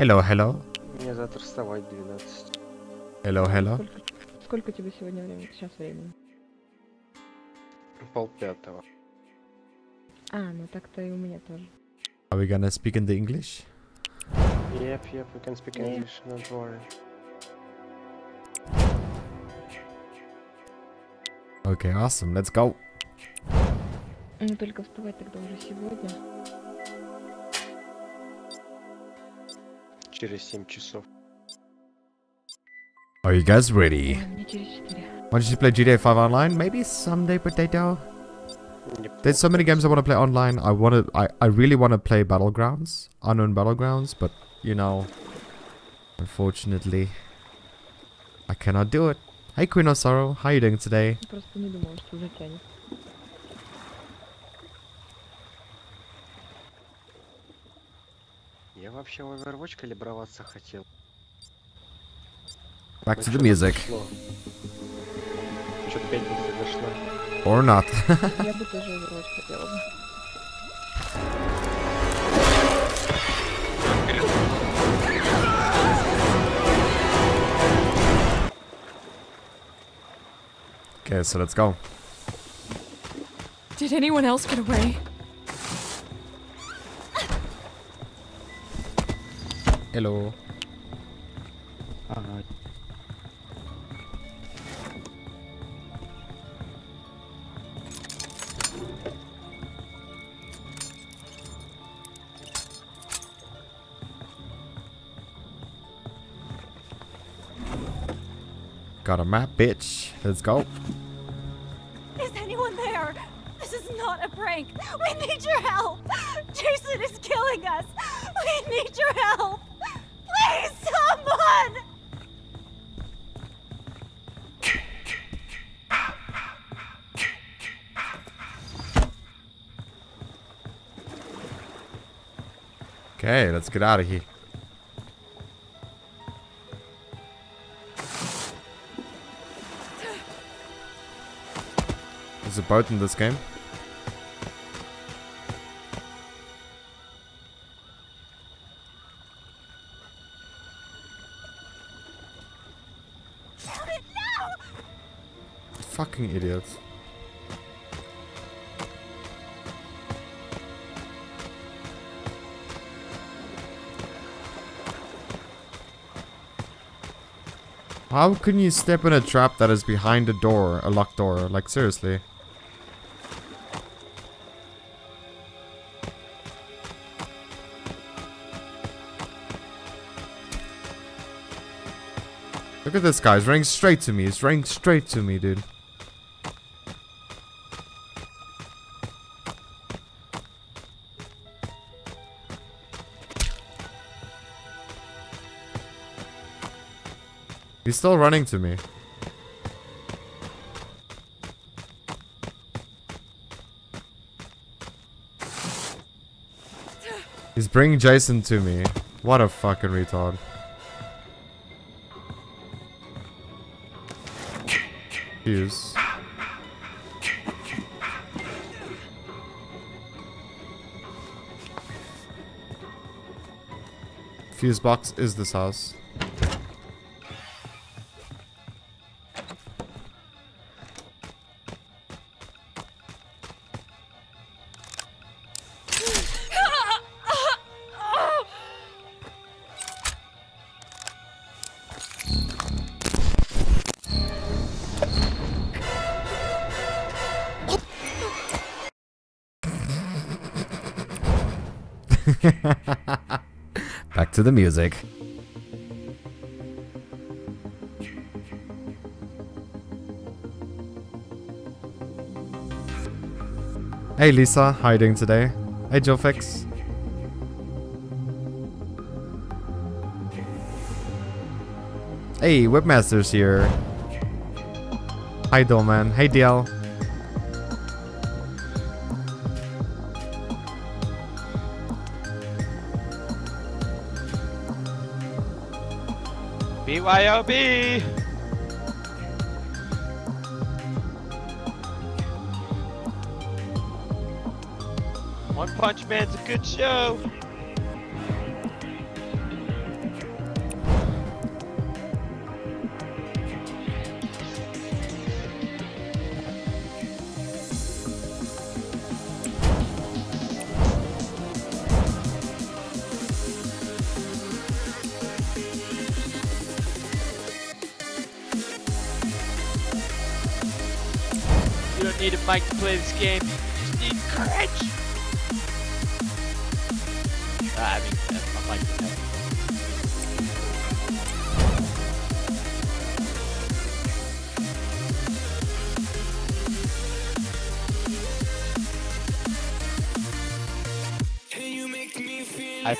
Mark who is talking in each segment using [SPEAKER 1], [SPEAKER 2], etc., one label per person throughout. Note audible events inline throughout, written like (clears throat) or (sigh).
[SPEAKER 1] Hello, hello.
[SPEAKER 2] Мне завтра вставать 12.
[SPEAKER 1] Hello, hello.
[SPEAKER 3] Сколько, сколько тебе сегодня времени? Сейчас времени.
[SPEAKER 2] Пол пятого.
[SPEAKER 3] А, ну так-то и у меня тоже.
[SPEAKER 1] Are we gonna speak in the English?
[SPEAKER 2] Yep, yep, we can speak
[SPEAKER 3] Yeah.
[SPEAKER 2] English, don't worry.
[SPEAKER 1] Okay, awesome. Let's go.
[SPEAKER 3] Ну только вставать тогда уже сегодня.
[SPEAKER 2] Через 7 часов.
[SPEAKER 1] Are you guys ready?
[SPEAKER 3] А, мне через 4.
[SPEAKER 1] Why don't you play GTA 5 online? Maybe someday, potato. There's so many games I want to play online. I want to. I, I really want to play Battlegrounds, Unknown Battlegrounds, but you know, unfortunately, I cannot do it. Hey Queen of Sorrow, how you doing today?
[SPEAKER 2] Я вообще в Overwatch калиброваться хотел.
[SPEAKER 1] Back to the music.
[SPEAKER 2] Чё-то пятница дошла.
[SPEAKER 1] or not.
[SPEAKER 3] Я бы тоже Overwatch хотела бы.
[SPEAKER 1] okay, so let's go.
[SPEAKER 4] Did anyone else get away?
[SPEAKER 1] Hello. Uh, Got a map, bitch. Let's go.
[SPEAKER 5] Is anyone there? This is not a prank. We need your help. Jason is killing us. We need your help. Please, someone.
[SPEAKER 1] Okay, let's get out of here. There's a boat in this game. Fucking idiots. How can you step in a trap that is behind a door, a locked door? Like, seriously. Look at this guy, he's running straight to me. He's running straight to me, dude. He's still running to me. He's bringing Jason to me. What a fucking retard. Fuse. Fuse box is this house. To the music. Hey Lisa, how you doing today? Hey Joe Fix. Hey, Webmaster's here. Hi Dolman. Hey DL.
[SPEAKER 6] BYOB! One Punch Man's a good show.
[SPEAKER 4] Play this game. Just need courage. Ah, I mean, uh, I'm like,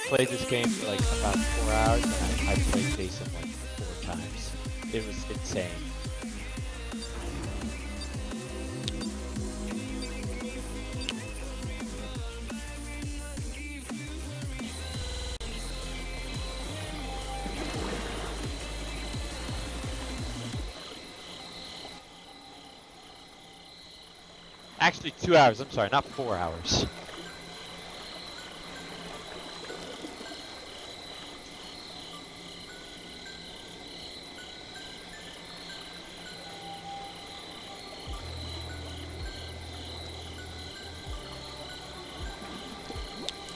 [SPEAKER 4] played this game for like about four hours, and I, I played Jason like four times. It was insane. Two hours. I'm sorry, not four hours.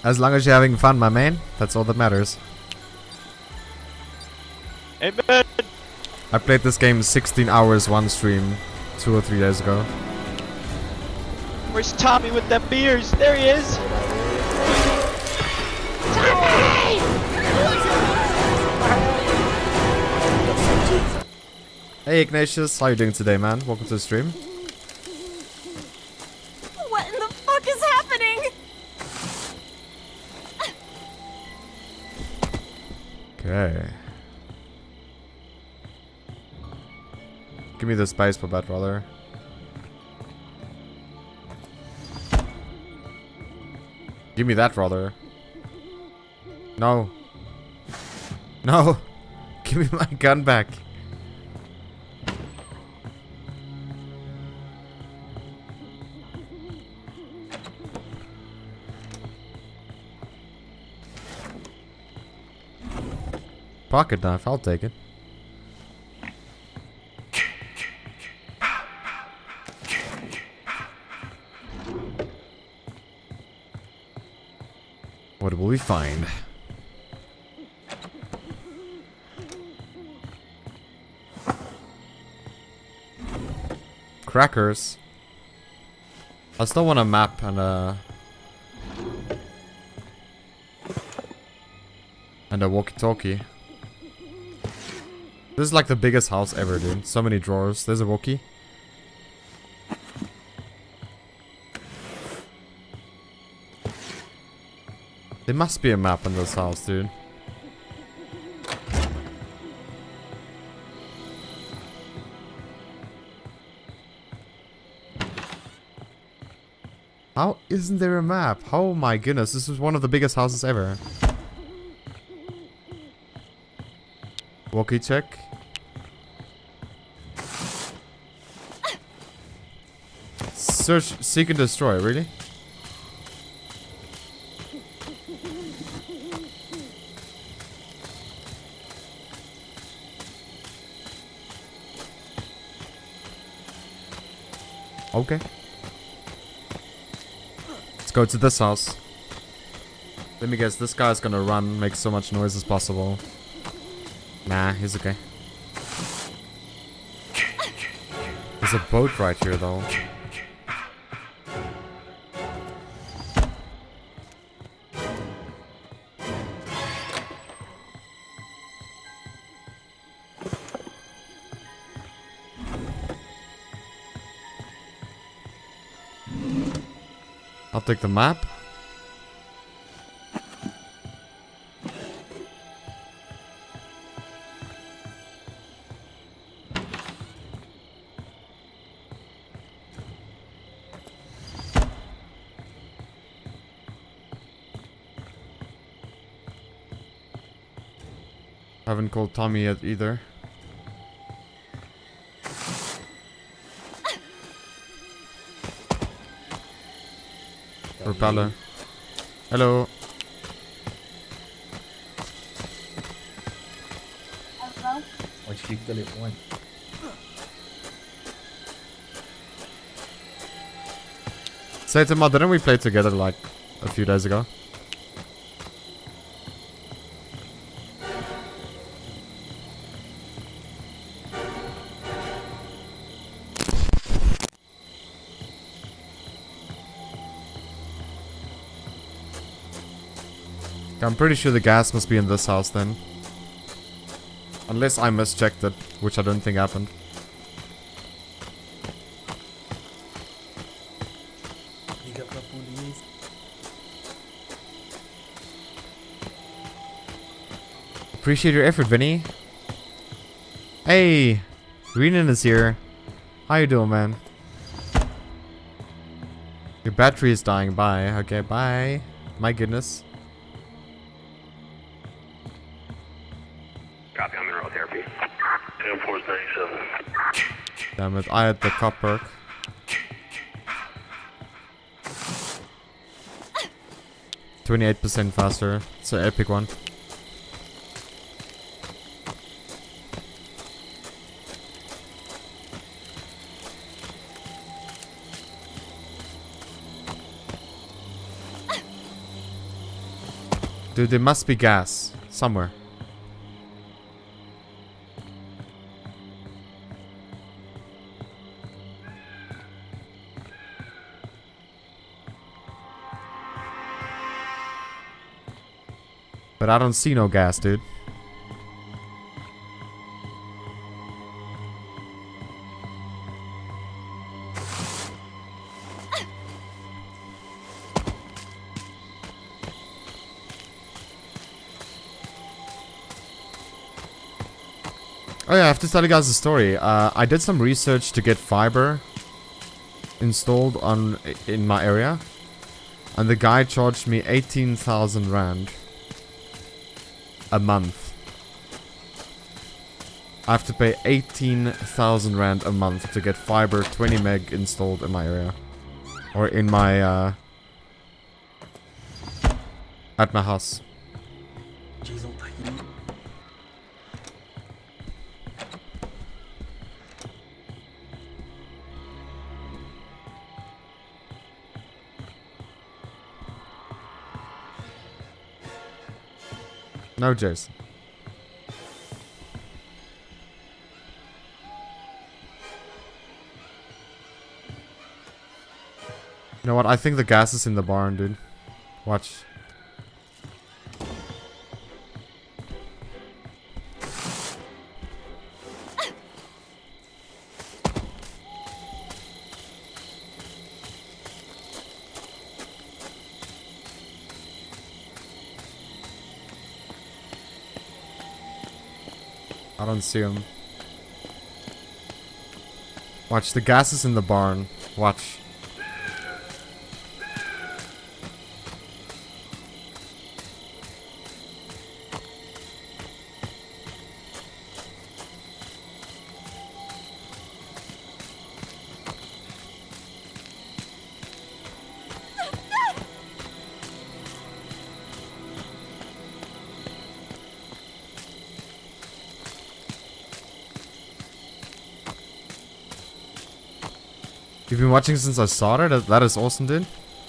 [SPEAKER 1] As long as you're having fun, my man, that's all that matters.
[SPEAKER 4] Amen.
[SPEAKER 1] I played this game 16 hours one stream two or three days ago.
[SPEAKER 4] Where's Tommy with the beers? There he is.
[SPEAKER 1] Hey Ignatius, how you doing today, man? Welcome to the stream.
[SPEAKER 5] What in the fuck is happening?
[SPEAKER 1] Okay. Give me the spice for that, brother. Give me that, brother. No. No. (laughs) Give me my gun back. Pocket knife, I'll take it. Find? Crackers. I still want a map and a... And a walkie-talkie. This is like the biggest house ever, dude. So many drawers. There's a Wookie. There must be a map in this house, dude. How isn't there a map? Oh my goodness, this is one of the biggest houses ever. Walkie check. Search, seek and destroy, really? Okay. Let's go to this house. Let me guess, this guy's gonna run, make so much noise as possible. Nah, he's okay. There's a boat right here, though. Take the map. Haven't called Tommy yet either. Propeller. Hello.
[SPEAKER 6] Onde fica o telefone?
[SPEAKER 1] Say to Ma, didn't we play together like a few days ago? I'm pretty sure the gas must be in this house then. Unless I mischecked it, which I don't think happened.
[SPEAKER 6] Big up the police.
[SPEAKER 1] Appreciate your effort, Vinny. Hey, Greenan is here. How you doing, man? Your battery is dying. Bye. Okay, bye. My goodness. Damn it, I had the cop perk. Twenty-eight percent faster. It's an epic one. Dude, there must be gas somewhere. But I don't see no gas, dude. Oh yeah, I have to tell you guys a story. Uh, I did some research to get fiber installed on in my area, and the guy charged me 18,000 rand a month. I have to pay 18,000 rand a month to get fiber 20 meg installed in my area. Or in my, uh... At my house. No, Jason. You know what? I think the gas is in the barn, dude. Watch. Him. Watch, the gas is in the barn. Watch. Watching since I started? That- That is awesome, dude.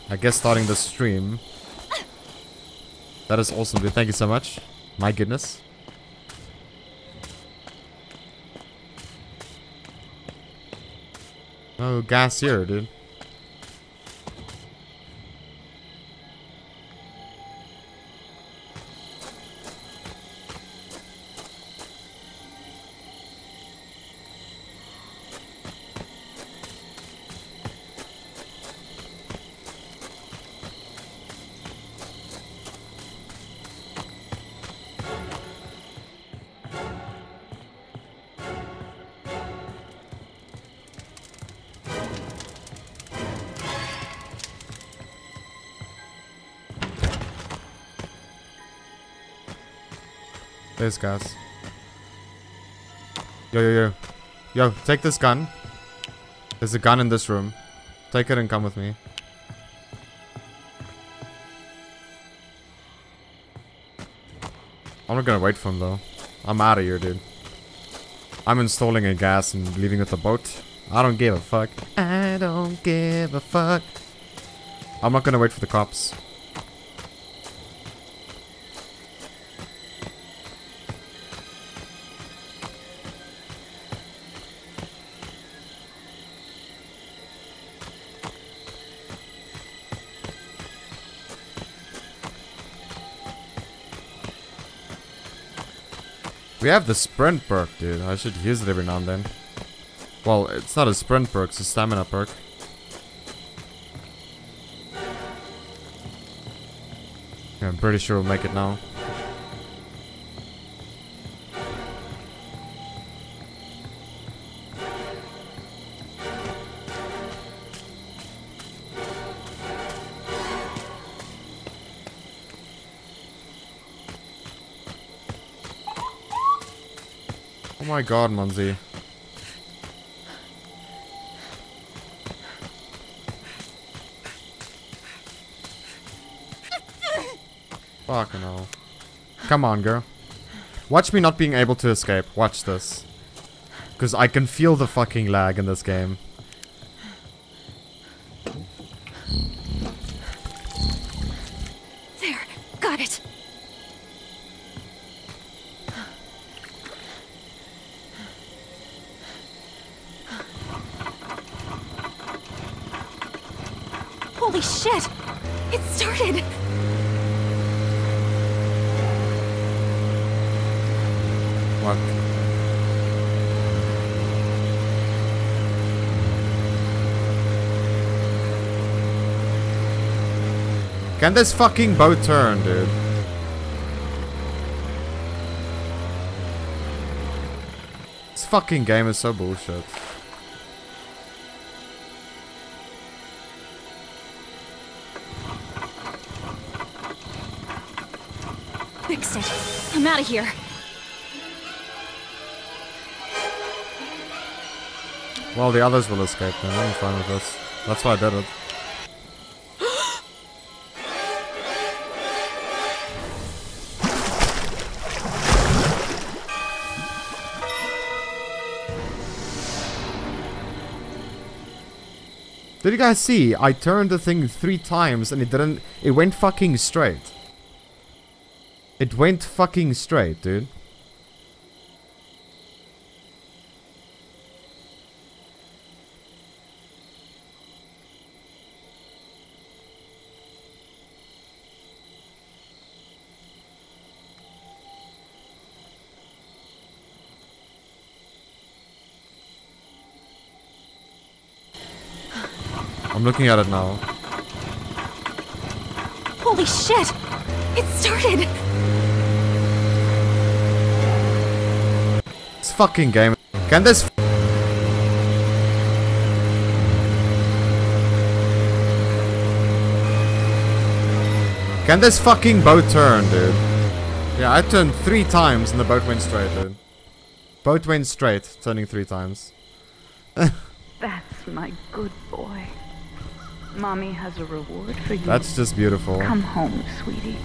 [SPEAKER 1] I guess starting the stream. That is awesome, dude. Thank you so much. My goodness. Oh, gas here, dude. There's gas. Yo, yo, yo. Yo, take this gun. There's a gun in this room. Take it and come with me. I'm not gonna wait for him though. I'm out of here, dude. I'm installing a gas and leaving with the boat. I don't give a fuck. I don't give a fuck. I'm not gonna wait for the cops. We have the sprint perk, dude. I should use it every now and then. Well, it's not a sprint perk, it's a stamina perk. I'm pretty sure we'll make it now. My god, Monzy. Fucking hell. Come on, girl. Watch me not being able to escape. Watch this. Because I can feel the fucking lag in this game. Can this fucking boat turn, dude? This fucking game is so bullshit.
[SPEAKER 5] Fixed it. I'm out of here.
[SPEAKER 1] Well, the others will escape then. I'm fine with this. That's why I did it. Did you guys see? I turned the thing three times and it didn't... It went fucking straight. It went fucking straight, dude. Looking at it now.
[SPEAKER 5] Holy shit! It started!
[SPEAKER 1] This fucking game. Can this Can this fucking boat turn, dude? Yeah, I turned three times and the boat went straight, dude. Boat went straight, turning three times. (laughs)
[SPEAKER 7] That's my good. Mommy has a reward for you.
[SPEAKER 1] That's just beautiful.
[SPEAKER 7] Come home, sweetie.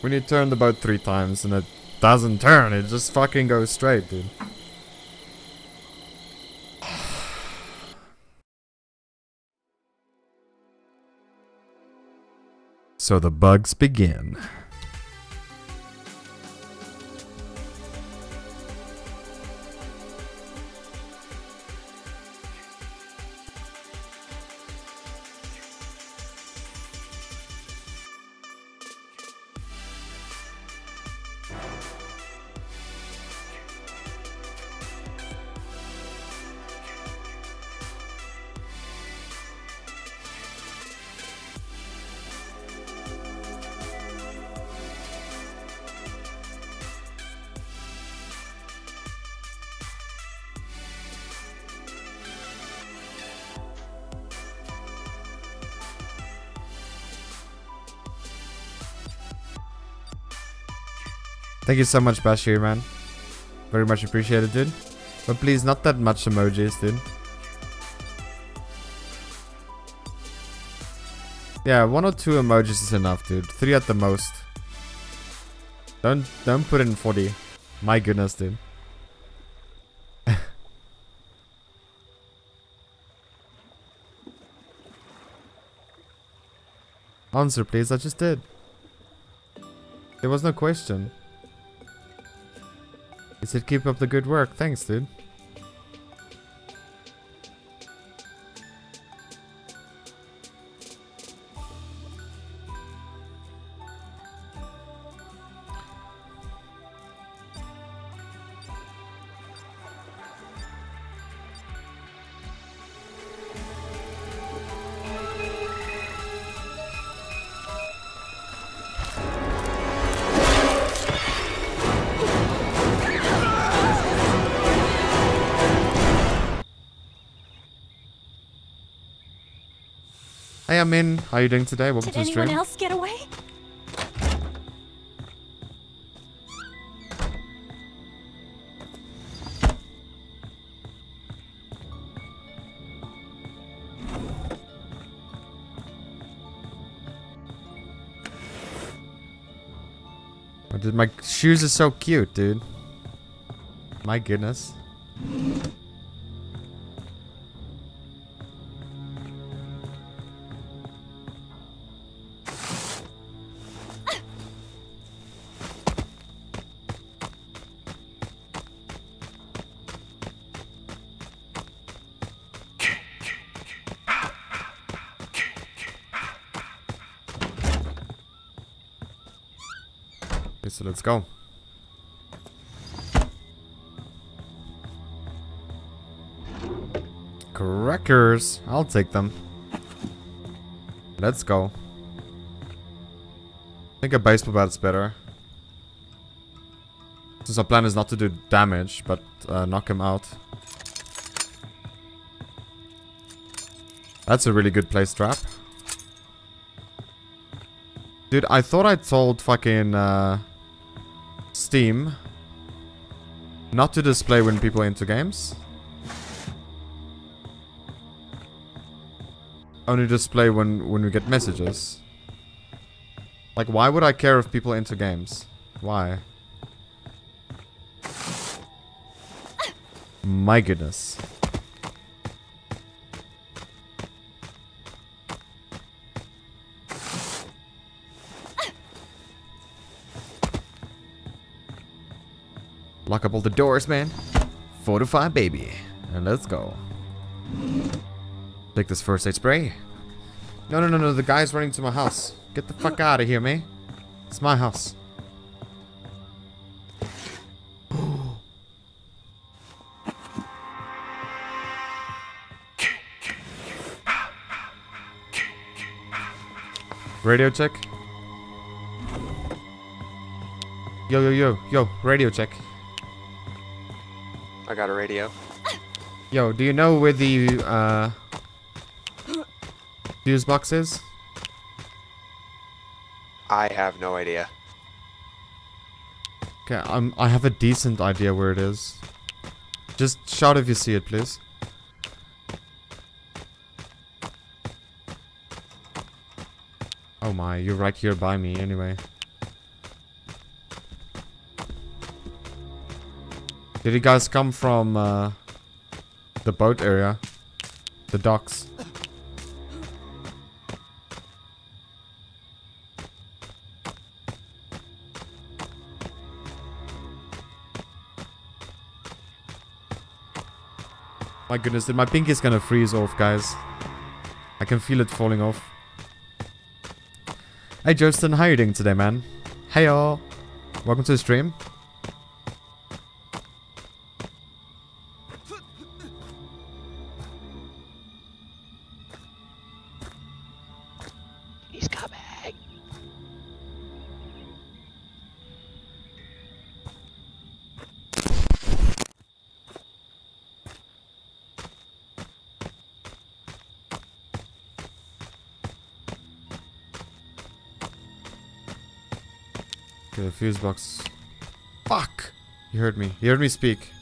[SPEAKER 1] When you turn the boat three times and it doesn't turn, it just fucking goes straight, dude. So the bugs begin. Thank you so much, Bashir, man. Very much appreciated, dude. But please, not that much emojis, dude. Yeah, one or two emojis is enough, dude. Three at the most. Don't don't put in 40. My goodness, dude. (laughs) Answer, please. I just did. There was no question. He said keep up the good work. Thanks, dude. I'm you doing today? Welcome
[SPEAKER 5] Did
[SPEAKER 1] to the
[SPEAKER 5] anyone else get away?
[SPEAKER 1] Dude, my shoes are so cute, dude. My goodness. Let's go. Crackers. I'll take them. Let's go. I think a baseball bat's better. Since our plan is not to do damage, but uh, knock him out. That's a really good place trap. Dude, I thought I told fucking uh, Steam not to display when people enter games. Only display when when we get messages. Like, why would I care if people enter games? Why? My goodness. All the doors, man. Fortify, baby. And let's go. Take this first aid spray. No, no, no, no. The guy's running to my house. Get the fuck out of here, man. It's my house. Radio check. Yo, yo, yo, yo, radio check.
[SPEAKER 2] Got a radio.
[SPEAKER 1] Yo, do you know where the uh fuse box is?
[SPEAKER 2] I have no idea.
[SPEAKER 1] Okay, I'm I have a decent idea where it is. Just shout if you see it, please. Oh my, you're right here by me anyway. Did you guys come from uh, the boat area? The docks? My goodness, my my pinky's gonna freeze off, guys. I can feel it falling off. Hey Justin, how are you doing today, man? Hey y'all. Welcome to the stream. Fuse box. Fuck! You heard me. You heard me speak.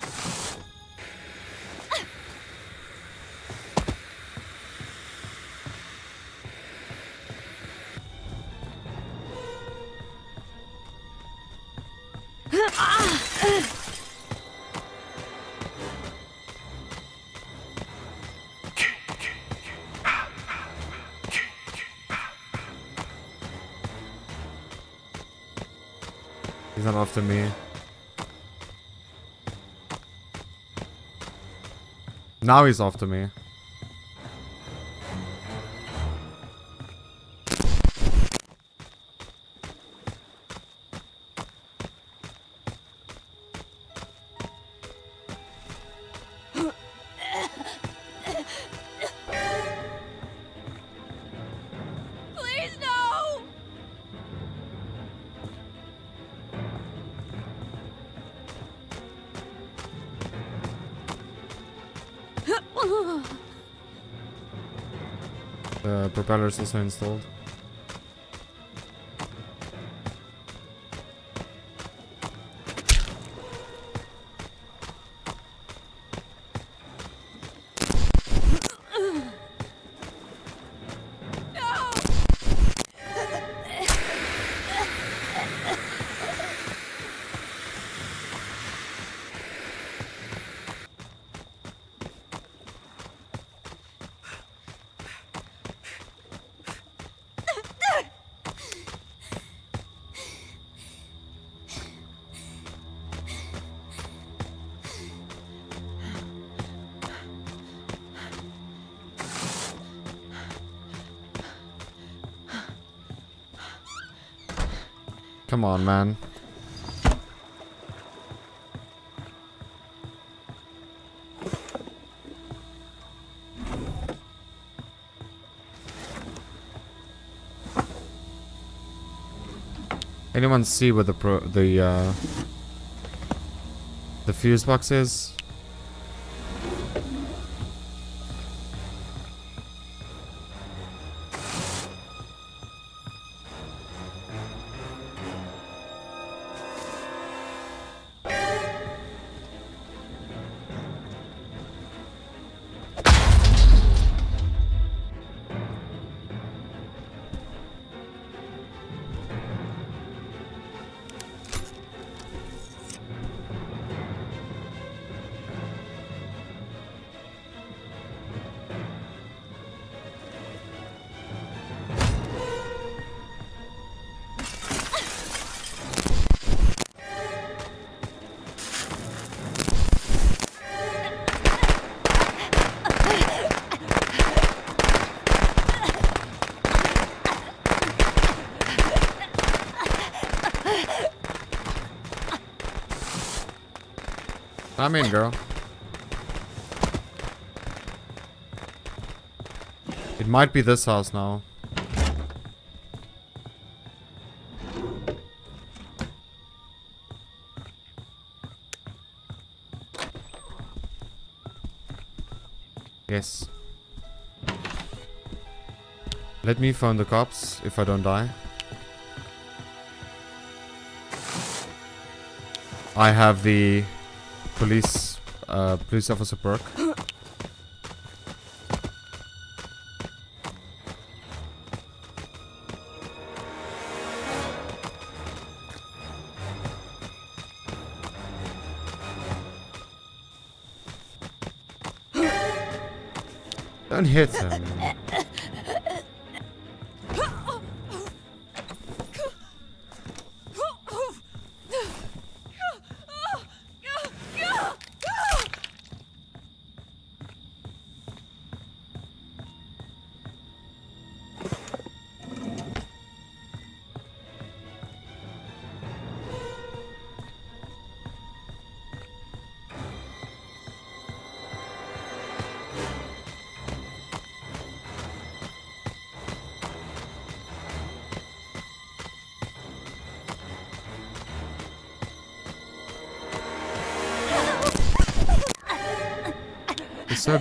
[SPEAKER 1] Now he's after me. Propeller also installed. On, man. Anyone see where the pro the uh the fuse box is? Might be this house now. Yes. Let me phone the cops if I don't die. I have the police uh, police officer perk. Don't hit him.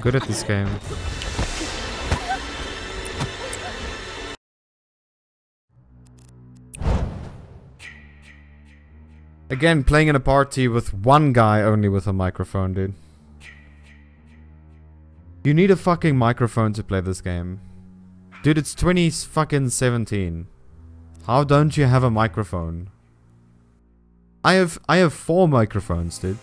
[SPEAKER 1] Good at this game. Again, playing in a party with one guy only with a microphone, dude. You need a fucking microphone to play this game. Dude, it's 20 fucking 17. How don't you have a microphone? I have I have four microphones, dude.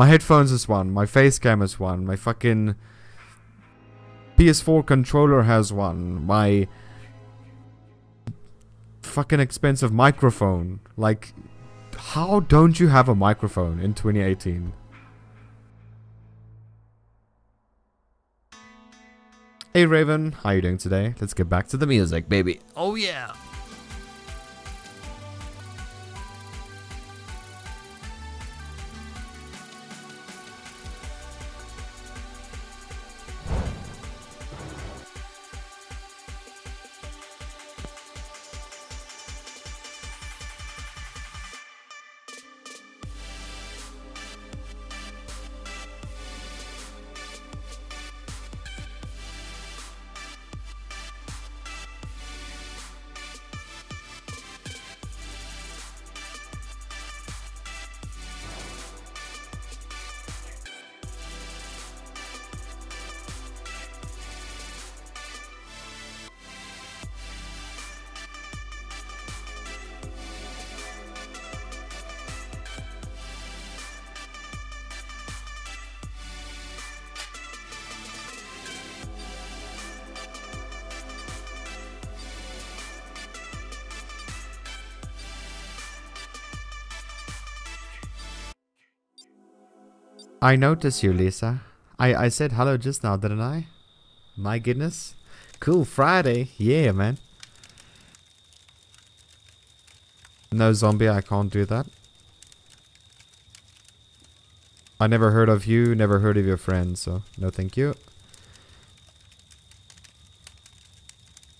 [SPEAKER 1] My headphones is one, my face cam is one, my fucking PS4 controller has one, my fucking expensive microphone. Like, how don't you have a microphone in 2018? Hey Raven, how you doing today? Let's get back to the music, baby. Oh yeah. I notice you, Lisa. I, I said hello just now, didn't I? My goodness. Cool Friday. Yeah, man. No zombie, I can't do that. I never heard of you, never heard of your friends, so no thank you.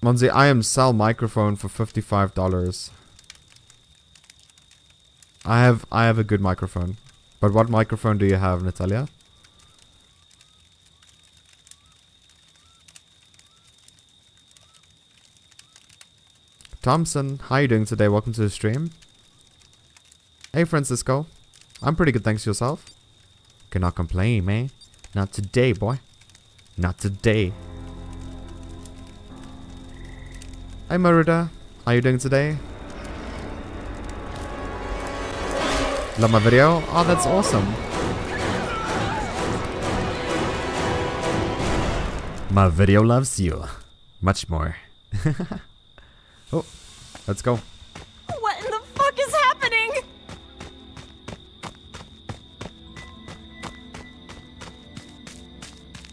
[SPEAKER 1] Monzy, I am sell microphone for $55. I have I have a good microphone. But what microphone do you have, Natalia? Thompson, how you doing today? Welcome to the stream. Hey Francisco. I'm pretty good, thanks yourself. Cannot complain, man. Not today, boy. Not today. Hey Maruda, how you doing today? Love my video? Oh, that's awesome. My video loves you. Much more. (laughs) oh, let's go.
[SPEAKER 5] What in the fuck is happening?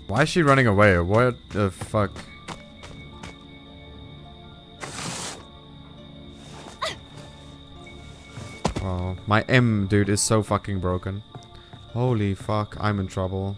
[SPEAKER 1] Why is she running away? What the fuck? My M, dude, is so fucking broken. Holy fuck, I'm in trouble.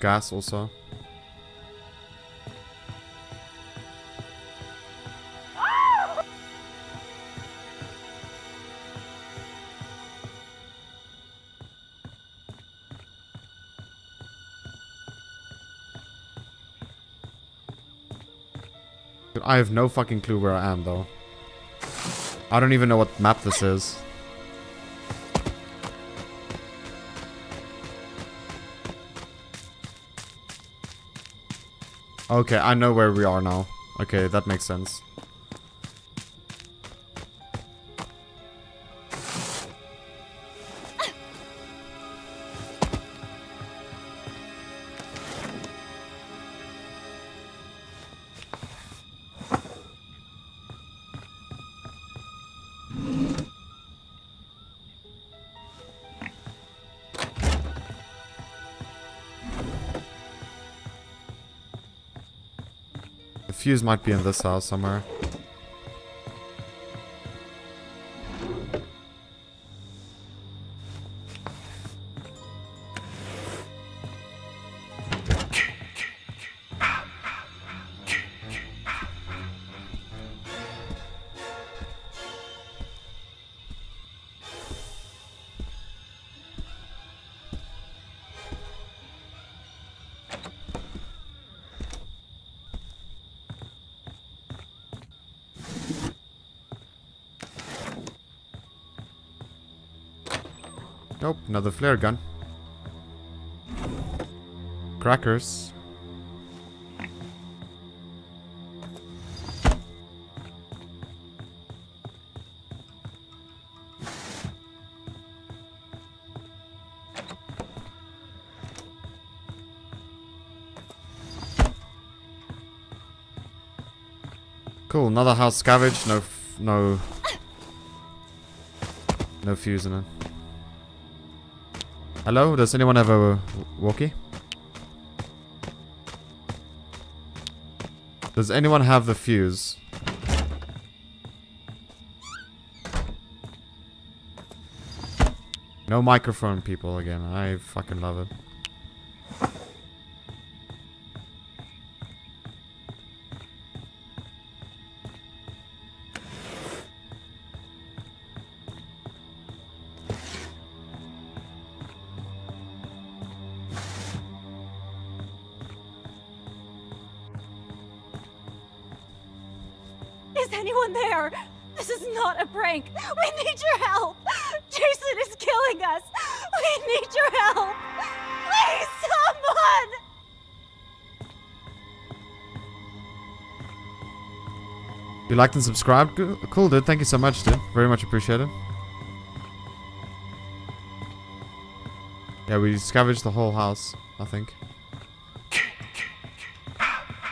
[SPEAKER 1] Gas also. I have no fucking clue where I am though. I don't even know what map this is. Okay, I know where we are now. Okay, that makes sense. Fuse might be in this house somewhere. Another flare gun. Crackers. Cool, another house scavenge, no, no, no fuse in it. Hello, does anyone have a walkie? Does anyone have the fuse? No microphone people again, I fucking love it. Liked and subscribed? Cool, dude. Thank you so much, dude. Very much appreciated. Yeah, we scavenged the whole house, I think.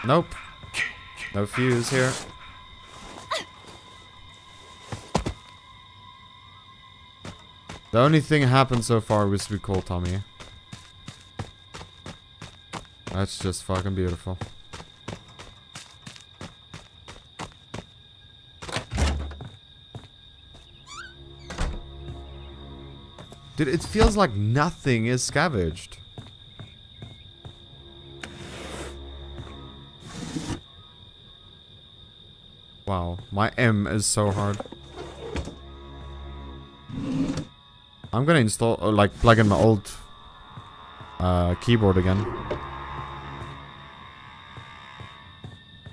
[SPEAKER 1] Nope. No fuse here. The only thing happened so far was we called Tommy. That's just fucking beautiful. Dude, it feels like nothing is scavenged. Wow, my M is so hard. I'm gonna install, uh, like, plug in my old uh, keyboard again.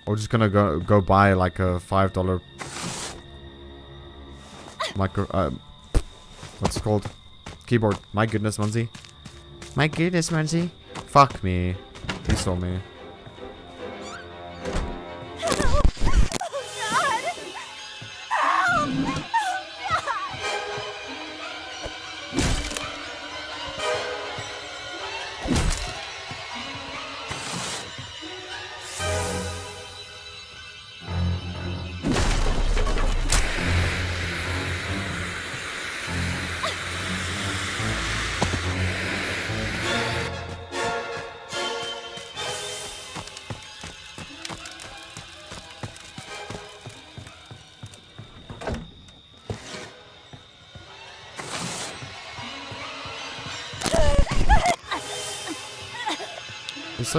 [SPEAKER 1] Or just gonna go go buy like a five dollar micro. Uh, what's called? Keyboard. My goodness, Monzy. My goodness, Monzy. Fuck me. He saw me.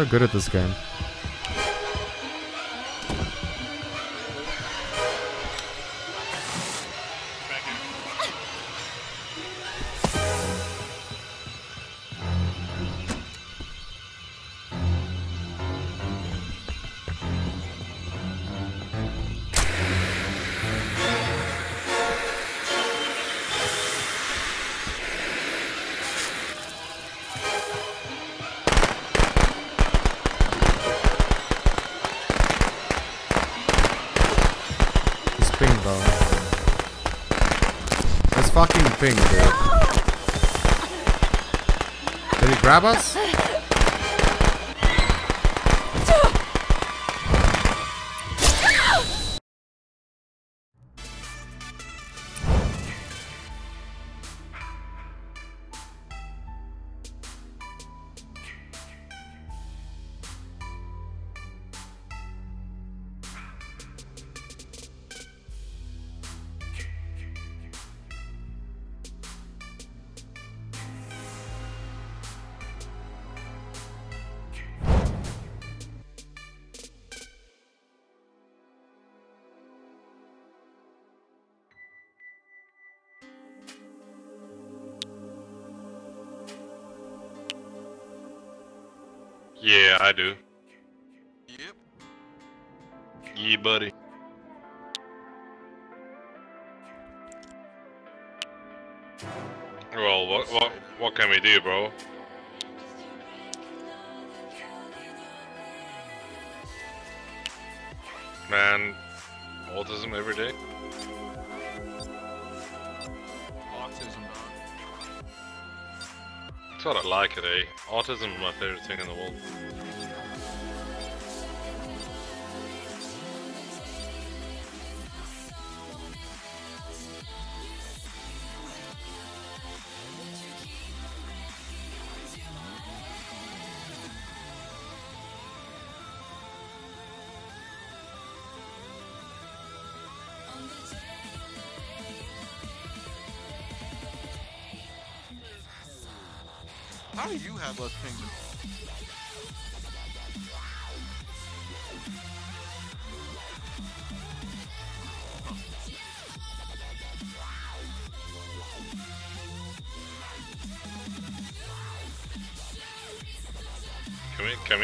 [SPEAKER 1] Good at this game.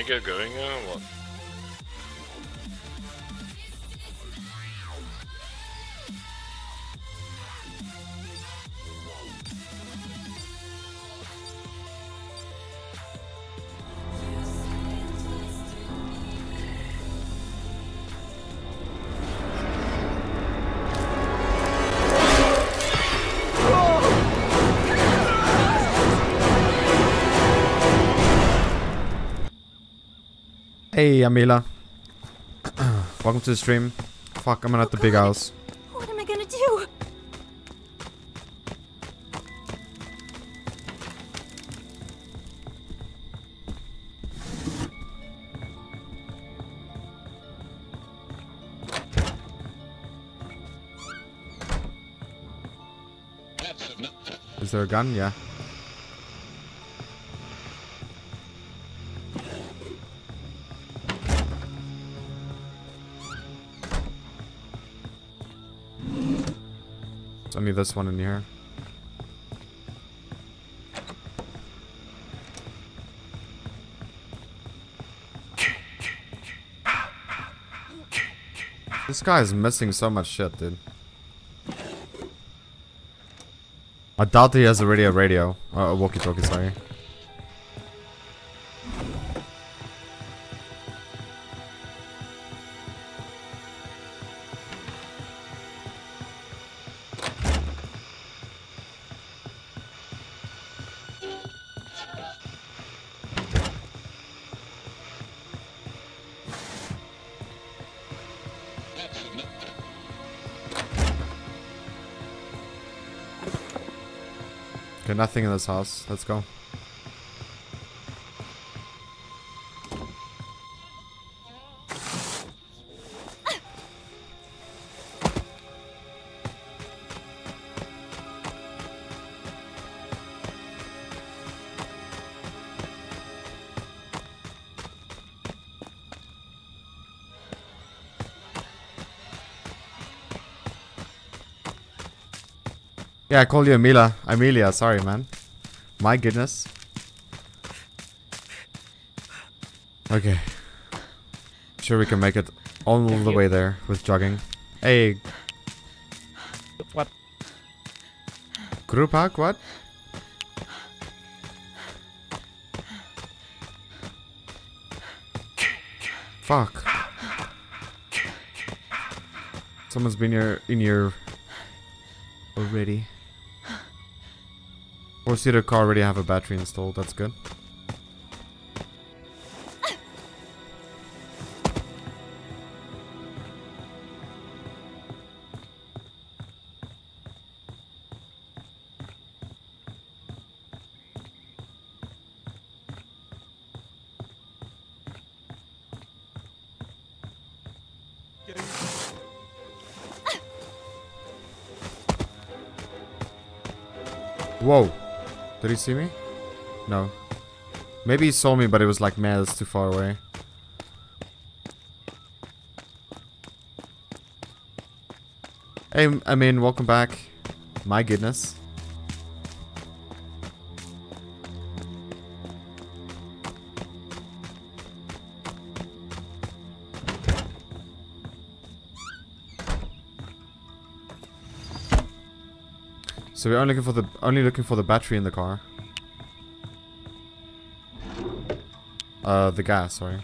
[SPEAKER 8] Get going now? What?
[SPEAKER 1] Hey, Amila. Welcome to the stream. Fuck, I'm at the big house.
[SPEAKER 5] What am I gonna do?
[SPEAKER 1] Is there a gun? Yeah. This one in here. This guy is missing so much shit, dude. I doubt he has a radio radio. Uh, a walkie-talkie, sorry. Nothing in this house. Let's go. Yeah, I called you Amelia. Amelia, sorry, man. My goodness. Okay. Sure we can make it all
[SPEAKER 4] Thank
[SPEAKER 1] the
[SPEAKER 4] you.
[SPEAKER 1] way there with jogging. Hey,
[SPEAKER 4] What?
[SPEAKER 1] group hack, what? Fuck. Someone's been here in here already. Or see the car already have a battery installed, that's good. He see me? No. Maybe he saw me, but it was like, man, that's too far away. Hey, I mean, welcome back. My goodness. So we're only looking for the only looking for the battery in the car. Uh, the gas, sorry.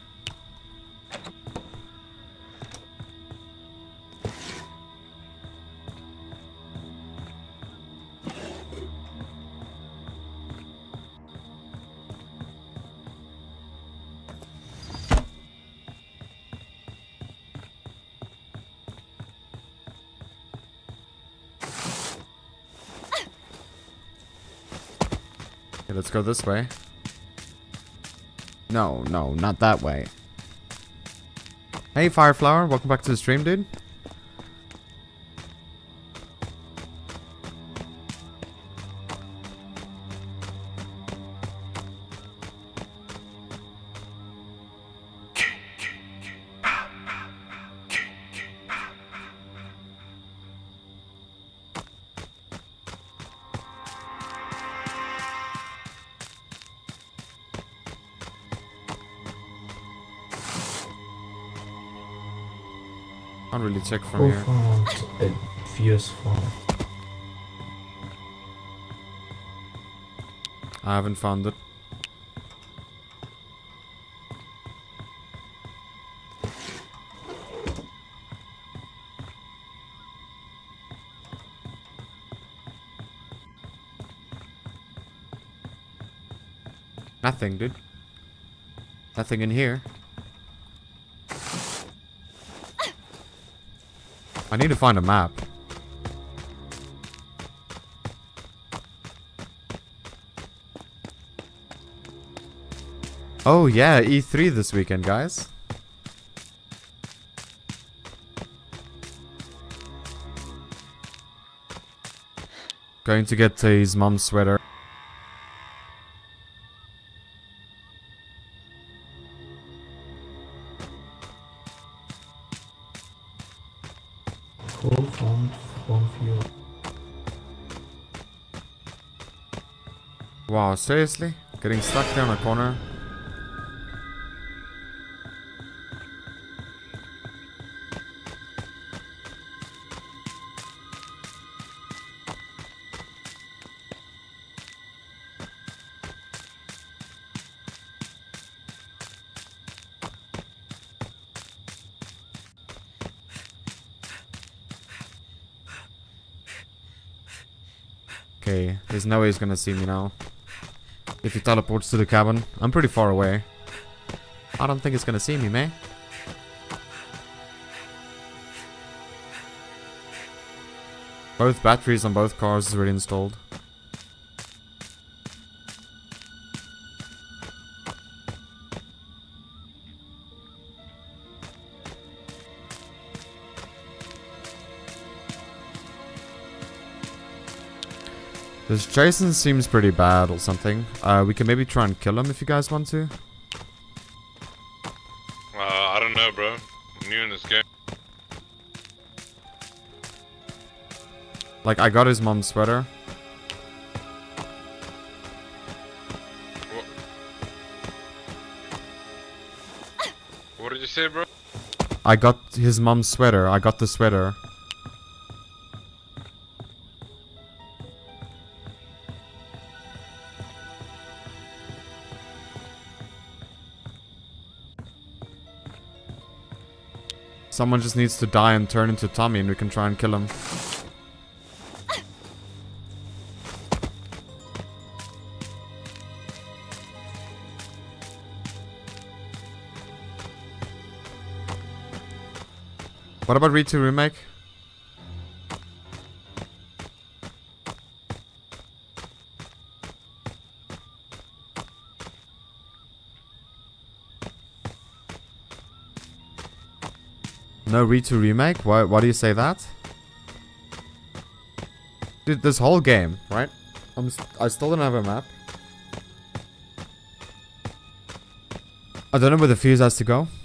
[SPEAKER 1] Let's go this way. No, no, not that way. Hey, Fireflower, welcome back to the stream, dude. Check from here.
[SPEAKER 6] a fierce farm?
[SPEAKER 1] I haven't found it. Nothing, dude. Nothing in here. Need to find a map. Oh yeah, E3 this weekend, guys. Going to get his mom's sweater. Seriously? Getting stuck in a corner? Okay, there's no way he's gonna see me now. If he teleports to the cabin, I'm pretty far away. I don't think it's gonna see me, man. Both batteries on both cars is already installed. This Jason seems pretty bad or something. Uh, we can maybe try and kill him if you guys want to.
[SPEAKER 8] Uh, I don't know, bro. I'm new in this game.
[SPEAKER 1] Like, I got his mom's sweater.
[SPEAKER 8] What did you say, bro?
[SPEAKER 1] I got his mom's sweater. I got the sweater. Someone just needs to die and turn into Tommy and we can try and kill him. What about Read 2 Remake? No 2 Remake? Why, why do you say that? Dude, this whole game, right? I'm st I still don't have a map. I don't know where the fuse has to go. (laughs)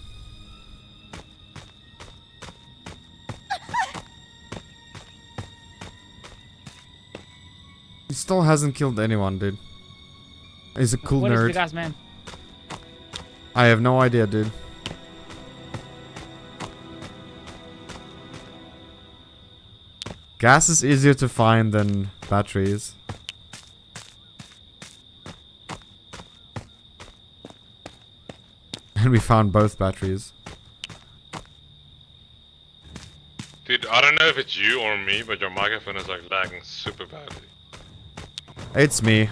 [SPEAKER 1] He still hasn't killed anyone, dude. He's a cool
[SPEAKER 9] What is
[SPEAKER 1] nerd.
[SPEAKER 9] the gas, man?
[SPEAKER 1] I have no idea, dude. Gas is easier to find than batteries. (laughs) And we found both batteries.
[SPEAKER 8] Dude, I don't know if it's you or me, but your microphone is like lagging super badly.
[SPEAKER 1] It's me.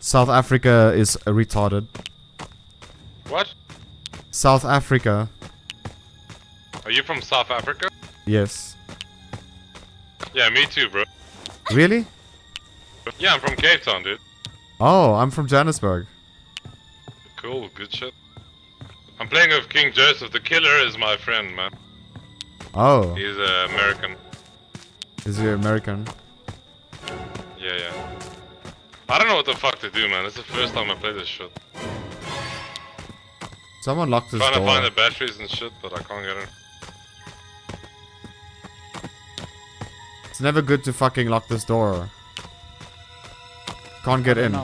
[SPEAKER 1] South Africa is retarded.
[SPEAKER 8] What?
[SPEAKER 1] South Africa.
[SPEAKER 8] Are you from South Africa?
[SPEAKER 1] Yes.
[SPEAKER 8] Yeah, me too, bro.
[SPEAKER 1] Really?
[SPEAKER 8] Yeah, I'm from Cape Town, dude.
[SPEAKER 1] Oh, I'm from Johannesburg.
[SPEAKER 8] Cool, good shit. I'm playing with King Joseph. The killer is my friend, man.
[SPEAKER 1] Oh,
[SPEAKER 8] He's uh, American.
[SPEAKER 1] is he American?
[SPEAKER 8] Yeah, yeah. I don't know what the fuck to do, man. It's the first time I play this shit.
[SPEAKER 1] Someone locked his
[SPEAKER 8] Trying to find the batteries and shit, but I can't get in.
[SPEAKER 1] It's never good to fucking lock this door. Can't get in.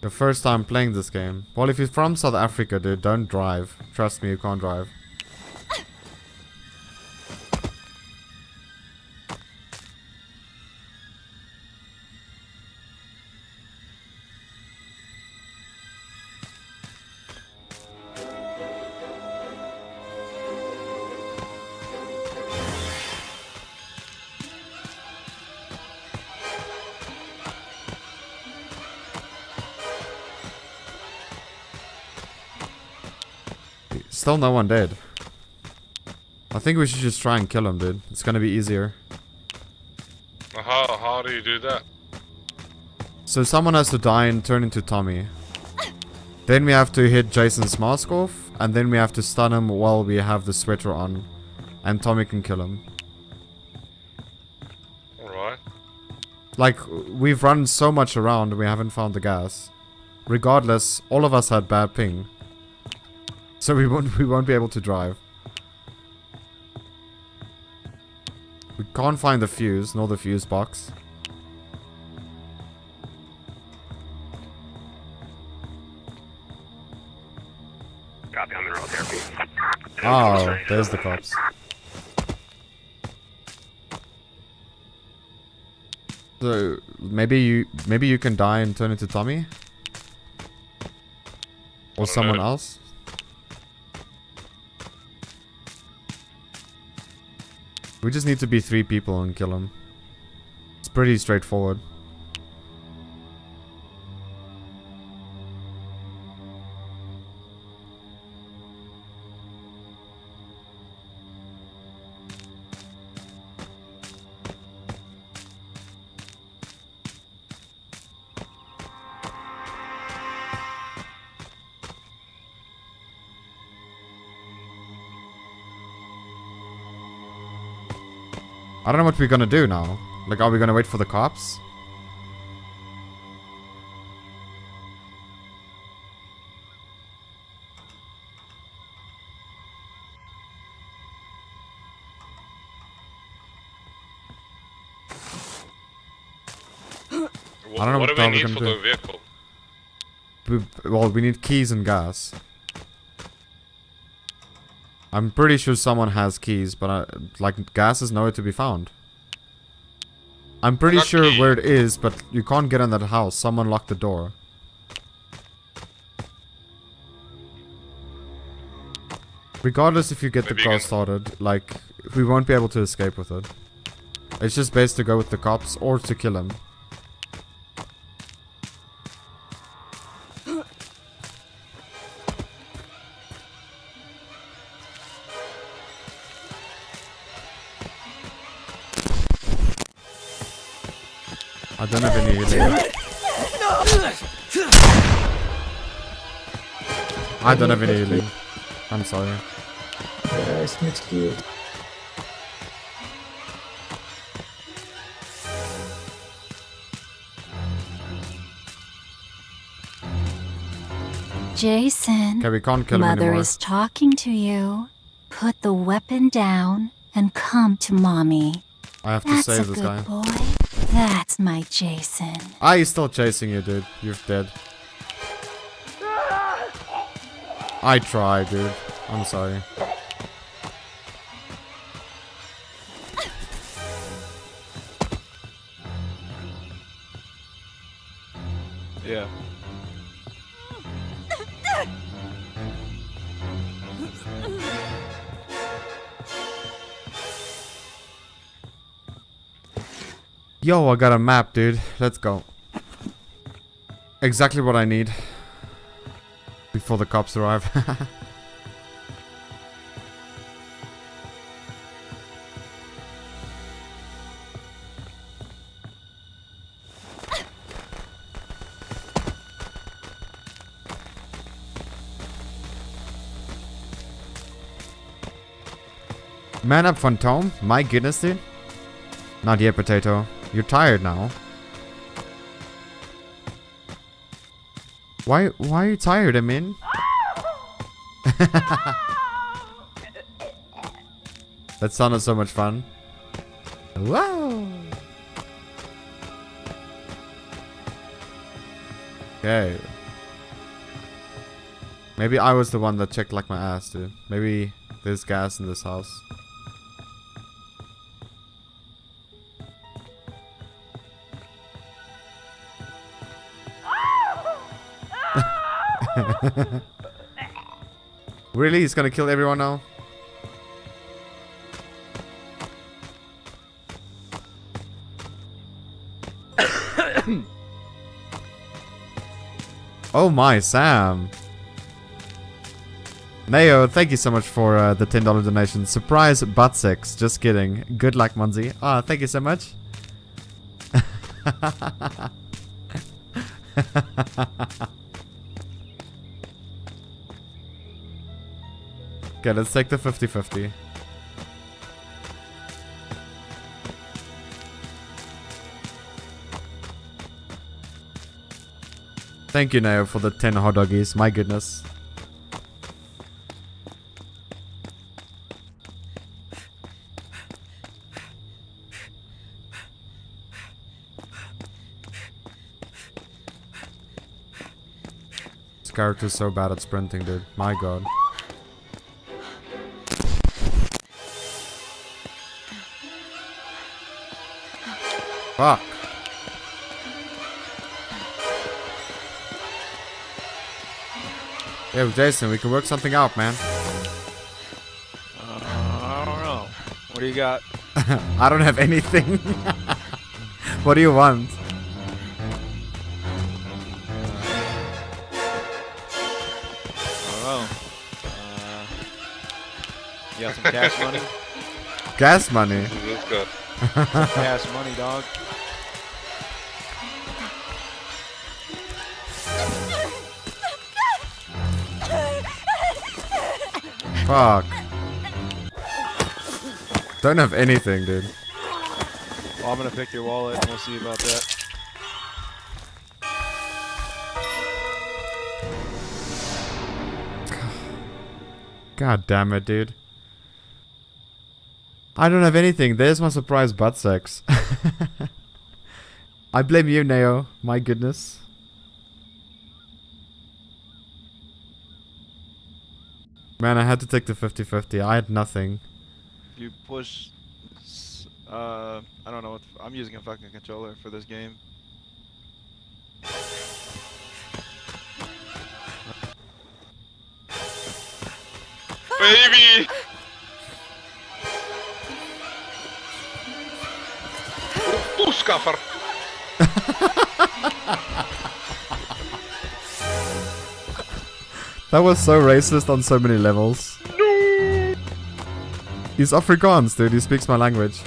[SPEAKER 1] Your first time playing this game. Well, if you're from South Africa, dude, don't drive. Trust me, you can't drive. Still no one dead. I think we should just try and kill him, dude. It's gonna be easier.
[SPEAKER 8] How, how do you do that?
[SPEAKER 1] So someone has to die and turn into Tommy. Then we have to hit Jason's mask off, and then we have to stun him while we have the sweater on. And Tommy can kill him.
[SPEAKER 8] Alright.
[SPEAKER 1] Like, we've run so much around we haven't found the gas. Regardless, all of us had bad ping. So we won't (laughs) we won't be able to drive. We can't find the fuse, nor the fuse box.
[SPEAKER 9] Copy on the road therapy.
[SPEAKER 1] Oh, there's the cops. So maybe you maybe you can die and turn into Tommy? Or oh,
[SPEAKER 8] someone
[SPEAKER 1] else? We just need to be three people and kill him. It's pretty straightforward. What we're gonna do now. Like, are we gonna wait for the cops? I don't know
[SPEAKER 8] what
[SPEAKER 1] what
[SPEAKER 8] do we
[SPEAKER 1] we're
[SPEAKER 8] need for
[SPEAKER 1] gonna
[SPEAKER 8] the vehicle?
[SPEAKER 1] We, well, we need keys and gas. I'm pretty sure someone has keys, but I, like gas is nowhere to be found. I'm pretty sure
[SPEAKER 8] key.
[SPEAKER 1] where it is, but you can't get in that house. Someone locked the door. Regardless if you get the
[SPEAKER 8] Maybe you
[SPEAKER 1] car started, like, we won't be able to escape with it. It's just best to go with the cops or to kill him. I don't have any healing. I'm sorry.
[SPEAKER 6] Ja, ist mitgeht.
[SPEAKER 5] Jason,
[SPEAKER 1] Okay, we can't kill
[SPEAKER 5] Mother
[SPEAKER 1] anymore.
[SPEAKER 5] is talking to you. Put the weapon down
[SPEAKER 10] and come to mommy.
[SPEAKER 1] I have to
[SPEAKER 10] That's
[SPEAKER 1] save
[SPEAKER 10] a
[SPEAKER 1] this
[SPEAKER 10] good
[SPEAKER 1] guy.
[SPEAKER 10] boy. That's my Jason.
[SPEAKER 1] Ah, he's still chasing you, dude. You're dead. I tried, dude. I'm sorry.
[SPEAKER 11] Yeah.
[SPEAKER 1] Yo, I got a map, dude. Let's go. Exactly what I need. Before the cops arrive. (laughs) Man up, Phantom. My goodness, dude. Not yet, Potato. You're tired now. Why, why are you tired, I mean? (laughs) that sounded so much fun. Wow. Okay. Maybe I was the one that checked like my ass, dude. Maybe there's gas in this house. (laughs) really? He's gonna kill everyone now? (coughs) oh my, Sam. Neo, thank you so much for uh, the $10 donation. Surprise butt sex. Just kidding. Good luck, Monzy. Ah, thank you so much. (laughs) okay, let's take the 50-50. Thank you, Neo, for the 10 hot doggies. My goodness. This character's so bad at sprinting, dude. My god. Fuck. Yo, Jason, we can work something out, man.
[SPEAKER 11] Uh, I don't know. What do you got? (laughs)
[SPEAKER 1] I don't have anything. (laughs) what do you want?
[SPEAKER 11] I don't know. Uh, you got some (laughs) cash money?
[SPEAKER 1] Gas money.
[SPEAKER 8] Let's go.
[SPEAKER 11] cash money, dog.
[SPEAKER 1] Fuck. Don't have anything, dude.
[SPEAKER 11] Well, I'm gonna pick your wallet and we'll see about that.
[SPEAKER 1] God damn it, dude. I don't have anything. There's my surprise butt sex. (laughs) I blame you, Neo. My goodness. Man, I had to take the 50-50. I had nothing.
[SPEAKER 11] You push, uh, I don't know what. I'm using a fucking controller for this game.
[SPEAKER 8] Baby! Oeh, skaffer!
[SPEAKER 1] That was so racist on so many levels.
[SPEAKER 8] No!
[SPEAKER 1] He's Afrikaans, dude. He speaks my language.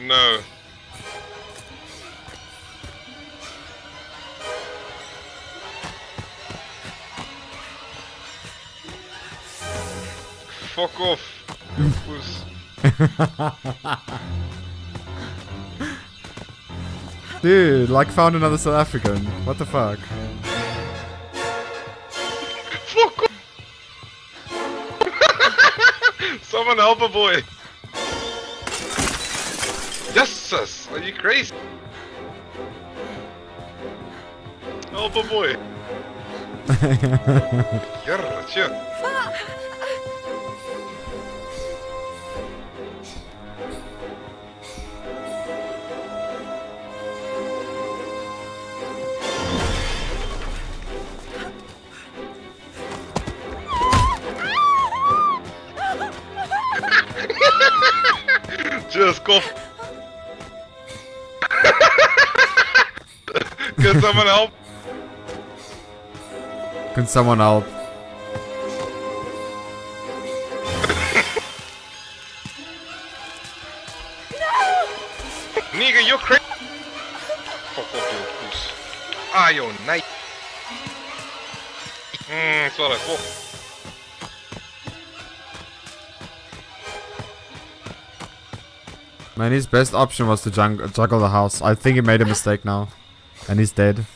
[SPEAKER 8] No. Fuck off, (laughs) (laughs)
[SPEAKER 1] Dude, like found another South African. What the fuck? Fuck! (laughs)
[SPEAKER 8] Someone help a boy! Jesus, are you crazy? Help a boy! (laughs) You're Just go. Can someone help?
[SPEAKER 1] Can someone help? no!
[SPEAKER 8] Nigga, you're crazy. Fuck off, you goose. Ah, yo, nice. Mmm, sorry, fuck.
[SPEAKER 1] Man, his best option was to juggle the house. I think he made a mistake now. And he's dead.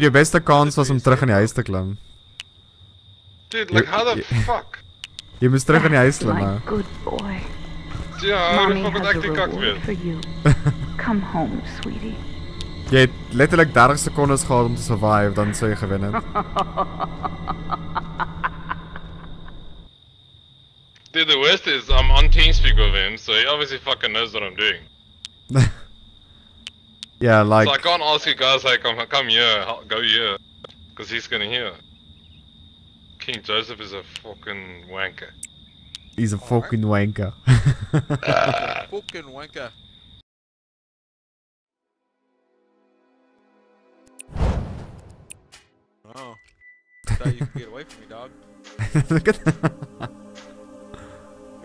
[SPEAKER 1] Dude, je beste kans was om terug in die huis te klim.
[SPEAKER 8] Dude, like,
[SPEAKER 1] Je-
[SPEAKER 8] how the
[SPEAKER 1] je-
[SPEAKER 8] fuck?
[SPEAKER 1] Je moest terug in die huis
[SPEAKER 7] my
[SPEAKER 1] klimmen.
[SPEAKER 7] good boy.
[SPEAKER 8] Ja, hoe de
[SPEAKER 7] Mommy
[SPEAKER 8] fuck
[SPEAKER 7] has
[SPEAKER 8] had
[SPEAKER 7] a
[SPEAKER 8] ik die kak weer? (laughs)
[SPEAKER 7] Come home, sweetie.
[SPEAKER 1] Jy het letterlik 30 sekondes gehad om te survive, dan sou jy gewen het. (laughs)
[SPEAKER 8] Dude, the worst is I'm on TeamSpeak with him, so he obviously fucking knows what I'm doing. (laughs)
[SPEAKER 1] Yeah, like
[SPEAKER 8] so I can't ask you guys like, come, come here, go here, because he's gonna hear. King Joseph is a fucking wanker.
[SPEAKER 1] he's a fucking wanker. (laughs) Ah.
[SPEAKER 12] Fucking wanker. Oh. Thought you could get away from me, dog. (laughs)
[SPEAKER 1] Look at that.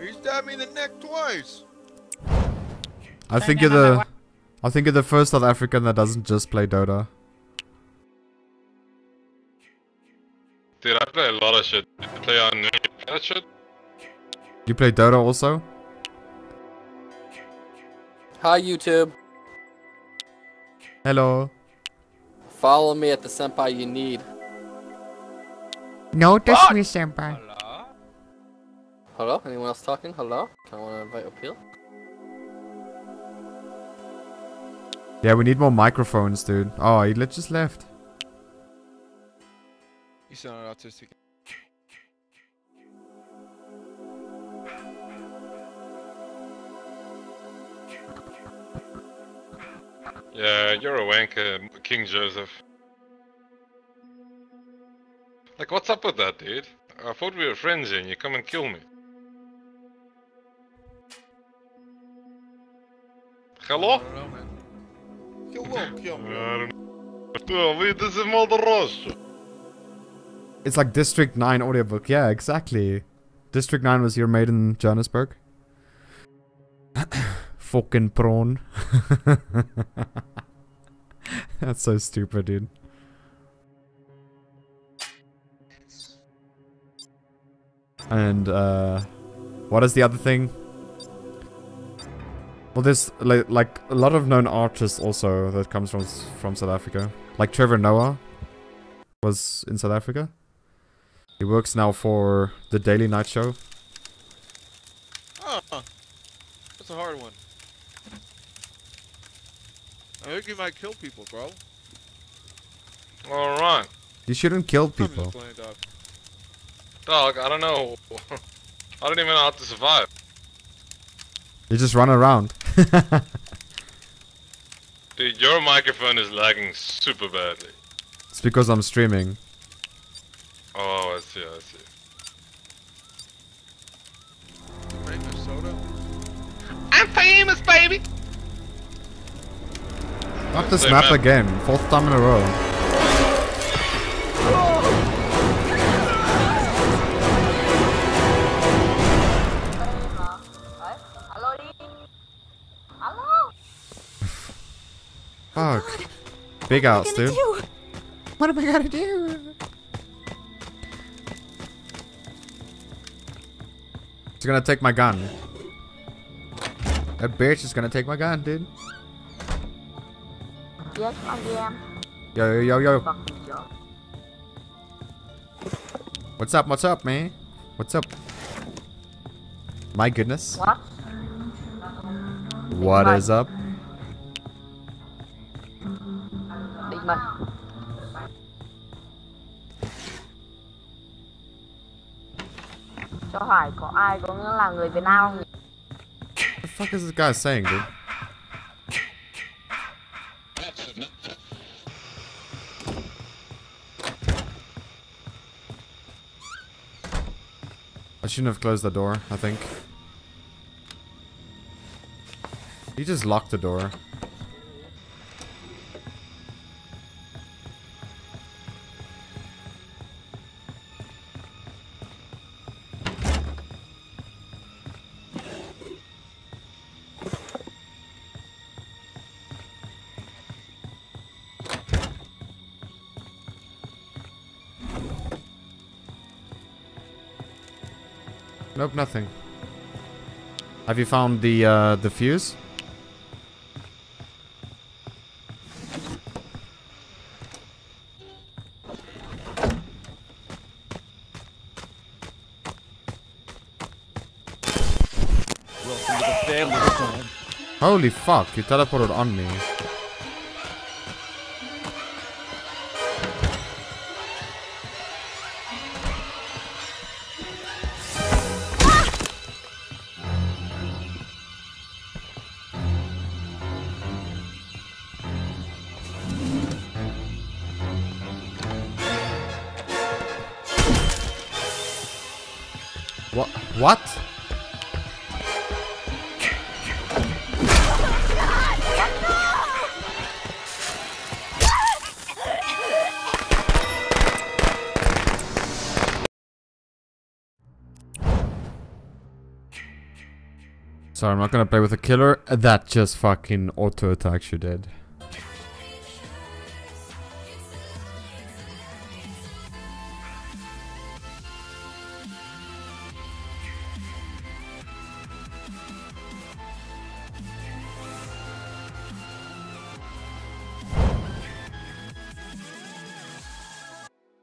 [SPEAKER 12] You stabbed me in the neck twice.
[SPEAKER 1] I think you're the I think you're the first South African that doesn't just play Dota.
[SPEAKER 8] Dude, I play a lot of shit. I play on that shit.
[SPEAKER 1] You play Dota also?
[SPEAKER 13] Hi, YouTube.
[SPEAKER 1] Hello.
[SPEAKER 13] Follow me at the senpai you need.
[SPEAKER 1] Notice
[SPEAKER 13] What?
[SPEAKER 1] me, senpai.
[SPEAKER 13] Hello? Anyone else talking? Hello? I want to invite Appeal.
[SPEAKER 1] Yeah, we need more microphones, dude. Oh, he le- just left.
[SPEAKER 12] You sound autistic.
[SPEAKER 8] Yeah, you're a wanker, King Joseph. Like, what's up with that, dude? I thought we were friends and you come and kill me. Hello?
[SPEAKER 12] I don't know, man. Kill him, kill
[SPEAKER 8] don't know. we this is Maldarosso.
[SPEAKER 1] It's like District 9 audiobook. Yeah, exactly. District 9 was your made in Johannesburg. (coughs) Fucking prawn. (laughs) That's so stupid, dude. And uh what is the other thing? Well, there's like, like a lot of known artists also that comes from from South Africa. Like Trevor Noah was in South Africa. He works now for the Daily Night Show.
[SPEAKER 12] Oh, that's a hard one. I think you might kill people, bro.
[SPEAKER 8] Alright.
[SPEAKER 1] You shouldn't kill people.
[SPEAKER 12] playing, dog.
[SPEAKER 8] Dog, I don't know. (laughs) I don't even know how to survive.
[SPEAKER 1] You just run around. (laughs)
[SPEAKER 8] Dude, your microphone is lagging super badly.
[SPEAKER 1] it's because I'm streaming.
[SPEAKER 8] Oh, I see, I see.
[SPEAKER 12] Famous soda?
[SPEAKER 8] I'm famous, baby!
[SPEAKER 1] Not this
[SPEAKER 8] Same
[SPEAKER 1] map
[SPEAKER 8] map.
[SPEAKER 1] again. Fourth time in a row. Big
[SPEAKER 5] What am I
[SPEAKER 1] dude.
[SPEAKER 5] do?
[SPEAKER 1] What am I gonna do? She's gonna take my gun. That bitch is gonna take my gun, dude.
[SPEAKER 14] Yes, I am.
[SPEAKER 1] Yo, yo, yo, yo. What's up? What's up, man? What's up? My goodness.
[SPEAKER 14] What?
[SPEAKER 1] What is up?
[SPEAKER 14] Mike. Cho hỏi có ai có nghĩa là người Việt Nam không?
[SPEAKER 1] What the fuck is this guy saying, dude? I shouldn't have closed the door, I think. He just locked the door. Nothing. Have you found the uh, the fuse?
[SPEAKER 15] Welcome to the family, son.
[SPEAKER 1] Holy fuck, you teleported on me. Sorry, I'm not gonna play with a killer. That just fucking auto attacks you dead.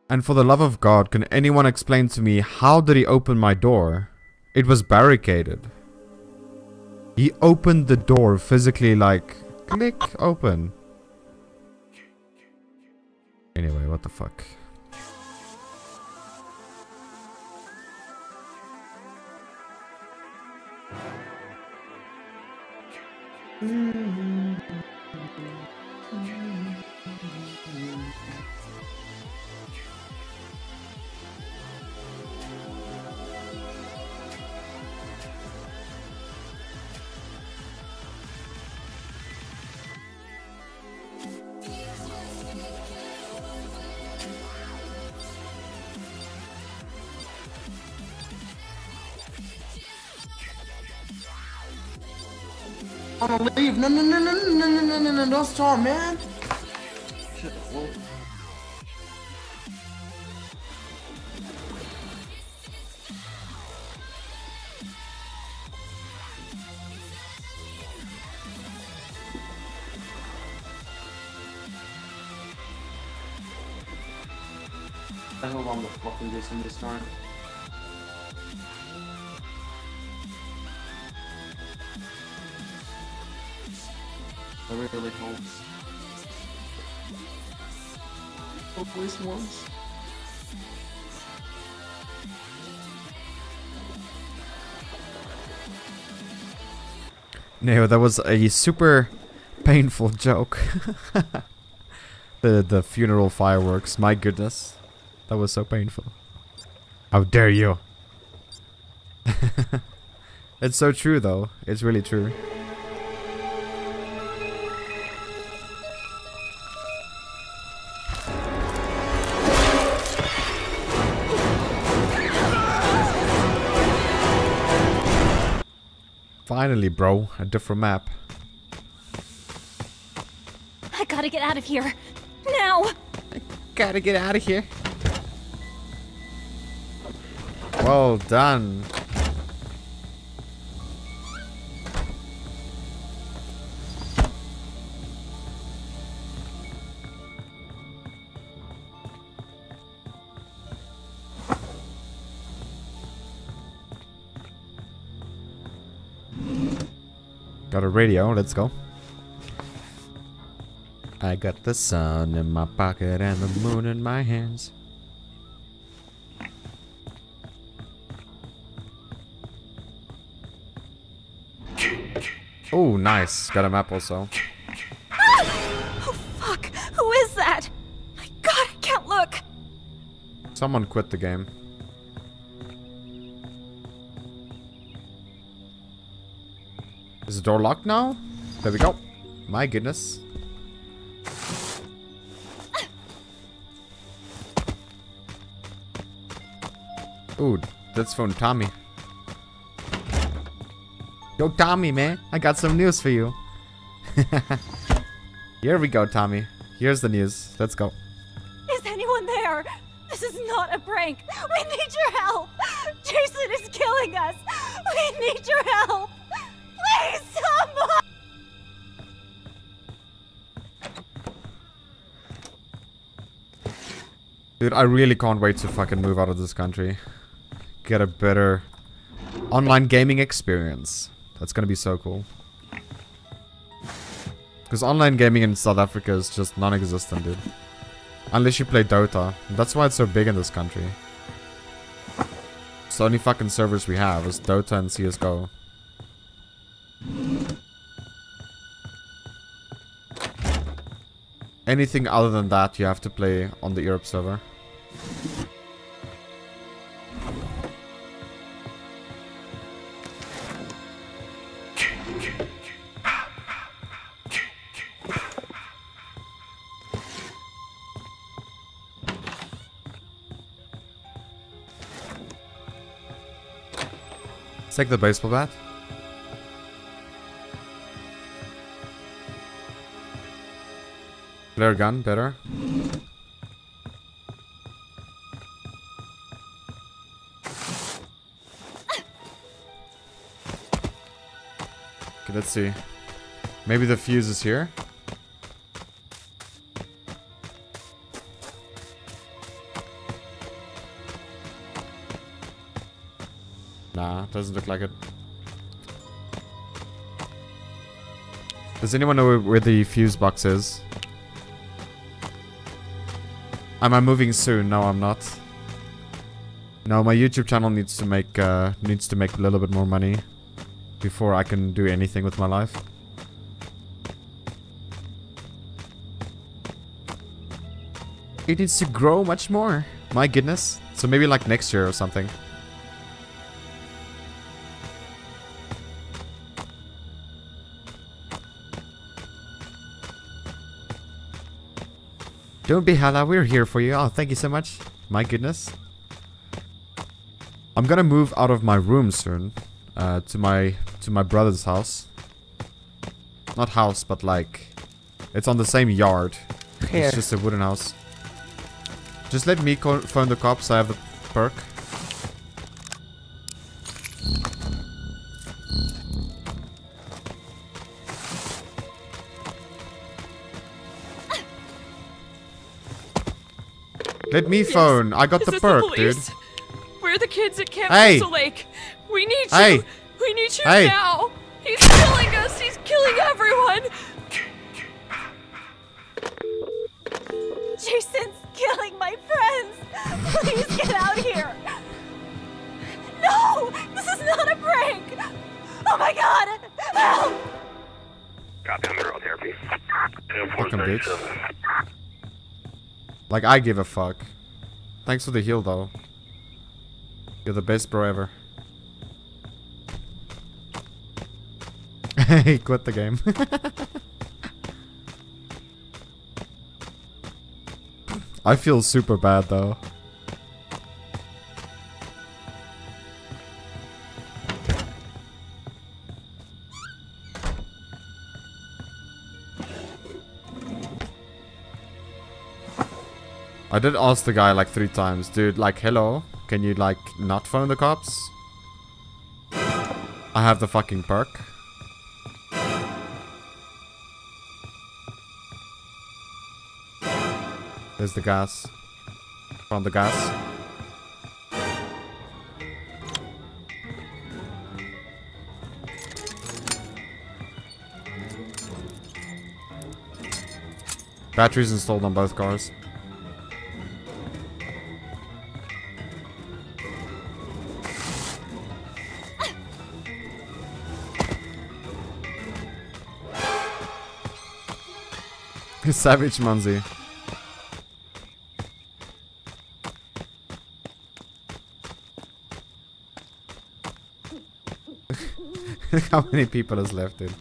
[SPEAKER 1] And for the love of God, can anyone explain to me how did he open my door? It was barricaded. He opened the door physically like click open. Anyway, what the fuck?
[SPEAKER 16] I wanna leave. No, no, no, no, no, no, no, no, no, don't start, man. I hope I'm the fucking Jason this time. Hope this once.
[SPEAKER 1] No, that was a super painful joke. (laughs) the the funeral fireworks, my goodness. That was so painful. How dare you? (laughs) it's so true though. It's really true. Finally, bro, a different map.
[SPEAKER 5] I gotta get out of here. Now!
[SPEAKER 1] I gotta get out of here. Well done. Got a radio, let's go. I got the sun in my pocket and the moon in my hands. Oh, nice. Got a map also.
[SPEAKER 5] Oh, fuck! Who is that? My god, I can't look!
[SPEAKER 1] Someone quit the game. Door locked now? There we go. My goodness. Ooh, that's from Tommy. Yo, Tommy, man. I got some news for you. (laughs) Here we go, Tommy. Here's the news. Let's go.
[SPEAKER 5] Is anyone there? This is not a prank! We need your help! Jason is killing us! We need your help!
[SPEAKER 1] Dude, I really can't wait to fucking move out of this country. Get a better online gaming experience. That's gonna be so cool. Because online gaming in South Africa is just non-existent, dude. Unless you play Dota. That's why it's so big in this country. It's the only fucking servers we have is Dota and CSGO. Anything other than that, you have to play on the Europe server. Take the baseball bat. Flare gun, better. See. Maybe the fuse is here? Nah, doesn't look like it. Does anyone know where the fuse box is? Am I moving soon? No, I'm not. No, my YouTube channel needs to make uh, needs to make a little bit more money before I can do anything with my life. It needs to grow much more. My goodness. So maybe like next year or something. Don't be Hala, we're here for you. Oh, thank you so much. My goodness. I'm gonna move out of my room soon. Uh, to my to my brother's house. Not house, but like... It's on the same yard.
[SPEAKER 13] Here.
[SPEAKER 1] It's just a wooden house. Just let me phone the cops, I have the perk. Let me phone. I got
[SPEAKER 17] Is
[SPEAKER 1] the perk,
[SPEAKER 17] police?
[SPEAKER 1] dude.
[SPEAKER 17] We're the kids at Camp
[SPEAKER 1] Hey!
[SPEAKER 17] Crystal Lake. We need you.
[SPEAKER 1] Hey!
[SPEAKER 17] We you
[SPEAKER 1] Hey!
[SPEAKER 17] now. He's killing us. He's killing everyone.
[SPEAKER 5] Jason's killing my friends! Please get out here! No! This is not a prank! Oh my god! Help!
[SPEAKER 9] Copy on mineral therapy.
[SPEAKER 1] Fucking bitch. Like, I give a fuck. Thanks for the heal, though. You're the best bro ever. He quit the game. (laughs) I feel super bad, though. I did ask the guy like three times, dude, like, hello, can you like not phone the cops? I have the fucking perk. There's the gas. Found the gas. Batteries installed on both cars. (laughs) Savage Monzy. (laughs) how many people is left in.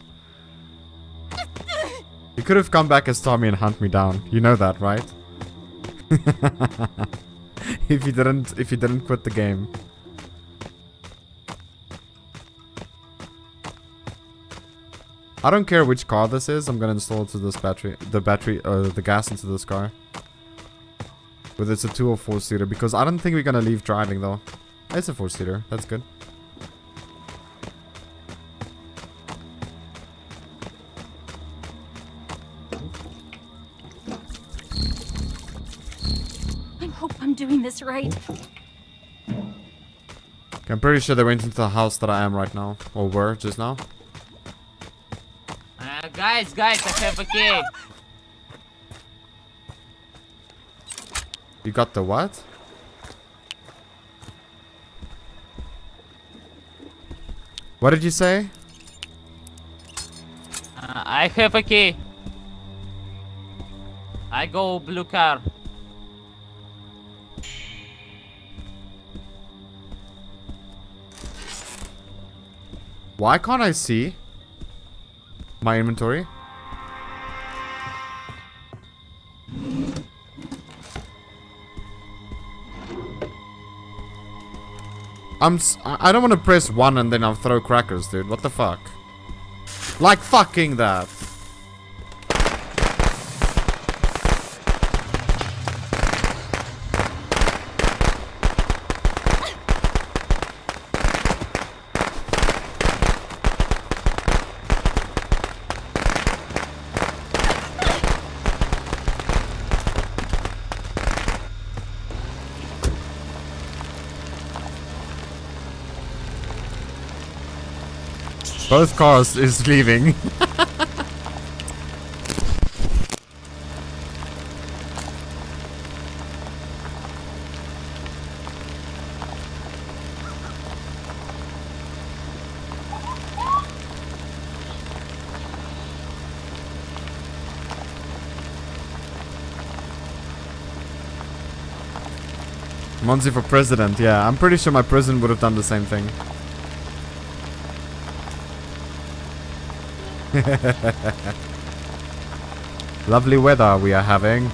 [SPEAKER 1] You could have come back as Tommy and hunt me down. You know that, right? (laughs) if you didn't if you didn't quit the game. I don't care which car this is, I'm gonna install it to this battery the battery uh the gas into this car. Whether it's a two or four seater, because I don't think we're gonna leave driving though. It's a four seater, that's good.
[SPEAKER 5] Right.
[SPEAKER 1] I'm pretty sure they went into the house that I am right now. Or were just now.
[SPEAKER 18] Uh, guys, guys, I have a key.
[SPEAKER 1] You got the what? What did you say?
[SPEAKER 18] Uh, I have a key. I go blue car.
[SPEAKER 1] Why can't I see my inventory? I'm s I don't want to press one and then I'll throw crackers, dude. What the fuck? Like fucking that. Both cars is leaving. (laughs) Monzy for president, yeah. I'm pretty sure my prison would have done the same thing. (laughs) Lovely weather we are having.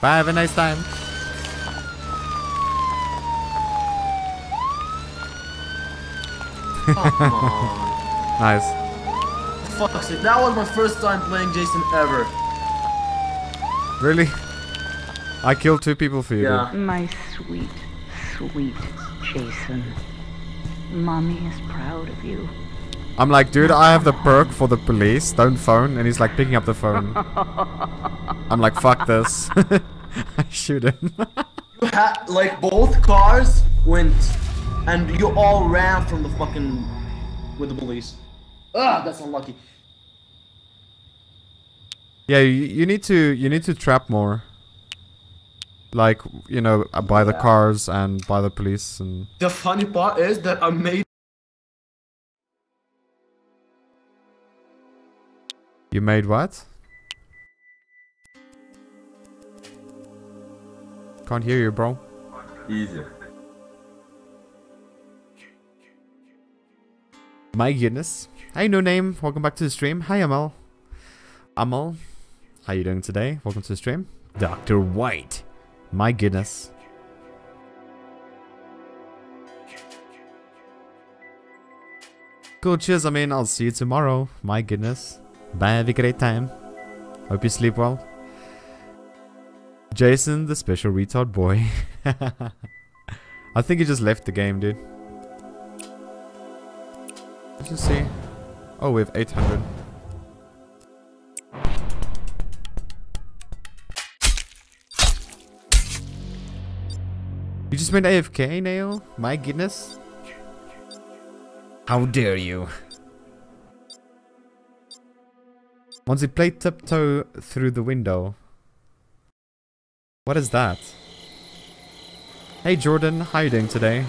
[SPEAKER 1] Bye, have a nice time.
[SPEAKER 16] Come on.
[SPEAKER 1] Nice.
[SPEAKER 16] Fuck's sake, that was my first time playing Jason ever.
[SPEAKER 1] Really? I killed two people for you,
[SPEAKER 16] Yeah.
[SPEAKER 1] dude.
[SPEAKER 7] My sweet, sweet Jason. Mommy is proud of you.
[SPEAKER 1] I'm like, dude, I have the perk for the police. Don't phone. And he's like picking up the phone. (laughs) I'm like, fuck this. (laughs) I shoot him.
[SPEAKER 16] You had like both cars went, and you all ran from the fucking with the police. Ah, that's unlucky.
[SPEAKER 1] yeah, you, you need to you need to trap more. Like, you know, uh, by the
[SPEAKER 16] Yeah.
[SPEAKER 1] cars and by the police and
[SPEAKER 16] The funny part is that I made.
[SPEAKER 1] you made what? Can't hear you, bro.
[SPEAKER 19] Easy. My goodness. Hey, no name. Welcome back to the stream. Hi, Amal. Amal.
[SPEAKER 1] How you doing today? Welcome to the stream. Dr. White. My goodness. Cool, cheers. I mean, I'll see you tomorrow. My goodness. Bye, have a great time. Hope you sleep well. Jason, the special retard boy. (laughs) I think he just left the game, dude. Let's just see. Oh, we have 800. You just went AFK, Nail? My goodness. How dare you? Once he played tiptoe through the window. What is that? Hey Jordan, how you doing today?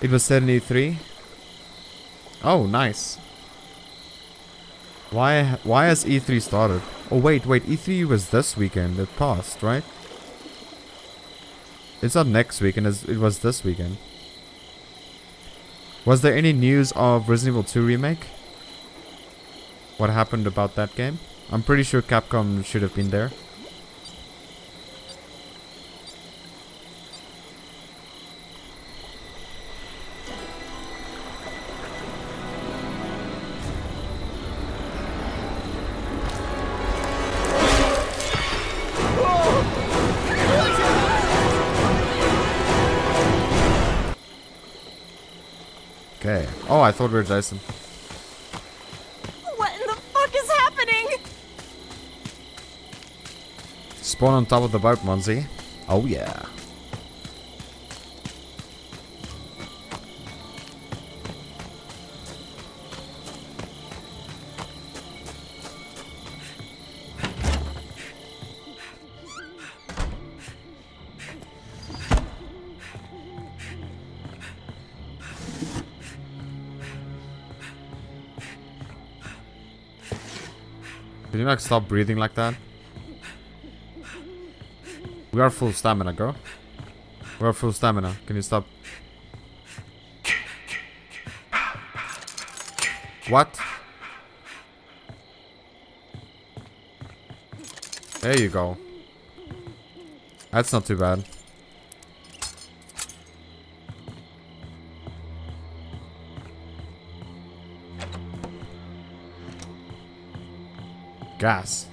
[SPEAKER 1] It was 73. Oh, nice. Why why has E3 started? Oh wait, wait, E3 was this weekend. It passed, right? It's not next weekend, it was this weekend. Was there any news of Resident Evil 2 remake? What happened about that game? I'm pretty sure Capcom should have been there. Thought we were Jason.
[SPEAKER 5] What in the fuck is happening?
[SPEAKER 1] Spawn on top of the boat, Monzy. Oh yeah. Like stop breathing like that? We are full stamina, girl. We are full stamina. Can you stop? What? There you go. That's not too bad. Gas.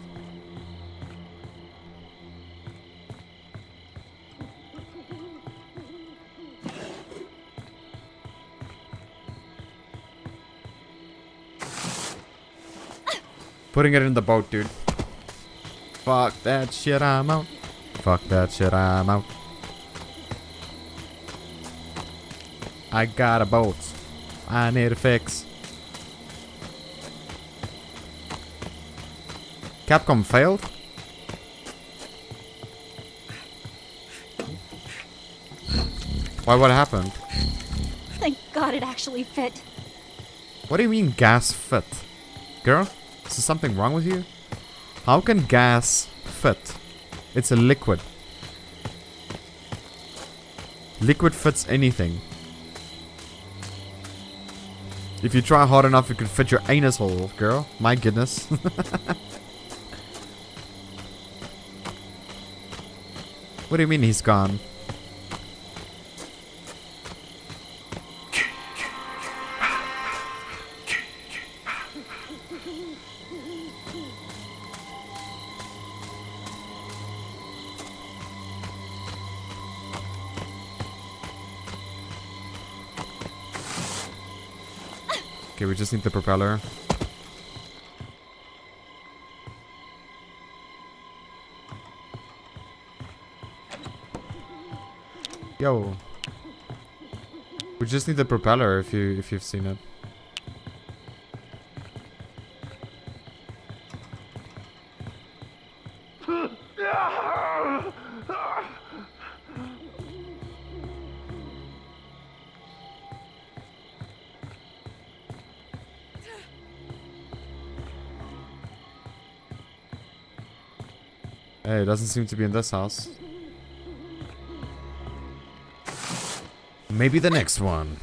[SPEAKER 1] Putting it in the boat, dude. Fuck that shit, I'm out. Fuck that shit, I'm out. I got a boat. I need a fix. Capcom failed? Why, what happened?
[SPEAKER 5] Thank God it actually fit.
[SPEAKER 1] What do you mean gas fit? Girl, is there something wrong with you? How can gas fit? It's a liquid. Liquid fits anything. If you try hard enough, it could fit your anus hole, girl. My goodness. (laughs) what do you mean he's gone? Okay, we just need the propeller. Yo. We just need the propeller if you if you've seen it. Hey, it doesn't seem to be in this house. Maybe the next one.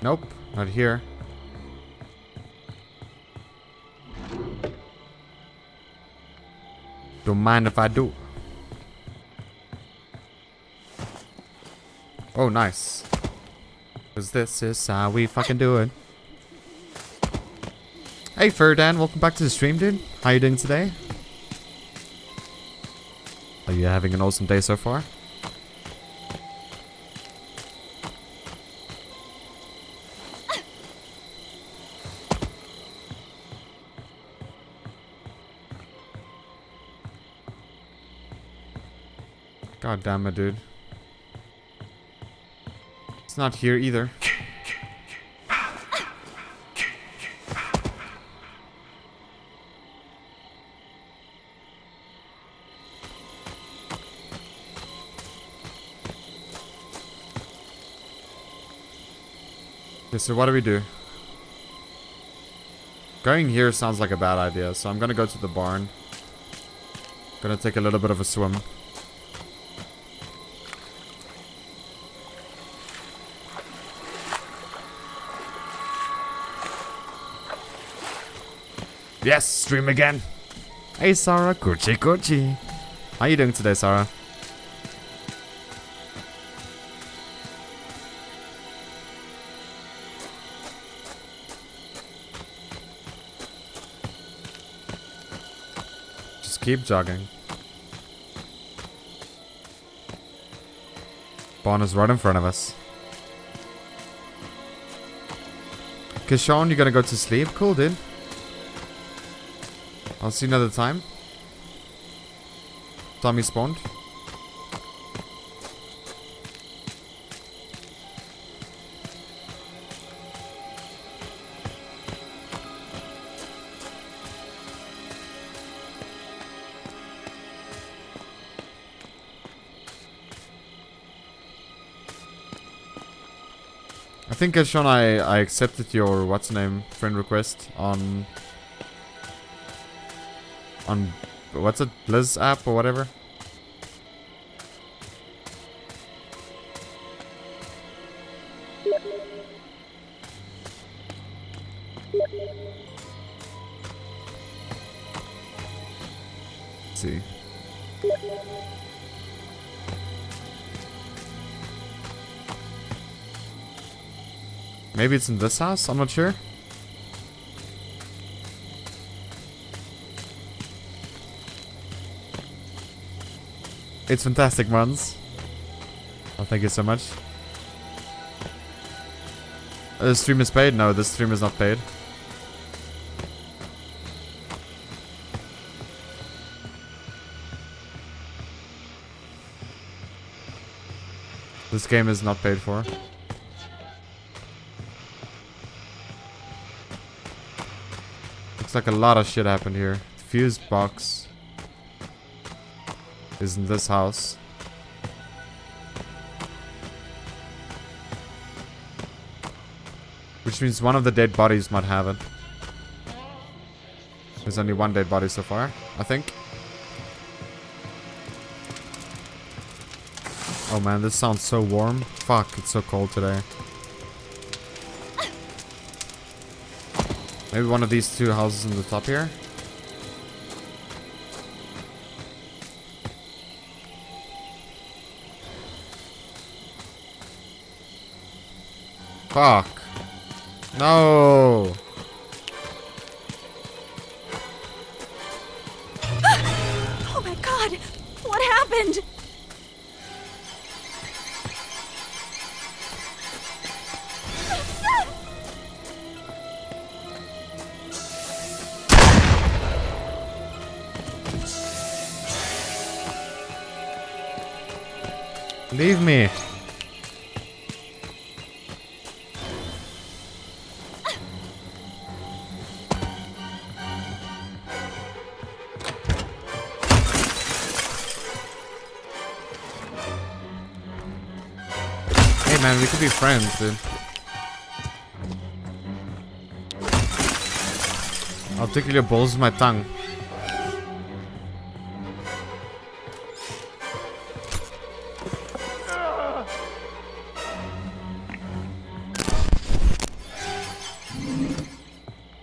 [SPEAKER 1] Nope, not here. Don't mind if I do. Nice. Cause this is how we fucking do it. Hey Ferdan, welcome back to the stream, dude. How you doing today? Are you having an awesome day so far? God damn it, dude. It's not here either. Okay, so what do we do? Going here sounds like a bad idea, so I'm gonna go to the barn. Gonna take a little bit of a swim. Yes, stream again. Hey Sarah, Gucci Gucci. How you doing today, Sarah? Just keep jogging. Spawn is right in front of us. Sean, you gonna go to sleep? Cool, dude. I'll see another time. Tommy spawned. I think, Sean, I, I accepted your what's name friend request on on what's it Blizz app or whatever. See. Maybe it's in this house? I'm not sure. It's fantastic, Mons. Oh, thank you so much. The stream is paid? No, this stream is not paid. This game is not paid for. Looks like a lot of shit happened here. Fuse box is in this house. Which means one of the dead bodies might have it. There's only one dead body so far, I think. Oh man, this sounds so warm. Fuck, it's so cold today. Maybe one of these two houses in the top here? Fuck. No. Your balls with my tongue.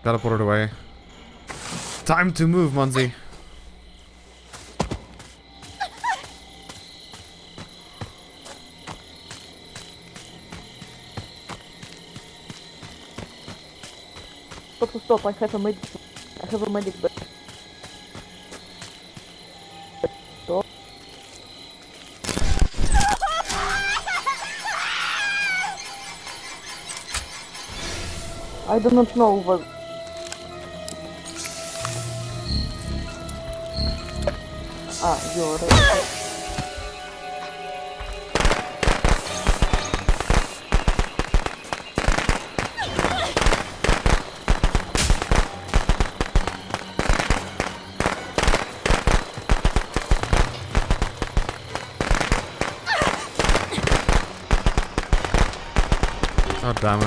[SPEAKER 1] Teleported away. Time to move, Monzy.
[SPEAKER 19] Stop, stop. I have a medic. I do not know what. Ah, you're right.
[SPEAKER 1] Damn.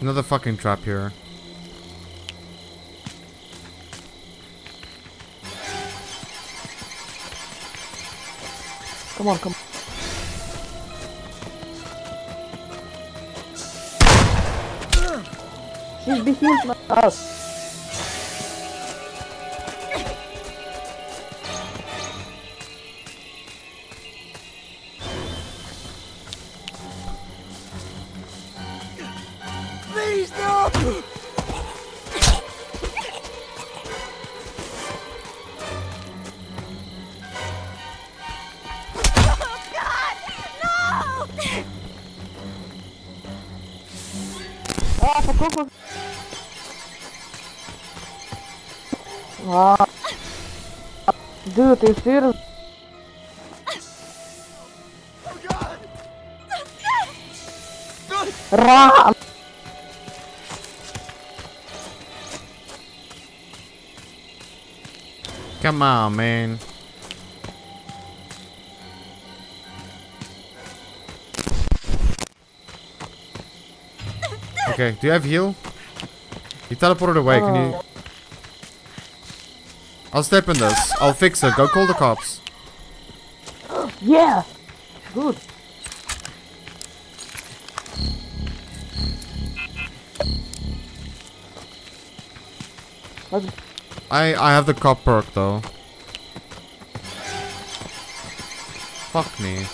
[SPEAKER 1] Another fucking trap here.
[SPEAKER 19] Come on, come. She's behind us. You serious? Run!
[SPEAKER 1] Come on, man. Okay, do you have heal? He teleported away, can you... I'll step in this. I'll fix it. Go call the cops.
[SPEAKER 19] Yeah! Good.
[SPEAKER 1] I I have the cop perk though. Fuck me.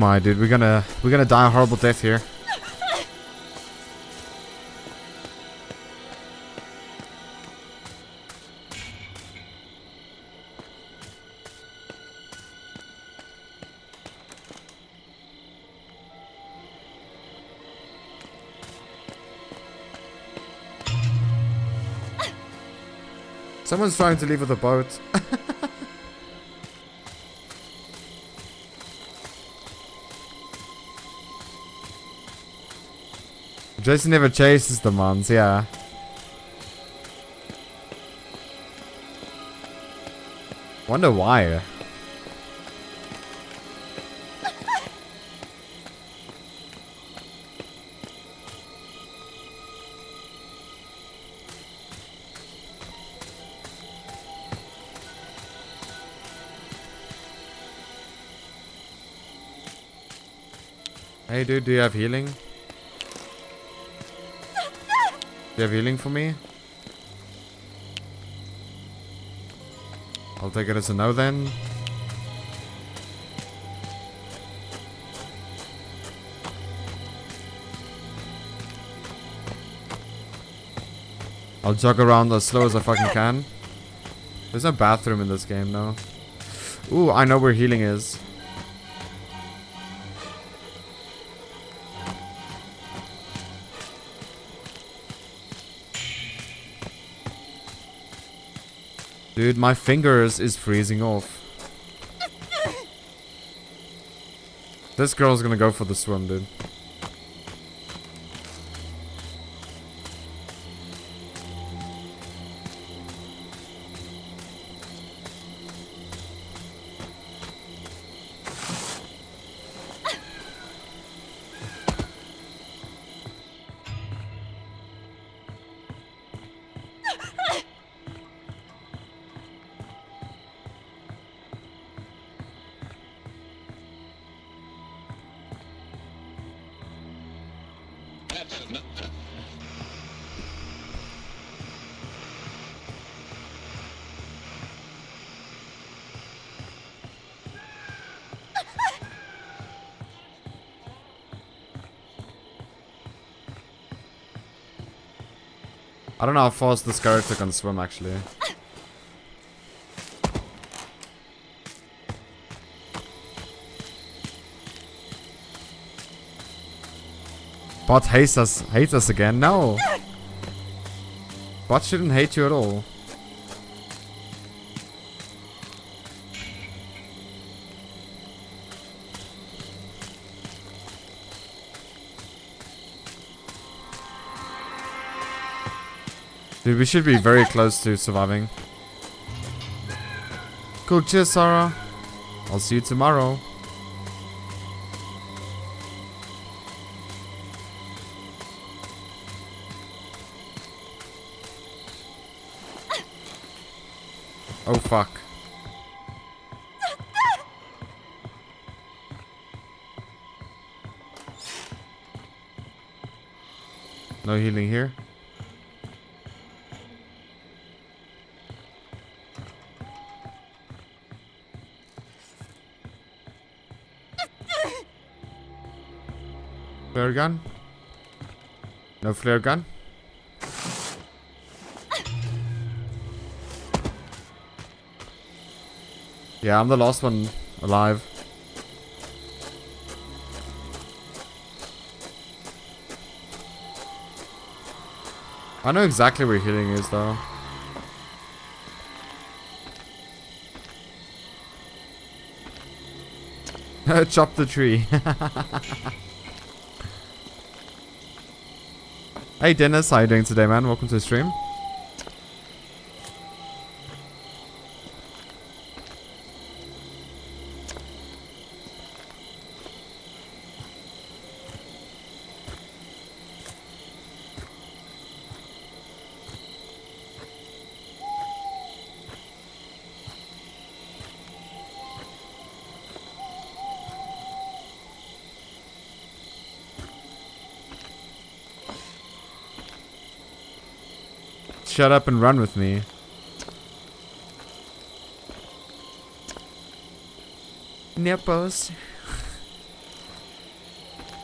[SPEAKER 1] My dude, we're gonna we're gonna die a horrible death here. Someone's trying to leave with a boat. (laughs) Jason never chases the mons, yeah. Wonder why. Hey dude, do you have healing? You have healing for me? I'll take it as a no then. I'll jog around as slow as I fucking can. There's no bathroom in this game, no. Ooh, I know where healing is. Dude, my fingers is freezing off. This girl's gonna go for the swim, dude. I don't know how fast this character can swim actually. Bot hates us hates us again. No. Bot shouldn't hate you at all. Dude, we should be very close to surviving. Cool, cheers, Sarah. I'll see you tomorrow. Oh, fuck. No healing here. Flare gun? No flare gun? Yeah, I'm the last one alive. I know exactly where healing is though. (laughs) Chop the tree. (laughs) hey Dennis, how you doing today man? Welcome to the stream. Shut up and run with me. Nippos.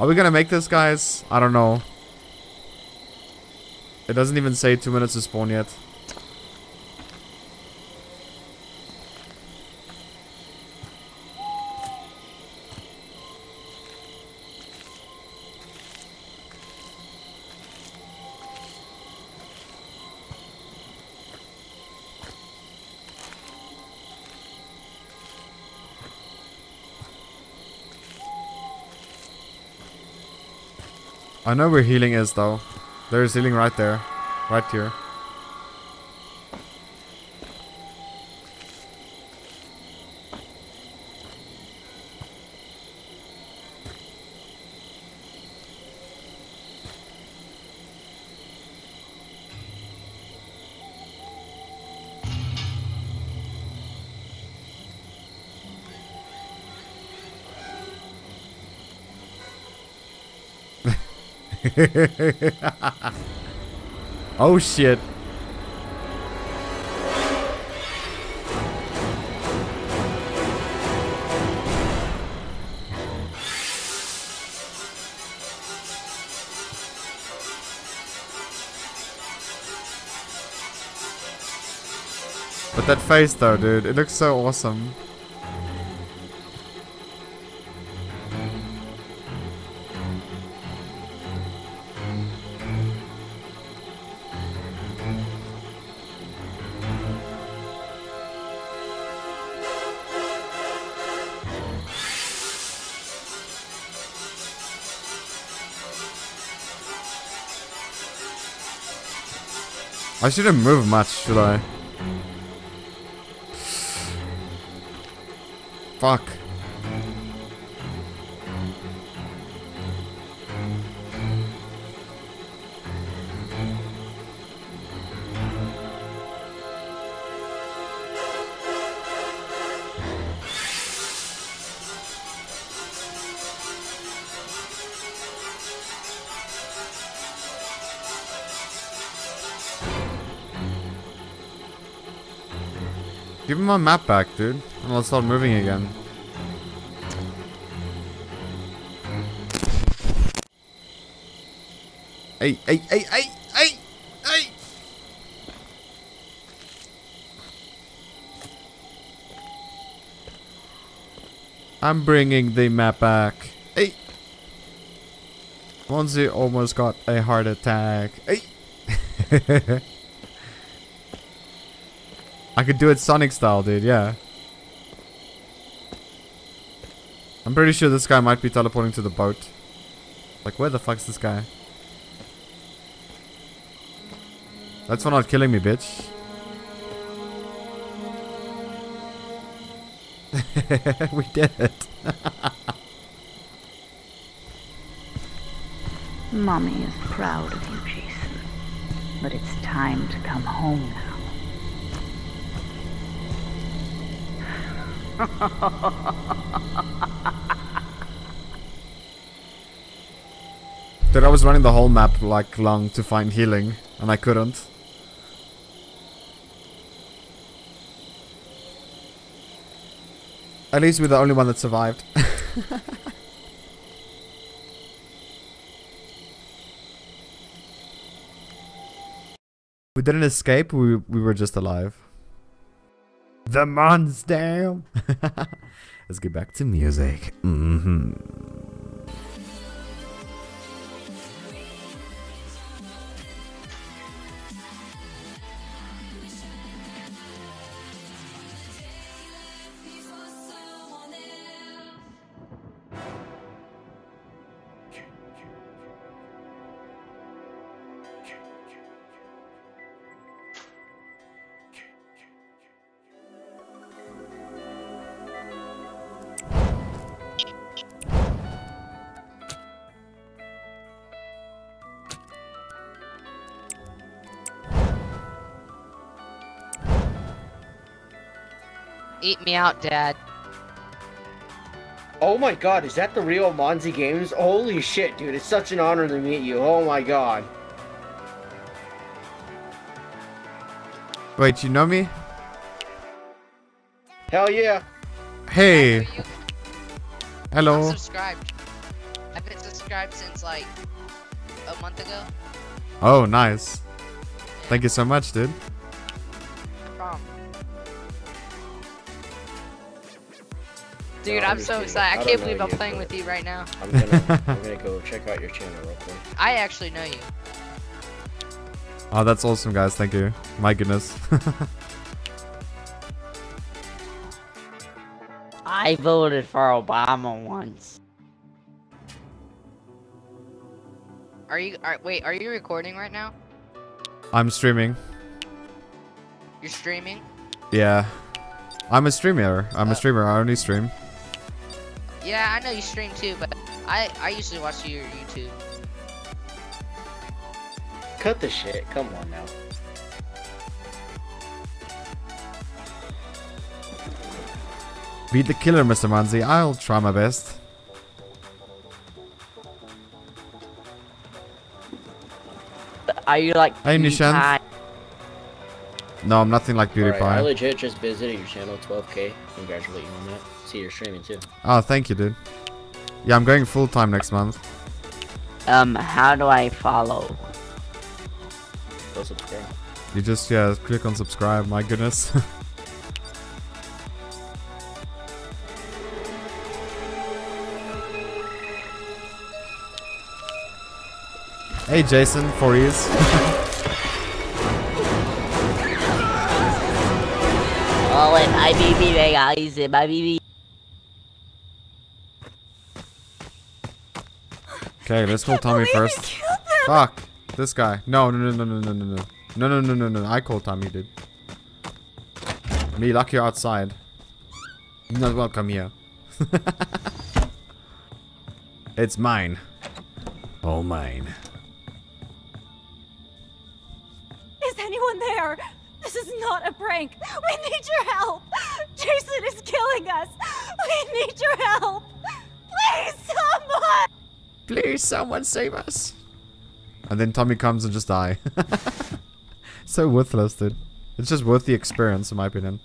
[SPEAKER 1] Are we gonna make this, guys? I don't know. It doesn't even say two minutes to spawn yet. I know where healing is though. There's healing right there. Right here. (laughs) oh shit. But that face though, dude, it looks so awesome. I shouldn't move much, should I? Fuck. My map back, dude. And I'll start moving again. Hey, hey, hey, hey, hey, hey! I'm bringing the map back. Hey! Monzy almost got a heart attack. Hey! (laughs) I could do it Sonic style, dude, yeah. I'm pretty sure this guy might be teleporting to the boat. Like, where the fuck's this guy? That's for not killing me, bitch. (laughs) we did it. (laughs)
[SPEAKER 7] Mommy is proud of you, Jason. But it's time to come home now. (laughs)
[SPEAKER 1] Dude, I was running the whole map like long to find healing, and I couldn't. At least we're the only one that survived. (laughs) we didn't escape, we, we were just alive. The monster! (laughs) Let's get back to music. Mm-hmm.
[SPEAKER 20] Eat out, Dad.
[SPEAKER 16] Oh my god, is that the real Monzy Games? Holy shit, dude, it's such an honor to meet you. Oh my god.
[SPEAKER 1] Wait, you know me?
[SPEAKER 16] Hell yeah.
[SPEAKER 1] Hey. Hello.
[SPEAKER 20] I'm subscribed. I've been subscribed since like a month ago.
[SPEAKER 1] Oh, nice. Thank you so much, dude.
[SPEAKER 20] Dude,
[SPEAKER 16] No,
[SPEAKER 20] I'm
[SPEAKER 16] you're
[SPEAKER 20] so
[SPEAKER 16] kidding.
[SPEAKER 20] excited. I
[SPEAKER 16] I
[SPEAKER 20] can't believe I'm playing with you right now. (laughs)
[SPEAKER 16] I'm gonna, I'm (laughs) gonna go check out your channel real quick.
[SPEAKER 20] I actually know you.
[SPEAKER 1] Oh, that's awesome, guys. Thank you. My goodness. (laughs)
[SPEAKER 21] I voted for Obama once.
[SPEAKER 20] Are you? Are, wait, are you recording right now?
[SPEAKER 1] I'm streaming.
[SPEAKER 20] You're streaming?
[SPEAKER 1] Yeah. I'm a streamer. I'm a uh, streamer. I only stream.
[SPEAKER 20] Yeah, I know you stream too, but I I usually watch your YouTube.
[SPEAKER 16] Cut the shit. Come on now.
[SPEAKER 1] Beat the killer, Mr. Monzy. I'll try my best.
[SPEAKER 21] Are you like
[SPEAKER 1] Hey, Nishan.
[SPEAKER 21] PewDiePie?
[SPEAKER 1] No, I'm nothing like PewDiePie.
[SPEAKER 16] Alright, I legit just visited your channel, 12k. Congratulate you on that. See, you're streaming too.
[SPEAKER 1] Oh, thank you, dude. Yeah, I'm going full time next month.
[SPEAKER 21] Um, how do I follow?
[SPEAKER 16] Go subscribe.
[SPEAKER 1] You just, yeah, click on subscribe. My goodness. (laughs) hey, Jason, for ease. (laughs)
[SPEAKER 21] Oh, wait, my BB, guys, my BB.
[SPEAKER 1] Okay, let's kill Tommy first. Fuck. This guy. No, no, no, no, no, no, no, no. No, no, no, no, no. I called Tommy, dude. Me, lucky you're outside. You're not welcome here. (laughs) it's mine. All mine.
[SPEAKER 5] A prank. We need your help. Jason is killing us. We need your help. Please, someone.
[SPEAKER 1] Please, someone save us. And then Tommy comes and just die. (laughs) so worthless, dude. It's just worth the experience, in my opinion.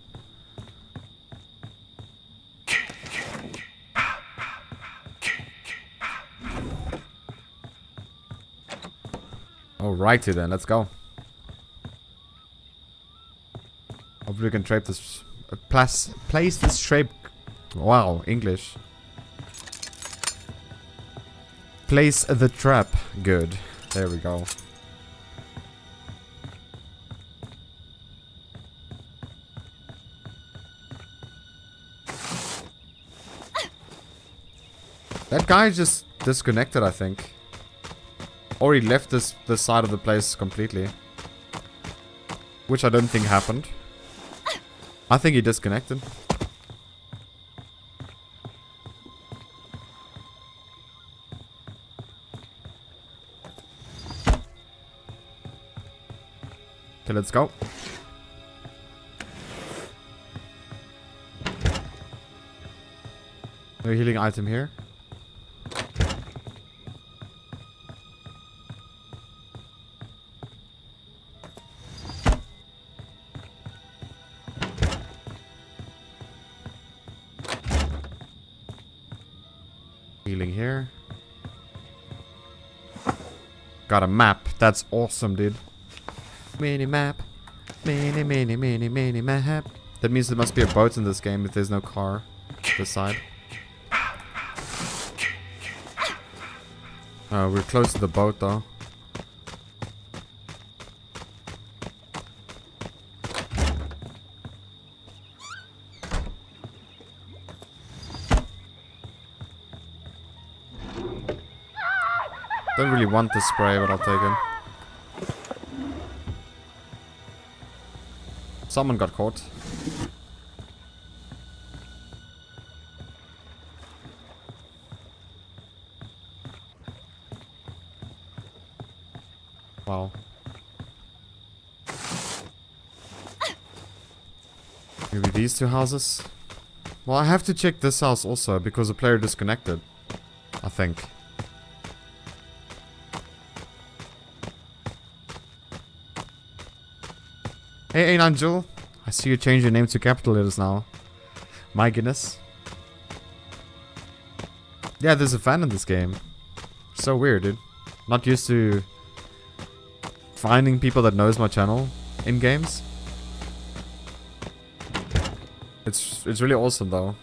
[SPEAKER 1] Alrighty then, let's go. We can trap this... Uh, place, place this shape... Wow, English. Place the trap. Good. There we go. That guy just disconnected, I think. Or he left this, this side of the place completely. Which I don't think happened. I think he disconnected. Okay, let's go. No healing item here. Healing here. Got a map. That's awesome, dude. Mini map. Mini, mini, mini, mini map. That means there must be a boat in this game if there's no car this side. Oh, uh, we're close to the boat though. Really want the spray, but I'll take it. Someone got caught. Wow. Maybe these two houses? Well, I have to check this house also, because the player disconnected. I think. Hey, Nigel. I see you change your name to capital letters now. My goodness. Yeah, there's a fan in this game. So weird, dude. Not used to finding people that knows my channel in games. It's it's really awesome though.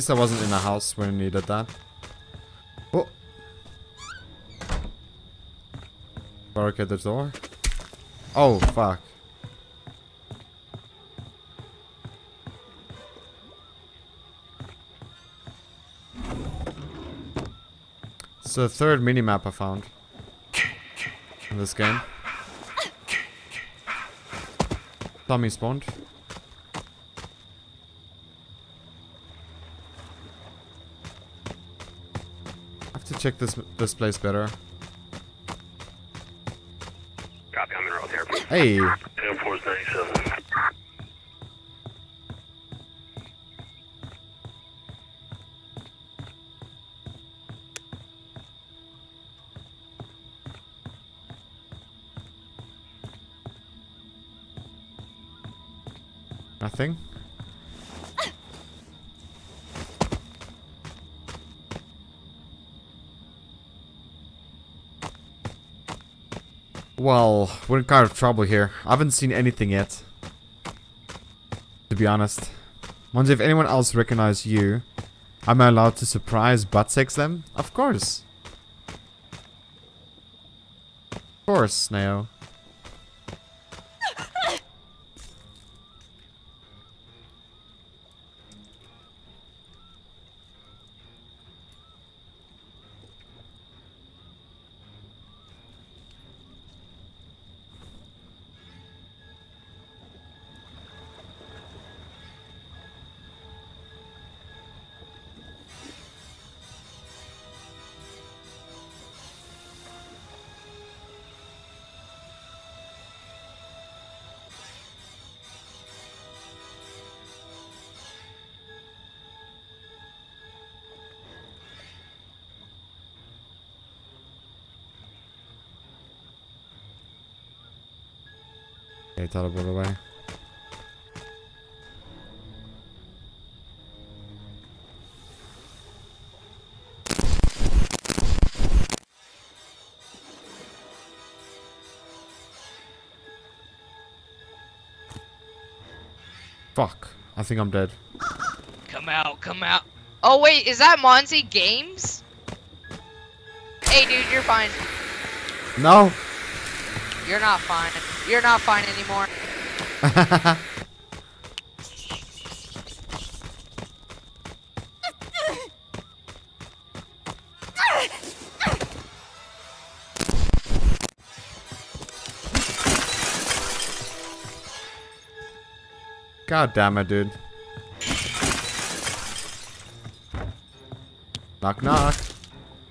[SPEAKER 1] Least I wasn't in a house when I needed that. Oh. Barricade the door. Oh, fuck. It's the third mini-map I found. In this game. Tommy spawned. I have to check this this place better.
[SPEAKER 9] Copy, I'm in road therapy.
[SPEAKER 1] Hey. Well, we're in kind of trouble here. I haven't seen anything yet. To be honest. Once if anyone else recognize you, am I allowed to surprise butt sex them? Of course. Of course, Neo. Away. Fuck. I think I'm dead.
[SPEAKER 20] Come out, come out. Oh wait, is that Monzy Games? Hey dude, you're fine.
[SPEAKER 1] No!
[SPEAKER 20] You're not fine. You're not fine anymore.
[SPEAKER 1] God damn it, dude. Knock knock.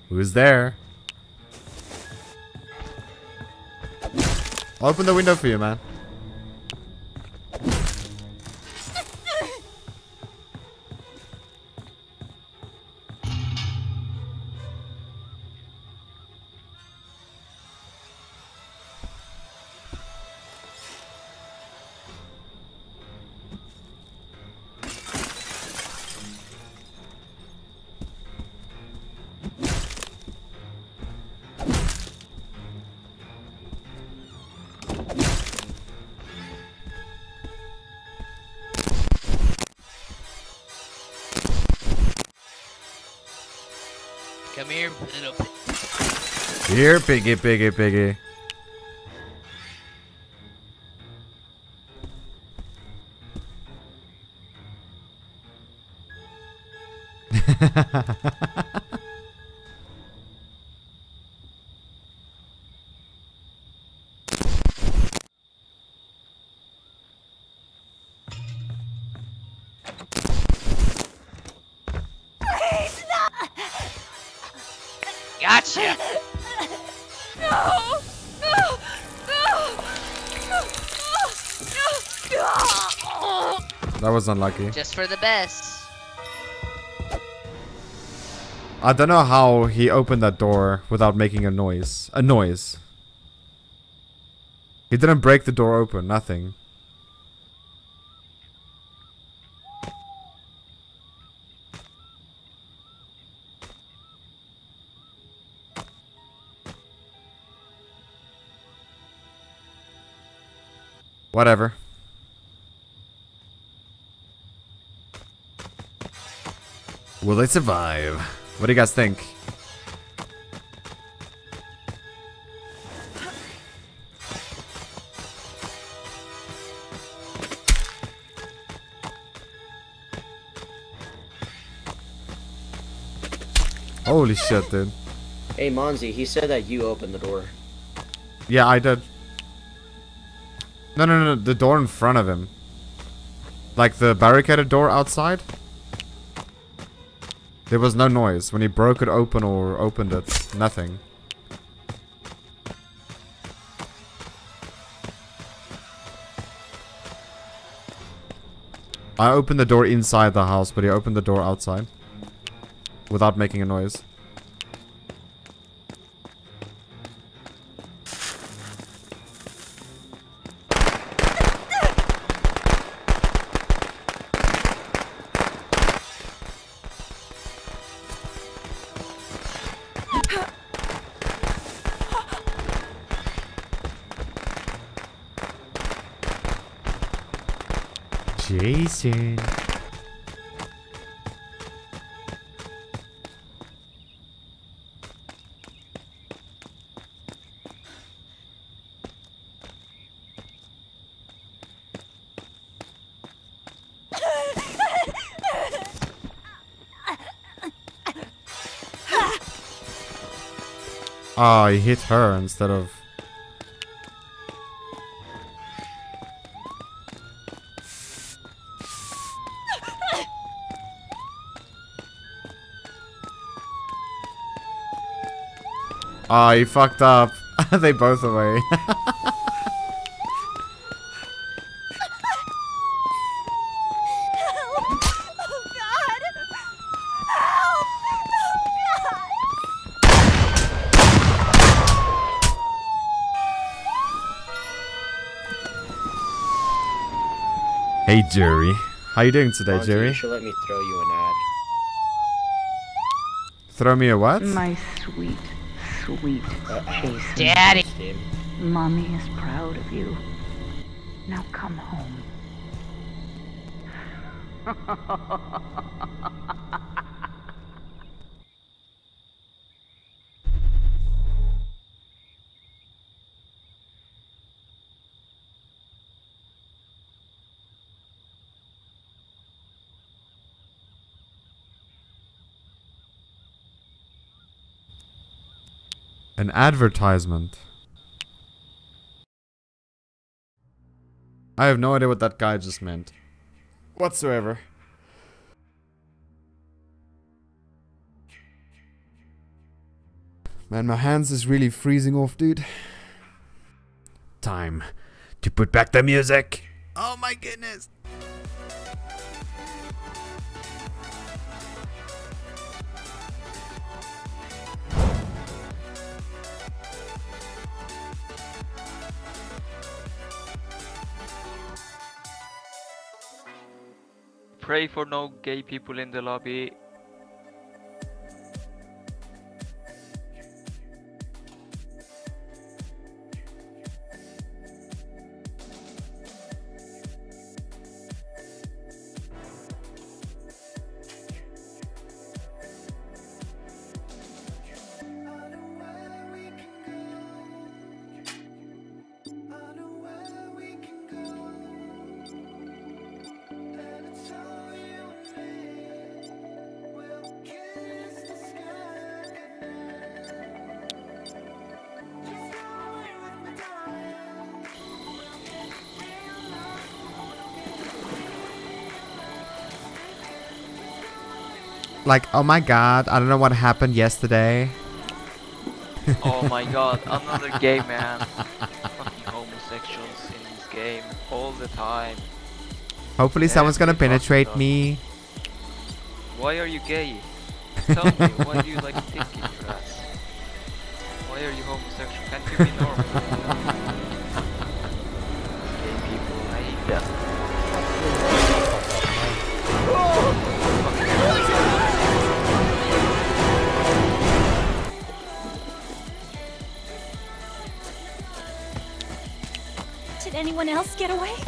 [SPEAKER 1] Who's there? I'll open the window for you, man.
[SPEAKER 20] Here,
[SPEAKER 1] piggy, piggy, piggy. Unlucky.
[SPEAKER 20] Just for the best.
[SPEAKER 1] I don't know how he opened that door without making a noise. A noise. He didn't break the door open, nothing. Whatever. Will they survive? What do you guys think? Holy shit, dude.
[SPEAKER 13] Hey, Monzy, he said that you opened the door.
[SPEAKER 1] Yeah, I did. No, no, no, the door in front of him. Like the barricaded door outside. There was no noise when he broke it open or opened it. Nothing. I opened the door inside the house, but he opened the door outside. Without making a noise. He hit her instead of... Oh, he fucked up. (laughs) they both away. (laughs)
[SPEAKER 5] Oh God! Help! Oh God!
[SPEAKER 1] hey, Jerry. How you doing today,
[SPEAKER 22] Monty,
[SPEAKER 1] Jerry?
[SPEAKER 22] You should let me throw you an ad.
[SPEAKER 1] Throw me a what?
[SPEAKER 7] My sweet, sweet Jason.
[SPEAKER 20] Daddy.
[SPEAKER 7] Mommy is proud of you. Now come home. (laughs)
[SPEAKER 1] An advertisement. I have no idea what that guy just meant. Whatsoever. Man, my hands is really freezing off, dude. Time to put back the music.
[SPEAKER 23] For no gay people in the lobby.
[SPEAKER 1] Like, oh my god, I don't know what happened yesterday.
[SPEAKER 23] oh my god, (laughs) another gay man. Fucking homosexuals in this game all the time.
[SPEAKER 1] Hopefully someone's gonna penetrate me.
[SPEAKER 23] Why are you gay? Tell me, (laughs) why do you like dick in your ass? Why are you homosexual? Can't you be normal? (laughs)
[SPEAKER 5] get away?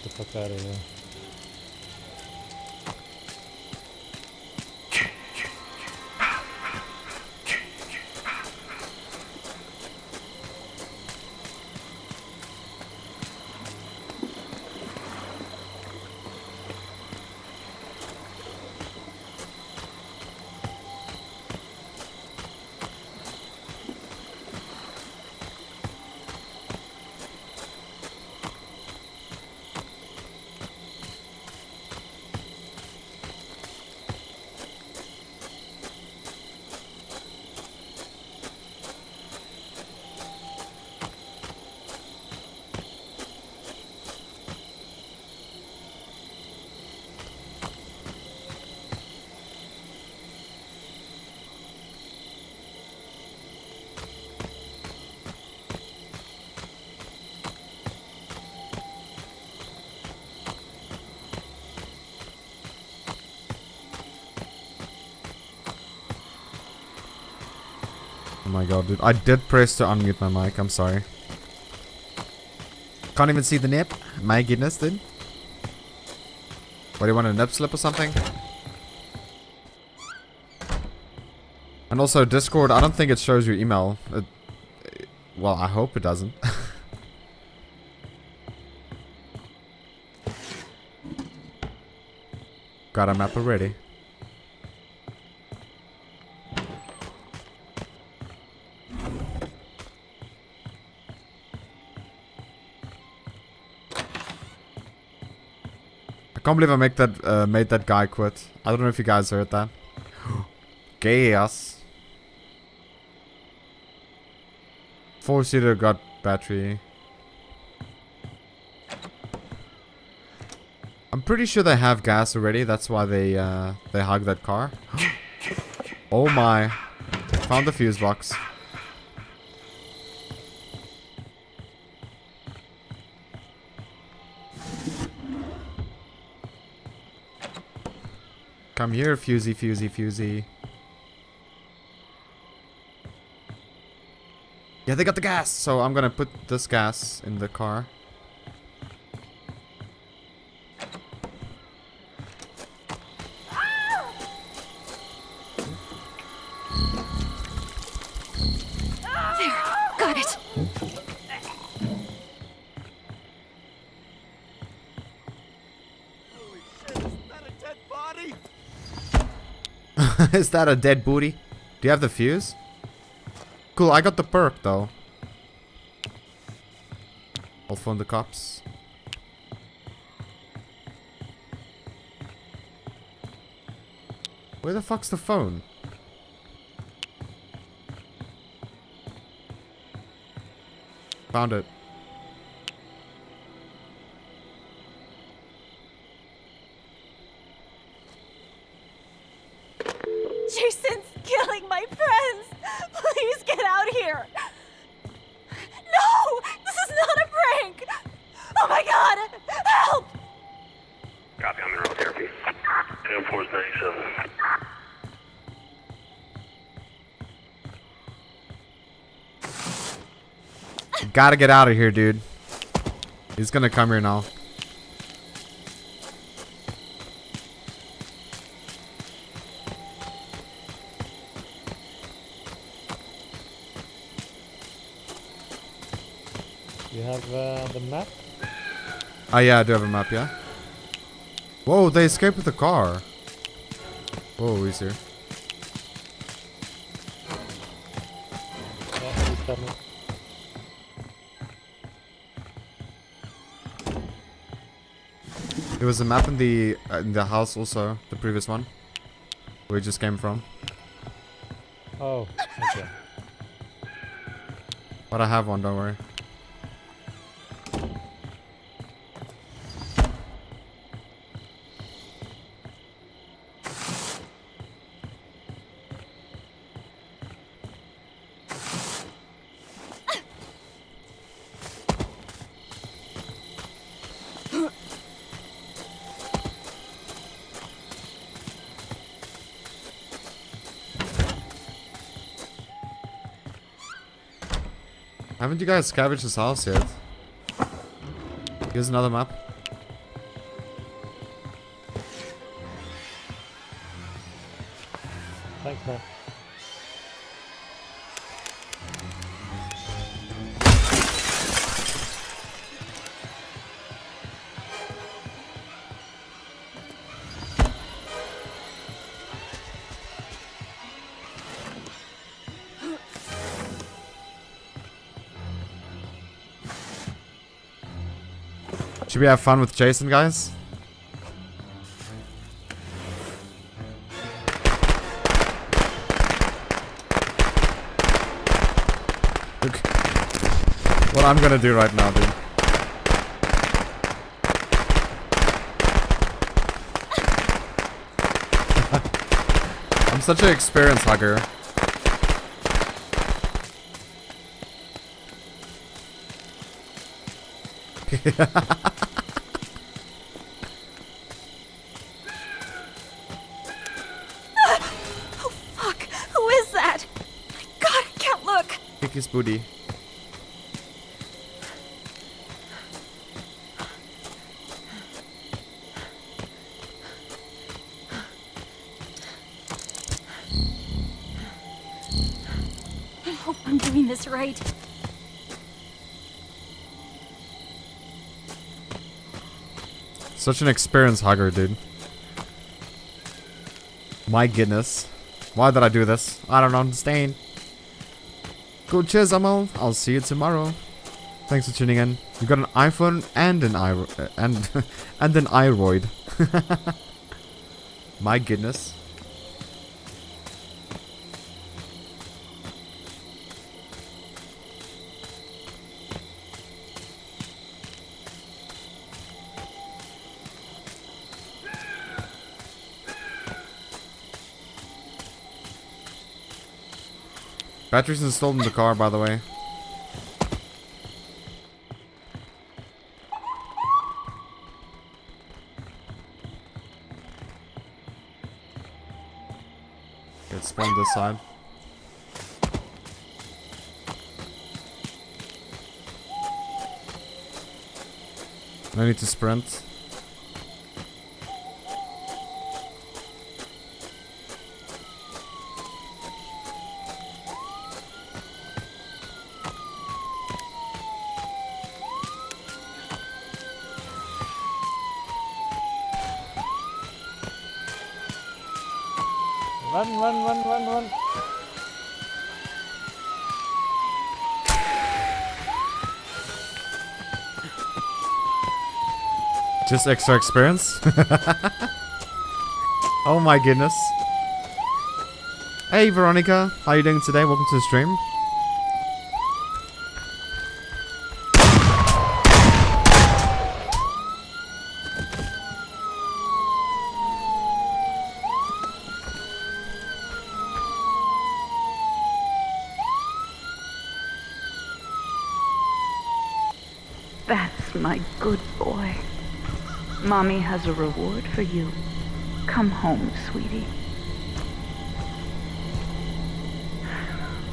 [SPEAKER 22] Let's
[SPEAKER 1] my god, dude. I did press to unmute my mic. I'm sorry. Can't even see the nip. My goodness, dude. What do you want, a nip slip or something? And also, Discord, I don't think it shows your email. It, well, I hope it doesn't. (laughs) Got a map already. Can't believe I make that uh, made that guy quit. I don't know if you guys heard that. Gas. Four seater got battery. I'm pretty sure they have gas already. That's why they uh, they hug that car. (gasps) oh my! Found the fuse box. Come here, Fusey, Fusey, Fusey. Yeah, they got the gas, so I'm gonna put this gas in the car. Is that a dead booty? Do you have the fuse? Cool, I got the perk though. I'll phone the cops. Where the fuck's the phone? Found it. Gotta get out of here, dude. He's gonna come here now.
[SPEAKER 22] You have uh, the map?
[SPEAKER 1] Oh yeah, I do have a map, yeah. Whoa, they escaped with the car. Whoa, he's here.
[SPEAKER 22] Yeah, he's
[SPEAKER 1] There was a map in the uh, in the house also, the previous one, where he just came from.
[SPEAKER 22] Oh, okay.
[SPEAKER 1] But I have one, don't worry. You guys scavenge his house yet? Here's another map. We have fun with Jason, guys? Look. What I'm gonna do right now, dude. (laughs) I'm such an experience hugger.
[SPEAKER 5] Oh (laughs)
[SPEAKER 1] booty.
[SPEAKER 5] I hope I'm doing this right.
[SPEAKER 1] Such an experience hugger, dude. My goodness. Why did I do this? I don't understand. Cool, cheers, Amal. I'll see you tomorrow. Thanks for tuning in. You got an iPhone and an i uh, and (laughs) and an iRoid. (laughs) My goodness. Batteries installed in the car, by the way. Get spawned this side. I need to sprint.
[SPEAKER 22] Run, run, run, run, run.
[SPEAKER 1] Just extra experience? (laughs) oh my goodness. Hey Veronica, how are you doing today? Welcome to the stream.
[SPEAKER 7] That's my good boy. Mommy has a reward for you. Come home, sweetie.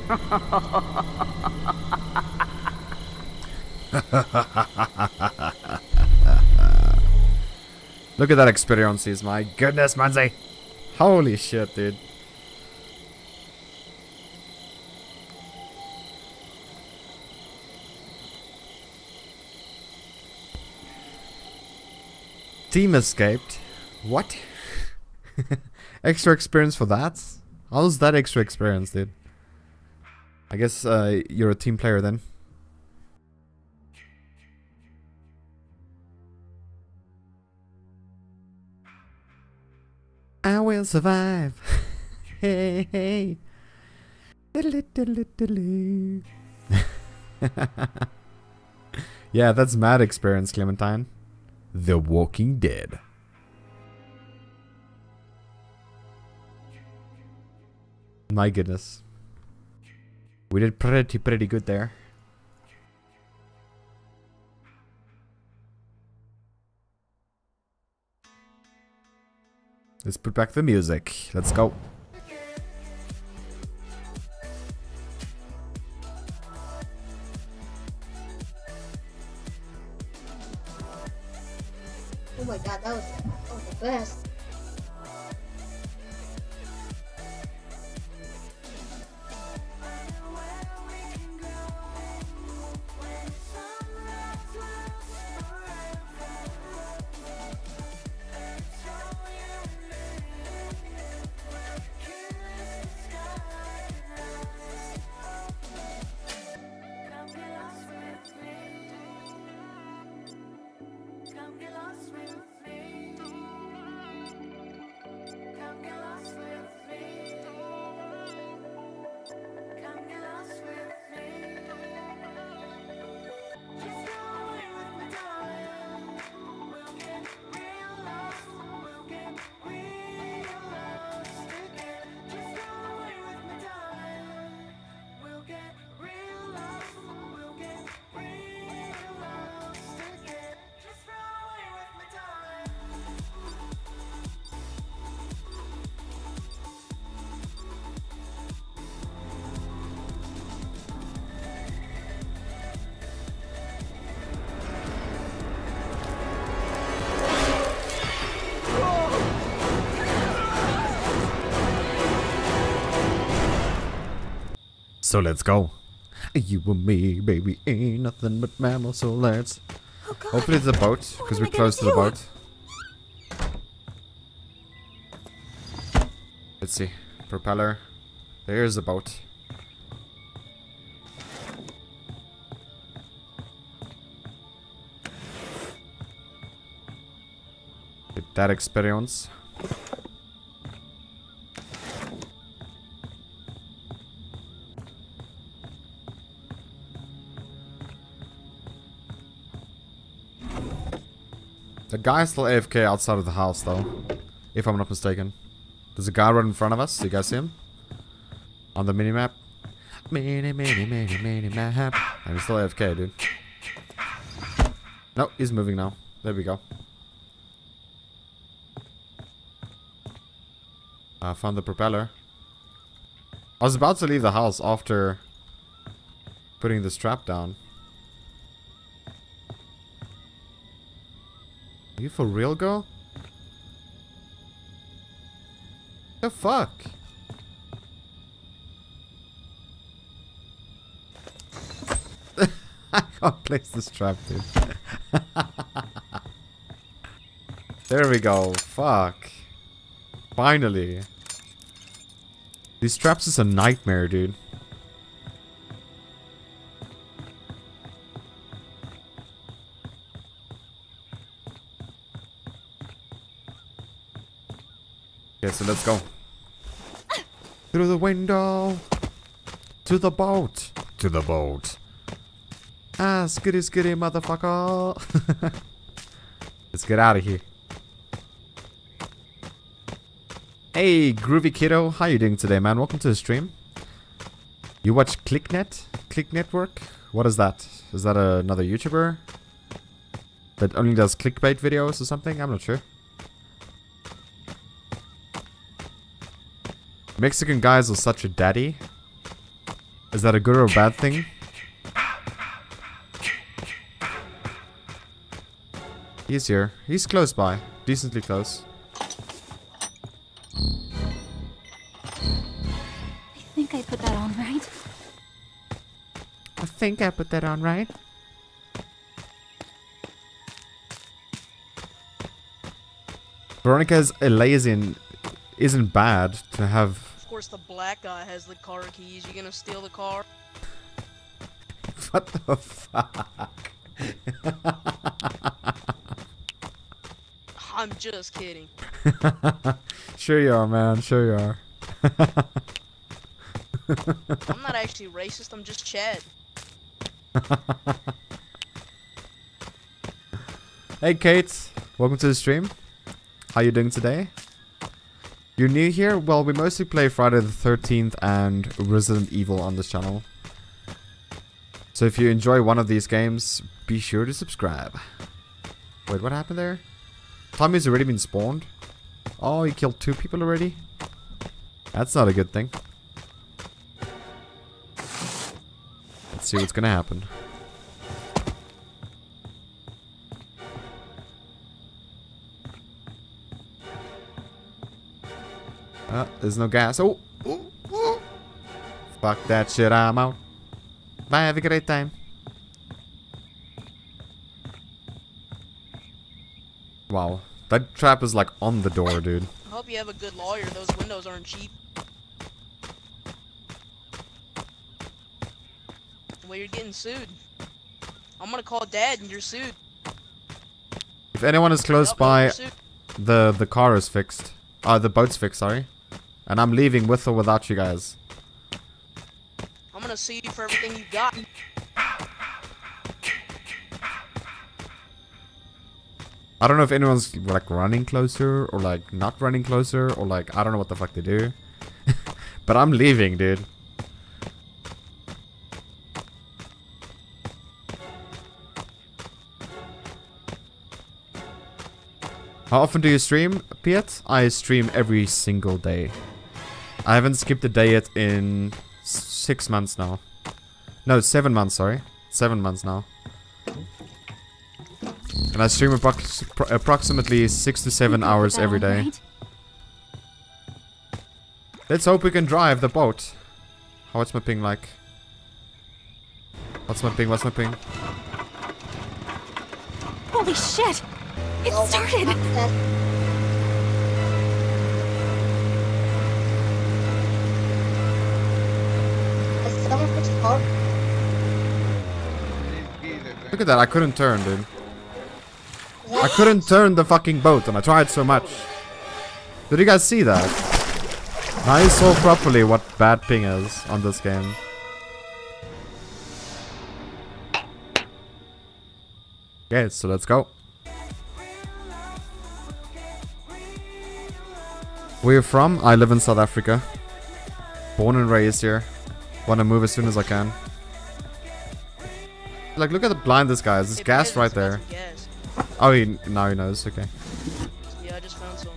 [SPEAKER 7] (laughs)
[SPEAKER 1] Look at that experiences, my goodness, Monzy. Holy shit, dude. Team escaped. What? (laughs) extra experience for that? How's that extra experience, dude? I guess uh, you're a team player then. I will survive. (laughs) hey, hey. (laughs) Yeah, that's mad experience, Clementine. The Walking Dead. My goodness. We did pretty, pretty good there. Let's put back the music. Let's go. So let's go. You and me, baby, ain't nothing but mammals, so let's... Hopefully it's a boat, because we're close to the boat. Let's see. Propeller. There's the boat. Get that experience. The guy's still AFK outside of the house, though. If I'm not mistaken. There's a guy right in front of us. Do you guys see him? On the minimap. Mini, mini, mini, mini map. And he's still AFK, dude. No, he's moving now. There we go. I found the propeller. I was about to leave the house after putting this trap down. For real, girl? The fuck? (laughs) I can't place this trap, dude. (laughs) there we go. Fuck. Finally. These traps is a nightmare, dude. So let's go. Through the window. To the boat. To the boat. Ah, skitty skitty motherfucker. (laughs) let's get out of here. Hey, Groovy Kiddo. How you doing today, man? Welcome to the stream. You watch ClickNet? Click Network? What is that? Is that another YouTuber? That only does clickbait videos or something? I'm not sure. Mexican guys are such a daddy. Is that a good or a bad thing? He's here. He's close by. Decently close.
[SPEAKER 5] I think I put that on right.
[SPEAKER 1] I think I put that on right. Veronica's Elysian isn't bad to have.
[SPEAKER 24] Black guy has the car keys. You gonna steal the car?
[SPEAKER 1] What the fuck?
[SPEAKER 24] I'm just kidding. (laughs)
[SPEAKER 1] sure you are, man. Sure you are. (laughs)
[SPEAKER 24] I'm not actually racist. I'm just Chad. (laughs)
[SPEAKER 1] hey, Kate. Welcome to the stream. How you doing today? You're new here? Well, we mostly play Friday the 13th and Resident Evil on this channel. So if you enjoy one of these games, be sure to subscribe. Wait, what happened there? Tommy's already been spawned. Oh, he killed two people already? That's not a good thing. Let's see what's gonna happen. Uh, there's no gas. Oh, oh, oh. Fuck that shit, I'm out. Bye, have a great time. Wow, that trap is like on the door, dude.
[SPEAKER 24] I hope you have a good lawyer. Those windows aren't cheap. Well, you're getting sued. I'm gonna call dad and you're sued.
[SPEAKER 1] If anyone is close by, the the car is fixed. Uh, the boat's fixed, sorry. And I'm leaving with or without you guys.
[SPEAKER 24] I'm gonna sue you for everything you got.
[SPEAKER 1] I don't know if anyone's like running closer or like not running closer or like I don't know what the fuck they do. (laughs) but I'm leaving, dude. How often do you stream, Piet? I stream every single day. I haven't skipped a day yet in six months now. No, seven months, sorry. Seven months now. And I stream approx approximately six to seven hours every day. Let's hope we can drive the boat. How what's my ping like? What's my ping? What's my ping?
[SPEAKER 5] Holy shit! It oh started!
[SPEAKER 1] Look at that, I couldn't turn, dude. I couldn't turn the fucking boat and I tried so much. Did you guys see that? Now you saw properly what bad ping is on this game. Okay, so let's go. Where you from? I live in South Africa. Born and raised here. Wanna move as soon as I can. Like, look at the blind this guy is. There's gas right there. Oh, he, now he knows. Okay.
[SPEAKER 24] Yeah, I just found some.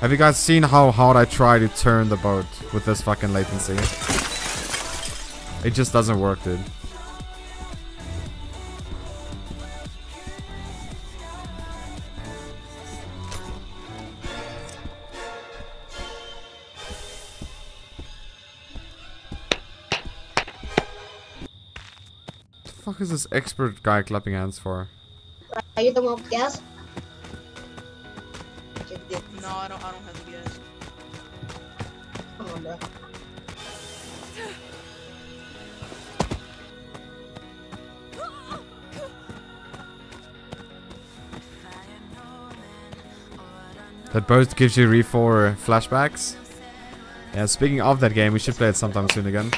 [SPEAKER 1] Have you guys seen how hard I try to turn the boat with this fucking latency? It just doesn't work, dude. What The fuck is this expert guy clapping hands for?
[SPEAKER 25] Are you the one with gas?
[SPEAKER 24] No, I don't. I don't have the gas.
[SPEAKER 1] That both gives you re4 flashbacks. Yeah, speaking of that game, we should play it sometime soon again.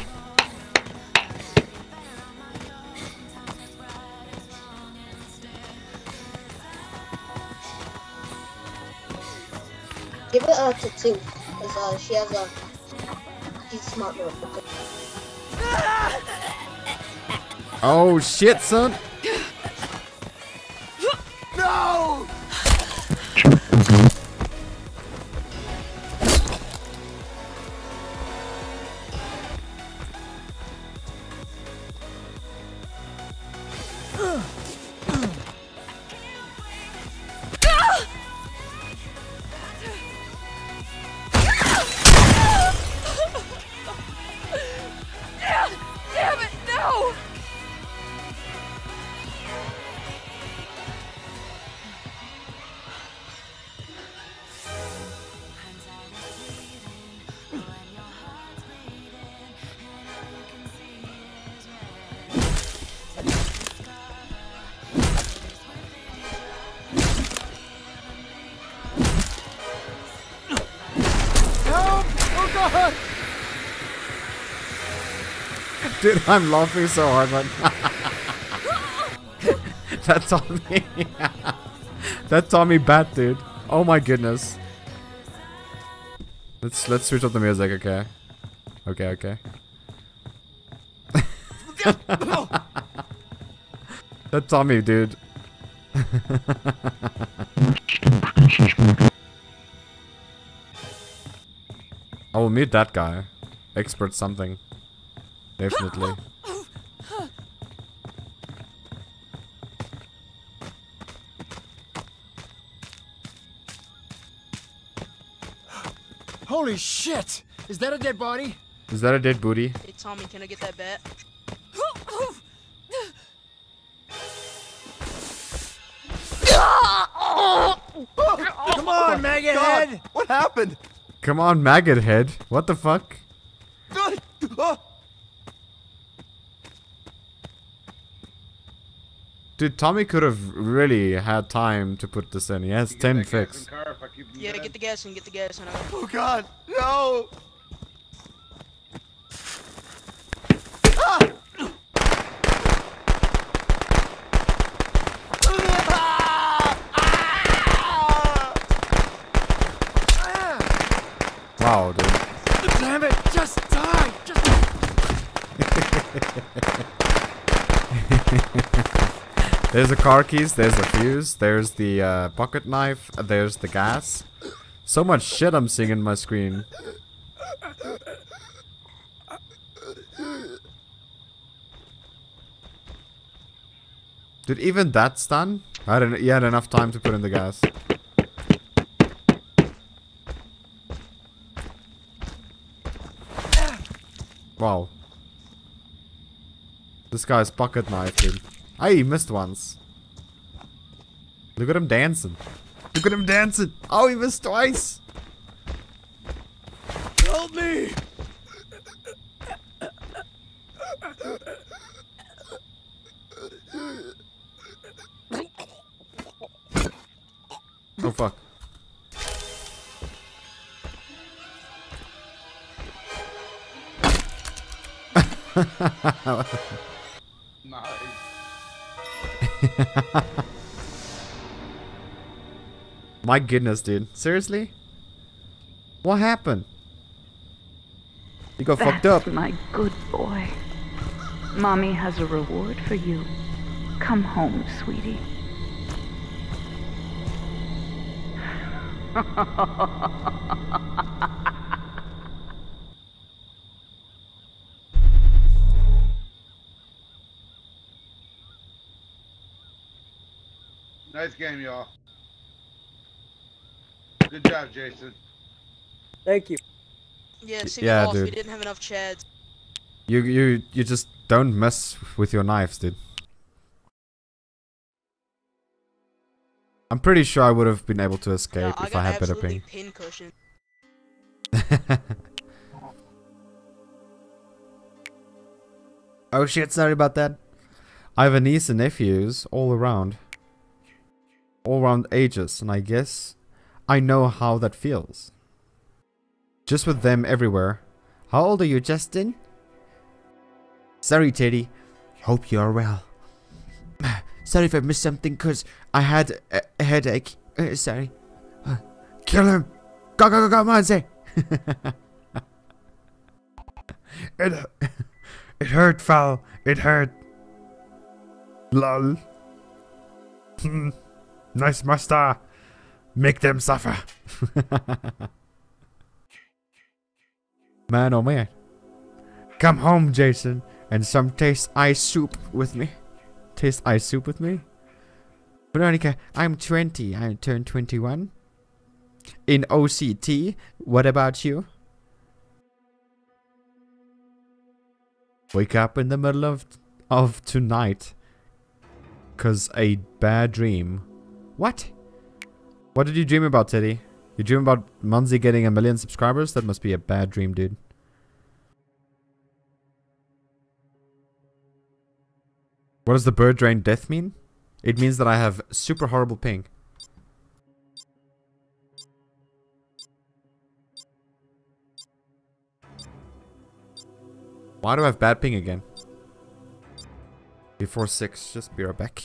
[SPEAKER 25] Give it uh, to two, because uh, she has a. She's smart girl.
[SPEAKER 1] Oh shit, son!
[SPEAKER 26] No!
[SPEAKER 1] Dude, I'm laughing so hard, man. (laughs) that Tommy. (laughs) that Tommy bat, dude. Oh my goodness. Let's let's switch up the music, okay? Okay, okay. (laughs) that Tommy, dude. I will meet that guy. Expert something. Definitely.
[SPEAKER 26] Holy shit! Is that a dead body?
[SPEAKER 1] Is that a dead booty?
[SPEAKER 24] Hey Tommy, can I get that bat?
[SPEAKER 26] Come on, oh maggot head!
[SPEAKER 12] What happened?
[SPEAKER 1] Come on, maggot head. What the fuck? (laughs) Oh, Dude, Tommy could have really had time to put this in. He has 10 fix.
[SPEAKER 24] Yeah, get the gas and get the gas and
[SPEAKER 12] Oh god, no! Ah! Ah!
[SPEAKER 1] Wow, dude.
[SPEAKER 26] Damn it! Just die! Just. (laughs) (laughs)
[SPEAKER 1] There's the car keys, there's the fuse, there's the uh, pocket knife, there's the gas. So much shit I'm seeing in my screen. Dude, even that's done? I en- you had enough time to put in the gas. Wow. This guy's pocket knife, dude. He missed once. Look at him dancing. Look at him dancing. Oh, he missed twice.
[SPEAKER 26] Help me!
[SPEAKER 1] Oh, fuck. (laughs) (laughs) (laughs) My goodness, dude. Seriously? What happened? You got fucked up.
[SPEAKER 7] My good boy. Mommy has a reward for you. Come home, sweetie. (laughs)
[SPEAKER 27] Nice game, y'all. Good job, Jason.
[SPEAKER 19] Thank you.
[SPEAKER 24] Yeah, see
[SPEAKER 1] Yeah,
[SPEAKER 24] me off. We didn't have enough chads.
[SPEAKER 1] You you you just don't mess with your knives, dude. I'm pretty sure I would have been able to escape
[SPEAKER 24] Yeah, I
[SPEAKER 1] if
[SPEAKER 24] got
[SPEAKER 1] I had better ping.
[SPEAKER 24] pin cushion. (laughs)
[SPEAKER 1] Oh shit, sorry about that. I have a niece and nephews all around. All around ages, and I guess I know how that feels. Just with them everywhere. How old are you, Justin? Sorry, Teddy. Hope you're well. (sighs) Sorry if I missed something, cause I had a, a headache. Uh, sorry. Uh, kill him! Go, go, go, go, Monzy! (laughs) it, (laughs) it hurt, Val. It hurt. Lol. (laughs) Nice master. Make them suffer. man, oh man. Come home, Jason, and some taste ice soup with me. Taste ice soup with me? Veronica, I'm 20. I turned 21. In OCT, what about you? Wake up in the middle of of tonight. Cause a bad dream. What? What did you dream about, Teddy? You dream about Monzy getting a million subscribers? That must be a bad dream, dude. What does the bird drain death mean? It means that I have super horrible ping. Why do I have bad ping again? Before 6, just be right back.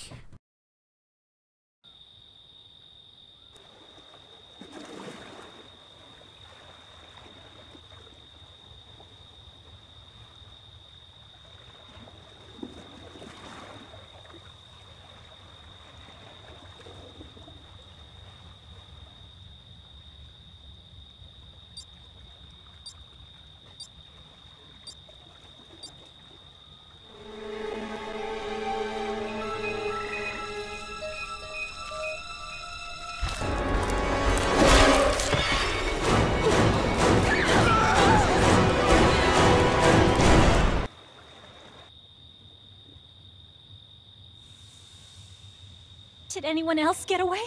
[SPEAKER 5] Did anyone else get away?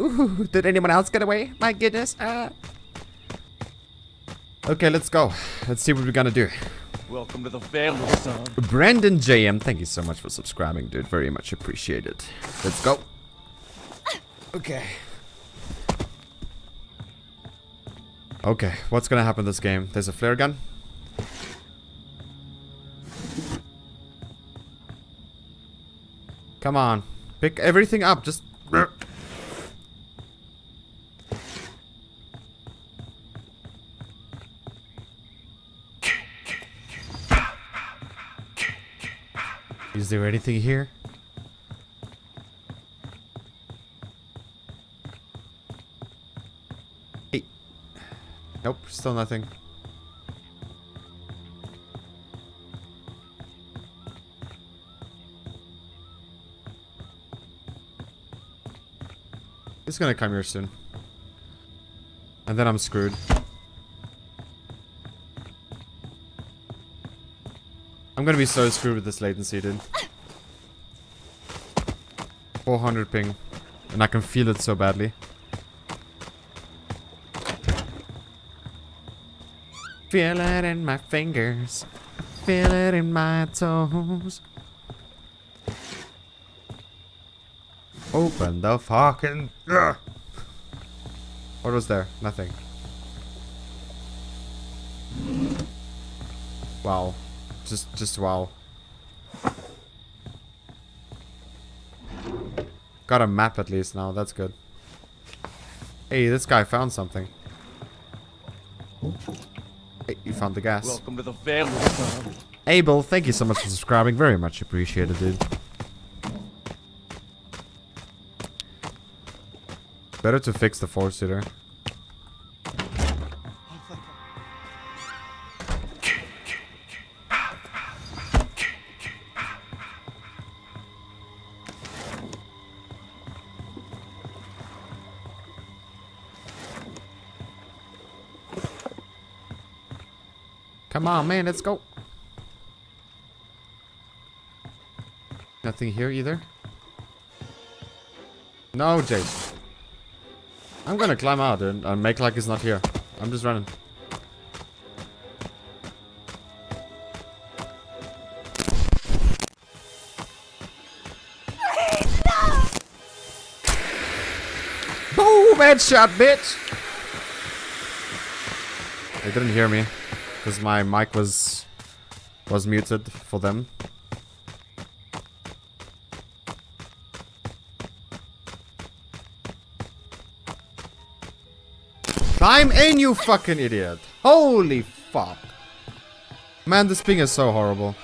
[SPEAKER 1] Ooh, (laughs) did anyone else get away? My goodness. Uh... Okay, let's go. Let's see what we're gonna do.
[SPEAKER 15] Welcome to the family, son.
[SPEAKER 1] Brandon JM, thank you so much for subscribing, dude. Very much appreciated. Let's go. Okay. Okay, what's gonna happen this game? There's a flare gun. Come on. Pick everything up. Just... Is there anything here? Hey. Nope, still nothing. It's gonna come here soon. And then I'm screwed. I'm gonna be so screwed with this latency, dude. 400 ping. And I can feel it so badly. Feel it in my fingers. Feel it in my toes. Open the fucking... Ugh. What was there? Nothing. Wow. Just, just wow. Got a map at least now, that's good. Hey, this guy found something. Hey, you found the gas.
[SPEAKER 15] Welcome to the family.
[SPEAKER 1] Abel, thank you so much for subscribing. Very much appreciated, dude. Better to fix the four-seater. Come on, man, let's go. Nothing here either. No, Jace. I'm gonna climb out and, and make like it's not here. I'm just running. Boom! Headshot, bitch! They didn't hear me. Because my mic was... was muted for them. Climb in, you fucking idiot! Holy fuck! Man, this ping is so horrible.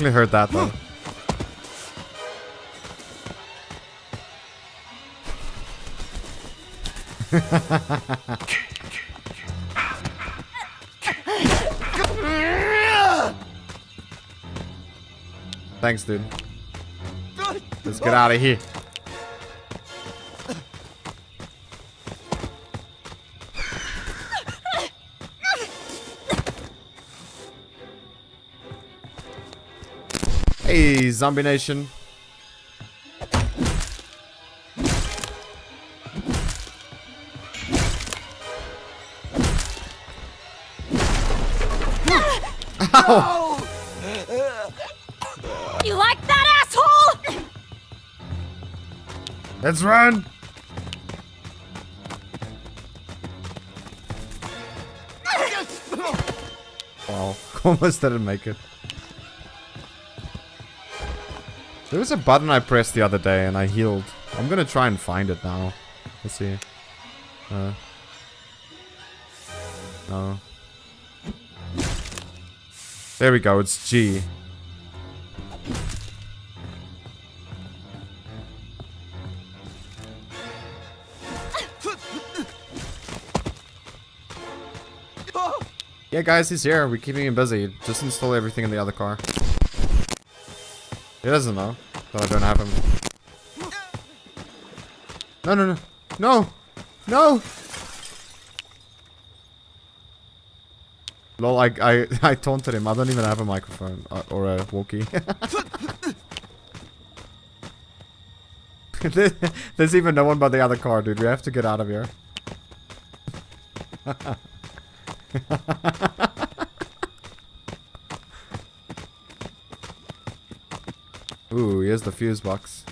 [SPEAKER 1] Definitely heard that though. (laughs) Thanks, dude. Let's get out of here. Zombie Nation. Ow!
[SPEAKER 5] You like that, asshole?
[SPEAKER 1] Let's run! Wow. (laughs) Almost didn't make it. There was a button I pressed the other day and I healed. I'm gonna try and find it now. Let's see. Uh, no. There we go, it's G. Yeah, guys, he's here. We're keeping him busy. Just install everything in the other car. He doesn't know that I don't have him. No, no, no. No! No! Lol, I, I, (laughs) I taunted him. I don't even have a microphone uh, or a walkie. (laughs) There's even no one by the other car, dude. We have to get out of here. (laughs) Ooh, here's the fuse box.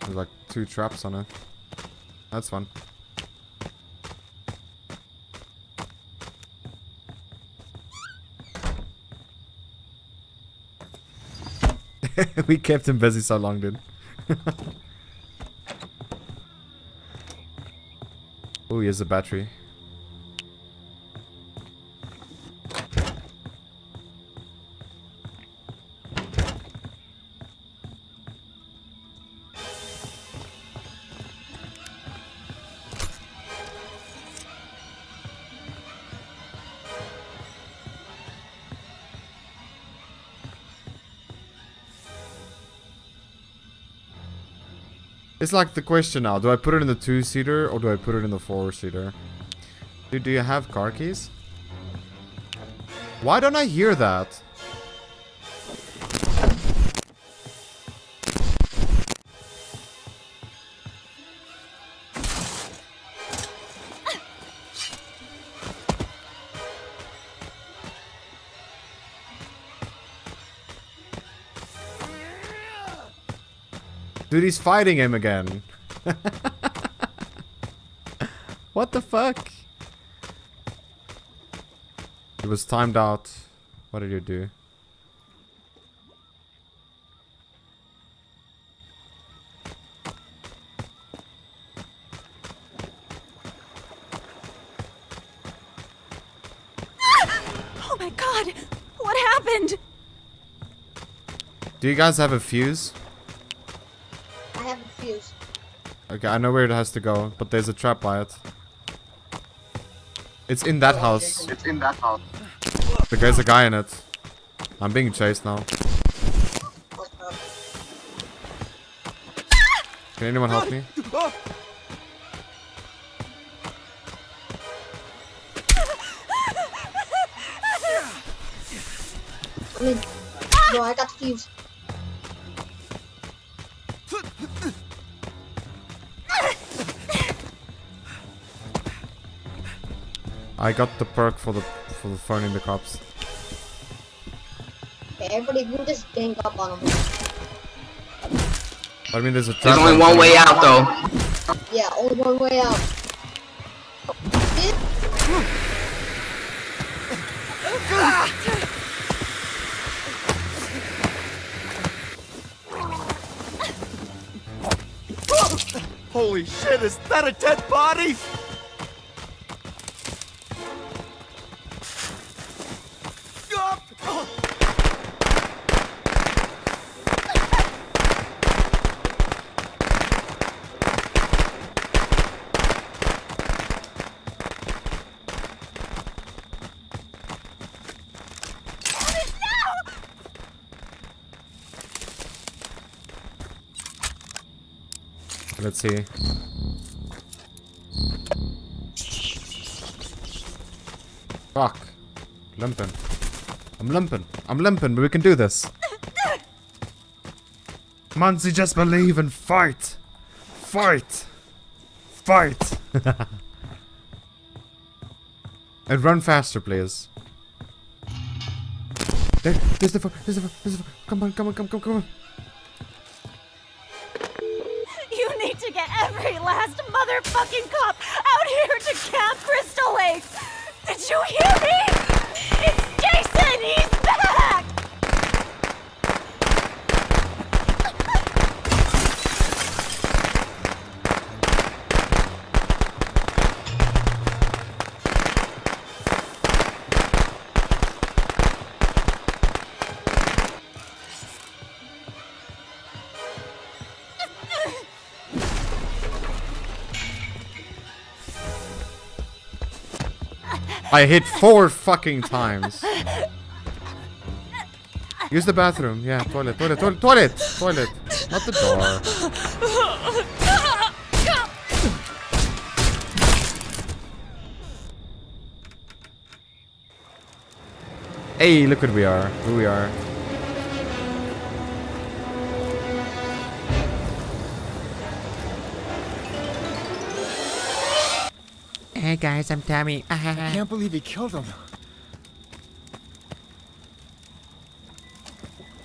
[SPEAKER 1] There's like two traps on it. That's fun. (laughs) we kept him busy so long, dude. (laughs) oh, here's a battery. It's like the question now, do I put it in the two-seater or do I put it in the four-seater? Dude, do you have car keys? Why don't I hear that? Dude, he's fighting him again. (laughs) what the fuck? It was timed out. What did you do? (gasps)
[SPEAKER 5] Oh my god! What happened?
[SPEAKER 1] Do you guys have a fuse? Okay, I know where it has to go, but there's a trap by it. It's in that house.
[SPEAKER 26] It's in that house.
[SPEAKER 1] There's a guy in it. I'm being chased now. Can anyone help me?
[SPEAKER 25] I got the
[SPEAKER 1] perk for the for the phoning the cops.
[SPEAKER 25] Okay, everybody move this gang up on him.
[SPEAKER 1] I mean, there's a.
[SPEAKER 16] There's only one way out, though.
[SPEAKER 25] Yeah, only one way out.
[SPEAKER 26] Holy shit, is that a dead body?
[SPEAKER 1] See. Fuck. Limping. I'm limping. I'm limping, but we can do this. Monzy, just believe and fight. Fight. Fight. (laughs) and run faster, please. There, there's the phone. There's the phone. There's the phone. Come on, come on, come, come, come on. I hit four fucking times. Use the bathroom. Yeah, toilet, toilet, toilet, toilet, toilet. Not the door. Hey, look what we are. Who we are. Hey guys, I'm Tommy. (laughs)
[SPEAKER 27] I can't believe he killed him.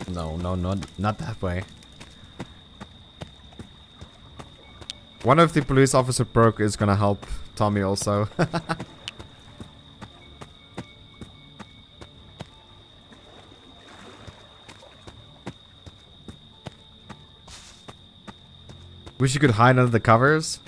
[SPEAKER 1] No, no, no, not that way. One of the police officer perk is gonna help Tommy also. (laughs) Wish you could hide under the covers.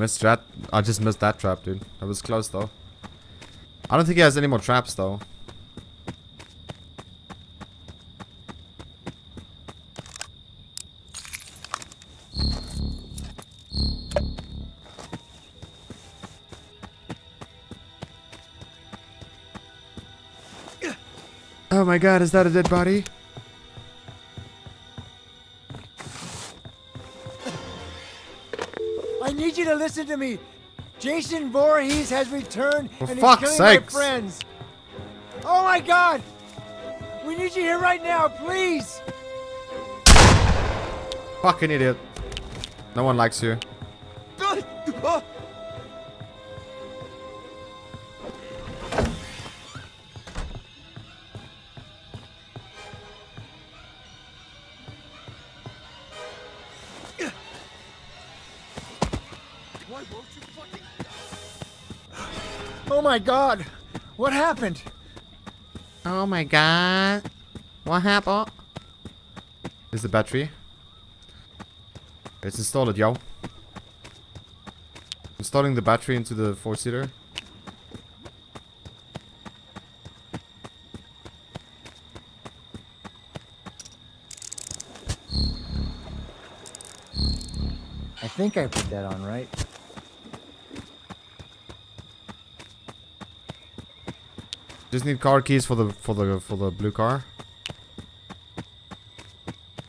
[SPEAKER 1] Missed that. I just missed that trap, dude. That was close, though. I don't think he has any more traps, though. Oh my god, is that a dead body?
[SPEAKER 27] Listen to me. Jason Voorhees has returned
[SPEAKER 1] For
[SPEAKER 27] and he's killing
[SPEAKER 1] sakes.
[SPEAKER 27] my friends. Oh my god! We need you here right now, please!
[SPEAKER 1] Fucking idiot. No one likes you.
[SPEAKER 27] God! What happened?
[SPEAKER 1] Oh my god. What happened? Is the battery? It's installed, yo. Installing the battery into the four-seater.
[SPEAKER 27] I think I put that on right.
[SPEAKER 1] Just need car keys for the for the for the blue car.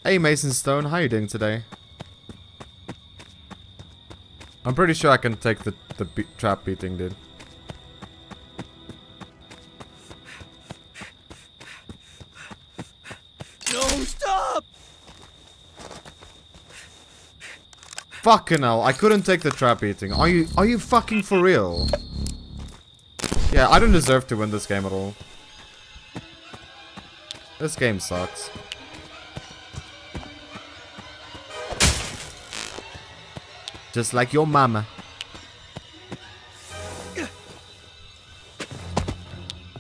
[SPEAKER 1] Hey Mason Stone, how you doing today? I'm pretty sure I can take the the be trap beating, dude.
[SPEAKER 26] No, stop!
[SPEAKER 1] Fucking hell, I couldn't take the trap beating. Are you are you fucking for real? Yeah, I don't deserve to win this game at all. This game sucks. Just like your mama.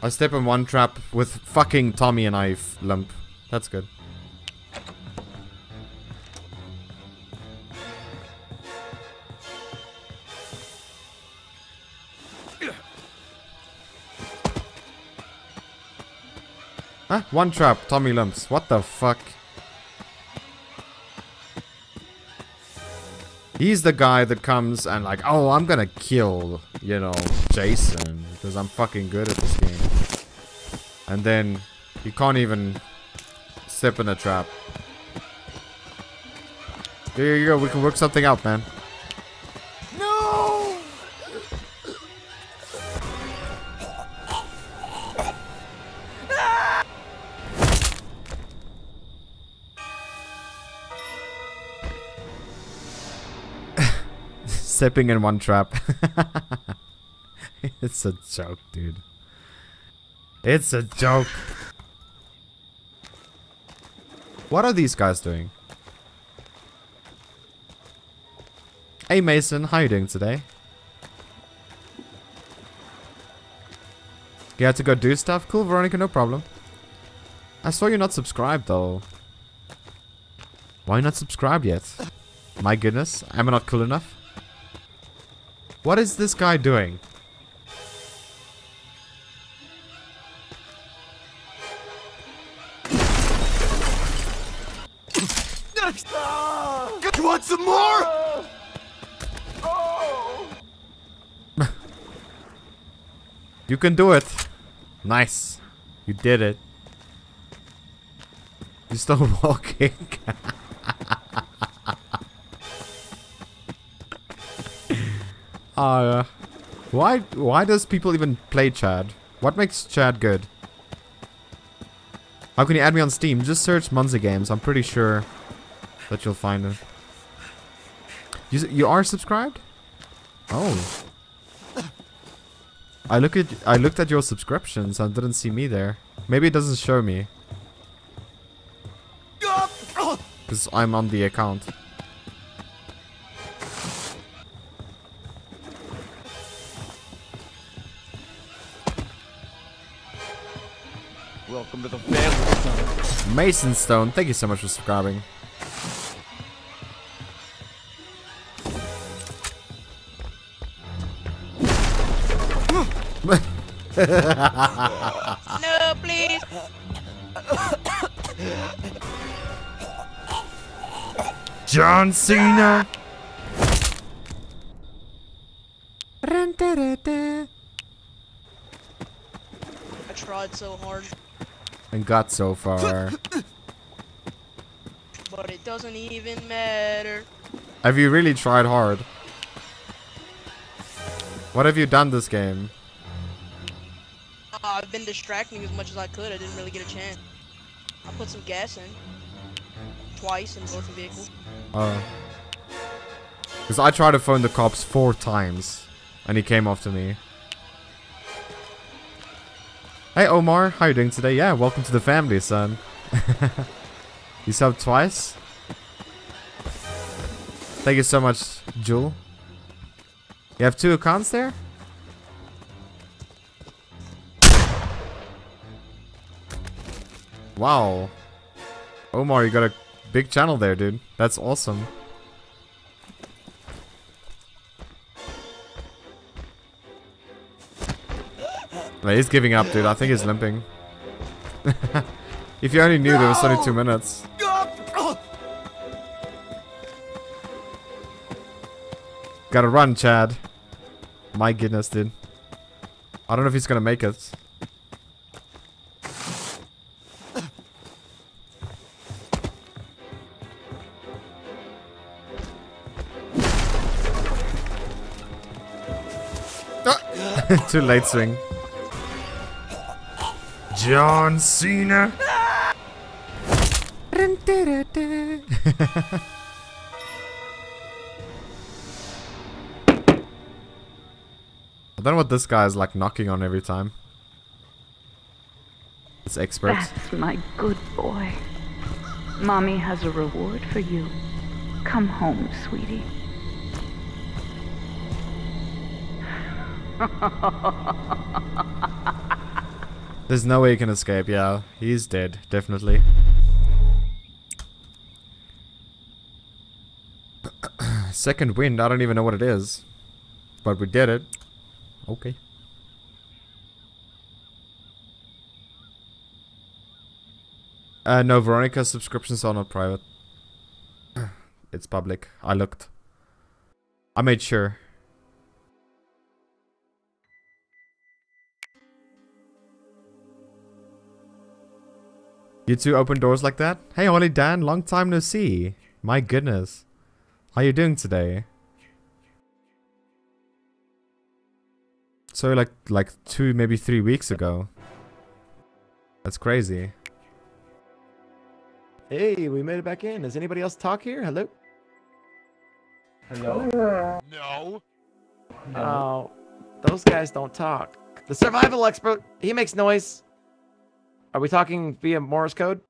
[SPEAKER 1] I step in one trap with fucking Tommy and I lump. That's good. One trap, Tommy lumps. What the fuck? He's the guy that comes and like, oh, I'm gonna kill, you know, Jason because I'm fucking good at this game. And then you can't even step in a trap. Here you go. We can work something out, man. Stepping in one trap. (laughs) it's a joke, dude. It's a joke. What are these guys doing? Hey Mason, how you doing today? You had to go do stuff? Cool, Veronica, no problem. I saw you're not subscribed though. Why not subscribed yet? My goodness, am I not cool enough? What is this guy doing? Next. (laughs)
[SPEAKER 26] You want some more? (laughs)
[SPEAKER 1] You can do it. Nice. You did it. You're still (laughs) walking. Uh, why why does people even play Chad? What makes Chad good? How can you add me on Steam? Just search Monzy Games. I'm pretty sure that you'll find it. You, you are subscribed? Oh. I look at I looked at your subscriptions and didn't see me there. Maybe it doesn't show me. Because I'm on the account. Mason Stone, thank you so much for subscribing. (laughs)
[SPEAKER 24] No, please.
[SPEAKER 1] John Cena.
[SPEAKER 24] I tried so hard,
[SPEAKER 1] And got so far. (laughs)
[SPEAKER 24] doesn't even matter.
[SPEAKER 1] Have you really tried hard? What have you done this game?
[SPEAKER 24] Uh, I've been distracting as much as I could. I didn't really get a chance. I put some gas in. Twice in both vehicles.
[SPEAKER 1] Oh. Because I tried to phone the cops four times. And he came after me. Hey Omar, how you doing today? Yeah, welcome to the family, son. (laughs) you subbed twice? Thank you so much, Jewel. You have two accounts there? Wow. Omar, you got a big channel there, dude. That's awesome. No, he's giving up, dude. I think he's limping. (laughs) if you only knew there was only two minutes. Gotta run, Chad. My goodness, dude. I don't know if he's gonna make it. Ah! (laughs) Too late swing. John Cena. (laughs) I don't know what this guy is like knocking on every time. It's expert.
[SPEAKER 7] That's my good boy. Mommy has a reward for you. Come home, sweetie. (laughs)
[SPEAKER 1] There's no way he can escape, yeah. He's dead, definitely. (coughs) Second wind, I don't even know what it is. But we did it. Okay. Uh, no, Veronica's subscriptions are not private. (clears throat) it's public. I looked. I made sure. You two open doors like that? Hey, Ollie Dan, long time no see. My goodness. How are you doing today? So like like two, maybe three weeks ago. That's crazy.
[SPEAKER 28] Hey, we made it back in. Does anybody else talk here? Hello? Hello?
[SPEAKER 26] No.
[SPEAKER 28] No. Uh, those guys don't talk. The survival expert, he makes noise. Are we talking via Morse code?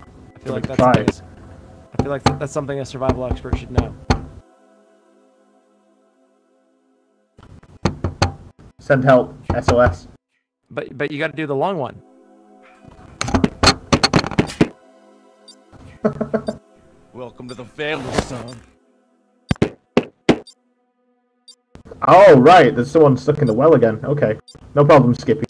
[SPEAKER 28] I feel like that's I feel like that's something a survival expert should know.
[SPEAKER 29] Send help. SOS.
[SPEAKER 28] But but you got to do the long one. (laughs)
[SPEAKER 26] Welcome to the family, son.
[SPEAKER 29] Oh, right. There's someone stuck in the well again. Okay. No problem, Skippy.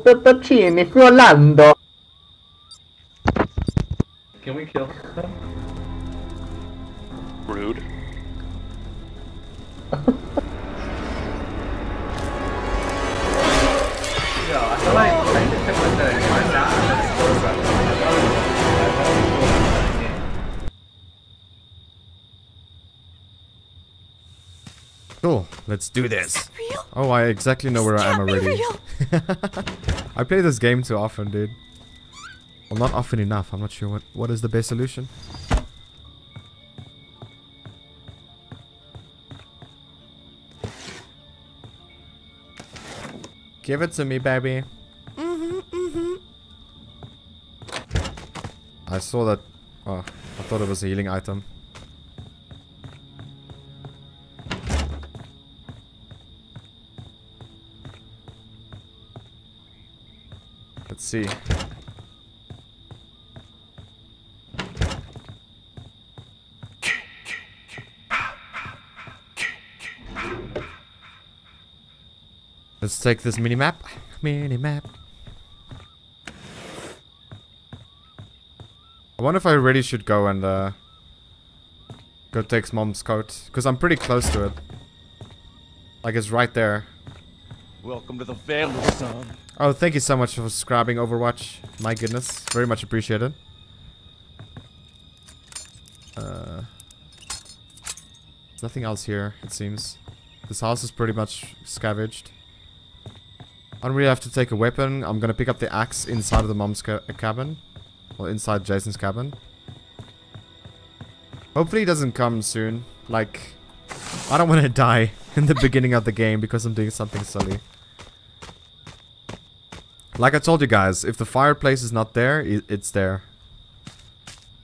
[SPEAKER 29] Oh, pepperoncini Orlando.
[SPEAKER 30] Can we kill them?
[SPEAKER 9] Rude.
[SPEAKER 1] Cool, let's do this. Oh, I exactly know where I am already. (laughs) I play this game too often, dude. Well, not often enough. I'm not sure what, what is the best solution. Give it to me, baby. I saw that. Oh, I thought it was a healing item. See. Let's take this mini map. Mini map. I wonder if I really should go and uh, go take mom's coat because I'm pretty close to it. Like it's right there.
[SPEAKER 26] Welcome to the family, son.
[SPEAKER 1] Oh, thank you so much for subscribing, Overwatch. My goodness, very much appreciated. Uh, nothing else here, it seems. This house is pretty much scavenged. I don't really have to take a weapon. I'm gonna pick up the axe inside of the mom's ca cabin. Or inside Jason's cabin. Hopefully he doesn't come soon. Like, I don't want to (laughs) die in the beginning of the game because I'm doing something silly. Like I told you guys, if the fireplace is not there, it's there.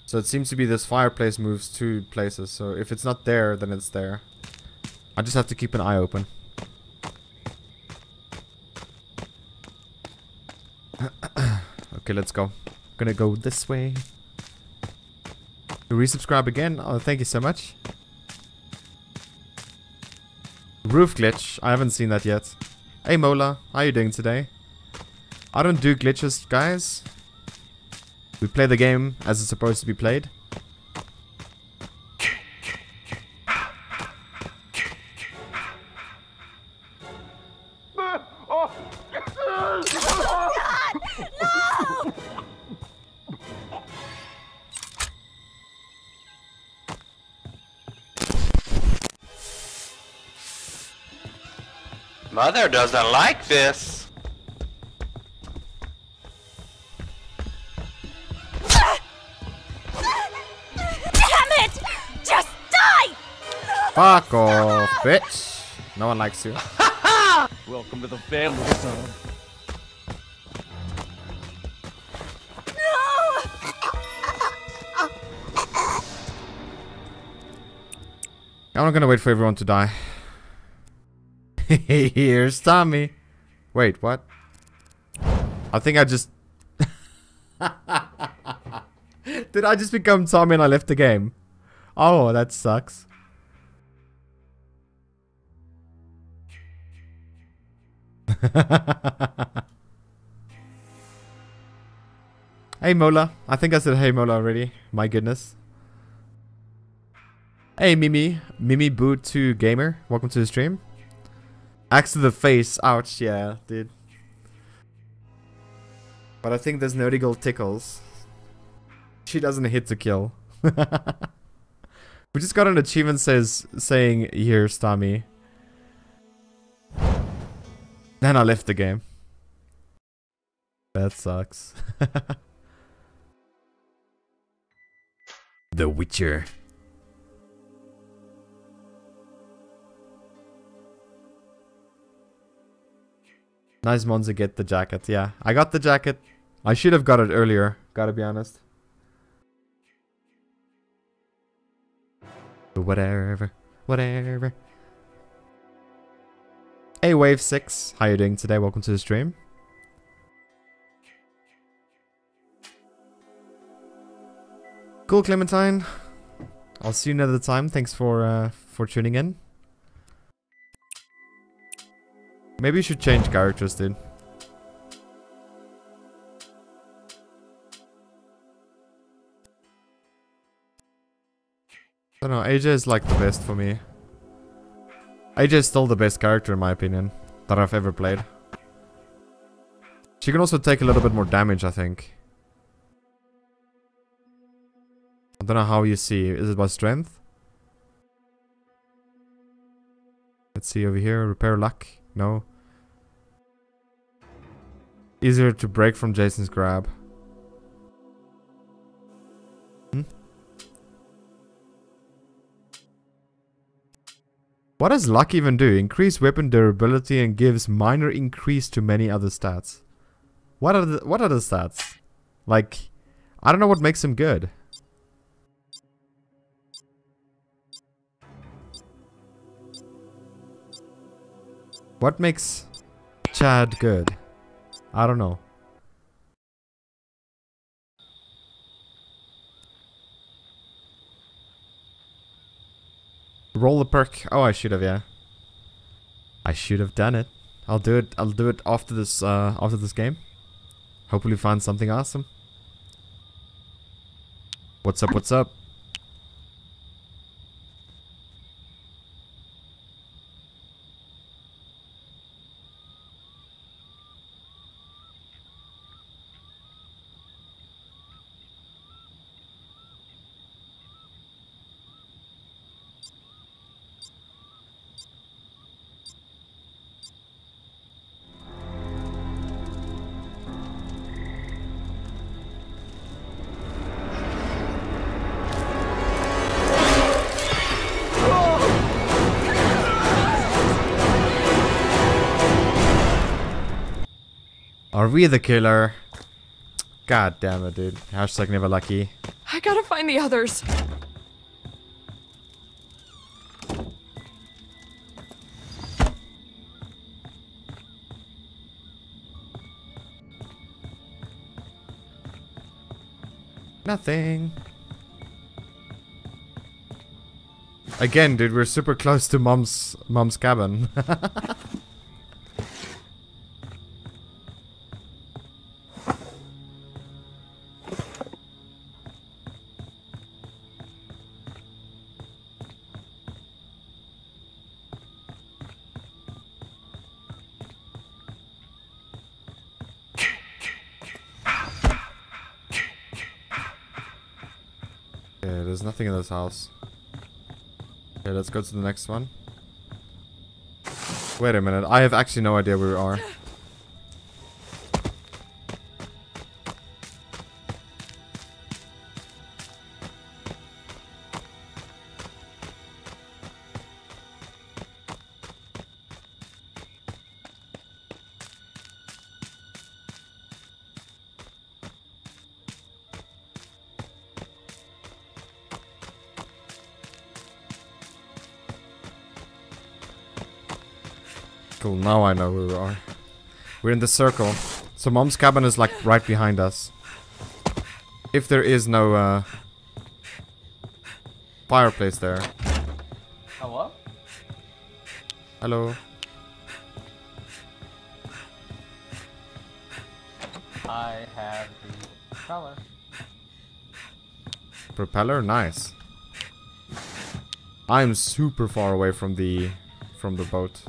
[SPEAKER 1] So it seems to be this fireplace moves two places. So if it's not there, then it's there. I just have to keep an eye open. (coughs) okay, let's go. Gonna go this way. Resubscribe again. Oh, thank you so much. Roof glitch. I haven't seen that yet. Hey Mola, how are you doing today? I don't do glitches, guys. We play the game as it's supposed to be played.
[SPEAKER 9] Mother doesn't like this.
[SPEAKER 1] Fuck off, bitch. No one likes you. (laughs)
[SPEAKER 26] Welcome to the family, son.
[SPEAKER 1] I'm not gonna wait for everyone to die. (laughs) Here's Tommy. Wait, what? I think I just... (laughs) Did I just become Tommy and I left the game? Oh, that sucks. (laughs) hey Mola. I think I said hey Mola already. My goodness. Hey Mimi. Mimi Boot to Gamer. Welcome to the stream. Axe to the face. Ouch, yeah, dude. But I think there's nerdy girl tickles. She doesn't hit to kill. (laughs) we just got an achievement says saying here's Tommy. Then I left the game. That sucks. (laughs) the Witcher. Nice Monzy get the jacket. Yeah, I got the jacket. I should have got it earlier, gotta be honest. Whatever, whatever. Hey Wave 6, how you doing today? Welcome to the stream. Cool Clementine. I'll see you another time. Thanks for uh, for tuning in. Maybe you should change characters, dude. I don't know, AJ is like the best for me. AJ is still the best character in my opinion, that I've ever played. She can also take a little bit more damage, I think. I don't know how you see. Is it by strength? Let's see over here. Repair luck. No. Easier to break from Jason's grab. What does luck even do? Increase weapon durability and gives minor increase to many other stats. What are the what are the stats? Like I don't know what makes him good. What makes Chad good? I don't know. Roll the perk. Oh, I should have, yeah. I should have done it. I'll do it. I'll do it after this. Uh, after this game. Hopefully, find something awesome. What's up? What's up? Are we the killer? God damn it, dude. Hashtag never lucky.
[SPEAKER 17] I gotta find the others.
[SPEAKER 1] Nothing. Again, dude, we're super close to mom's mom's cabin. (laughs) nothing in this house. Okay, let's go to the next one. Wait a minute, I have actually no idea where we are. Now I know where we are. We're in the circle. So mom's cabin is like right behind us. If there is no uh, fireplace there.
[SPEAKER 30] Hello?
[SPEAKER 1] Hello.
[SPEAKER 30] I have the color.
[SPEAKER 1] Propeller? Nice. I'm super far away from the from the boat.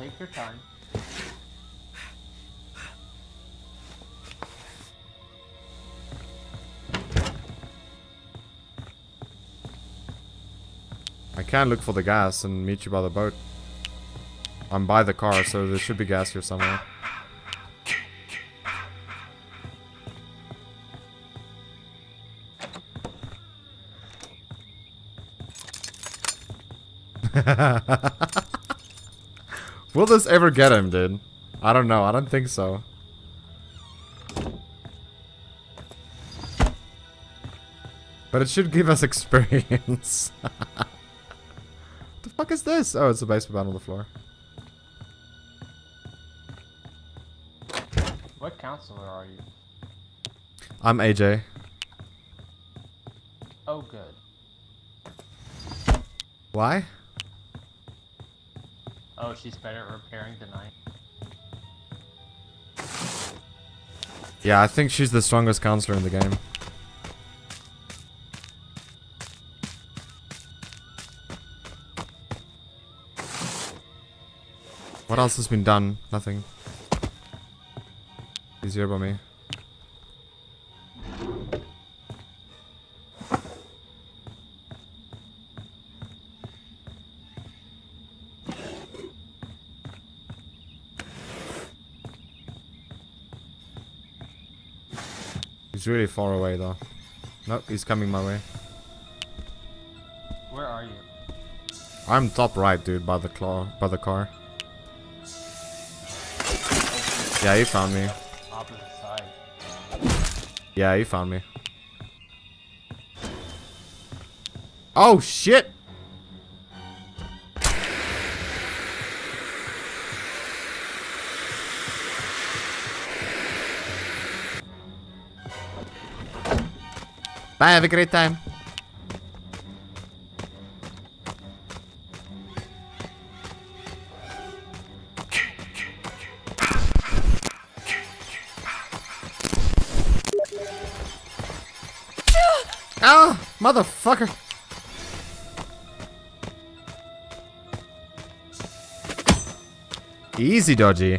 [SPEAKER 30] Take your time.
[SPEAKER 1] I can look for the gas and meet you by the boat. I'm by the car, so there should be gas here somewhere. (laughs) Will this ever get him, dude? I don't know. I don't think so. But it should give us (laughs) experience. What (laughs) the fuck is this? Oh, it's a baseball bat on the floor.
[SPEAKER 31] What counselor are you?
[SPEAKER 1] I'm AJ.
[SPEAKER 31] Oh, good.
[SPEAKER 1] Why?
[SPEAKER 31] Oh, she's better at repairing than I.
[SPEAKER 1] Yeah, I think she's the strongest counselor in the game. What else has been done? Nothing. Easier by me. Really far away though. Nope, he's coming my way.
[SPEAKER 31] Where are you?
[SPEAKER 1] I'm top right, dude, by the claw, by the car. Yeah, he found me.
[SPEAKER 31] Opposite side.
[SPEAKER 1] Yeah, he found me. Oh shit! Bye, have a great time. Ah, motherfucker. Easy, dodgy.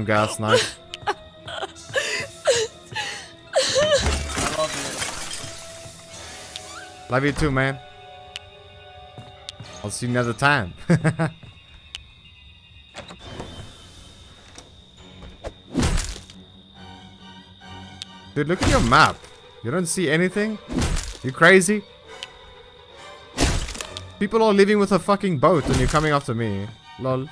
[SPEAKER 1] You gas.
[SPEAKER 31] I love
[SPEAKER 1] Love you too, man. I'll see you another time. (laughs) Dude, look at your map. You don't see anything? You crazy? People are living with a fucking boat and you're coming after me. Lol.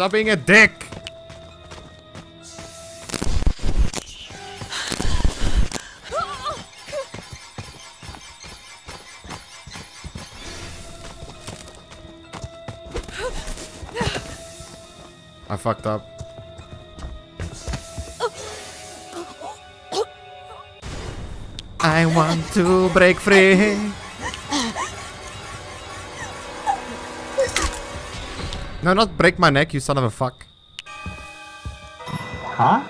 [SPEAKER 1] Stop being a dick! I fucked up. I want to break free. No, not break my neck, you son of a fuck.
[SPEAKER 29] Huh?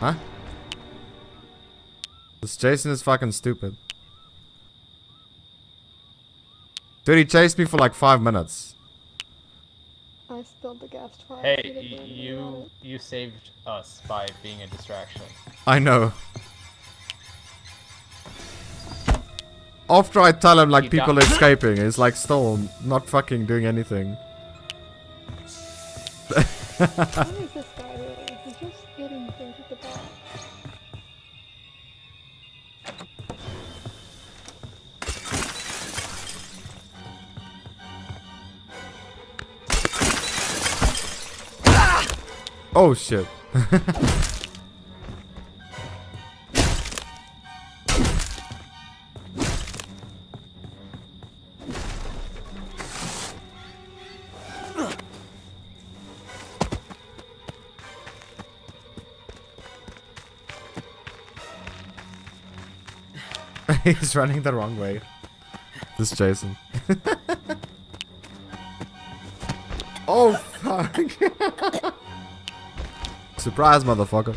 [SPEAKER 1] Huh? This Jason is fucking stupid. Dude, he chased me for like five minutes.
[SPEAKER 32] I spilled the gas twice.
[SPEAKER 31] Hey,
[SPEAKER 32] didn't do
[SPEAKER 31] y-
[SPEAKER 32] anything
[SPEAKER 31] you
[SPEAKER 32] about it.
[SPEAKER 31] you saved us by being a distraction.
[SPEAKER 1] I know. After I tell him like
[SPEAKER 31] You
[SPEAKER 1] people escaping, he's like still not fucking doing anything. (laughs)
[SPEAKER 32] Oh, what is (laughs) He's
[SPEAKER 1] running the wrong way. This Jason. (laughs) oh fuck. (laughs) Surprise motherfucker.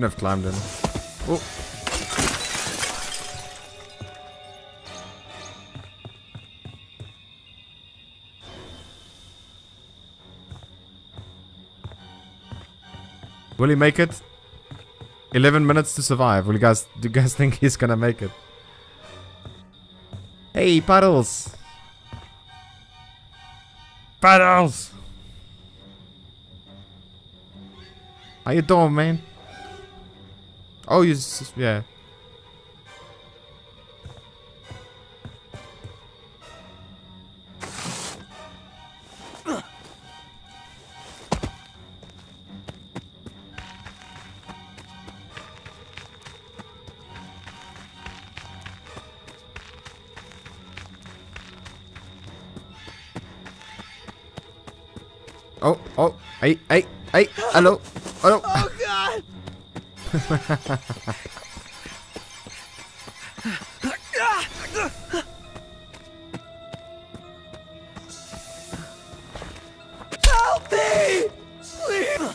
[SPEAKER 1] Shouldn't have climbed in. Oh. Will he make it? 11 minutes to survive. Will you guys, do you guys (laughs) think he's gonna make it? Hey, Puddles! Puddles! How you doing, man? Oh, you s- yeah. Oh, oh, hey, hey, hey, hello, hello.
[SPEAKER 27] Oh, Help me! Please!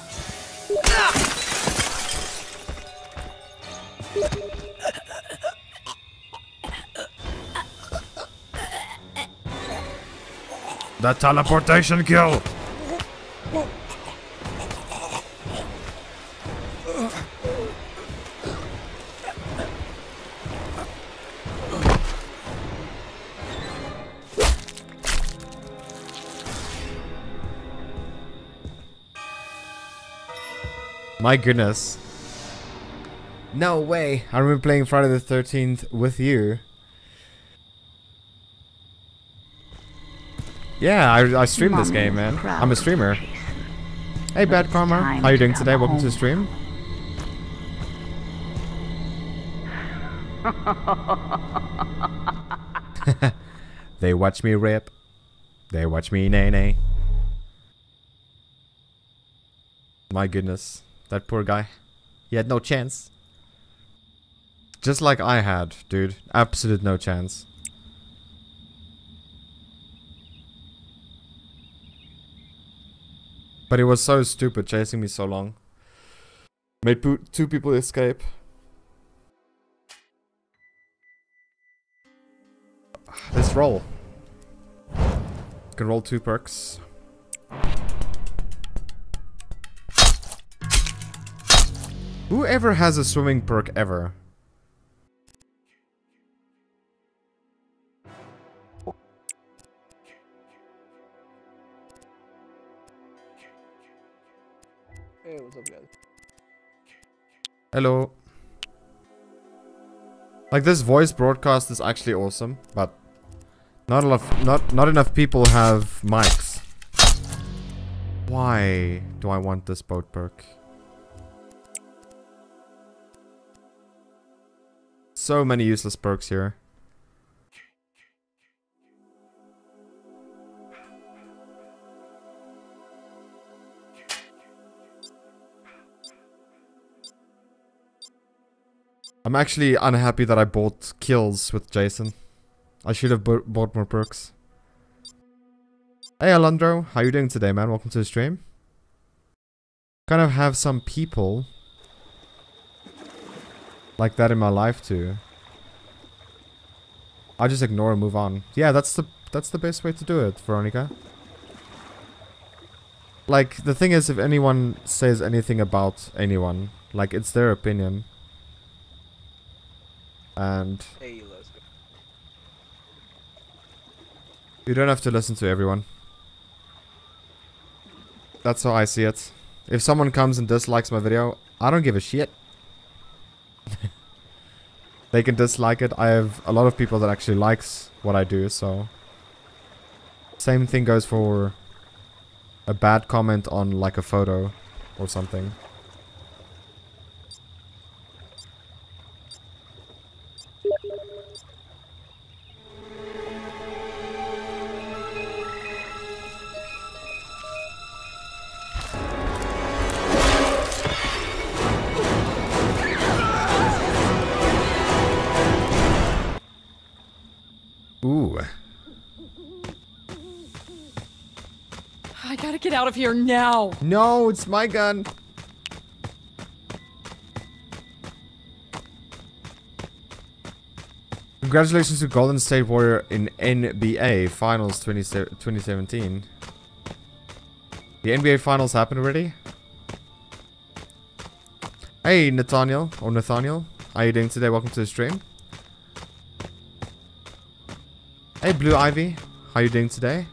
[SPEAKER 1] The teleportation kill. My goodness. No way. I remember playing Friday the 13th with you. Yeah, I, I streamed this game, man. I'm a streamer. Hey, Bad Karma.
[SPEAKER 7] time
[SPEAKER 1] How you doing today? Welcome to the stream. (laughs) they watch me rip. They watch me nay nay. My goodness. That poor guy. He had no chance. Just like I had, dude. Absolute no chance. But it was so stupid chasing me so long. Made two people escape. Let's roll. Can roll two perks. Whoever has a swimming perk ever?
[SPEAKER 28] Hey, what's up, guys?
[SPEAKER 1] Hello. Like this voice broadcast is actually awesome, but not enough not not enough people have mics. Why do I want this boat perk? So many useless perks here. I'm actually unhappy that I bought kills with Jason. I should have bought more perks. Hey Alondro, how you doing today, man? Welcome to the stream. Kind of have some people like that in my life too. I just ignore and move on. Yeah, that's the that's the best way to do it, Veronica. Like the thing is, if anyone says anything about anyone, like it's their opinion. And
[SPEAKER 26] Hey,
[SPEAKER 1] you don't have to listen to everyone. That's how I see it. If someone comes and dislikes my video, I don't give a shit. (laughs) they can dislike it. I have a lot of people that actually likes what I do, so... Same thing goes for a bad comment on like a photo or something.
[SPEAKER 17] Of here now.
[SPEAKER 1] No, it's my gun. Congratulations to Golden State Warrior in NBA Finals 20, 2017. The NBA Finals happened already? Hey, Nathaniel, or Nathaniel. How are you doing today? Welcome to the stream. Hey, Blue Ivy. How are you doing today?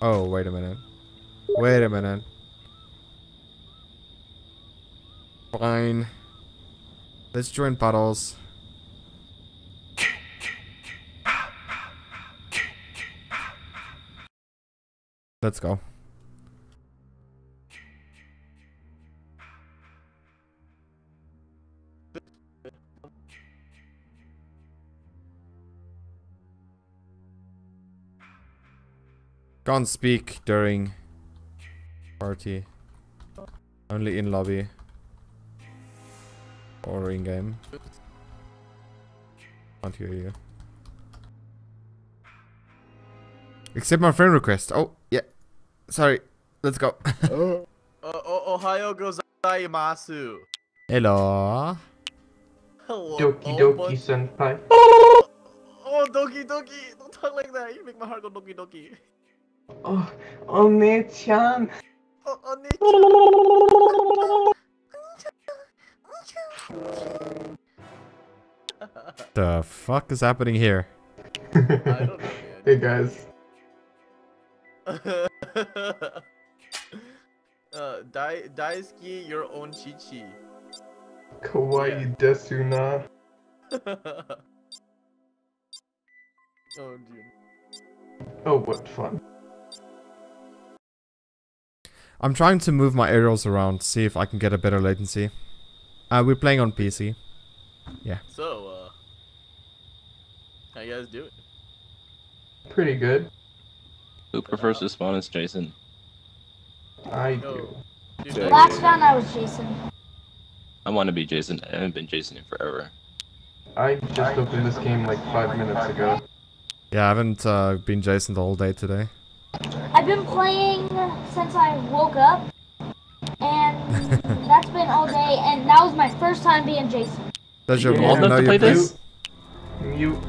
[SPEAKER 1] Oh, wait a minute. Wait a minute. Fine. Let's join puddles. Let's go. Can't speak during party. Only in lobby. Or in game. Can't hear you. Accept my friend request. Oh, yeah. Sorry. Let's go. (laughs)
[SPEAKER 26] Oh, oh, Ohayo gozaimasu.
[SPEAKER 1] Hello.
[SPEAKER 26] Hello.
[SPEAKER 30] Doki
[SPEAKER 26] oh,
[SPEAKER 30] Doki
[SPEAKER 26] boy.
[SPEAKER 30] Senpai.
[SPEAKER 26] Oh, Doki Doki. Don't talk like that. You make my heart go Doki Doki.
[SPEAKER 30] Oh, Oni-chan.
[SPEAKER 26] Oh,
[SPEAKER 1] the fuck is happening here?
[SPEAKER 30] Hey guys. (laughs)
[SPEAKER 26] uh, Dai Daisuke your own Chichi.
[SPEAKER 30] Kawaii desu na. (laughs)
[SPEAKER 26] oh dear.
[SPEAKER 30] Oh, what fun.
[SPEAKER 1] I'm trying to move my aerials around, see if I can get a better latency. Uh, we're playing on PC. Yeah.
[SPEAKER 26] So, uh, how you guys doing?
[SPEAKER 30] Pretty good.
[SPEAKER 33] Who prefers to spawn as Jason?
[SPEAKER 30] I do.
[SPEAKER 34] Last round I was Jason.
[SPEAKER 33] I want to be Jason. I haven't been Jason in forever.
[SPEAKER 30] I just opened this game like five minutes ago.
[SPEAKER 1] Yeah, I haven't uh, been Jason the whole day today.
[SPEAKER 34] I've been playing since I woke up, and (laughs) that's been all day, and that was my first time being Jason.
[SPEAKER 1] Does your mom know you
[SPEAKER 33] play
[SPEAKER 1] play?
[SPEAKER 33] this?
[SPEAKER 30] You.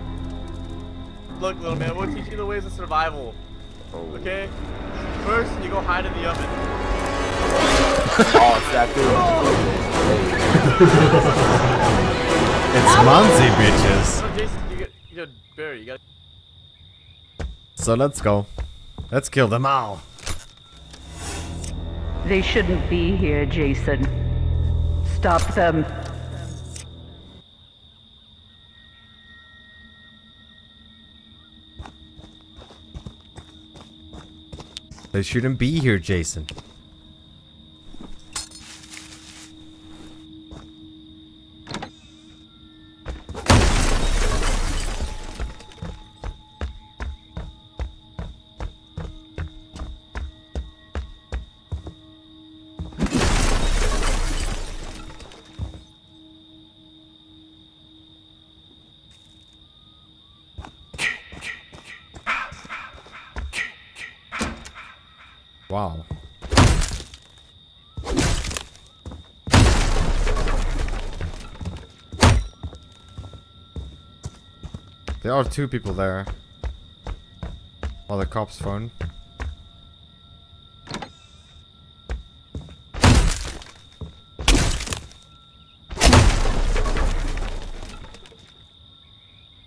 [SPEAKER 26] Look, little man, we'll teach you the ways of survival. Oh. Okay? First, you go hide in the oven. (laughs)
[SPEAKER 31] oh, it's that (laughs)
[SPEAKER 1] It's Monzy, bitches.
[SPEAKER 26] No, Jason, you get, you get Barry, you got.
[SPEAKER 1] So let's go. Let's kill them all.
[SPEAKER 7] They shouldn't be here, Jason. Stop them.
[SPEAKER 1] They shouldn't be here, Jason. There are two people there. While the cops phone.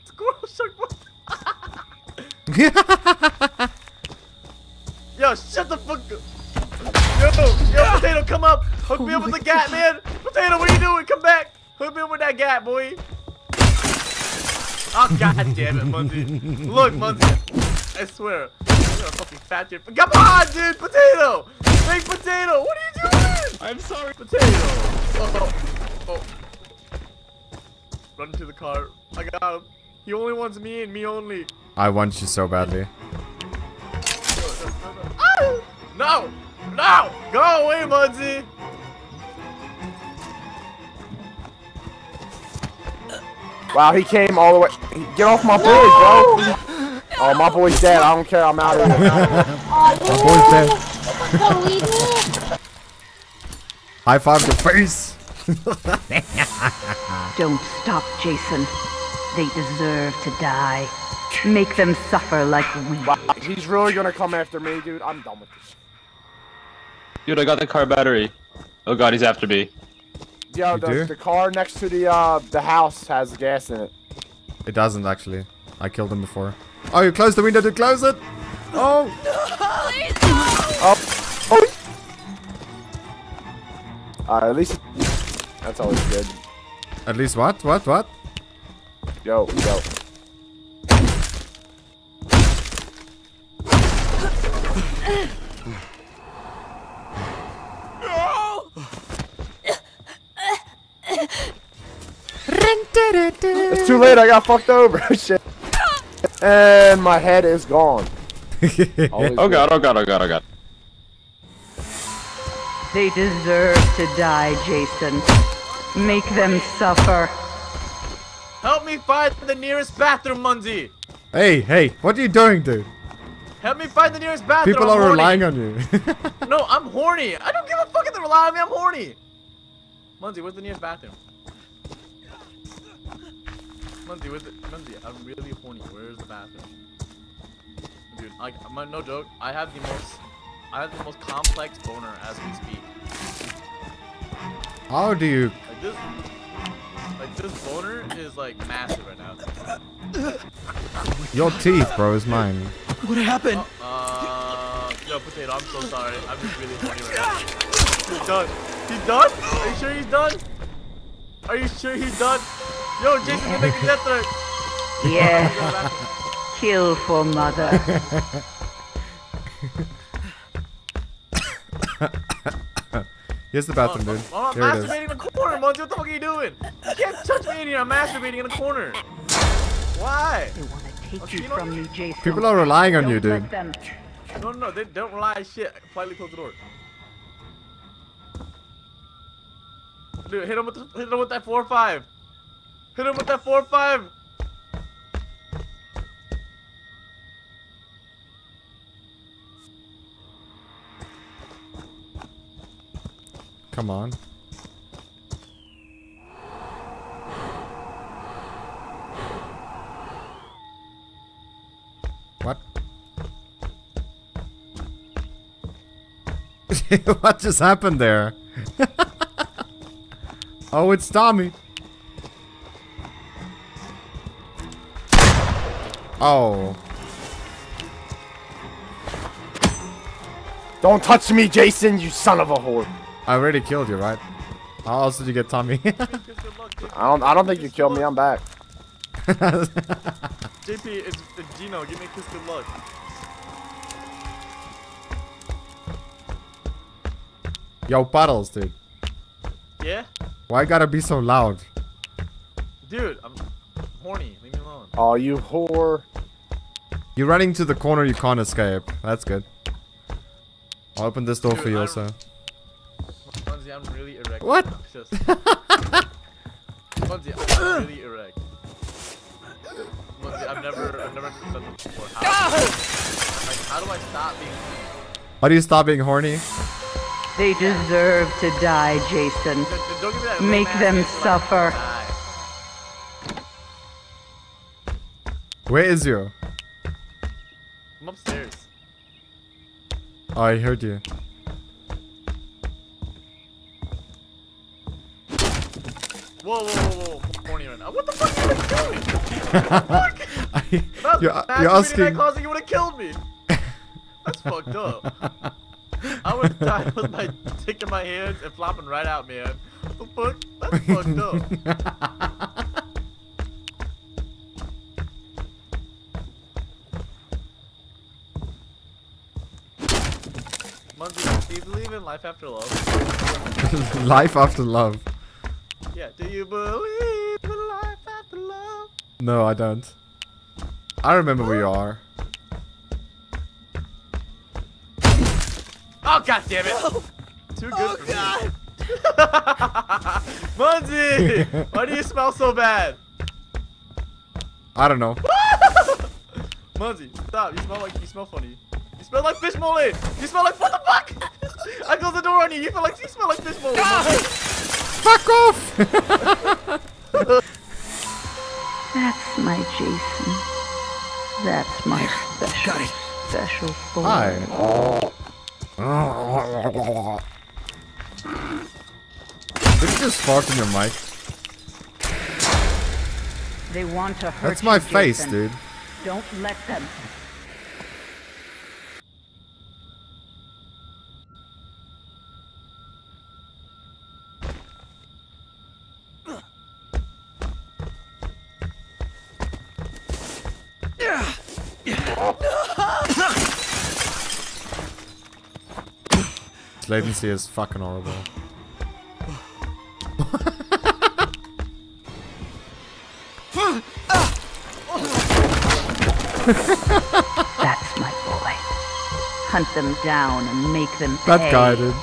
[SPEAKER 26] Squirrel shark. Yo, shut the fuck up. Yo, yo, Potato, come up. Hook me up with the gat, man. Potato, what are you doing? Come back. Hook me up with that gat, boy. Oh, god damn it, Monzy. Look, Monzy. I swear. I'm gonna fucking fat you. Come on, dude. Potato. Big potato. What are you doing? I'm sorry. Potato. Oh, oh. oh. Run to the car. I got him. He only wants me and me only.
[SPEAKER 1] I want you so badly.
[SPEAKER 26] No! No! Go away, Monzy!
[SPEAKER 35] Wow, he came all the way. Get off my boy, bro. Oh, my boy's dead. I don't care. I'm out of here.
[SPEAKER 34] Oh,
[SPEAKER 1] My boy's dead.
[SPEAKER 34] Don't. (laughs)
[SPEAKER 1] High five the face. (laughs)
[SPEAKER 7] Don't stop, Jason. They deserve to die. Make them suffer like we.
[SPEAKER 35] Wow, he's really gonna come after me, dude. I'm done with this.
[SPEAKER 33] Dude, I got the car battery. Oh god, he's after me.
[SPEAKER 35] Yo,
[SPEAKER 1] You
[SPEAKER 35] the,
[SPEAKER 1] do?
[SPEAKER 35] the car next to the uh the house has gas in it.
[SPEAKER 1] It doesn't actually. I killed him before. Oh, you closed the window to close it? Oh!
[SPEAKER 35] No, Oh. oh. Uh, at least that's always good.
[SPEAKER 1] At least what? What? What?
[SPEAKER 35] Yo, yo. (laughs) It's too late. I got fucked over. (laughs) Shit. And my head is gone. (laughs)
[SPEAKER 33] Oh god, oh god, oh god, oh god.
[SPEAKER 7] They deserve to die, Jason. Make them suffer.
[SPEAKER 26] Help me find the nearest bathroom, Monzy!
[SPEAKER 1] Hey, hey, what are you doing, dude?
[SPEAKER 26] Help me find the nearest bathroom.
[SPEAKER 1] People
[SPEAKER 26] I'm
[SPEAKER 1] are
[SPEAKER 26] horny.
[SPEAKER 1] relying on you. (laughs)
[SPEAKER 26] No, I'm horny. I don't give a fuck if they rely on me. I'm horny. Monzy, where's the nearest bathroom? Monzy, where's the Monzy? I'm really horny. Where's the bathroom? Dude, I, I'm no joke. I have the most, I have the most complex boner as we speak.
[SPEAKER 1] How do you...
[SPEAKER 26] Like this, like this boner is like massive right now.
[SPEAKER 1] Your teeth, bro, is mine.
[SPEAKER 26] What happened? Uh, yo, potato. I'm so sorry. I'm just really horny right now. He's done. He's done? Are you sure he's done? Are you sure he's done? Yo, Jason can make a death threat.
[SPEAKER 7] Yeah. Kill for mother.
[SPEAKER 1] Here's the bathroom, oh, dude.
[SPEAKER 26] Oh, I'm
[SPEAKER 1] Here it is.
[SPEAKER 26] masturbating in the corner, Monty. What the fuck are you doing? You can't touch me in here. I'm masturbating in the corner. Why?
[SPEAKER 7] Take
[SPEAKER 26] Okay,
[SPEAKER 7] you
[SPEAKER 26] you know
[SPEAKER 7] from
[SPEAKER 26] what?
[SPEAKER 7] me, Jason.
[SPEAKER 1] People are relying on you,
[SPEAKER 7] Don't let
[SPEAKER 1] dude.
[SPEAKER 26] No, no, no. They don't rely on shit. Politely close the door. Dude, hit him with the, hit him with that four five. Hit him with that four five.
[SPEAKER 1] Come on. What? (laughs) what just happened there? (laughs) oh, it's Tommy. Oh.
[SPEAKER 35] Don't touch me, Jason, you son of a whore.
[SPEAKER 1] I already killed you, right? How else did you get Tommy? (laughs)
[SPEAKER 35] I don't. I don't think you killed me. I'm back. (laughs)
[SPEAKER 26] JP, it's, it's Gino. Give me a kiss. Good luck.
[SPEAKER 1] Yo, puddles, dude.
[SPEAKER 26] Yeah,
[SPEAKER 1] Why gotta be so loud?
[SPEAKER 26] dude. I'm horny. Leave me alone.
[SPEAKER 35] Oh, you whore.
[SPEAKER 1] You're running to the corner you can't escape. That's good. I'll open this door
[SPEAKER 26] Dude,
[SPEAKER 1] for you
[SPEAKER 26] I-
[SPEAKER 1] also.
[SPEAKER 26] Fonzie, I'm really erect.
[SPEAKER 1] What?
[SPEAKER 26] Just... Fonzie, I'm really erect. Fonzie, I've never, I've never done this before. How, ah! like, how do I stop being?
[SPEAKER 1] Why do you stop being horny?
[SPEAKER 7] They deserve to die, Jason.
[SPEAKER 26] Don't give me that
[SPEAKER 7] Make them suffer.
[SPEAKER 1] Where is you?
[SPEAKER 26] I'm upstairs.
[SPEAKER 1] Oh, I heard you.
[SPEAKER 26] Whoa, whoa, whoa, whoa. Horny right now. What the fuck are you doing? What the fuck? (laughs)
[SPEAKER 1] I,
[SPEAKER 26] If
[SPEAKER 1] you're,
[SPEAKER 26] masturbating
[SPEAKER 1] you're
[SPEAKER 26] in that closet, you would have killed me. That's fucked up. (laughs) (laughs) I would have died with my dick in my hands and flopping right out, man. What the fuck? That's fucked up. (laughs) Monzy, do you believe in life after love? (laughs)
[SPEAKER 1] Life after love.
[SPEAKER 26] Yeah, do you believe in life after love?
[SPEAKER 1] No, I don't. I remember where you are.
[SPEAKER 26] Oh god damn it! Oh. Too good oh, for me. Monzy! (laughs) Why do you smell so bad?
[SPEAKER 1] I don't know. (laughs)
[SPEAKER 26] Monzy, stop. You smell like you smell funny. You smell like fish mole! You smell like what the fuck? I closed the door on you. You feel like you smell like fish mole.
[SPEAKER 1] Fuck off! (laughs)
[SPEAKER 7] That's my Jason. That's my special, special boy.
[SPEAKER 1] Hi. Did you just fart in your mic?
[SPEAKER 7] They want to hurt
[SPEAKER 1] That's my
[SPEAKER 7] you,
[SPEAKER 1] face,
[SPEAKER 7] Jason.
[SPEAKER 1] dude.
[SPEAKER 7] Don't let them.
[SPEAKER 1] This latency is fucking horrible.
[SPEAKER 7] That's my boy. Hunt them down and make them pay.
[SPEAKER 1] That guy, dude.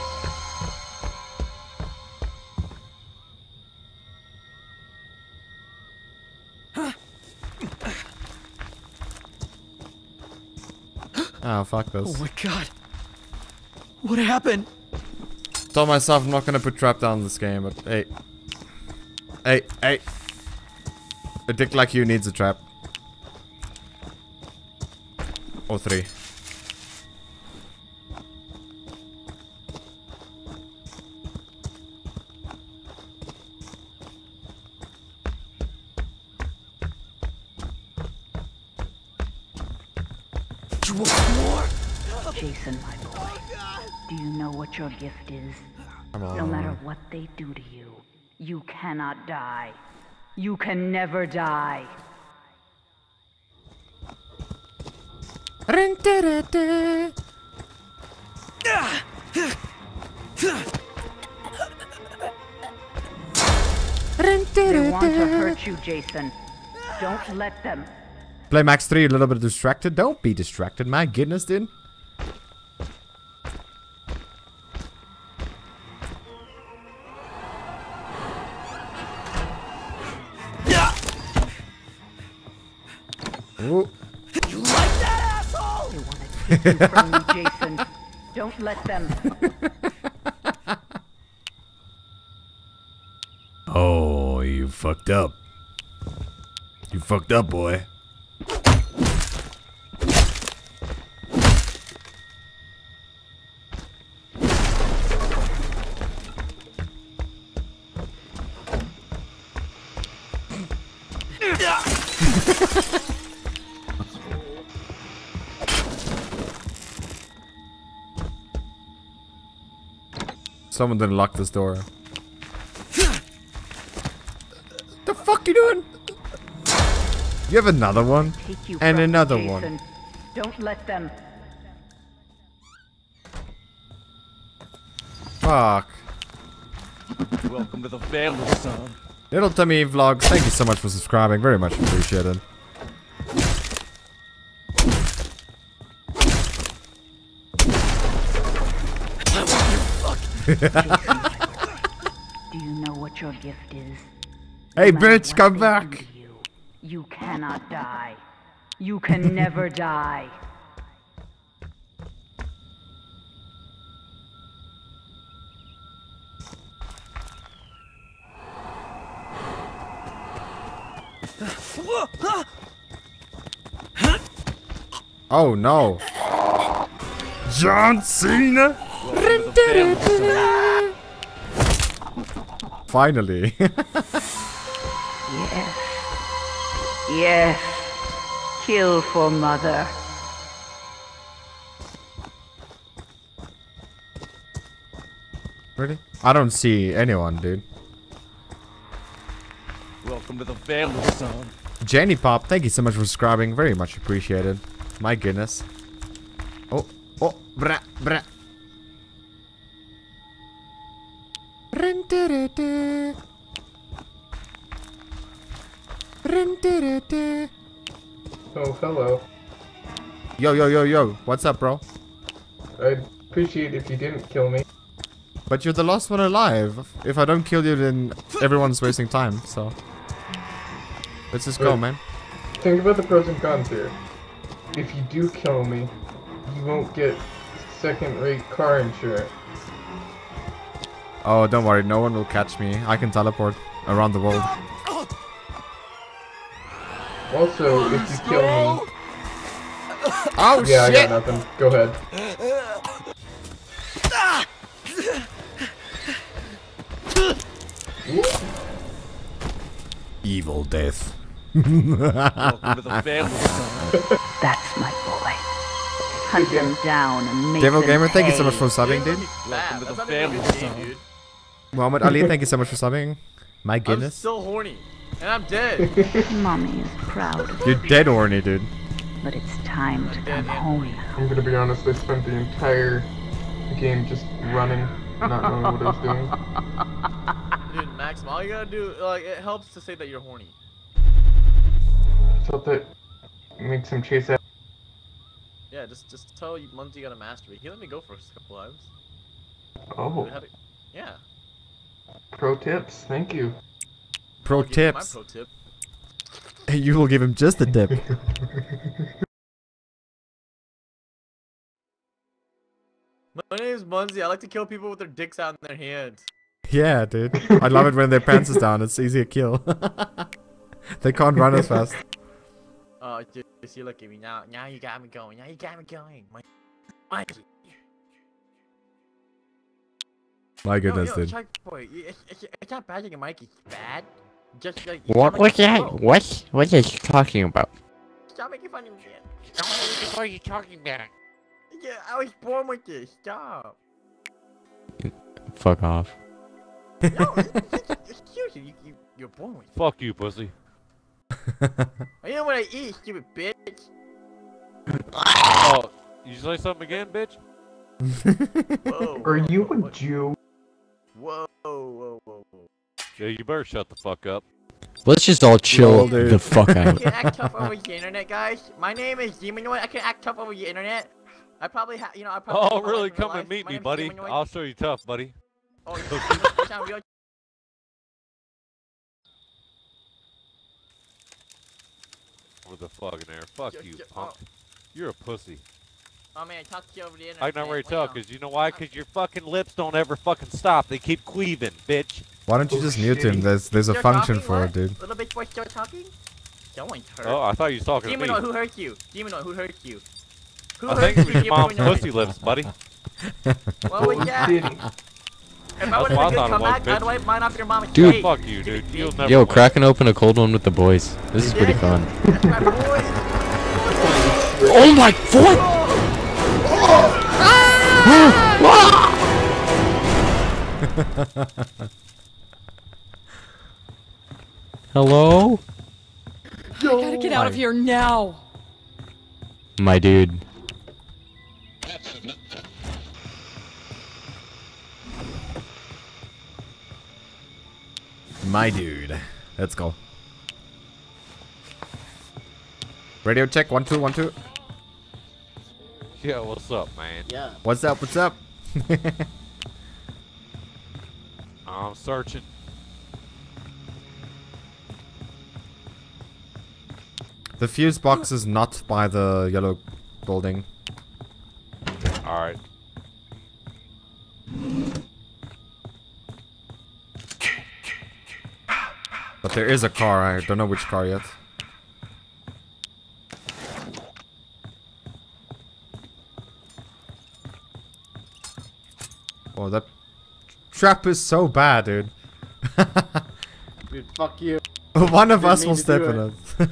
[SPEAKER 1] Oh, fuck this.
[SPEAKER 27] Oh my god. What happened?
[SPEAKER 1] Told myself I'm not gonna put trap down this game, but hey. Hey, hey. A dick like you needs a trap. Or three.
[SPEAKER 27] You want more?
[SPEAKER 7] Jason, my boy. Do you know what your gift is?
[SPEAKER 1] Come
[SPEAKER 7] No matter what they do to you, you cannot die. You can never die. They want to hurt you, Jason. Don't let them.
[SPEAKER 1] Play Max 3 a little bit distracted. Don't be distracted, my goodness, dude. Ooh.
[SPEAKER 27] You like that asshole?
[SPEAKER 7] They want to take you from me, Jason. Don't let them. (laughs)
[SPEAKER 1] Oh, you fucked up. You fucked up, boy. (laughs) Someone didn't lock this door. the fuck you doing? You have another one? And another
[SPEAKER 7] Jason.
[SPEAKER 1] one.
[SPEAKER 7] Don't let them.
[SPEAKER 1] Fuck.
[SPEAKER 15] Welcome to the family, son.
[SPEAKER 1] Little Tummy Vlogs, thank you so much for subscribing. Very much appreciated. (laughs)
[SPEAKER 7] Do you know what your gift is?
[SPEAKER 1] Hey, bitch, come back!
[SPEAKER 7] You, you cannot die. You can (laughs) never die.
[SPEAKER 1] Oh no. John Cena? (laughs) Finally. (laughs)
[SPEAKER 7] Yes. Yes. Kill for mother.
[SPEAKER 1] really? I don't see anyone, dude.
[SPEAKER 15] Welcome to the family, son.
[SPEAKER 1] Jenny Pop, thank you so much for subscribing. Very much appreciated. My goodness. Oh, oh, brah, brah. Rin-di-di-di.
[SPEAKER 36] Oh, hello.
[SPEAKER 1] Yo, yo, yo, yo. What's up, bro?
[SPEAKER 36] I'd appreciate if you didn't kill me.
[SPEAKER 1] But you're the last one alive. If I don't kill you, then everyone's wasting time, so. Let's just go,
[SPEAKER 36] Wait.
[SPEAKER 1] man.
[SPEAKER 36] Think about the pros and cons here. If you do kill me, you won't get second-rate car insurance.
[SPEAKER 1] Oh, don't worry. No one will catch me. I can teleport around the world.
[SPEAKER 36] Also, if you kill me...
[SPEAKER 1] Oh,
[SPEAKER 36] yeah, I got nothing. Go ahead.
[SPEAKER 1] Evil death.
[SPEAKER 15] Welcome to the family. (laughs)
[SPEAKER 7] That's my boy. Hunt him down and make
[SPEAKER 1] Devil
[SPEAKER 7] them
[SPEAKER 1] Gamer, thank you so much for subbing, dude.
[SPEAKER 15] Welcome to the family, son.
[SPEAKER 1] Muhammad Ali, thank you so much for subbing. My goodness.
[SPEAKER 26] I'm
[SPEAKER 1] goodness.
[SPEAKER 26] still horny. And I'm dead. (laughs)
[SPEAKER 7] Mommy is proud of
[SPEAKER 1] You're dead horny, dude.
[SPEAKER 7] but it's time to come home.
[SPEAKER 36] I'm gonna be honest, I spent the entire game just running, not knowing what I was doing. (laughs)
[SPEAKER 26] Dude, Max, all you gotta do, like, it helps to say that you're horny.
[SPEAKER 36] Thought that makes him chase after.
[SPEAKER 26] Yeah, just just tell you Munty you gotta masturbate. He let me go for a couple times.
[SPEAKER 36] Oh,
[SPEAKER 26] We had Yeah.
[SPEAKER 36] Pro tips, thank you.
[SPEAKER 1] Pro
[SPEAKER 26] I'll give you My
[SPEAKER 1] tips.
[SPEAKER 26] pro tip. (laughs)
[SPEAKER 1] You will give him just a tip. (laughs)
[SPEAKER 26] My name is Monzy. I like to kill people with their dicks out in their hands.
[SPEAKER 1] yeah, dude. I love it when their pants is (laughs) down. It's easy to kill. they can't run as fast.
[SPEAKER 26] Oh, just, just you look at me now. Now you got me going. Now you got me going. My, my.
[SPEAKER 1] My goodness,
[SPEAKER 26] yo, yo,
[SPEAKER 1] dude.
[SPEAKER 26] Shark it's, it's, it's not bad that your mic is bad. Just like
[SPEAKER 37] What was
[SPEAKER 26] making-
[SPEAKER 37] that?
[SPEAKER 26] Whoa,
[SPEAKER 37] What? What is he talking about?
[SPEAKER 26] Stop making fun of me.
[SPEAKER 37] What are you talking about?
[SPEAKER 26] Yeah, I was born with this. Stop.
[SPEAKER 37] Fuck off.
[SPEAKER 26] No, (laughs) excuse you, you, you you're born with.
[SPEAKER 15] Fuck you, pussy.
[SPEAKER 26] Oh, you know what I eat, stupid bitch.
[SPEAKER 15] Oh, you say something again, bitch?
[SPEAKER 26] Whoa.
[SPEAKER 36] Are you a Jew?
[SPEAKER 26] Whoa, whoa, whoa, whoa.
[SPEAKER 15] Yeah, you better shut the fuck up.
[SPEAKER 37] Let's just all chill
[SPEAKER 1] Lol,
[SPEAKER 37] the fuck
[SPEAKER 26] I (laughs)
[SPEAKER 37] out.
[SPEAKER 26] can act tough over the internet, guys. My name is Demonoid. I can act tough over the internet. I probably have, you know, I probably.
[SPEAKER 15] Oh, really?
[SPEAKER 26] life in real
[SPEAKER 15] Come and meet
[SPEAKER 26] My
[SPEAKER 15] me, buddy.
[SPEAKER 26] Demonoid.
[SPEAKER 15] I'll show you tough, buddy.
[SPEAKER 26] Oh, you (laughs) you sound real.
[SPEAKER 15] Over the fucking air. Fuck
[SPEAKER 26] Yo,
[SPEAKER 15] you,
[SPEAKER 26] yo, oh.
[SPEAKER 15] punk. You're a pussy.
[SPEAKER 26] Oh man, talk to you over the internet.
[SPEAKER 15] I'm not
[SPEAKER 26] man.
[SPEAKER 15] ready to
[SPEAKER 26] Well,
[SPEAKER 15] talk, because you know why? Because your fucking lips don't ever fucking stop. They keep queeving, bitch.
[SPEAKER 1] Why don't you just oh, mute him? There's there's a
[SPEAKER 26] You're
[SPEAKER 1] function
[SPEAKER 26] talking,
[SPEAKER 1] for
[SPEAKER 26] what?
[SPEAKER 1] it, dude.
[SPEAKER 26] Little bitch boy still talking? Someone's hurt.
[SPEAKER 15] Oh, I thought you was talking to me.
[SPEAKER 26] Demonoid, who hurt you? Demonoid, who hurt you? Who
[SPEAKER 15] I
[SPEAKER 26] hurt
[SPEAKER 15] think it was
[SPEAKER 26] you,
[SPEAKER 15] your mom's
[SPEAKER 26] Demonoid?
[SPEAKER 15] pussy lips, buddy. (laughs)
[SPEAKER 26] What was that? If I
[SPEAKER 15] That's
[SPEAKER 26] would
[SPEAKER 15] what I
[SPEAKER 26] have a good
[SPEAKER 15] thought it
[SPEAKER 26] comeback, I'd wipe mine off your mama's
[SPEAKER 37] Dude.
[SPEAKER 26] face.
[SPEAKER 15] Fuck you, dude. You'll never
[SPEAKER 37] Yo, cracking open a cold one with the boys. This is pretty fun. Oh my foot! (gasps) Hello?
[SPEAKER 17] I gotta get out of here now.
[SPEAKER 37] My dude.
[SPEAKER 1] My dude. Let's go. Radio check, one, two, one, two. (laughs)
[SPEAKER 15] Yeah, what's up, man?
[SPEAKER 26] Yeah.
[SPEAKER 1] What's up, what's up? (laughs)
[SPEAKER 15] I'm searching.
[SPEAKER 1] the fuse box is not by the yellow building.
[SPEAKER 15] Alright.
[SPEAKER 1] But there is a car. I don't know which car yet. Oh, that trap is so bad, dude. (laughs)
[SPEAKER 28] Dude, fuck you. (laughs)
[SPEAKER 1] One of
[SPEAKER 28] Didn't
[SPEAKER 1] us will step in
[SPEAKER 28] it.
[SPEAKER 1] it.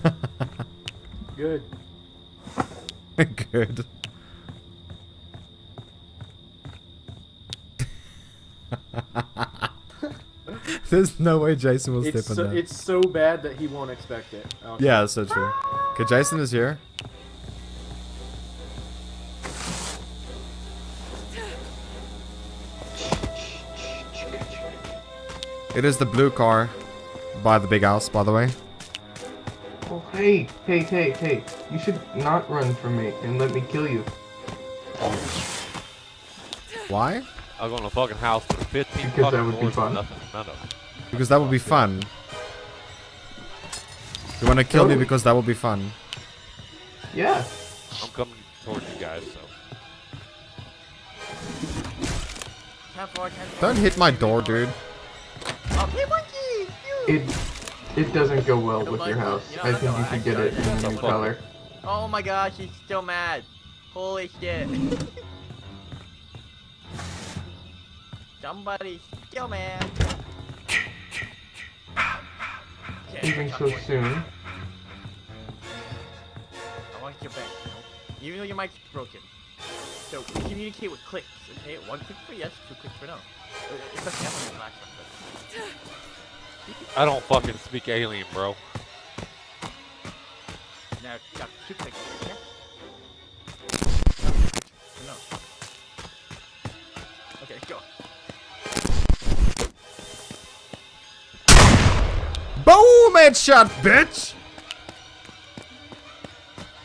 [SPEAKER 1] (laughs)
[SPEAKER 28] Good.
[SPEAKER 1] Good. There's no way Jason will
[SPEAKER 28] It's
[SPEAKER 1] step
[SPEAKER 28] so,
[SPEAKER 1] in that.
[SPEAKER 28] it's so bad that he won't expect it. Okay.
[SPEAKER 1] Yeah, that's so true. Okay, Jason is here. It is the blue car by the big house, by the way.
[SPEAKER 36] Oh, hey, hey, hey, hey. You should not run from me and let me kill you.
[SPEAKER 1] Why?
[SPEAKER 15] I'll go in a fucking house with 15
[SPEAKER 36] Because that
[SPEAKER 15] fucking
[SPEAKER 36] would be fun.
[SPEAKER 15] nothing, none of.
[SPEAKER 1] Because that would be fun. You wanna kill me because that would be fun.
[SPEAKER 36] Yeah.
[SPEAKER 15] I'm coming towards you guys, so.
[SPEAKER 1] Don't hit my door, dude.
[SPEAKER 36] It it doesn't go well with your house. I think you should get it in a new color.
[SPEAKER 26] Oh my gosh, he's still mad. Holy shit. (laughs) Somebody's still mad. Okay,
[SPEAKER 36] Even so soon.
[SPEAKER 26] I want your back. Even though your mic's broken. So we communicate with clicks, okay? One click for yes, two clicks for no. Uh, Especially after the last one,
[SPEAKER 15] I don't fucking speak alien, bro.
[SPEAKER 26] but now got two clicks for yes. No. Okay, go.
[SPEAKER 1] Boom! Headshot, bitch!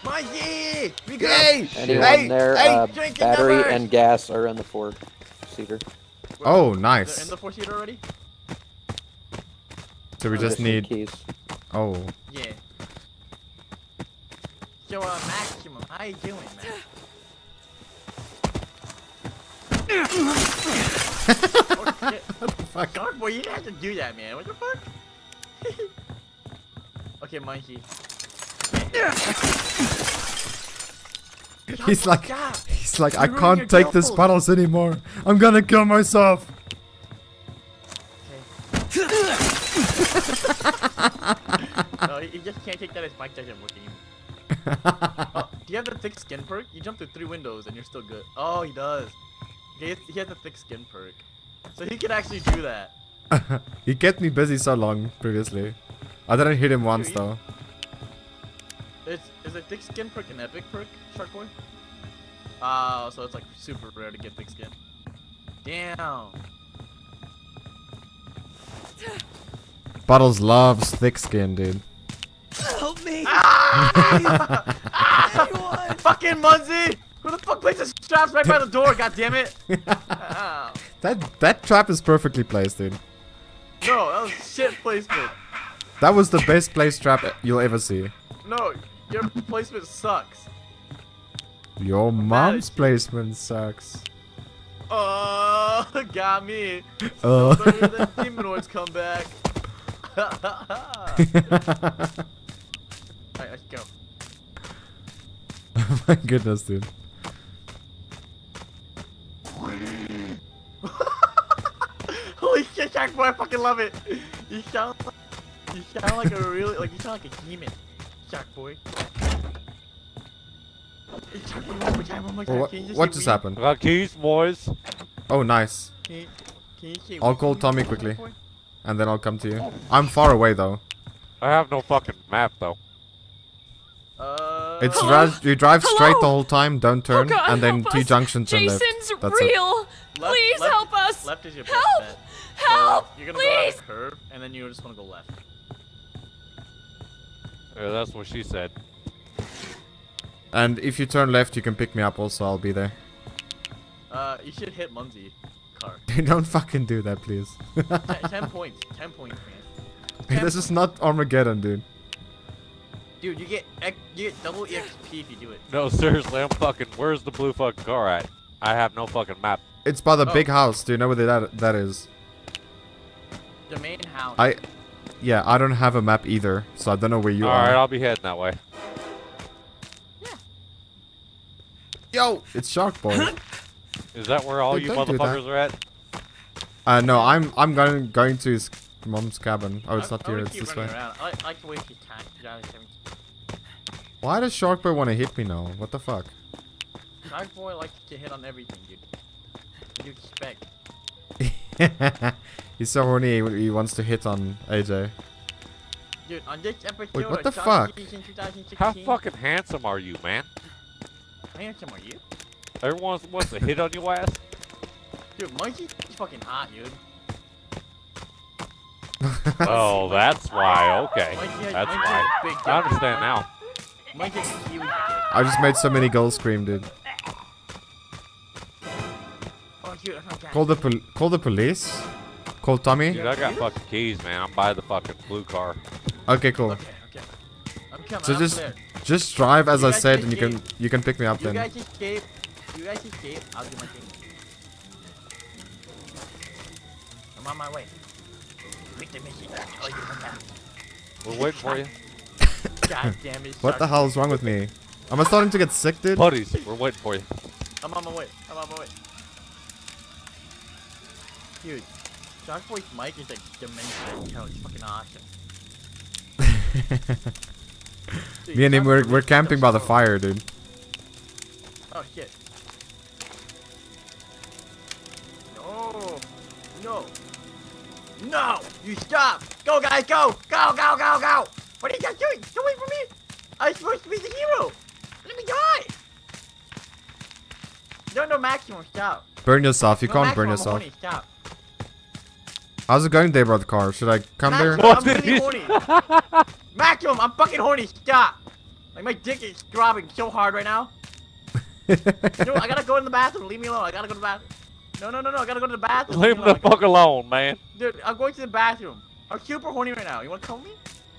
[SPEAKER 26] Mikey! We go!
[SPEAKER 1] Hey!
[SPEAKER 38] Anyone
[SPEAKER 1] Hey!
[SPEAKER 38] there?
[SPEAKER 1] Hey!
[SPEAKER 38] uh, battery
[SPEAKER 26] numbers!
[SPEAKER 38] and gas are in the four seater.
[SPEAKER 1] Oh,
[SPEAKER 26] They're
[SPEAKER 1] nice.
[SPEAKER 26] in the four seater already?
[SPEAKER 1] So we just
[SPEAKER 38] just
[SPEAKER 1] need...
[SPEAKER 38] keys.
[SPEAKER 1] Oh.
[SPEAKER 26] Yeah. So, uh, Maximum, how you doing, man? oh, (laughs) shit.
[SPEAKER 1] What the fuck?
[SPEAKER 26] God, boy, you didn't have to do that, man. What the fuck? (laughs) okay, Monkey.
[SPEAKER 1] He's like... He's like, I can't take this
[SPEAKER 26] girls."
[SPEAKER 1] battles anymore. I'm gonna kill myself.
[SPEAKER 26] No, he, he just can't take that as Mike doesn't work anymore. (laughs) oh, do you have the thick skin perk? You jump through three windows and you're still good. Oh, he does. He has, he has the thick skin perk. So he can actually do that. (laughs)
[SPEAKER 1] he kept me busy so long previously. I didn't hit him once
[SPEAKER 26] Dude,
[SPEAKER 1] though.
[SPEAKER 26] It's, is a thick skin perk an epic perk, Shark Boy? Oh, ah, so it's like super rare to get thick skin. Damn.
[SPEAKER 1] Bottles loves thick skin, dude.
[SPEAKER 26] Help me! Ah! Fucking Monzy! Who the fuck places straps right by the door, God damn it! Ow. (laughs)
[SPEAKER 1] That that trap is perfectly placed, dude.
[SPEAKER 26] No, that was shit placement.
[SPEAKER 1] That was the best placed trap you'll ever see.
[SPEAKER 26] No, your placement sucks.
[SPEAKER 1] Your mom's placement sucks.
[SPEAKER 26] Oh, (laughs) got me. (laughs)
[SPEAKER 1] Oh.
[SPEAKER 26] So later the Demonids come back. Alright, let's go.
[SPEAKER 1] oh (laughs) my goodness, dude. (laughs)
[SPEAKER 26] Holy shit, Jack Boy, I fucking love it. You sound, you sound like a really, like you sound like a demon, Jack Boy. Hey, Jack Boy, one more time, one more time.
[SPEAKER 1] Well, what
[SPEAKER 26] just
[SPEAKER 1] what just happened?
[SPEAKER 15] I got keys, boys.
[SPEAKER 1] Oh, nice.
[SPEAKER 26] Can you, can you say
[SPEAKER 1] I'll call Tommy quickly, and then I'll come to you. I'm far away though.
[SPEAKER 15] I have no fucking map, though.
[SPEAKER 26] Uh,
[SPEAKER 1] It's
[SPEAKER 17] Hello?
[SPEAKER 1] ra- you drive straight the whole time, don't turn,
[SPEAKER 17] God,
[SPEAKER 1] and then
[SPEAKER 17] help
[SPEAKER 1] T
[SPEAKER 17] us.
[SPEAKER 1] junction turn left.
[SPEAKER 17] Jason's
[SPEAKER 1] That's it.
[SPEAKER 17] real.
[SPEAKER 26] Left-
[SPEAKER 17] Please
[SPEAKER 26] left-
[SPEAKER 17] help us.
[SPEAKER 26] Left is your best
[SPEAKER 17] Help!
[SPEAKER 26] bet.
[SPEAKER 17] Help!
[SPEAKER 26] So you're gonna go out
[SPEAKER 17] Please!
[SPEAKER 26] the curve, and then you just wanna go left.
[SPEAKER 15] Yeah, that's what she said.
[SPEAKER 1] And if you turn left, you can pick me up. Also, I'll be there.
[SPEAKER 26] Uh, you should hit Monzy car. (laughs)
[SPEAKER 1] don't fucking do that, please.
[SPEAKER 26] ten, (laughs) ten points. Ten points, man.
[SPEAKER 1] this is not Armageddon, dude.
[SPEAKER 26] Dude, you get ex- you get double EXP if you do it.
[SPEAKER 15] No, seriously, I'm fucking. Where's the blue fucking car at? I have no fucking map.
[SPEAKER 1] It's by the
[SPEAKER 26] Oh.
[SPEAKER 1] big house. Do you know where that that is?
[SPEAKER 26] The main house.
[SPEAKER 1] I. Yeah, I don't have a map either, so I don't know where you
[SPEAKER 15] Alright,
[SPEAKER 1] are.
[SPEAKER 15] All right, I'll be heading that way.
[SPEAKER 1] Yo, it's Shark Boy. (laughs)
[SPEAKER 15] Is that where all
[SPEAKER 1] Dude,
[SPEAKER 15] you
[SPEAKER 1] don't do that.
[SPEAKER 15] motherfuckers are at?
[SPEAKER 1] uh, no, I'm I'm going going to his mom's cabin. Oh, it's not
[SPEAKER 26] I
[SPEAKER 1] here.
[SPEAKER 26] wanna
[SPEAKER 1] It's this way.
[SPEAKER 26] around. I like, I like the way she attacks. Johnny Simmons.
[SPEAKER 1] Why does Shark Boy want to hit me now? What the fuck?
[SPEAKER 26] Shark Boy likes to hit on everything, dude. What do you expect? (laughs)
[SPEAKER 1] He's so horny. He, he wants to hit on AJ.
[SPEAKER 26] Dude, on this episode
[SPEAKER 1] Wait, what the fuck?
[SPEAKER 15] How fucking handsome are you, man?
[SPEAKER 26] How handsome are you?
[SPEAKER 15] Everyone wants to hit on your ass? (laughs)
[SPEAKER 26] Dude, Mikey's fucking hot, dude. (laughs)
[SPEAKER 15] Oh, that's why. Okay. That's
[SPEAKER 26] Mikey has big
[SPEAKER 15] why.
[SPEAKER 26] dick.
[SPEAKER 15] I understand now.
[SPEAKER 1] I just made so many girls scream, dude.
[SPEAKER 26] Oh, dude, that's not bad.
[SPEAKER 1] Call the pol call the police. Call Tommy.
[SPEAKER 15] Dude, I got fucking keys, man. I'm by the fucking blue car.
[SPEAKER 1] Okay, cool.
[SPEAKER 26] I'm coming.
[SPEAKER 1] So
[SPEAKER 26] I'm
[SPEAKER 1] just
[SPEAKER 26] there.
[SPEAKER 1] just drive as
[SPEAKER 26] You
[SPEAKER 1] I said,
[SPEAKER 26] just
[SPEAKER 1] and you can you can pick me up
[SPEAKER 26] You
[SPEAKER 1] then.
[SPEAKER 26] guys escape. You guys escape. I'll do my thing. I'm on my way. Make the mission. Oh, you come back.
[SPEAKER 15] We're waiting for you.
[SPEAKER 26] God damn it.
[SPEAKER 1] What the hell is wrong with me? Am I starting to get sick, dude?
[SPEAKER 15] Buddies, we're waiting for you.
[SPEAKER 26] I'm on my way. I'm on my way. Dude, Shark Boy's mic is like dimensional. Hell, it's fucking awesome. Dude, (laughs)
[SPEAKER 1] Me and him, we're we're camping by the fire, dude.
[SPEAKER 26] Oh shit. No. No. No! You stop! Go guys, go! Go, go, go, go! What are you guys doing? Get away from me! I'm supposed to be the hero! Let me die! No, no, maximum, stop.
[SPEAKER 1] Burn yourself. You
[SPEAKER 26] No,
[SPEAKER 1] can't burn yourself.
[SPEAKER 26] I'm stop.
[SPEAKER 1] How's it going, Debra? The car. Should I come there?
[SPEAKER 26] Maximum, I'm really horny. (laughs) Maximum, I'm fucking horny, stop! Like my dick is throbbing so hard right now. you know, I gotta go in the bathroom. Leave me alone. I gotta go to the bathroom. No, no, no, no. I gotta go to the bathroom.
[SPEAKER 15] Leave
[SPEAKER 26] me
[SPEAKER 15] the
[SPEAKER 26] alone.
[SPEAKER 15] fuck alone, man.
[SPEAKER 26] Dude, I'm going to the bathroom. I'm super horny right now. You wanna come with me?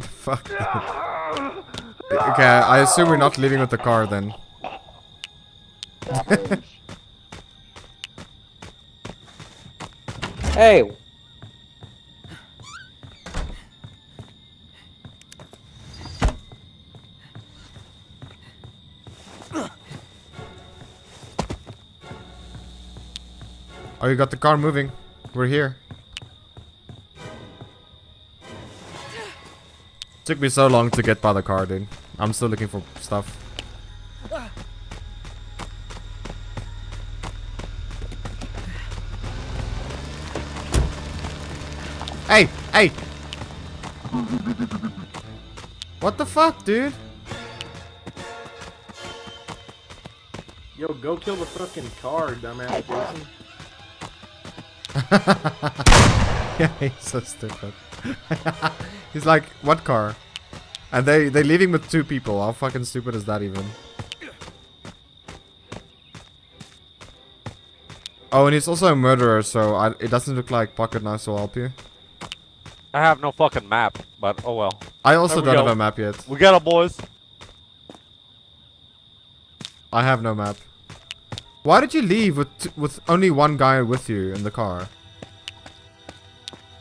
[SPEAKER 1] Fuck. okay, I assume we're not leaving with the car then. (laughs)
[SPEAKER 38] Hey!
[SPEAKER 1] Oh, you got the car moving. We're here. Took me so long to get by the car, dude. I'm still looking for stuff. Hey, hey! What the fuck, dude?
[SPEAKER 39] Yo, go kill the fucking car, dumbass Jason. (laughs)
[SPEAKER 1] yeah, he's so stupid. (laughs) he's like, what car? And they they leaving with two people. How fucking stupid is that even? Oh, and he's also a murderer, so I, it doesn't look like Pocket Knives will help you.
[SPEAKER 15] I have no fucking map, but oh well.
[SPEAKER 1] I also don't
[SPEAKER 15] go.
[SPEAKER 1] have a map yet.
[SPEAKER 15] We got it, boys.
[SPEAKER 1] I have no map. Why did you leave with t with only one guy with you in the car?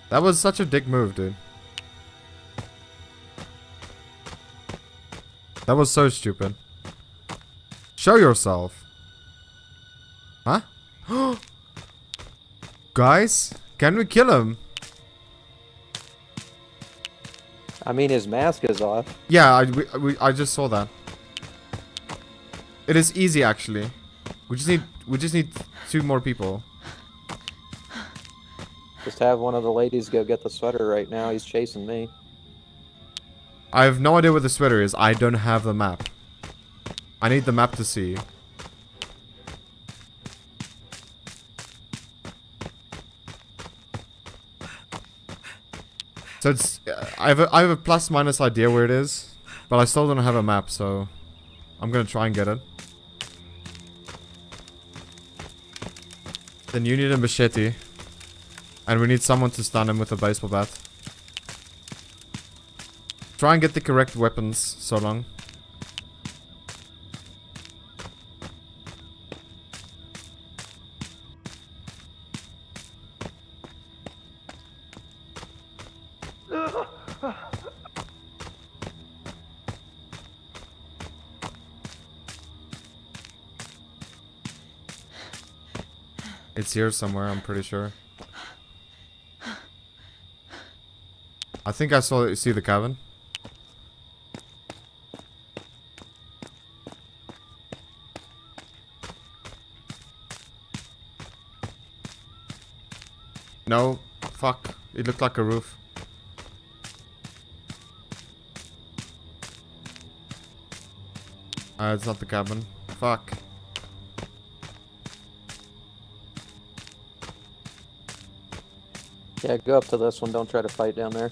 [SPEAKER 1] That was such a dick move, dude. That was so stupid. Show yourself. Huh? (gasps) Guys, can we kill him?
[SPEAKER 38] I mean, his mask is off.
[SPEAKER 1] Yeah, I, we, we, I just saw that. It is easy, actually. We just need we just need two more people.
[SPEAKER 38] Just have one of the ladies go get the sweater right now. He's chasing me.
[SPEAKER 1] I have no idea where the sweater is. I don't have the map. I need the map to see. So it's I have a, I have a plus minus idea where it is, but I still don't have a map, so I'm gonna try and get it. Then you need a machete, and we need someone to stun him with a baseball bat. Try and get the correct weapons so long. It's here somewhere, I'm pretty sure. I think I saw see the cabin. No, fuck. It looked like a roof. Uh, it's not the cabin. Fuck.
[SPEAKER 38] Yeah, go up to this one. Don't try to fight down there.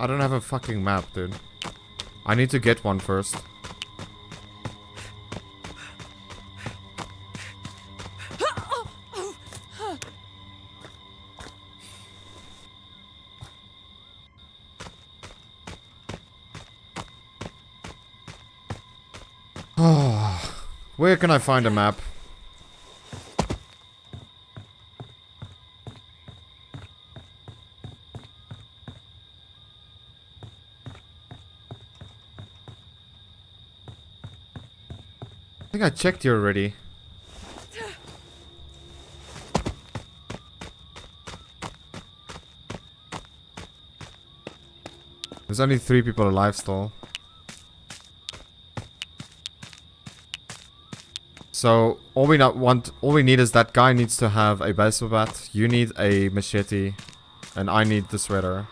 [SPEAKER 1] I don't have a fucking map, dude. I need to get one first. (sighs) Where can I find a map? I checked you already. There's only three people alive still. So all we not want, all we need is that guy needs to have a baseball bat. You need a machete, and I need the sweater.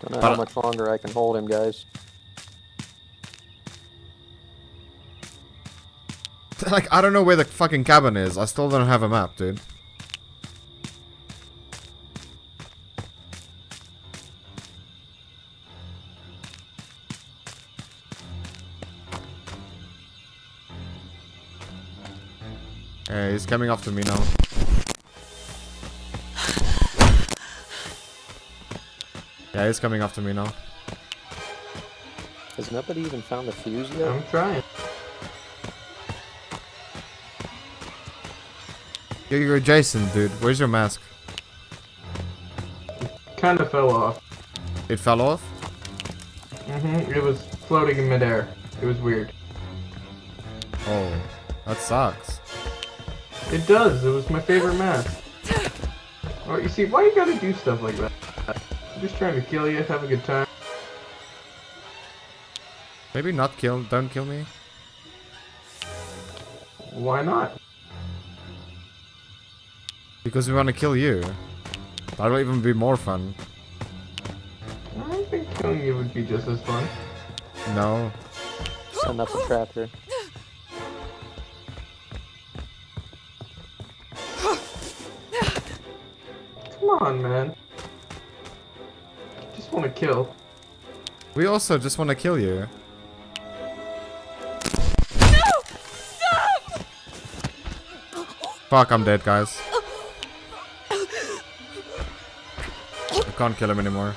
[SPEAKER 38] Don't know
[SPEAKER 1] But-
[SPEAKER 38] how much longer I can hold him, guys. (laughs)
[SPEAKER 1] like I don't know where the fucking cabin is. I still don't have a map, dude. Hey, he's coming after me now. Yeah, he's coming after me now.
[SPEAKER 38] Has nobody even found the fuse yet?
[SPEAKER 36] I'm trying.
[SPEAKER 1] Yo, you're Jason, dude. Where's your mask?
[SPEAKER 36] Kind of fell off.
[SPEAKER 1] It fell off?
[SPEAKER 36] Mm-hmm. It was floating in midair. It was weird.
[SPEAKER 1] Oh, that sucks.
[SPEAKER 36] It does. It was my favorite mask. Oh, you see, why you gotta do stuff like that? I'm just trying to kill you, have a good time.
[SPEAKER 1] Maybe not kill. Don't kill me.
[SPEAKER 36] Why not?
[SPEAKER 1] Because we want to kill you. That'll even be more fun.
[SPEAKER 36] I think killing you would be just as fun.
[SPEAKER 1] No.
[SPEAKER 38] Send up the tracker.
[SPEAKER 36] Come on, man. Just want to kill.
[SPEAKER 1] We also just want to kill you. No! Stop! Fuck, I'm dead, guys. Can't kill him anymore.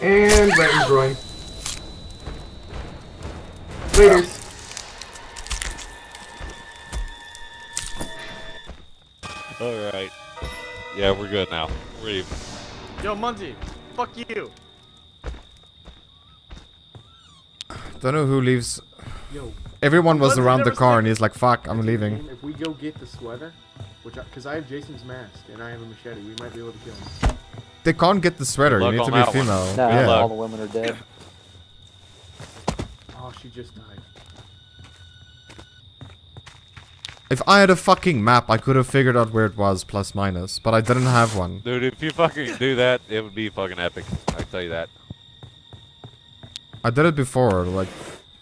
[SPEAKER 36] And right in groin. Later.
[SPEAKER 15] Alright. Yeah, we're good now. We're even.
[SPEAKER 26] Yo, Monzy, fuck you.
[SPEAKER 1] Don't know who leaves.
[SPEAKER 39] Yo.
[SPEAKER 1] Everyone was
[SPEAKER 39] Let's
[SPEAKER 1] around the car and he's like, fuck, I'm leaving.
[SPEAKER 39] If we go get the sweater, which because I, have Jason's mask and I have a machete, we might be able to kill him.
[SPEAKER 1] They can't get the sweater, you
[SPEAKER 15] Luck
[SPEAKER 1] need to be
[SPEAKER 15] that one.
[SPEAKER 1] female.
[SPEAKER 38] Nah,
[SPEAKER 1] yeah.
[SPEAKER 38] all the women are dead. (laughs)
[SPEAKER 39] Oh, she just died.
[SPEAKER 1] If I had a fucking map, I could have figured out where it was, plus minus, but I didn't have one.
[SPEAKER 15] Dude, if you fucking do that, it would be fucking epic. I tell you that.
[SPEAKER 1] I did it before, like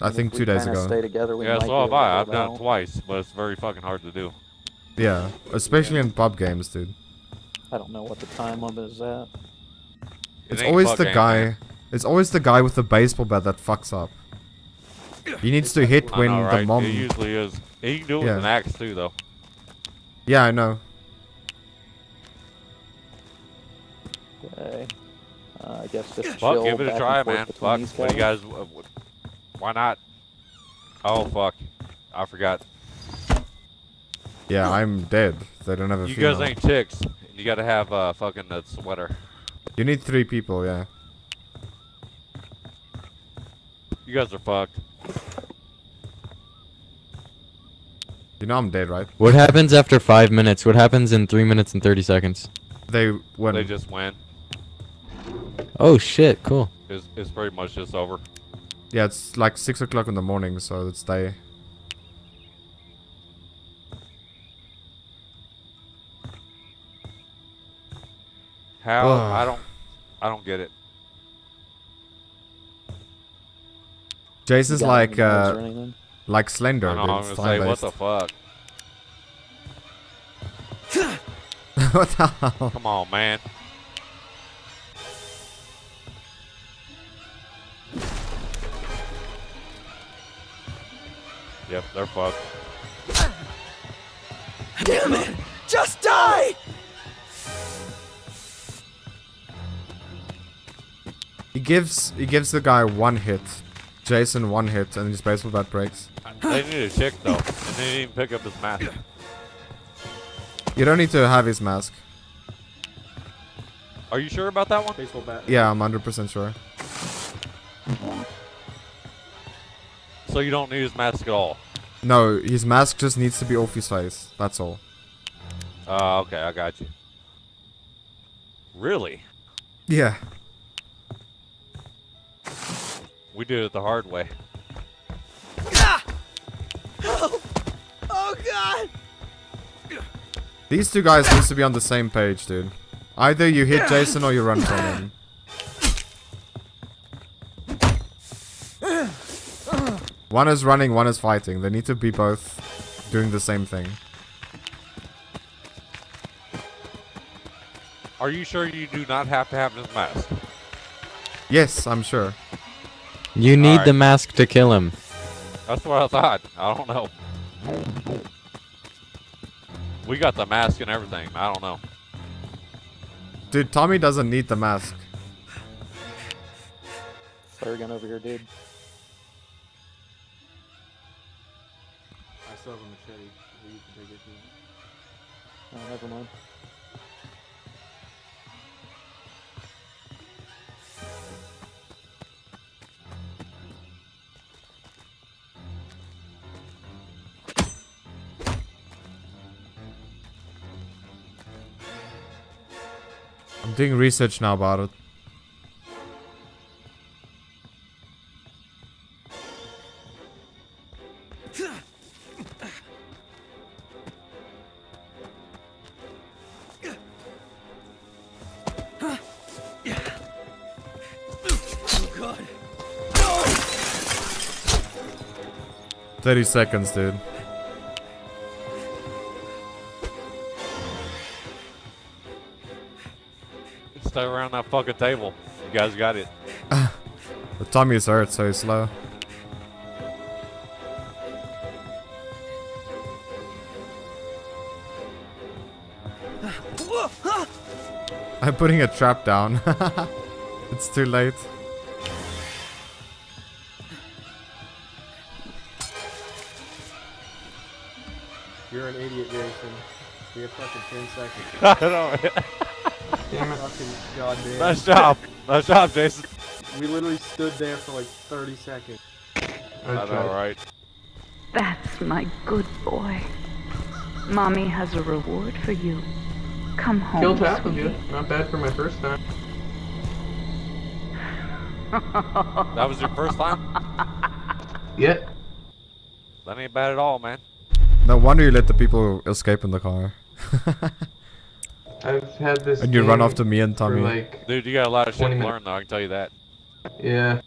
[SPEAKER 1] I think two days ago.
[SPEAKER 38] stay together, we
[SPEAKER 15] Yeah,
[SPEAKER 38] might
[SPEAKER 15] so have I. I've done it twice, but it's very fucking hard to do.
[SPEAKER 1] Yeah, especially in pub games, dude.
[SPEAKER 38] I don't know what the time limit is at.
[SPEAKER 1] It's
[SPEAKER 15] ain't
[SPEAKER 1] always the
[SPEAKER 15] game,
[SPEAKER 1] guy.
[SPEAKER 15] man.
[SPEAKER 1] It's always the guy with the baseball bat that fucks up. He needs to hit when
[SPEAKER 15] know,
[SPEAKER 1] the
[SPEAKER 15] right?
[SPEAKER 1] mom.
[SPEAKER 15] It usually is. He can do it
[SPEAKER 1] Yeah.
[SPEAKER 15] with an axe too, though.
[SPEAKER 1] Yeah, I know.
[SPEAKER 38] Okay. Uh, I guess just
[SPEAKER 15] Fuck,
[SPEAKER 38] chill
[SPEAKER 15] give it a try, man. Fuck. What do you guys? uh, Why not? Oh fuck! I forgot.
[SPEAKER 1] Yeah, (laughs) I'm dead. They don't have a
[SPEAKER 15] You
[SPEAKER 1] female.
[SPEAKER 15] guys ain't chicks. You gotta have uh, fucking that sweater.
[SPEAKER 1] You need three people, yeah.
[SPEAKER 15] You guys are fucked.
[SPEAKER 1] You know I'm dead, right?
[SPEAKER 37] What happens after five minutes? What happens in three minutes and thirty seconds?
[SPEAKER 1] They win.
[SPEAKER 15] They just win.
[SPEAKER 37] Oh shit! Cool.
[SPEAKER 15] It's, it's pretty much just over.
[SPEAKER 1] Yeah, it's like six o'clock in the morning, so it's day.
[SPEAKER 15] How?
[SPEAKER 1] Ugh.
[SPEAKER 15] I don't. I don't get it.
[SPEAKER 1] Jason's like uh, like Slender.
[SPEAKER 15] I know.
[SPEAKER 1] dude.
[SPEAKER 15] I'm
[SPEAKER 1] It's
[SPEAKER 15] gonna say, what the fuck? (laughs)
[SPEAKER 1] what the hell?
[SPEAKER 15] Come on, man. Yep, they're fucked.
[SPEAKER 27] Damn it! Just die!
[SPEAKER 1] He gives he gives the guy one hit, Jason one hit, and his baseball bat breaks.
[SPEAKER 15] They need a chick though, and they didn't even pick up his mask.
[SPEAKER 1] You don't need to have his mask.
[SPEAKER 15] Are you sure about that one?
[SPEAKER 39] Baseball bat.
[SPEAKER 1] Yeah, I'm 100% sure.
[SPEAKER 15] So you don't need his mask at all.
[SPEAKER 1] No, his mask just needs to be off his face. That's all.
[SPEAKER 15] Uh, okay, I got you. Really?
[SPEAKER 1] Yeah.
[SPEAKER 15] We did it the hard way.
[SPEAKER 27] Oh, (laughs) oh God!
[SPEAKER 1] These two guys needs to be on the same page, dude. Either you hit Jason or you run from him. One is running, one is fighting. They need to be both doing the same thing.
[SPEAKER 15] Are you sure you do not have to have this mask?
[SPEAKER 1] Yes, I'm sure.
[SPEAKER 37] You need
[SPEAKER 15] Alright.
[SPEAKER 37] the mask to kill him.
[SPEAKER 15] That's what I thought. I don't know. We got the mask and everything. I don't know.
[SPEAKER 1] Dude, Tommy doesn't need the mask.
[SPEAKER 38] Flare gun over here, dude.
[SPEAKER 39] I still have a machete. You can take it if you want.
[SPEAKER 38] Oh, never mind.
[SPEAKER 1] I'm doing research now about it. 30 seconds, dude.
[SPEAKER 15] Stay around that fucking table. You guys got it. (sighs)
[SPEAKER 1] The Tommy is hurt, so he's slow. (sighs) I'm putting a trap down. (laughs) it's too late.
[SPEAKER 39] You're an idiot, Jason. We have fucking 10 seconds. (laughs)
[SPEAKER 15] I know.
[SPEAKER 39] Damn it. Goddamn.
[SPEAKER 15] Nice job. Nice job, Jason.
[SPEAKER 39] We literally stood there for like 30 seconds.
[SPEAKER 15] I know, right?
[SPEAKER 7] That's my good boy. Mommy has a reward for you. Come home.
[SPEAKER 36] Killed half of you. Not bad for my first time. (laughs)
[SPEAKER 15] That was your first time?
[SPEAKER 36] Yeah.
[SPEAKER 15] That ain't bad at all, man.
[SPEAKER 1] No wonder you let the people escape in the car. (laughs)
[SPEAKER 36] I've had this.
[SPEAKER 1] and you run
[SPEAKER 36] game
[SPEAKER 1] off to me and
[SPEAKER 36] for,
[SPEAKER 1] Tommy.
[SPEAKER 36] like,
[SPEAKER 15] Dude, you got a lot of shit to learn, though. I can tell you that.
[SPEAKER 36] Yeah.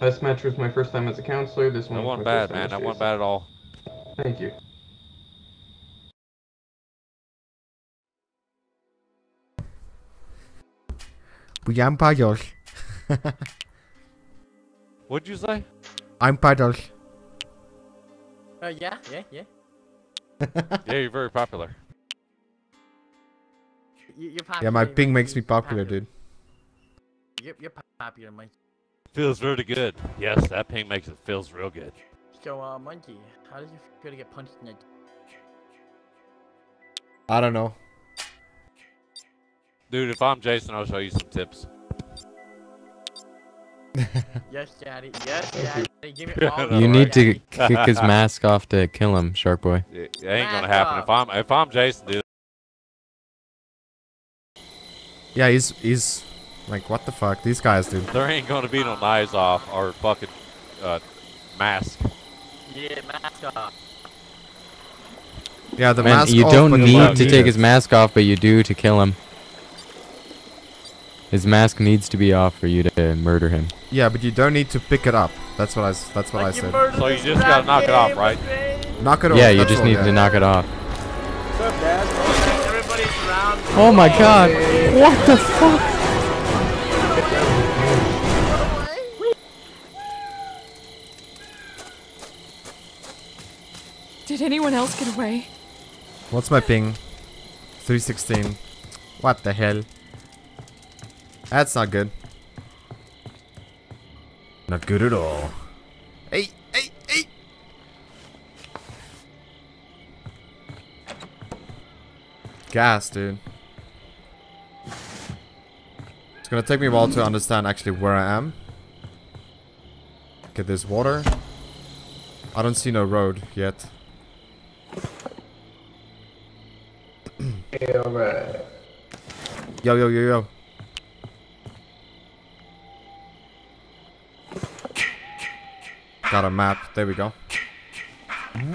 [SPEAKER 36] Last match was my first time as a counselor. This one
[SPEAKER 15] That
[SPEAKER 36] was
[SPEAKER 15] wasn't bad,
[SPEAKER 36] first time
[SPEAKER 15] man.
[SPEAKER 36] as
[SPEAKER 15] That wasn't bad at all.
[SPEAKER 36] Thank you.
[SPEAKER 1] We am paddles.
[SPEAKER 15] What'd you say?
[SPEAKER 1] I'm paddles.
[SPEAKER 26] Uh, yeah, yeah, yeah. (laughs)
[SPEAKER 15] yeah, you're very popular.
[SPEAKER 26] You, you're
[SPEAKER 1] Yeah, my ping makes me popular, dude.
[SPEAKER 26] You're, you're popular, Mike.
[SPEAKER 15] Feels really good. Yes, that ping makes it feels real good.
[SPEAKER 26] So, uh, Monkey, how did you feel to get punched in the...
[SPEAKER 1] I don't know.
[SPEAKER 15] Dude, if I'm Jason, I'll show you some tips. (laughs)
[SPEAKER 26] Yes, Daddy. Yes, Daddy. Give me (laughs) all
[SPEAKER 37] You
[SPEAKER 26] the
[SPEAKER 37] need to kick his mask off to kill him, Shark Boy.
[SPEAKER 15] It, it ain't gonna happen. If I'm if I'm Jason, dude.
[SPEAKER 1] Yeah, he's he's like what the fuck? These guys, dude.
[SPEAKER 15] There ain't gonna be no knives off or fucking uh, mask.
[SPEAKER 26] Yeah, mask off.
[SPEAKER 1] Yeah, the
[SPEAKER 37] Man,
[SPEAKER 1] mask.
[SPEAKER 37] you
[SPEAKER 1] off,
[SPEAKER 37] don't need to
[SPEAKER 1] need
[SPEAKER 37] take his mask off, but you do to kill him. His mask needs to be off for you to murder him.
[SPEAKER 1] Yeah, but you don't need to pick it up. That's what I. s- That's what I said.
[SPEAKER 15] So you just gotta knock it off, right?
[SPEAKER 1] Knock it off.
[SPEAKER 37] Yeah, you just need
[SPEAKER 1] yeah.
[SPEAKER 37] to knock it off. Oh my god! What the fuck?
[SPEAKER 17] Did anyone else get away?
[SPEAKER 1] What's my ping? 316. What the hell? That's not good. Not good at all. Hey, hey, hey! Gas, dude. It's gonna take me a while to understand actually where I am. Get this water. I don't see no road yet.
[SPEAKER 36] Alright.
[SPEAKER 1] Yo, yo, yo, yo. Got a map. There we go.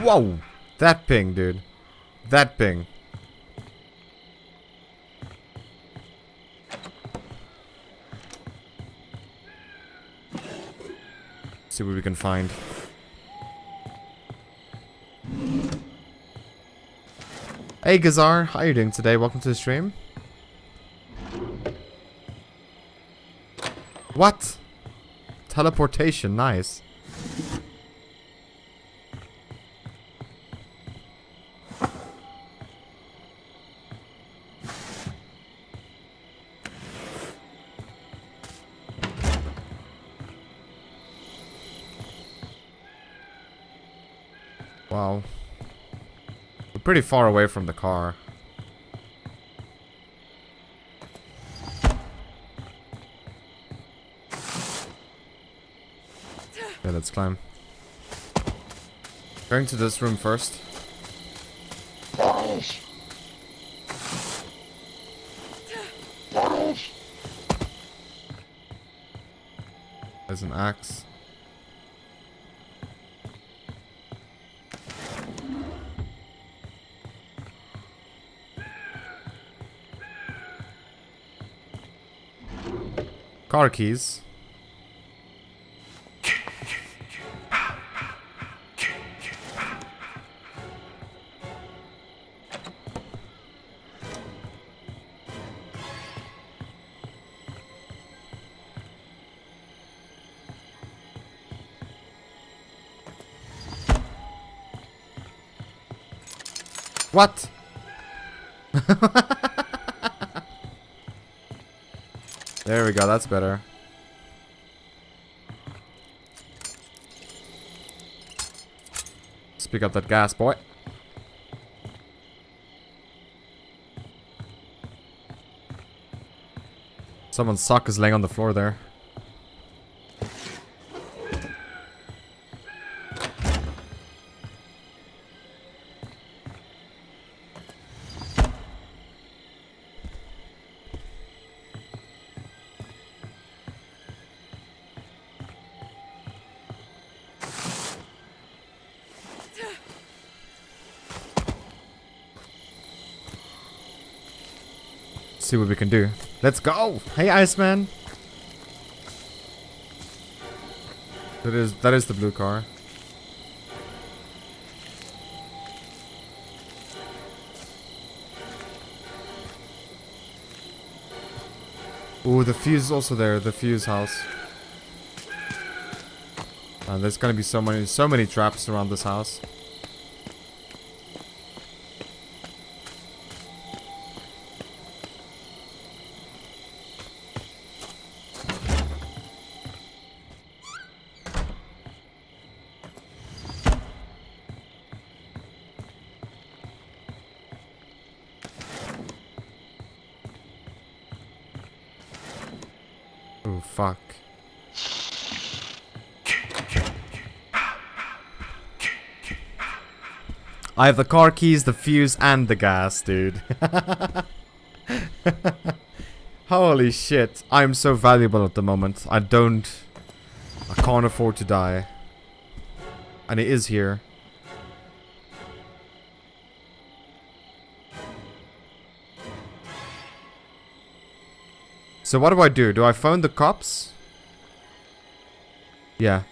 [SPEAKER 1] Whoa! That ping, dude. That ping. See what we can find. Hey Gazar, how are you doing today? Welcome to the stream. What? Teleportation, nice. Wow. We're pretty far away from the car. Okay, let's climb. Going to this room first. There's an axe. Car keys. What? (laughs) there we go, that's better. Let's pick up that gas, boy. Someone's sock is laying on the floor there. Let's go! Hey, Iceman! That is that is the blue car. Ooh, the fuse is also there, the fuse house. And there's gonna be so many so many traps around this house. I have the car keys, the fuse, and the gas, dude. (laughs) Holy shit. I'm so valuable at the moment. I don't... I can't afford to die. And it is here. So what do I do? Do I phone the cops? Yeah.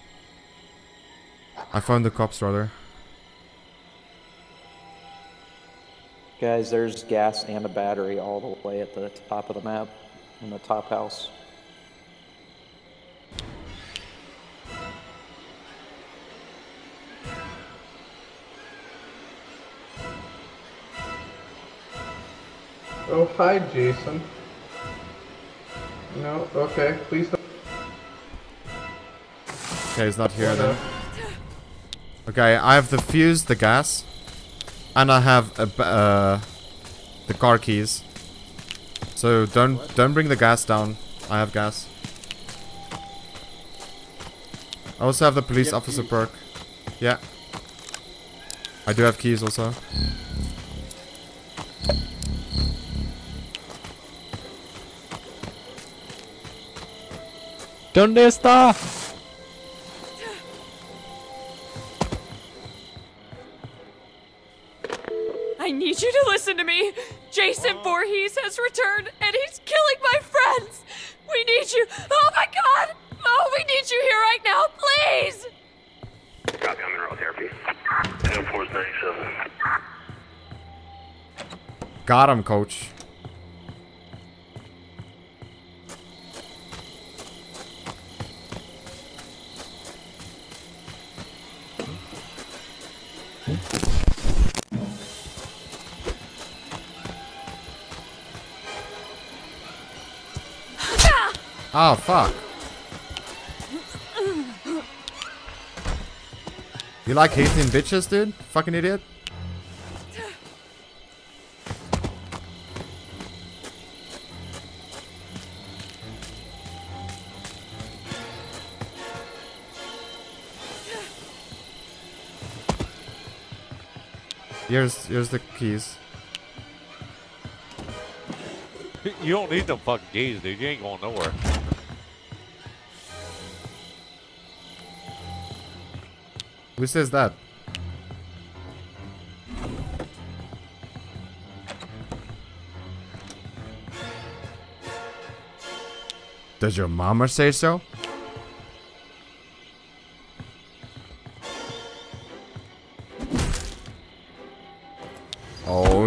[SPEAKER 1] I phone the cops, rather.
[SPEAKER 38] Guys, there's gas and a battery all the way at the top of the map in the top house.
[SPEAKER 36] Oh, hi, Jason. No, okay, please don't.
[SPEAKER 1] Okay, he's not here then. Okay, I have the fuse, the gas, and I have a, uh, the car keys. So don't don't bring the gas down. I have gas. I also have the police
[SPEAKER 39] have
[SPEAKER 1] officer
[SPEAKER 39] keys.
[SPEAKER 1] perk. Yeah. I do have keys also.
[SPEAKER 37] ¿Dónde está?
[SPEAKER 1] Got him, coach. Oh, fuck. You like hating bitches, dude? Fucking idiot. Here's here's the keys. (laughs)
[SPEAKER 15] You don't need them fucking keys, dude. You ain't going nowhere.
[SPEAKER 1] Who says that? Does your mama say so?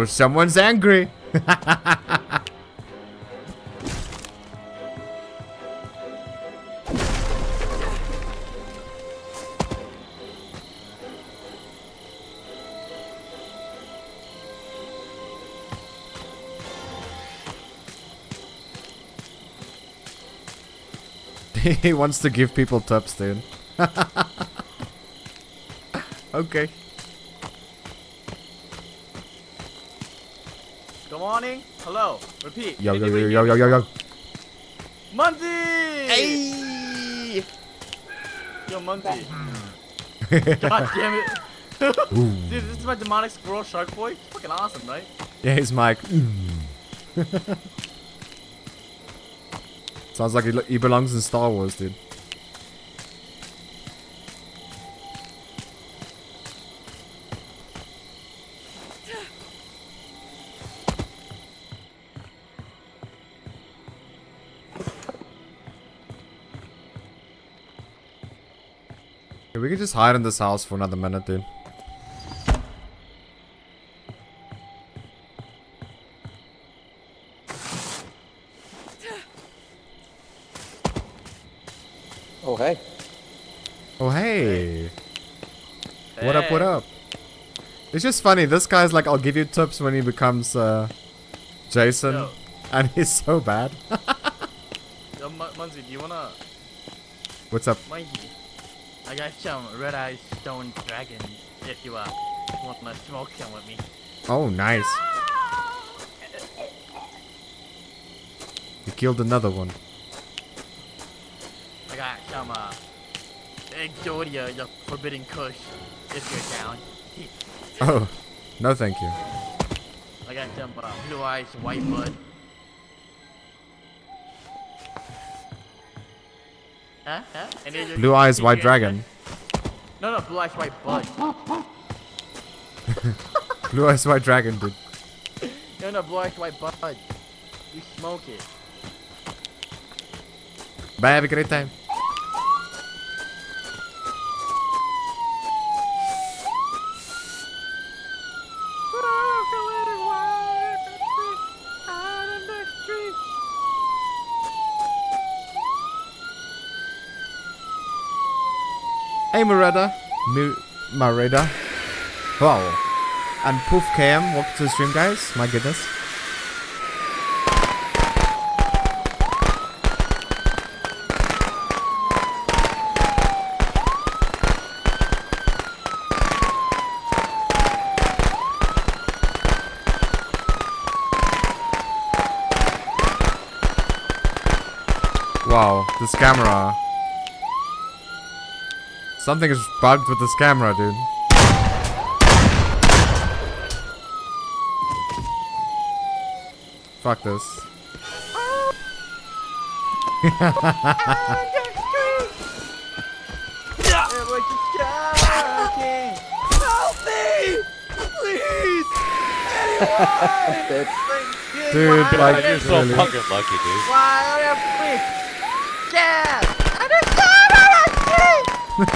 [SPEAKER 1] Someone's angry. (laughs) he wants to give people tips, dude. (laughs) okay.
[SPEAKER 26] Good morning. Hello. Repeat.
[SPEAKER 1] Yo, yo, yo, yo, yo, yo, yo.
[SPEAKER 26] Monty! Hey! Yo, Monty. (laughs) God damn it. (laughs) Dude, this is my demonic squirrel shark boy. It's fucking awesome, right?
[SPEAKER 1] Yeah, he's Mike. (laughs) Sounds like he, he belongs in Star Wars, dude. Just hide in this house for another minute, dude.
[SPEAKER 38] Oh, hey.
[SPEAKER 1] Oh, hey. What up, what up? It's just funny. This guy's like, I'll give you tips when he becomes uh, Jason.
[SPEAKER 26] Yo. (laughs)
[SPEAKER 1] And he's so bad. (laughs)
[SPEAKER 26] Yo, Mun- Monzy, do you wanna...
[SPEAKER 1] What's up?
[SPEAKER 26] Monzy, I got some red eye stone dragons if you uh, wanna smoke some with me.
[SPEAKER 1] Oh, nice. You killed another one.
[SPEAKER 26] I got some uh, Exodia, the Forbidden Kush, if you're down. (laughs)
[SPEAKER 1] Oh, no thank you.
[SPEAKER 26] I got some uh, blue eyes, white blood. Huh? Huh?
[SPEAKER 1] Blue eyes, white dragon.
[SPEAKER 26] No, no, blue eyes, white Bud. (laughs)
[SPEAKER 1] Blue eyes, white dragon, dude.
[SPEAKER 26] no, no, blue eyes, white blood. You smoke it.
[SPEAKER 1] Bye, have a great time. Hey, Mareda. Mu Mareda. Wow. And Poof Cam, welcome to the stream, guys. My goodness. Wow, this camera. Something is bugged with this camera, dude. Fuck this.
[SPEAKER 26] Help me! Please!
[SPEAKER 1] Dude, like,
[SPEAKER 15] you're so
[SPEAKER 1] really.
[SPEAKER 15] fucking lucky, dude.
[SPEAKER 26] Why are you free? Yeah! I just saw that street! Saw that street! It was just hanging on. (laughs)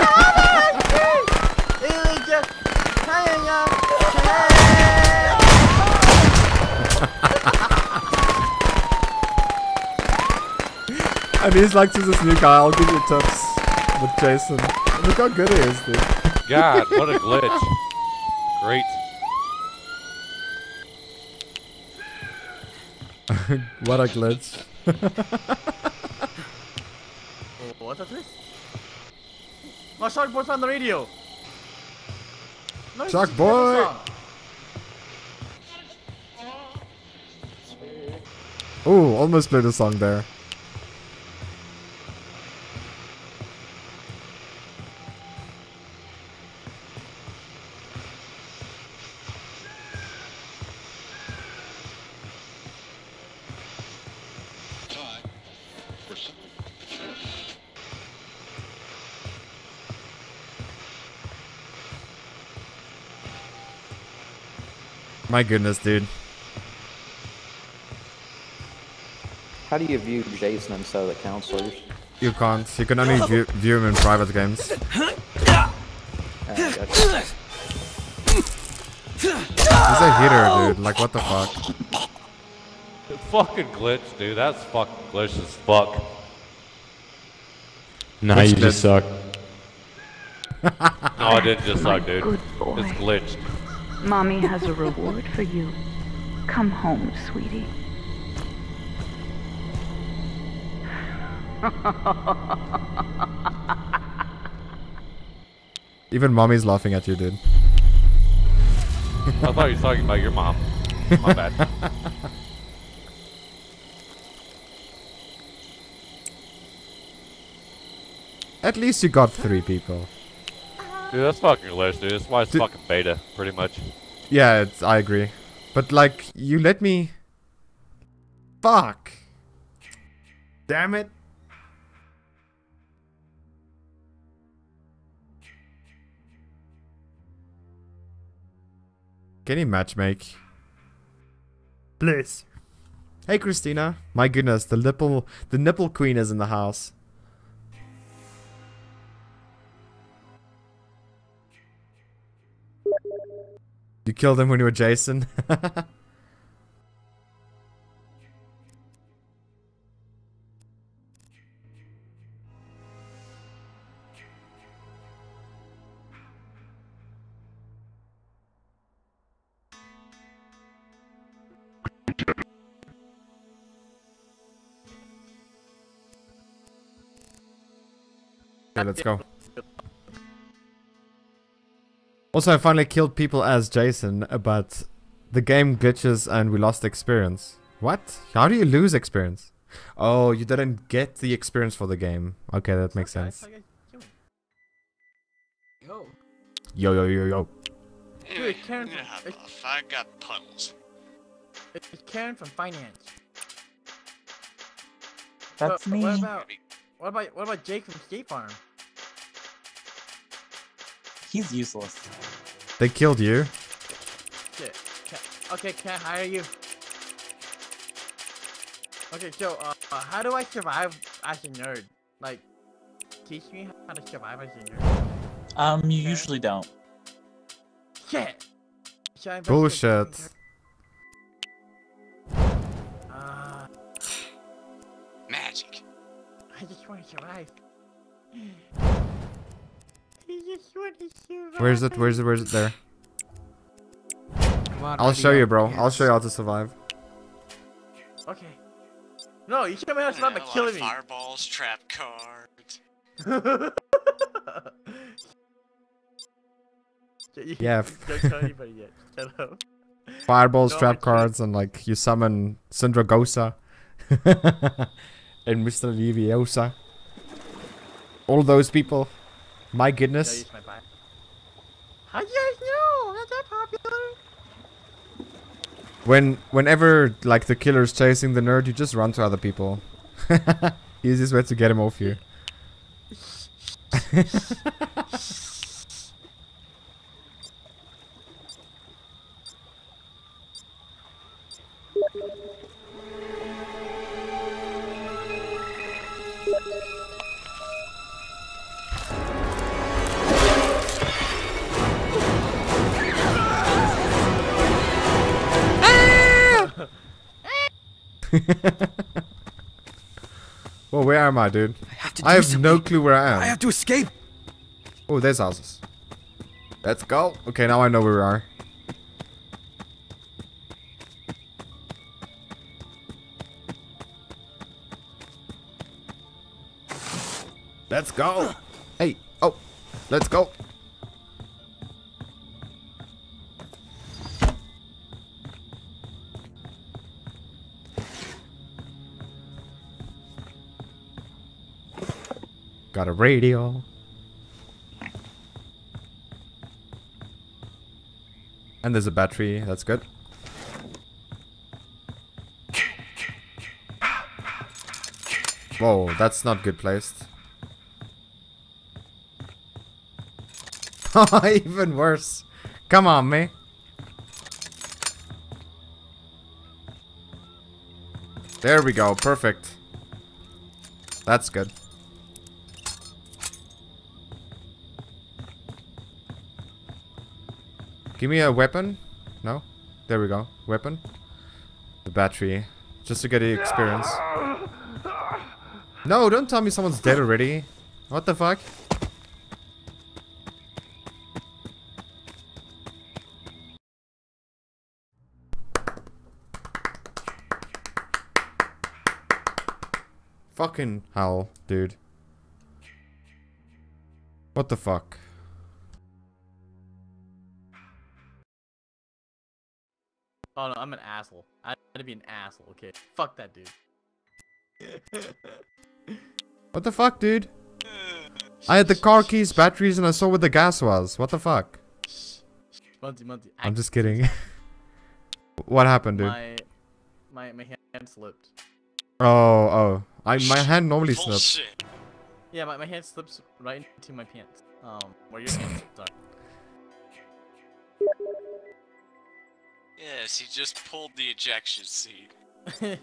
[SPEAKER 1] and he's like to this new guy, I'll give you tips with Jason. Look how good he is, dude.
[SPEAKER 15] God, what a glitch. Great. (laughs)
[SPEAKER 1] what a glitch.
[SPEAKER 26] Oh, what's this? My shark boy's on the radio. No,
[SPEAKER 1] Shark
[SPEAKER 26] just playing the
[SPEAKER 1] boy. Ooh, almost played a song there. My goodness, dude.
[SPEAKER 38] How do you view Jason instead of the counselors?
[SPEAKER 1] You can't. You can only view, view him in private games. He's a hitter, dude. Like, what the fuck?
[SPEAKER 15] Fucking glitch, dude. That's fucking glitch as fuck.
[SPEAKER 37] Nah,
[SPEAKER 1] Which
[SPEAKER 37] you just suck.
[SPEAKER 15] No, I didn't just suck, dude. It's glitched.
[SPEAKER 7] Mommy has a reward for you. Come home, sweetie. (laughs)
[SPEAKER 1] Even mommy's laughing at you, dude.
[SPEAKER 15] I thought you were talking about your mom. My bad. (laughs)
[SPEAKER 1] At least you got three people.
[SPEAKER 15] Dude, that's fucking glitch, dude. That's why it's fucking beta, pretty much.
[SPEAKER 1] Yeah, it's, I agree. But, like, you let me... Fuck. Damn it. Can you matchmake? Please. Hey, Christina. My goodness, the nipple, the nipple queen is in the house. Killed him when you were Jason. (laughs) okay, let's go. Also, I finally killed people as Jason, but the game glitches and we lost experience. What? How do you lose experience? Oh, you didn't get the experience for the game. Okay, that makes sense.
[SPEAKER 26] Yo.
[SPEAKER 1] Yo, yo, yo, yo.
[SPEAKER 26] Dude, it's Karen
[SPEAKER 40] Yeah,
[SPEAKER 26] from, it's,
[SPEAKER 40] I got puddles.
[SPEAKER 26] it's Karen from finance.
[SPEAKER 41] That's
[SPEAKER 26] But
[SPEAKER 41] me.
[SPEAKER 26] What about what about what about Jake from State Farm?
[SPEAKER 41] He's useless.
[SPEAKER 1] They killed you.
[SPEAKER 26] Shit. Okay, can I hire you? Okay, so uh, uh, how do I survive as a nerd? Like, teach me how to survive as a nerd.
[SPEAKER 41] Um, you usually don't.
[SPEAKER 26] Shit. I
[SPEAKER 1] Bullshit.
[SPEAKER 26] Uh,
[SPEAKER 40] Magic.
[SPEAKER 26] I just want to survive.
[SPEAKER 1] Where's it? Where's it? Where's it? There.
[SPEAKER 26] Come on,
[SPEAKER 1] I'll
[SPEAKER 26] Andy,
[SPEAKER 1] show you,
[SPEAKER 26] go.
[SPEAKER 1] bro. I'll show you how to survive.
[SPEAKER 26] Okay. No, you show me how to survive by
[SPEAKER 40] Yeah,
[SPEAKER 26] killing me.
[SPEAKER 40] Fireballs, trap cards. (laughs)
[SPEAKER 1] Yeah.
[SPEAKER 26] Don't tell anybody yet. (laughs) Shut up.
[SPEAKER 1] Fireballs,
[SPEAKER 26] No,
[SPEAKER 1] trap cards, and like you summon Sindragosa (laughs) and Mr. Leviosa. All those people. My goodness.
[SPEAKER 26] use my buy. How do you guys know? Not that popular.
[SPEAKER 1] When whenever like the killer's chasing the nerd, you just run to other people. (laughs) Easiest way to get him off you. (laughs) well, where am I, dude? I have, I have no clue where I am.
[SPEAKER 27] I have to escape.
[SPEAKER 1] Oh, there's houses. Let's go. Okay, now I know where we are. Let's go. Hey, oh, let's go. Got a radio. And there's a battery, that's good. Whoa, that's not good placed. (laughs) Even worse. Come on, me. There we go, perfect. That's good. Give me a weapon. No? There we go. Weapon. The battery. Just to get the experience. No, don't tell me someone's dead already. What the fuck? Fucking hell, dude. What the fuck?
[SPEAKER 26] Oh no, I'm an asshole. I had to be an asshole. Okay, fuck that dude. (laughs)
[SPEAKER 1] What the fuck, dude? I had the car keys, batteries, and I saw where the gas was. What the fuck?
[SPEAKER 26] Monty, Monty.
[SPEAKER 1] I'm just kidding. (laughs) what happened, dude?
[SPEAKER 26] My, my, my hand slipped.
[SPEAKER 1] Oh, oh. I my hand normally slips.
[SPEAKER 26] Yeah, my, my hand slips right into my pants. Um, where your pants are.
[SPEAKER 40] Yes, he just pulled the ejection seat. (laughs)
[SPEAKER 26] yeah.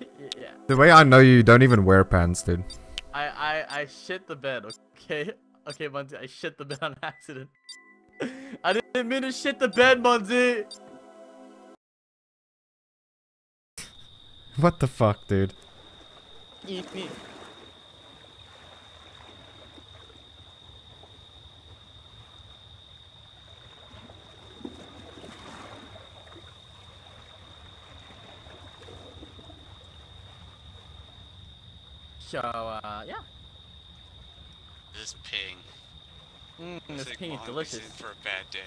[SPEAKER 1] The way I know you don't even wear pants, dude.
[SPEAKER 26] I I I shit the bed. Okay, (laughs) okay, Monzy, I shit the bed on accident. (laughs) I didn't mean to shit the bed, Monzy.
[SPEAKER 1] What the fuck, dude?
[SPEAKER 26] Eat me. So, uh, yeah.
[SPEAKER 40] This ping.
[SPEAKER 26] Mm, this ping is delicious.
[SPEAKER 40] in for a bad day.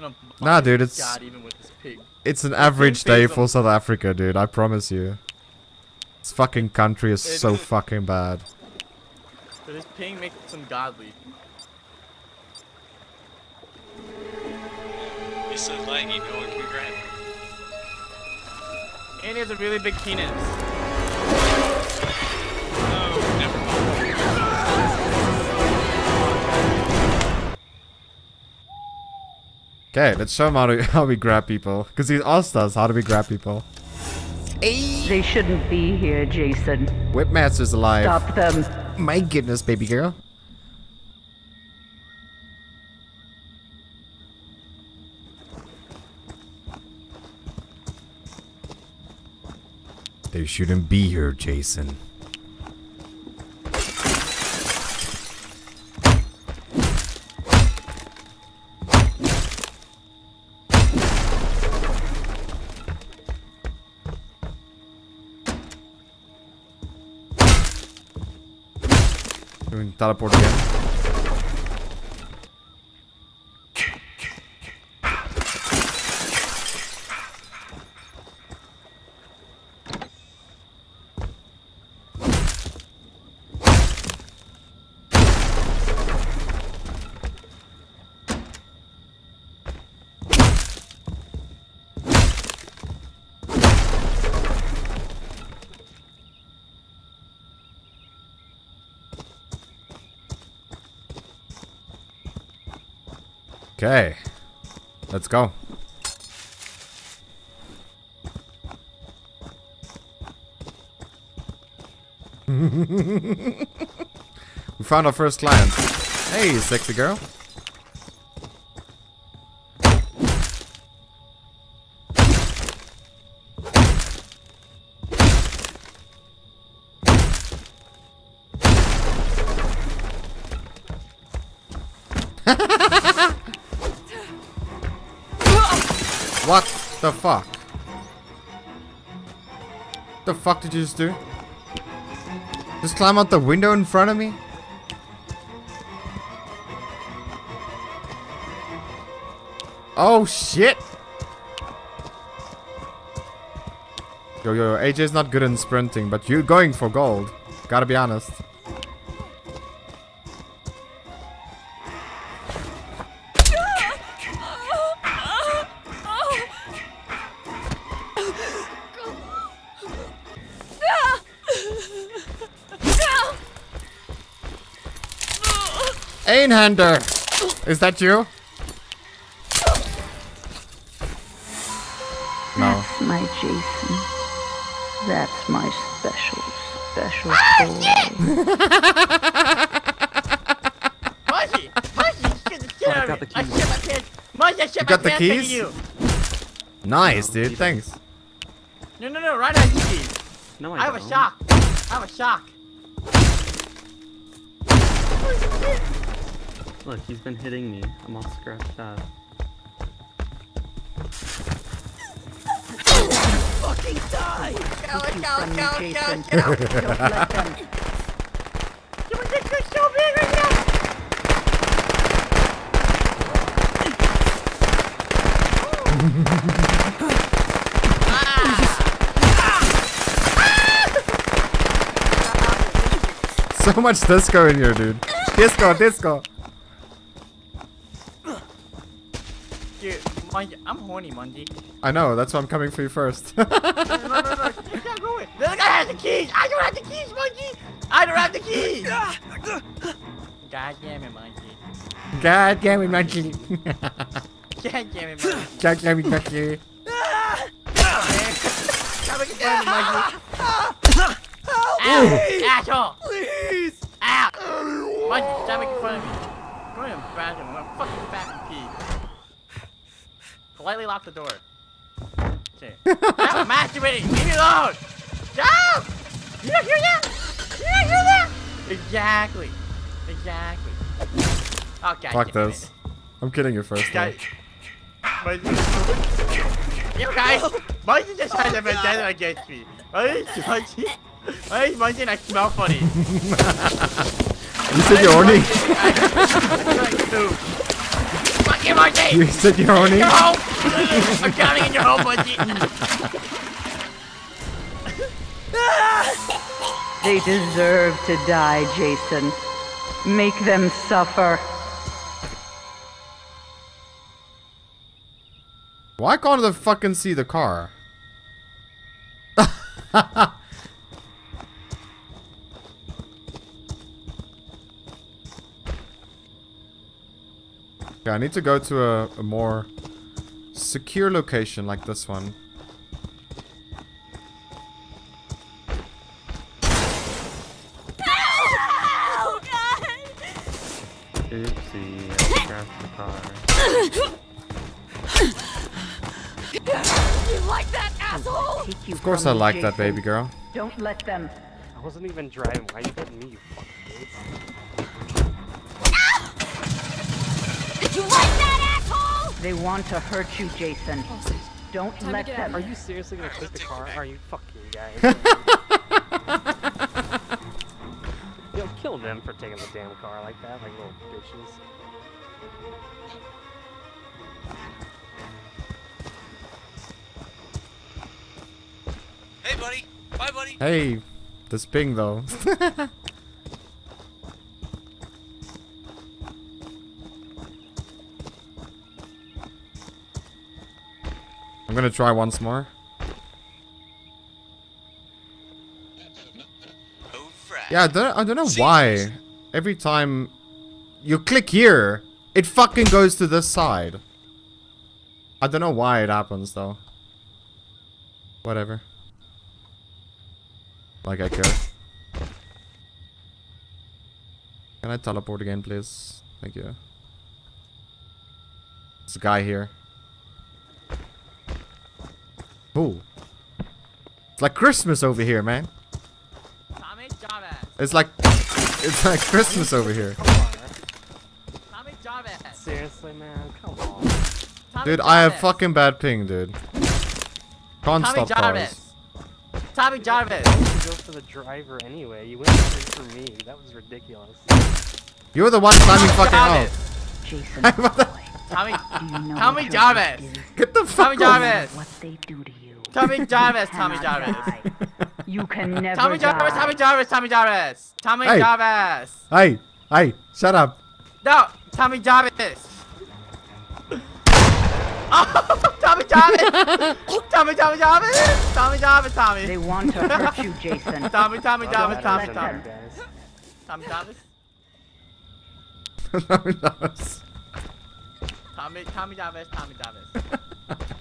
[SPEAKER 26] No,
[SPEAKER 1] Nah, dude, it's
[SPEAKER 26] God, even with this pig.
[SPEAKER 1] it's an average day for South Africa, dude. I promise you. This fucking country is
[SPEAKER 26] It
[SPEAKER 1] so
[SPEAKER 26] is-
[SPEAKER 1] fucking bad.
[SPEAKER 26] So this ping makes some godly.
[SPEAKER 40] It's so laggy, no one can grab it.
[SPEAKER 26] And he has a really big penis.
[SPEAKER 40] Oh, never mind.
[SPEAKER 1] Okay, let's show him how, to, (laughs) how we grab people. Because he asked us how do we grab people.
[SPEAKER 7] They shouldn't be here, Jason.
[SPEAKER 1] Whipmaster's alive.
[SPEAKER 7] Stop them.
[SPEAKER 1] My goodness, baby girl. They shouldn't be here, Jason. Teleport again? Okay. Let's go. (laughs) we found our first client. Hey, sexy girl. The fuck? The fuck did you just do? Just climb out the window in front of me? Oh shit! Yo yo, yo, AJ's not good in sprinting, but you're going for gold. Gotta be honest. Einhander! Is that you? No.
[SPEAKER 7] That's my Jason. That's my special, special ah, boy.
[SPEAKER 26] Monkey! Monkey! Shit (laughs) oh, the shit out of me! I shit my pants! Monkey, I shit
[SPEAKER 1] You
[SPEAKER 26] my
[SPEAKER 1] got the
[SPEAKER 26] pants
[SPEAKER 1] keys?
[SPEAKER 26] you!
[SPEAKER 1] Nice, dude. Thanks.
[SPEAKER 26] No, no, no, right on the keys!
[SPEAKER 30] No, I
[SPEAKER 26] I have a
[SPEAKER 30] Look, he's been hitting me. I'm all scratched out.
[SPEAKER 26] Fucking die! Go,
[SPEAKER 7] Keep
[SPEAKER 26] go,
[SPEAKER 7] from me,
[SPEAKER 26] go,
[SPEAKER 7] Jason.
[SPEAKER 26] go, go!
[SPEAKER 7] Don't let them.
[SPEAKER 26] You want this so big right now?
[SPEAKER 1] So much disco in here, dude. Disco, disco.
[SPEAKER 26] I'm horny, Monkey.
[SPEAKER 1] I know, that's why I'm coming for you first. (laughs)
[SPEAKER 26] no, no, no, you can't go in. Look, I have the keys! I don't have the keys, Monkey! I don't have the keys! God damn it, Monkey.
[SPEAKER 1] God damn it, monkey.
[SPEAKER 26] God damn it, (laughs) Monkey.
[SPEAKER 1] God damn it, monkey.
[SPEAKER 26] Making fun of Monkey.
[SPEAKER 27] Help
[SPEAKER 26] Ow!
[SPEAKER 27] me!
[SPEAKER 26] Asshole!
[SPEAKER 27] Please!
[SPEAKER 26] Ow! Monkey, stop making fun of me. Go in the bathroom. I'm fucking fat and pee. Politely lock the door. Okay. Stop masturbating! Leave me alone! Stop! You don't hear that? You don't hear that? Exactly. Exactly. Okay.
[SPEAKER 1] Fuck this. I'm kidding you first. though.
[SPEAKER 26] Guys. You guys! Monkey just has a vendetta against me. Why is Monkey? Why is Monkey I smell funny?
[SPEAKER 1] You said you're horny?
[SPEAKER 26] Fuck you, Monkey! (laughs)
[SPEAKER 1] You said you're horny?
[SPEAKER 26] Your home! I'm coming in your home, Monkey! (laughs)
[SPEAKER 7] They deserve to die, Jason. Make them suffer.
[SPEAKER 1] Why can't I fucking see the car? (laughs) yeah, I need to go to a, a more secure location like this one.
[SPEAKER 31] Oopsie, I crashed the car.
[SPEAKER 17] You like that, asshole?
[SPEAKER 1] Of course I like that, baby girl.
[SPEAKER 7] Don't let them.
[SPEAKER 28] I wasn't even driving. Why are you hitting me, you fucking
[SPEAKER 17] Did you like that, asshole?
[SPEAKER 7] They want to hurt you, Jason. Don't
[SPEAKER 17] Time
[SPEAKER 7] let them.
[SPEAKER 28] Are you seriously gonna take the car? Are you fucking guys? (laughs) Yo, kill them for taking the damn car like that, like little bitches.
[SPEAKER 40] Hey, buddy. Bye, buddy.
[SPEAKER 1] Hey, this ping though. (laughs) I'm gonna try once more. Yeah, I don't, I don't know why. Every time you click here, it fucking goes to this side. I don't know why it happens though. Whatever. Like I care. Can I teleport again, please? Thank you. There's a guy here. Ooh. It's like Christmas over here, man.
[SPEAKER 26] Tommy Chavez.
[SPEAKER 1] It's like it's like Christmas over here.
[SPEAKER 26] Tommy Chavez.
[SPEAKER 28] Seriously, man, come on.
[SPEAKER 26] Tommy
[SPEAKER 1] Dude, I have fucking bad ping, dude. Can't
[SPEAKER 26] Tommy
[SPEAKER 1] stop
[SPEAKER 26] Jarvis.
[SPEAKER 1] cars.
[SPEAKER 26] Tommy Jarvis.
[SPEAKER 28] You go for the driver anyway. You went straight for me. That was ridiculous.
[SPEAKER 1] You're the one climbing fucking
[SPEAKER 26] Jarvis.
[SPEAKER 1] out.
[SPEAKER 7] Jason, (laughs)
[SPEAKER 26] Tommy. Tommy Jarvis.
[SPEAKER 1] Get the
[SPEAKER 26] Tommy
[SPEAKER 1] fuck off.
[SPEAKER 26] Jarvis.
[SPEAKER 7] What they do to you.
[SPEAKER 26] Tommy Jarvis. Tommy Jarvis.
[SPEAKER 7] die. You can (laughs) never
[SPEAKER 26] Tommy Jarvis.
[SPEAKER 7] die.
[SPEAKER 26] Tommy Jarvis. Tommy Jarvis. Tommy
[SPEAKER 1] Hey.
[SPEAKER 26] Jarvis.
[SPEAKER 1] Hey, hey, shut up.
[SPEAKER 26] No, Tommy Jarvis. (laughs) Oh, Tommy Jarvis. (laughs) Tommy, Tommy Jarvis. Tommy Jarvis. Tommy.
[SPEAKER 7] They want to hurt you, Jason.
[SPEAKER 26] Tommy, Tommy Jarvis.
[SPEAKER 7] Don't
[SPEAKER 26] Tommy, Tommy.
[SPEAKER 7] them.
[SPEAKER 26] Tommy Jarvis.
[SPEAKER 1] Jarvis.
[SPEAKER 26] Tommy, Tommy Jarvis. Tommy Jarvis.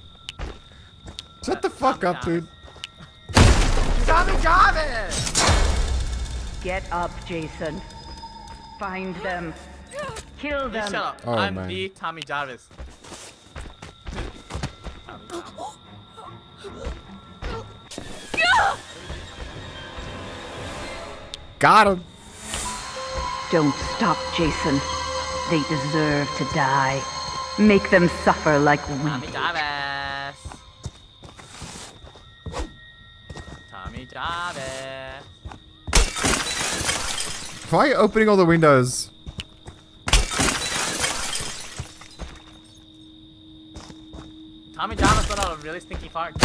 [SPEAKER 1] Shut the fuck up, dude.
[SPEAKER 26] Tommy Jarvis. Eh?
[SPEAKER 7] Get up, Jason. Find them. Kill
[SPEAKER 26] You
[SPEAKER 7] them.
[SPEAKER 26] shut up.
[SPEAKER 1] Oh,
[SPEAKER 26] I'm
[SPEAKER 1] man.
[SPEAKER 26] the Tommy Jarvis.
[SPEAKER 1] Got him.
[SPEAKER 7] Don't stop, Jason. They deserve to die. Make them suffer like we
[SPEAKER 26] Tommy
[SPEAKER 7] did.
[SPEAKER 26] Jarvis. Tommy Jarvis.
[SPEAKER 1] Why are you opening all the windows?
[SPEAKER 26] Tommy Jarvis let out a really stinky fart.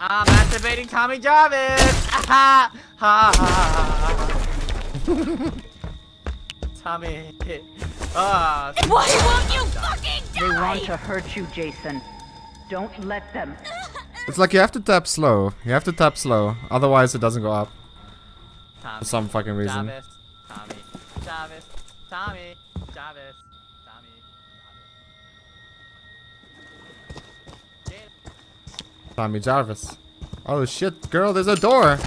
[SPEAKER 26] I'm activating Tommy Jarvis. (laughs) Ha, ha, ha. (laughs) Tommy. Ah.
[SPEAKER 17] Why won't you fucking die?
[SPEAKER 7] They want to hurt you, Jason. Don't let them.
[SPEAKER 1] It's like you have to tap slow. You have to tap slow. Otherwise it doesn't go up.
[SPEAKER 26] Tommy
[SPEAKER 1] For some fucking reason.
[SPEAKER 26] Jarvis. Tommy. Jarvis. Tommy. Jarvis. Tommy.
[SPEAKER 1] Tommy Jarvis. Oh shit, girl, there's a door.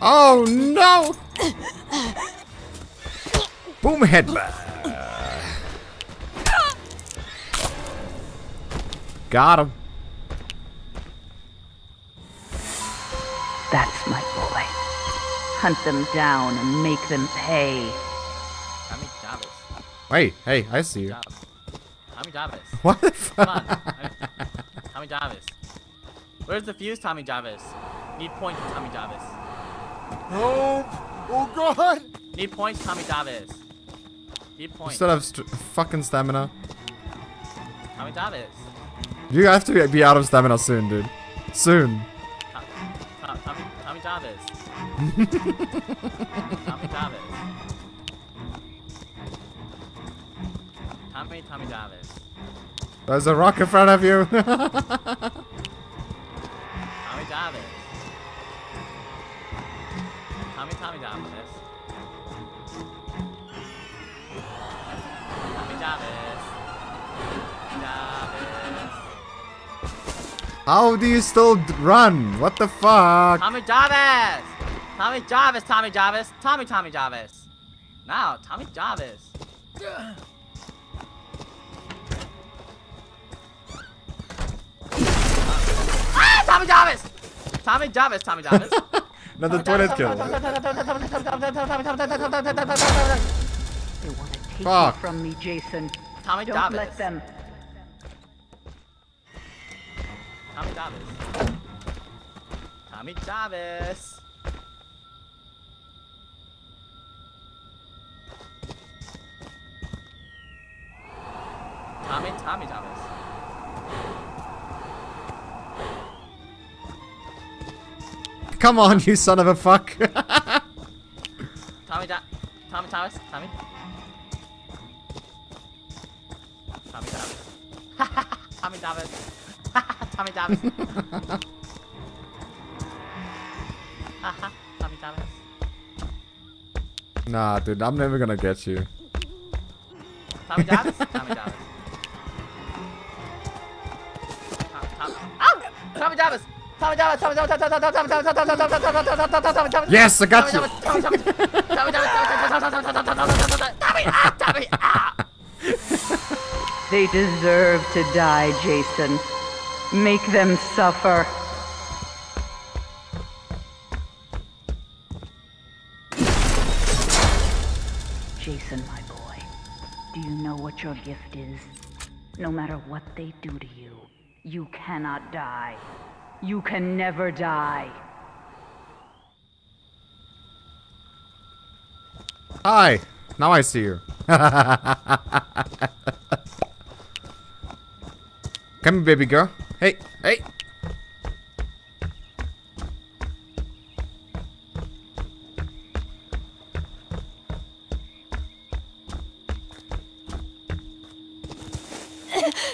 [SPEAKER 1] Oh no! Boom headbutt. Got him.
[SPEAKER 7] That's my boy. Hunt them down and make them pay.
[SPEAKER 26] Tommy Jarvis.
[SPEAKER 1] Wait, hey, I see you.
[SPEAKER 26] Tommy Jarvis. (laughs)
[SPEAKER 1] What the
[SPEAKER 26] Come on. Tommy Jarvis. Where's the fuse, Tommy Jarvis? Need points, Tommy Jarvis.
[SPEAKER 27] Oh, oh God!
[SPEAKER 26] Need points, Tommy Jarvis. Need
[SPEAKER 1] You
[SPEAKER 26] points.
[SPEAKER 1] still have st fucking stamina.
[SPEAKER 26] Tommy Jarvis.
[SPEAKER 1] You have to be out of stamina soon, dude. Soon.
[SPEAKER 26] Chavez. Tommy Chavez. Tommy, Tommy Chavez.
[SPEAKER 1] There's a rock in front of you. (laughs) How do you still run? What the fuck?
[SPEAKER 26] Tommy Jarvis! Tommy Jarvis, Tommy Jarvis, Tommy Tommy Jarvis. Now, Tommy Jarvis. Ah, Tommy Jarvis! Tommy Jarvis, Tommy Jarvis. (laughs)
[SPEAKER 1] Another toilet kill.
[SPEAKER 7] They want to take
[SPEAKER 1] Fuck.
[SPEAKER 7] you from me, Jason.
[SPEAKER 26] Tommy
[SPEAKER 7] Don't
[SPEAKER 26] Jarvis.
[SPEAKER 7] let them.
[SPEAKER 26] Tommy Jarvis. Tommy Jarvis. Tommy, Tommy Jarvis.
[SPEAKER 1] Come on, you son of a fuck. (laughs)
[SPEAKER 26] Tommy, ja Tommy Jarvis. Tommy. Tommy Jarvis. (laughs) Tommy Jarvis. Tommy Jarvis. Haha, Tommy Jarvis.
[SPEAKER 1] nah, dude, I'm never gonna get you.
[SPEAKER 26] Tommy Jarvis. Tommy Jarvis. Tom, Tom, oh! Tommy Jarvis. Tommy Jarvis. Tommy Jarvis. Tommy Jarvis. Tommy Jarvis. Tommy Jarvis. Tommy Jarvis. Tommy Jarvis.
[SPEAKER 1] Yes, I got you.
[SPEAKER 26] Tommy Jarvis. Tommy Jarvis. Tommy, ah, Tommy, ah.
[SPEAKER 7] They deserve to die, Jason. Make them suffer. Jason, my boy, do you know what your gift is? No matter what they do to you, you cannot die. You can never die.
[SPEAKER 1] Hi. Now I see you. (laughs) Come here, baby girl. Hey, hey.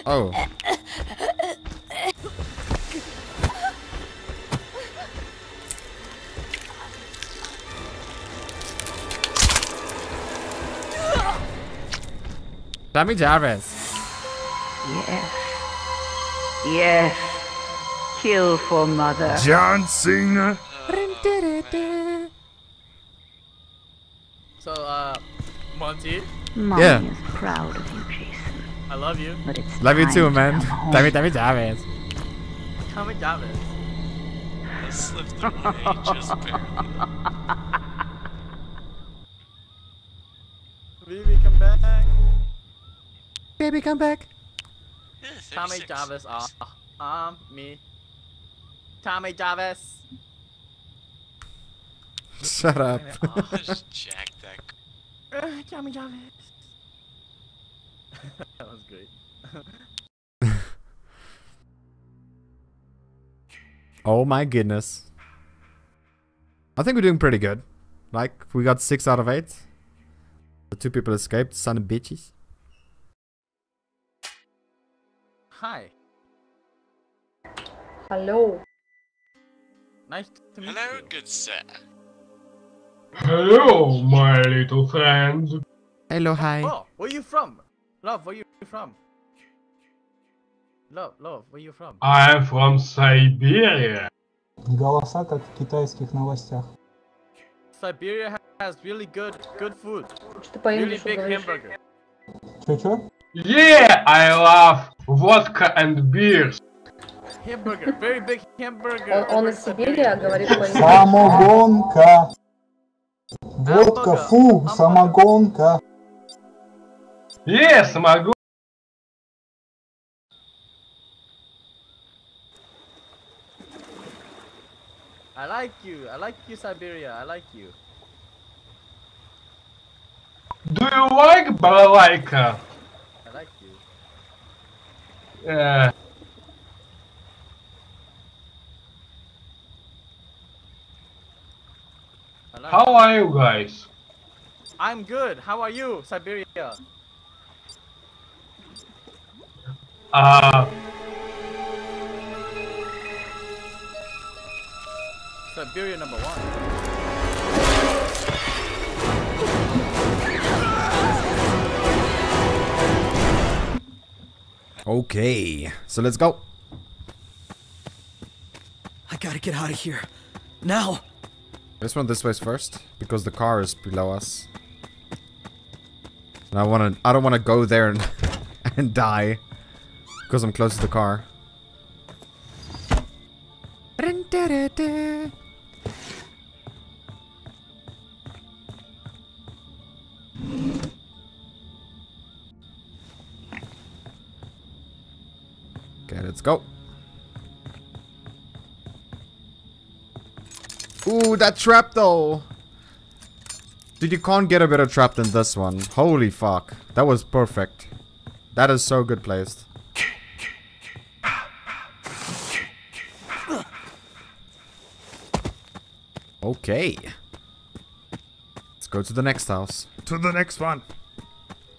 [SPEAKER 1] Oh. Tommy Jarvis.
[SPEAKER 7] Yes. Yes. Kill for mother.
[SPEAKER 1] John Cena.
[SPEAKER 26] So, uh, Monty,
[SPEAKER 7] Mommy
[SPEAKER 1] Yeah.
[SPEAKER 7] is proud of you, Jason.
[SPEAKER 26] I love you.
[SPEAKER 7] But it's
[SPEAKER 1] Love you too,
[SPEAKER 7] to
[SPEAKER 1] man.
[SPEAKER 7] come (laughs) home.
[SPEAKER 1] Tommy, Tommy Jarvis.
[SPEAKER 26] Tommy Jarvis.
[SPEAKER 40] I slipped through my ages,
[SPEAKER 26] Baby, come back.
[SPEAKER 1] Baby, come back.
[SPEAKER 26] Tommy Jarvis, uh, um, me. Tommy Jarvis.
[SPEAKER 1] Shut up. (laughs)
[SPEAKER 40] Just jack that.
[SPEAKER 26] Uh, Tommy Jarvis. (laughs) that was great. (laughs)
[SPEAKER 1] Oh my goodness. I think we're doing pretty good. Like, we got 6 out of 8. The two people escaped, son of bitches.
[SPEAKER 26] Hi.
[SPEAKER 32] Hello.
[SPEAKER 26] Nice to meet
[SPEAKER 40] Hello,
[SPEAKER 26] you.
[SPEAKER 40] good sir.
[SPEAKER 36] Hello, my little friend.
[SPEAKER 1] Hello, hi.
[SPEAKER 26] Oh, where you from? Love, where you from? Love, love, where you from?
[SPEAKER 36] I'm from Siberia.
[SPEAKER 42] Голоса как в китайских новостях.
[SPEAKER 26] Siberia ha- has really good, good food.
[SPEAKER 32] Что ты по
[SPEAKER 26] Really
[SPEAKER 32] инглишу
[SPEAKER 26] big
[SPEAKER 32] говоришь?
[SPEAKER 26] hamburger.
[SPEAKER 42] Чё-чё?
[SPEAKER 36] Yeah, I love vodka and beers.
[SPEAKER 26] Hamburger, very big hamburger.
[SPEAKER 32] Он, он из Сибири, а говорит по
[SPEAKER 42] Самогонка. Водка, фу, самогонка.
[SPEAKER 36] Yes, могу.
[SPEAKER 26] I like you. I like you, Siberia. I like you.
[SPEAKER 36] Do you like balalaika? Uh,
[SPEAKER 26] I
[SPEAKER 36] how are you guys?
[SPEAKER 26] I'm good. How are you, Siberia?
[SPEAKER 36] Uh,
[SPEAKER 26] Siberia number one.
[SPEAKER 1] Okay, so let's go.
[SPEAKER 27] I gotta get out of here. Now!
[SPEAKER 1] This one this way's first, because the car is below us. And I wanna I don't wanna go there and (laughs) and die. Because I'm close to the car. That trap though. Dude, you can't get a better trap than this one. Holy fuck. That was perfect. That is so good placed. Okay. Let's go to the next house. To the next one.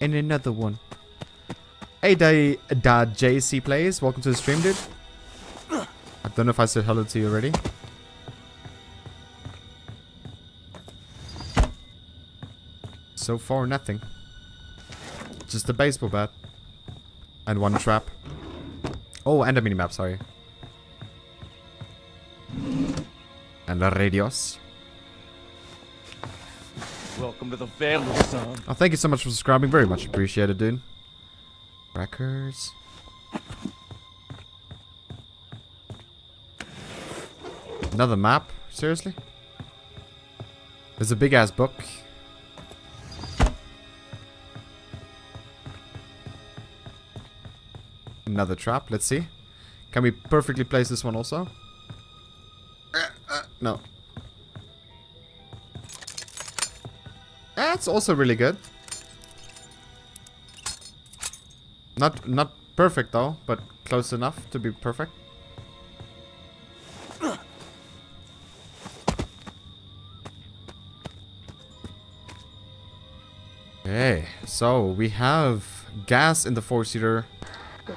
[SPEAKER 1] And another one. Hey, da, da JC Plays. Welcome to the stream, dude. I don't know if I said hello to you already. So far, nothing. Just a baseball bat. And one trap. Oh, and a minimap, sorry. And a radios.
[SPEAKER 15] Welcome to the family, son.
[SPEAKER 1] Oh, thank you so much for subscribing. Very much appreciated, dude. Records. Another map? Seriously? There's a big ass book. another trap. Let's see. Can we perfectly place this one also? Uh, uh, no. That's also really good. Not not perfect though, but close enough to be perfect. Okay, so we have gas in the four-seater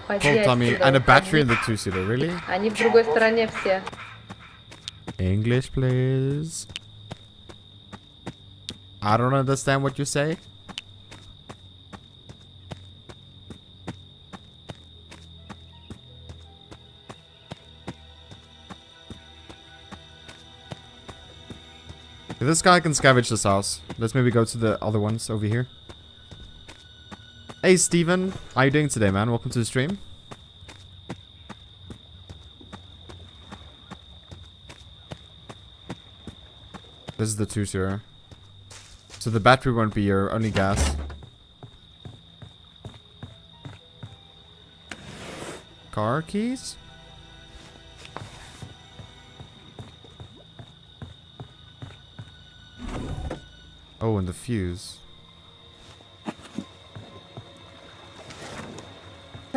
[SPEAKER 1] full tummy,
[SPEAKER 32] отсюда,
[SPEAKER 1] and a battery in
[SPEAKER 32] уходи.
[SPEAKER 1] the two-seater. Really?
[SPEAKER 32] Они в другой стороне все.
[SPEAKER 1] English, please. I don't understand what you say. This guy can scavenge this house. Let's maybe go to the other ones over here. Hey, Steven. How you doing today, man? Welcome to the stream. This is the two zero. So the battery won't be your only gas. Car keys? Oh, and the fuse.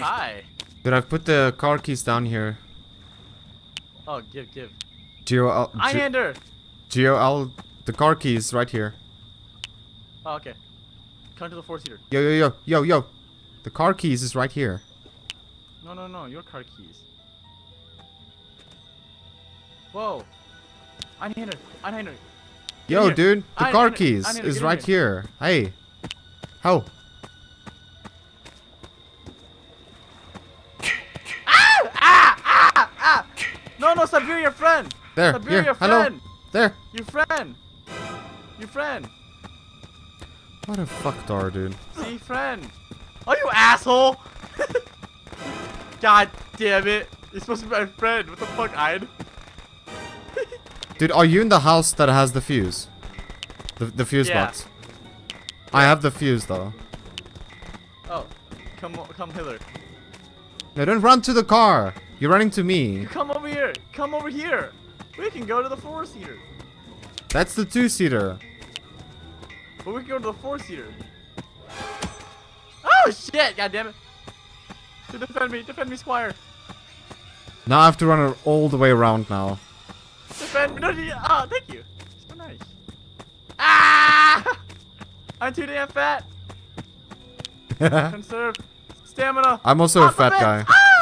[SPEAKER 26] Hi.
[SPEAKER 1] Dude, I've put the car keys down here.
[SPEAKER 26] Oh, give, give.
[SPEAKER 1] Geo L.
[SPEAKER 26] Einander.
[SPEAKER 1] Geo. The car keys right here.
[SPEAKER 26] Oh, okay. Come to the four seater.
[SPEAKER 1] Yo, yo, yo, yo, yo. The car keys is right here.
[SPEAKER 26] No, no, no. Your car keys. Whoa. Einhänder. Get
[SPEAKER 1] Yo, dude, the car keys is right here. Hey. How?
[SPEAKER 26] Ah! Ah! Ah! Ah! No, no, Siberia friend.
[SPEAKER 1] There,
[SPEAKER 26] Siberia
[SPEAKER 1] here, hello.
[SPEAKER 26] friend.
[SPEAKER 1] There.
[SPEAKER 26] Your friend. Your friend.
[SPEAKER 1] What a fucktar, dude.
[SPEAKER 26] See, friend. Oh, you asshole! (laughs) God damn it. You're supposed to be my friend. What the fuck, Ide?
[SPEAKER 1] Dude, are you in the house that has the fuse? The, the fuse
[SPEAKER 26] Yeah.
[SPEAKER 1] box? I have the fuse, though.
[SPEAKER 26] Oh, come come hither.
[SPEAKER 1] No, don't run to the car. You're running to me.
[SPEAKER 26] Come over here. Come over here. We can go to the four-seater.
[SPEAKER 1] That's the two-seater.
[SPEAKER 26] But we can go to the four-seater. Oh shit! God damn it! To defend me, defend me, Squire.
[SPEAKER 1] Now I have to run all the way around now.
[SPEAKER 26] Defend me. No, oh, thank you. So nice. Ah! (laughs) I'm too damn fat. (laughs) Conserve stamina.
[SPEAKER 1] I'm also a fat guy.
[SPEAKER 26] Ah!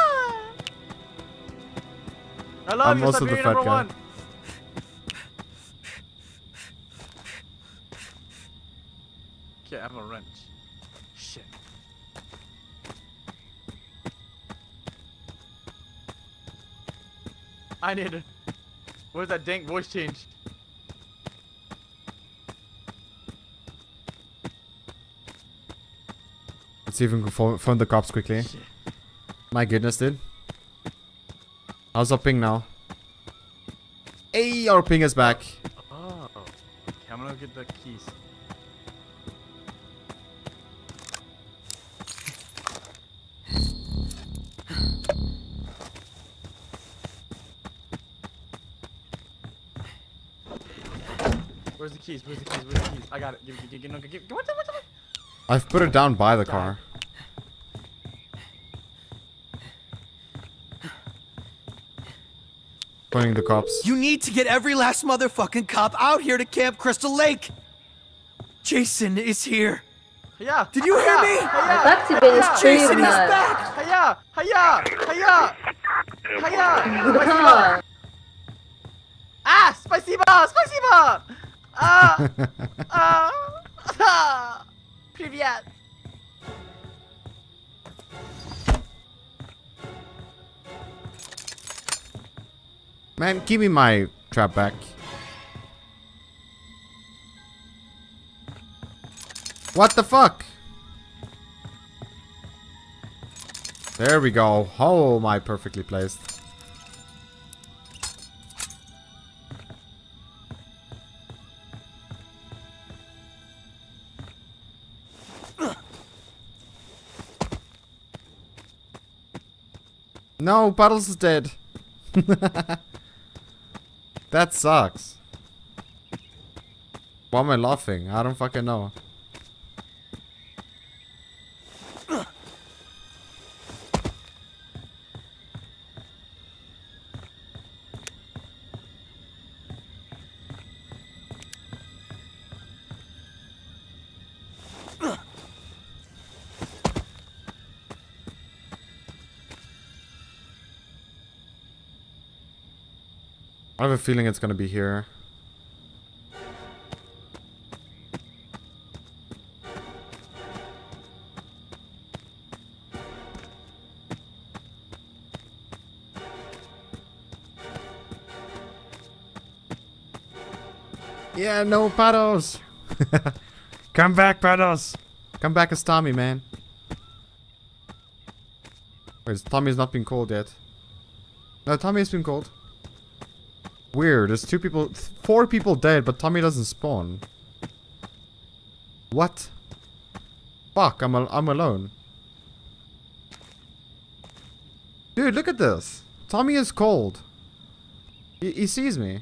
[SPEAKER 26] I love
[SPEAKER 1] I'm
[SPEAKER 26] you,
[SPEAKER 1] also the fat guy.
[SPEAKER 26] one. Okay, I have a wrench. Shit. I need it. Where's that dank voice change?
[SPEAKER 1] Let's see if we can phone, phone the cops quickly. My goodness, dude. How's our ping now? Hey, our ping is back.
[SPEAKER 26] Oh. Okay, I'm gonna get the keys. Where's the keys? Where's the keys? Where's the keys? I got it. Give, give, give, no, give, give, what the, what the, what
[SPEAKER 1] I've put it down by the car. Pointing the cops.
[SPEAKER 27] You need to get every last motherfucking cop out here to Camp Crystal Lake. Jason is here.
[SPEAKER 26] Hiya!
[SPEAKER 27] Did you hear me?
[SPEAKER 26] Hiya!
[SPEAKER 27] That's been his
[SPEAKER 26] Jason,
[SPEAKER 27] tree
[SPEAKER 26] he's
[SPEAKER 27] nut.
[SPEAKER 26] back! Hiya! Hiya! Hiya! Hiya! Spasiba! Ah! Spasiba! Spasiba! Ah! (laughs) Ah! (laughs) Ah! Привет!
[SPEAKER 1] Man, give me my trap back. What the fuck? There we go. Oh, my perfectly placed. No, Puddles is dead. (laughs) that sucks. Why am I laughing? I don't fucking know. I have a feeling it's gonna be here. Yeah, no Puddles. (laughs) Come back, Puddles. Come back as Tommy, man. Wait, Tommy's not been called yet. No, Tommy has been called. Weird. There's two people, four people dead, but Tommy doesn't spawn. What? Fuck! I'm al I'm alone. Dude, look at this. Tommy is cold. He, he sees me.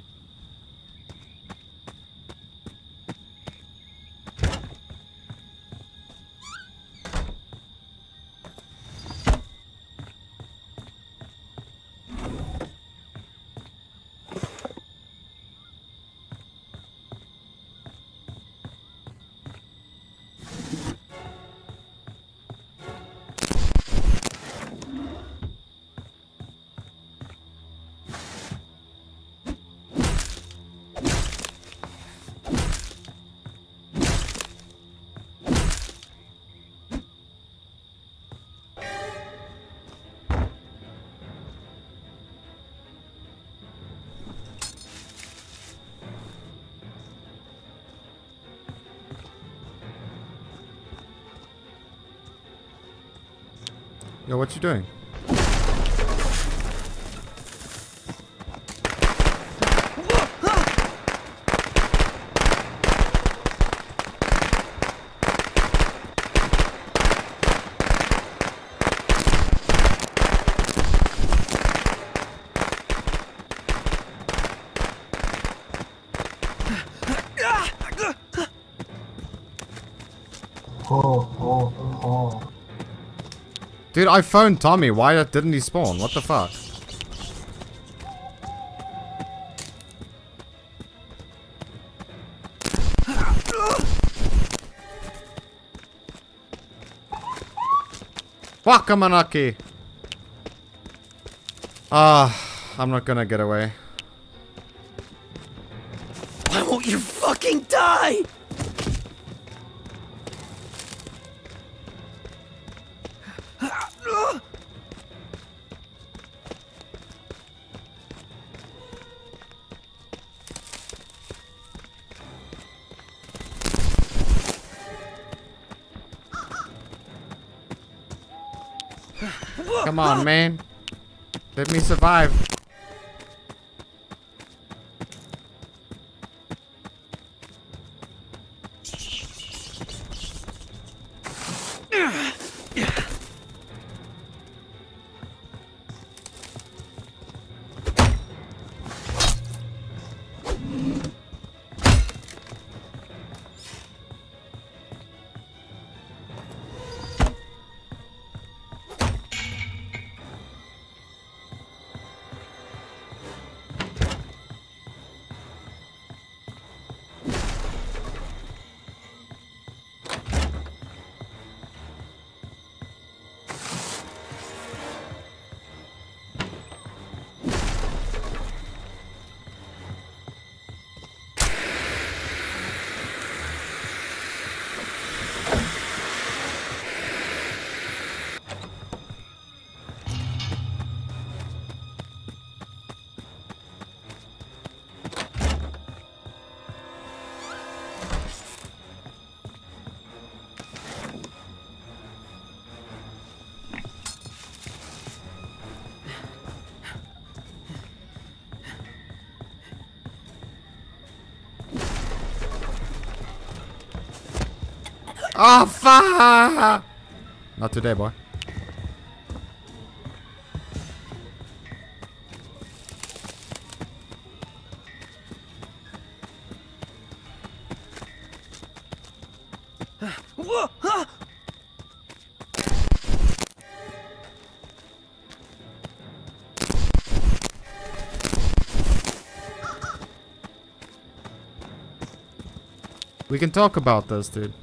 [SPEAKER 1] Yo, what you doing? Dude, I phoned Tommy. Why didn't he spawn? What the fuck? Wakamanaki! Ah, I'm not gonna get away.
[SPEAKER 27] Why won't you fucking die?
[SPEAKER 1] Come on, man. Let me survive. Oh, fuck! Not today, boy. We can talk about this, dude.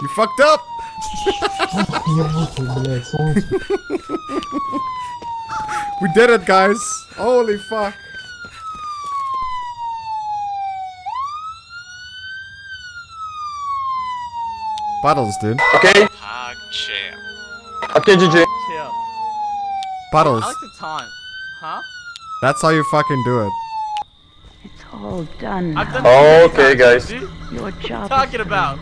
[SPEAKER 1] You fucked up!
[SPEAKER 42] swords.
[SPEAKER 1] we did it, guys! Holy fuck! Puddles, dude.
[SPEAKER 33] Okay.
[SPEAKER 40] Pog champ.
[SPEAKER 33] Okay, GG.
[SPEAKER 26] Chill.
[SPEAKER 1] Puddles.
[SPEAKER 26] I like to taunt. Huh?
[SPEAKER 1] That's how you fucking do it.
[SPEAKER 7] It's all done.
[SPEAKER 26] done oh,
[SPEAKER 33] okay, guys.
[SPEAKER 26] Dude.
[SPEAKER 7] Your job.
[SPEAKER 26] Talking about.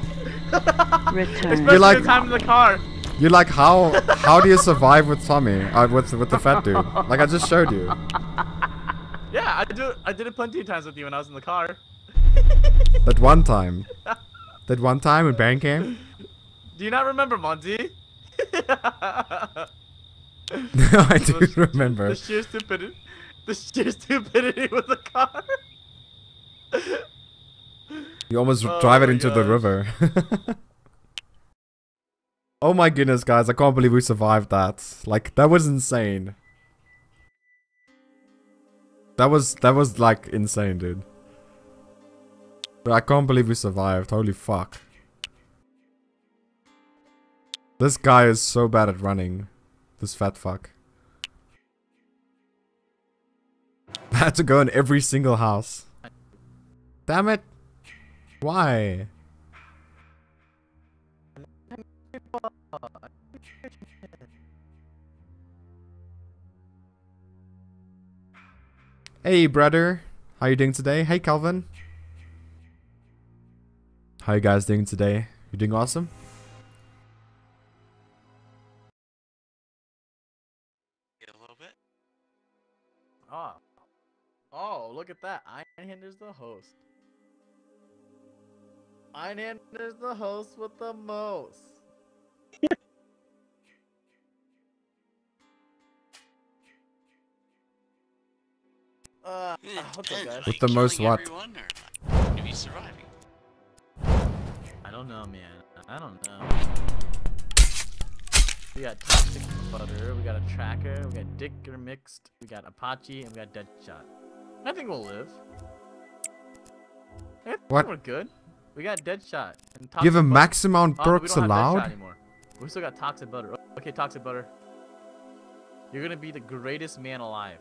[SPEAKER 26] (laughs)
[SPEAKER 7] Return.
[SPEAKER 26] Especially you
[SPEAKER 1] like,
[SPEAKER 26] the time in the car.
[SPEAKER 1] You're like, how how do you survive with Tommy? Uh, with with the fat dude? Like I just showed you. (laughs)
[SPEAKER 26] Yeah, I do. I did it plenty of times with you when I was in the car. (laughs)
[SPEAKER 1] That one time. That one time when Baron came?
[SPEAKER 26] Do you not remember, Monzy?
[SPEAKER 1] No, (laughs) I do
[SPEAKER 26] The-
[SPEAKER 1] remember.
[SPEAKER 26] The sheer stupidity. The sheer stupidity with the car.
[SPEAKER 1] You almost
[SPEAKER 26] Oh
[SPEAKER 1] drive it into the river. My goodness, guys. I can't believe we survived that. Like, that was insane. That was that was like insane, dude. But I can't believe we survived. Holy fuck. This guy is so bad at running. This fat fuck. (laughs) I had to go in every single house. Damn it. Why? Hey, brother. How you doing today? Hey, Calvin. How you guys doing today? You doing awesome? A little bit.
[SPEAKER 26] Oh. Oh, look at that. Einhander's the host. Einhander's the host with the most. Uh, what's guys?
[SPEAKER 1] With the most what?
[SPEAKER 40] To be surviving.
[SPEAKER 26] I don't know, man. I don't know. We got toxic butter, we got a tracker, we got dicker mixed, we got Apache, and we got Deadshot. I think we'll live. I think
[SPEAKER 1] What?
[SPEAKER 26] We're good. We got Deadshot. And
[SPEAKER 1] You have a max amount
[SPEAKER 26] Oh, we
[SPEAKER 1] perks
[SPEAKER 26] don't have Deadshot
[SPEAKER 1] allowed?
[SPEAKER 26] anymore. We still got toxic butter. Okay, toxic butter. You're gonna be the greatest man alive,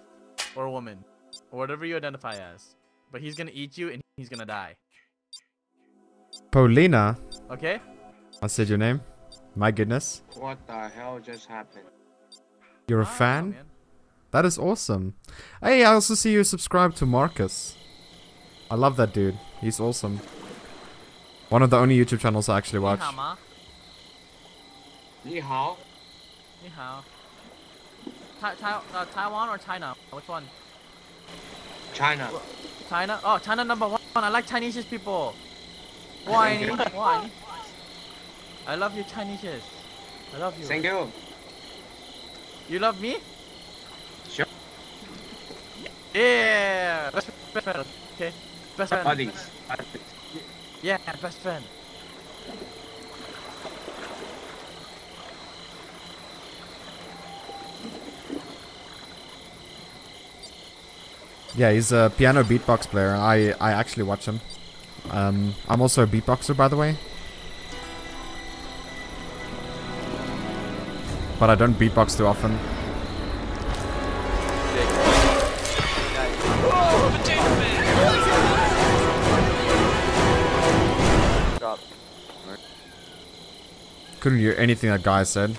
[SPEAKER 26] or woman, or whatever you identify as. But he's gonna eat you and he's gonna die.
[SPEAKER 1] Paulina.
[SPEAKER 26] Okay.
[SPEAKER 1] I said your name. My goodness.
[SPEAKER 43] What the hell just happened?
[SPEAKER 1] You're a fan? That is awesome. Hey, I also see you subscribe to Marcus. I love that dude. He's awesome. One of the only YouTube channels I actually watch.
[SPEAKER 43] Ni hao.
[SPEAKER 26] Ni hao. Ta ta uh, Taiwan or China? Which one?
[SPEAKER 43] China.
[SPEAKER 26] China? Oh, China number one. I like Chinese people. Why? Why? I love you Chinese. I love you.
[SPEAKER 43] Thank you.
[SPEAKER 26] You love me?
[SPEAKER 43] Sure.
[SPEAKER 26] Yeah. Best, best friend. Okay. Best friend.
[SPEAKER 43] Buddies.
[SPEAKER 26] Yeah, best friend.
[SPEAKER 1] Yeah, he's a piano beatbox player. I I actually watch him. Um, I'm also a beatboxer, by the way. But I don't beatbox too often. Couldn't hear anything that guy said.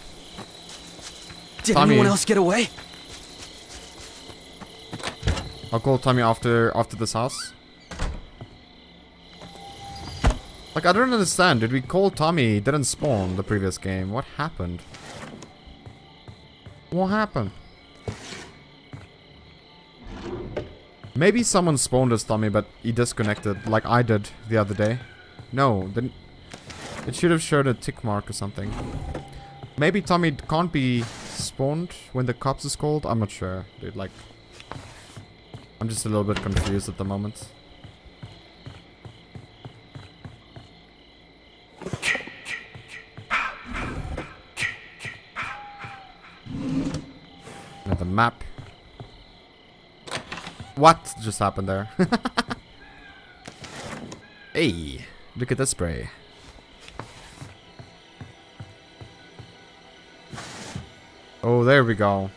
[SPEAKER 27] Did
[SPEAKER 1] Tommy.
[SPEAKER 27] anyone else get away?
[SPEAKER 1] I'll call Tommy after after this house. Like I don't understand. Did we call Tommy? He didn't spawn the previous game. What happened? What happened? Maybe someone spawned as Tommy, but he disconnected, like I did the other day. No, didn't. It should have showed a tick mark or something. Maybe Tommy can't be spawned when the cops is called. I'm not sure, dude. Like, I'm just a little bit confused at the moment. Another map. What just happened there? (laughs) hey, look at that spray. Oh, there we go.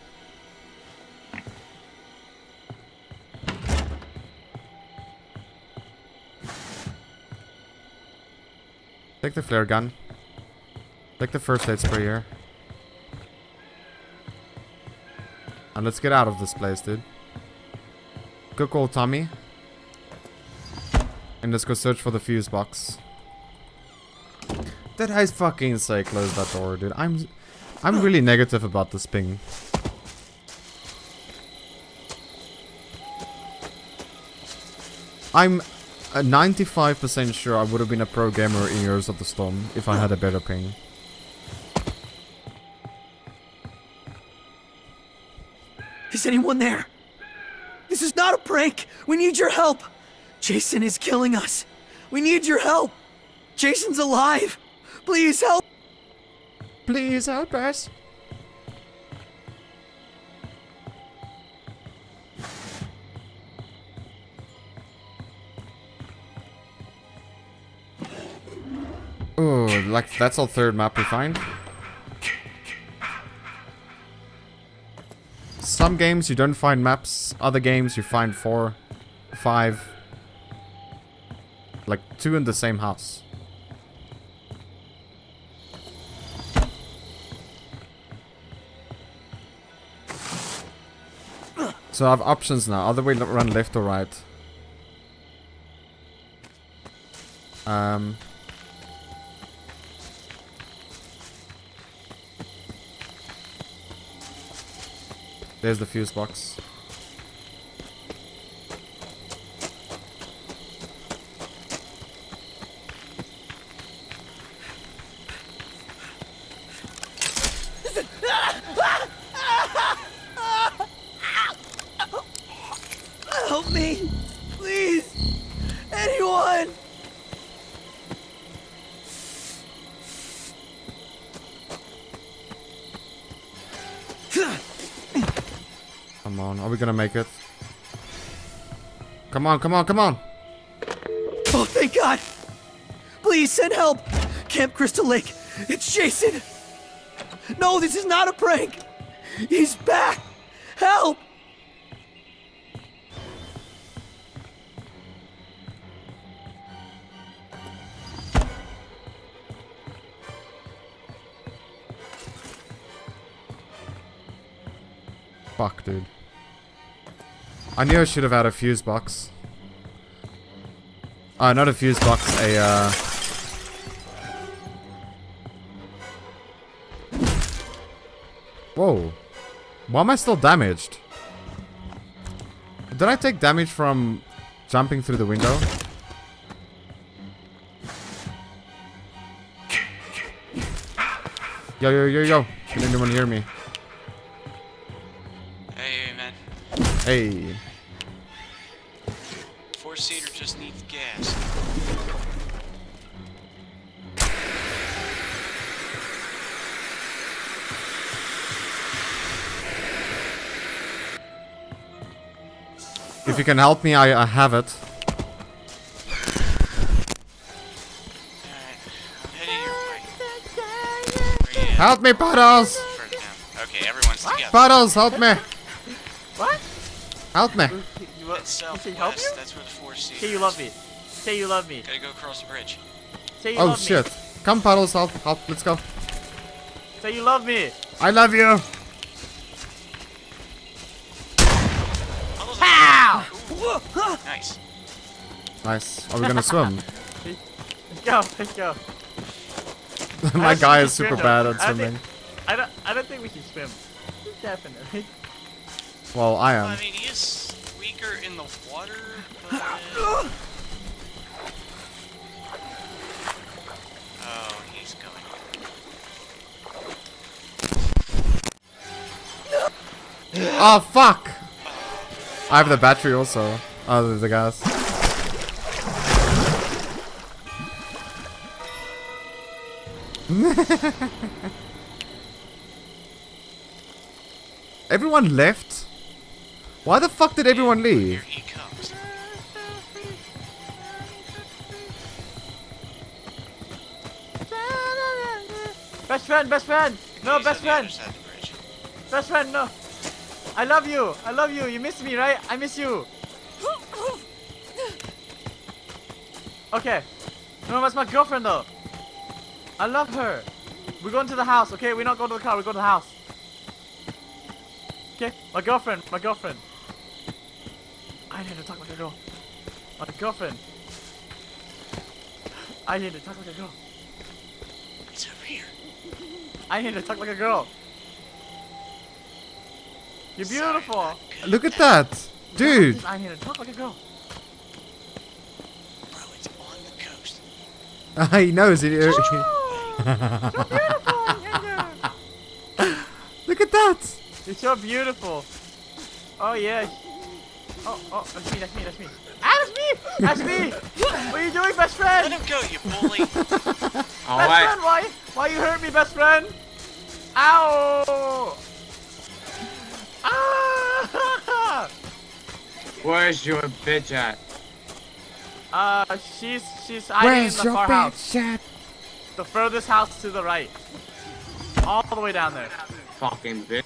[SPEAKER 1] Take the flare gun. Take the first aid spray here. And let's get out of this place, dude. Go call Tommy. And let's go search for the fuse box. Did I fucking say close that door, dude? I'm I'm really negative about this ping. I'm Uh, 95% sure I would have been a pro gamer in Heroes of the Storm if I had a better ping.
[SPEAKER 27] Is anyone there? This is not a prank. We need your help. Jason is killing us. We need your help. Jason's alive. Please help.
[SPEAKER 1] Please help us. Oh, like that's our third map we find. Some games you don't find maps, other games you find four, five. Like two in the same house. So I have options now. Way to run left or right. Um. There's the fuse box. Gonna make it? Come on, come on, come on!
[SPEAKER 27] Oh, thank God! Please send help! Camp Crystal Lake! It's Jason! No, this is not a prank! He's back! Help!
[SPEAKER 1] Fuck, dude. I knew I should have had a fuse box. Uh, not a fuse box, a, uh... Whoa. Why am I still damaged? Did I take damage from jumping through the window? Yo, yo, yo, yo. Can anyone hear me?
[SPEAKER 40] Hey, man.
[SPEAKER 1] Hey. You can help me, I, I have it. Help me, Puddles!
[SPEAKER 40] Okay, everyone's together.
[SPEAKER 1] Puddles, help me!
[SPEAKER 26] What?
[SPEAKER 1] Help me!
[SPEAKER 26] You, want, say help you?
[SPEAKER 40] That's where the four seater.
[SPEAKER 26] Say you love me. Say you love me.
[SPEAKER 40] Gotta go across the bridge.
[SPEAKER 26] Say you
[SPEAKER 1] Oh
[SPEAKER 26] love
[SPEAKER 1] shit.
[SPEAKER 26] me.
[SPEAKER 1] Come, Puddles, help, help, let's go.
[SPEAKER 26] Say you love me.
[SPEAKER 1] I love you!
[SPEAKER 40] Nice.
[SPEAKER 1] Nice. Are we gonna swim?
[SPEAKER 26] Let's (laughs) go. Let's go. (laughs)
[SPEAKER 1] My
[SPEAKER 26] I
[SPEAKER 1] guy is super
[SPEAKER 26] should
[SPEAKER 1] bad at.
[SPEAKER 26] I don't
[SPEAKER 1] swimming.
[SPEAKER 26] think- I don't. I don't think we should swim. Definitely.
[SPEAKER 1] Well, I am.
[SPEAKER 40] I mean, he is weaker in the water, but... (laughs) Oh, he's going.
[SPEAKER 1] Oh, ah, fuck! I have the battery also. Oh, the, the gas. (laughs) everyone left? Why the fuck did everyone leave?
[SPEAKER 26] Best friend. Best friend. No, best friend. Best friend. No. I love you. I love you. You miss me, right? I miss you. Okay. No, that's my girlfriend though. I love her. We're going to the house, okay? We're not going to the car, we're going to the house. Okay? My girlfriend, my girlfriend. I need to talk like a girl. My girlfriend. I need to talk like a girl.
[SPEAKER 40] It's over here.
[SPEAKER 26] I need to talk like a girl. You're beautiful.
[SPEAKER 1] Look at that! Dude!
[SPEAKER 26] I need to talk like a girl. (laughs)
[SPEAKER 1] he knows it. (laughs) You're beautiful. Look at that!
[SPEAKER 26] You're so beautiful. Oh yeah. Oh, oh, that's me, that's me, that's me. Ah, that's me! That's me! what are you doing, best friend?
[SPEAKER 40] Let him go, you bully. (laughs)
[SPEAKER 26] best friend, why? Why you hurt me, best friend? Ow! Ah! (laughs)
[SPEAKER 43] Where's your bitch at?
[SPEAKER 26] Uh, she's she's hiding
[SPEAKER 1] Where's
[SPEAKER 26] in the
[SPEAKER 1] your
[SPEAKER 26] far house.
[SPEAKER 1] bitch at?
[SPEAKER 26] The furthest house to the right. All the way down there.
[SPEAKER 43] Fucking bitch.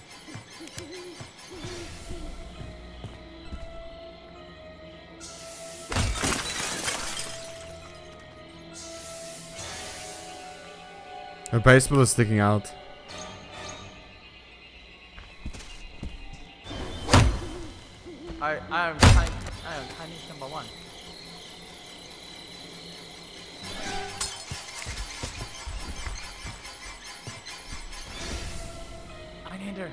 [SPEAKER 1] Her baseball is sticking out.
[SPEAKER 26] I I am Chinese, I am Chinese number one. I need her.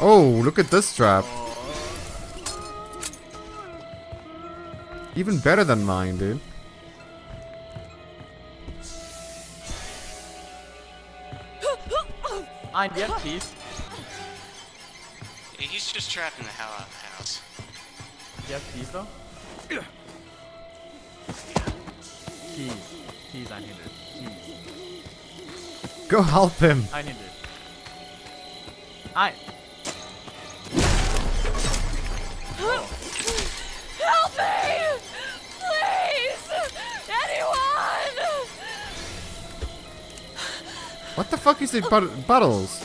[SPEAKER 1] Oh, look at this trap. Even better than mine, dude.
[SPEAKER 26] I do you have?
[SPEAKER 40] Yeah, he's just trapping the hell out of the house.
[SPEAKER 26] Do you have keys though? Keys. Keys I need it. Keys.
[SPEAKER 1] Go help him.
[SPEAKER 26] I need it. I
[SPEAKER 17] Help me!
[SPEAKER 1] What the fuck is it, but Buttles?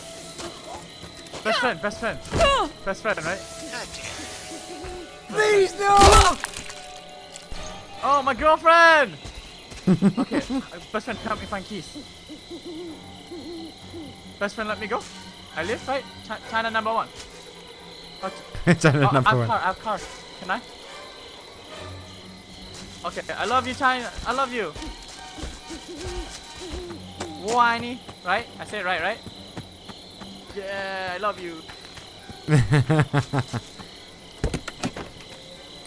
[SPEAKER 26] Best friend, best friend. (gasps) Best friend, right?
[SPEAKER 27] Please, no!
[SPEAKER 26] Oh, my girlfriend! okay, (laughs) uh, best friend, help me find keys. Best friend, let me go. I live, right? Chi China number one. Oh, (laughs)
[SPEAKER 1] China
[SPEAKER 26] oh,
[SPEAKER 1] number
[SPEAKER 26] I have
[SPEAKER 1] one.
[SPEAKER 26] Car, I have car. Can I? Okay, I love you, China. I love you. Whiny, right? I said right, right? Yeah, I love you. (laughs)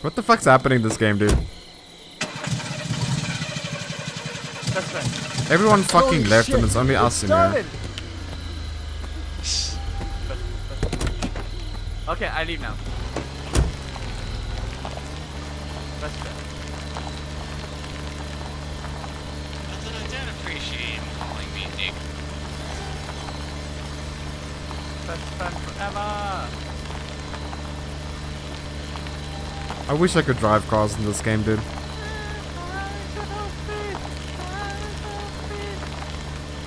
[SPEAKER 1] what the fuck's happening in this game, dude?
[SPEAKER 26] Best friend.
[SPEAKER 1] Everyone fucking left
[SPEAKER 26] shit,
[SPEAKER 1] and it's only us in here.
[SPEAKER 26] Okay, I leave now. Friend. Friend.
[SPEAKER 1] I wish I could drive cars in this game, dude.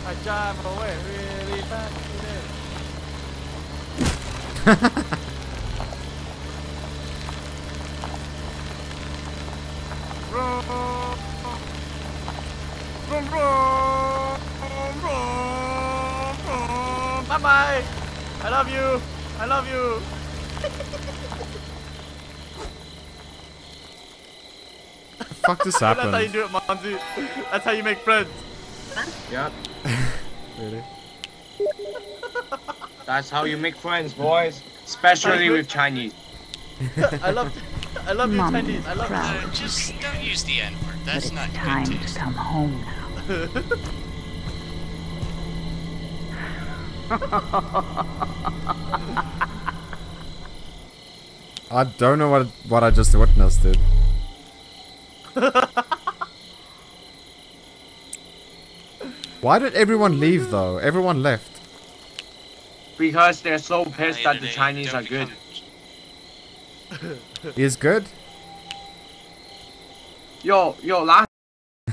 [SPEAKER 26] I drive away really fast today. (laughs) Vroom, vroom, vroom, vroom, vroom. Bye bye. I love you. I love you.
[SPEAKER 1] fuck this (laughs) happened?
[SPEAKER 26] That's how you
[SPEAKER 1] happened?
[SPEAKER 26] do it, Monzy. That's how you make friends.
[SPEAKER 43] Yep. (laughs)
[SPEAKER 1] Really?
[SPEAKER 43] That's how you make friends, boys. Especially with Chinese.
[SPEAKER 26] I love, I love you,
[SPEAKER 7] Mom is
[SPEAKER 26] Chinese. I love
[SPEAKER 7] proud.
[SPEAKER 40] Uh, just don't use the N word.
[SPEAKER 7] But
[SPEAKER 40] That's
[SPEAKER 7] it's
[SPEAKER 40] not
[SPEAKER 7] time
[SPEAKER 40] good
[SPEAKER 7] to come home now. (laughs)
[SPEAKER 1] I don't know what what I just witnessed, dude. Why did everyone leave though? Everyone left.
[SPEAKER 43] Because they're so pissed that the Chinese are good.
[SPEAKER 1] Is good?
[SPEAKER 43] Yo, yo, last.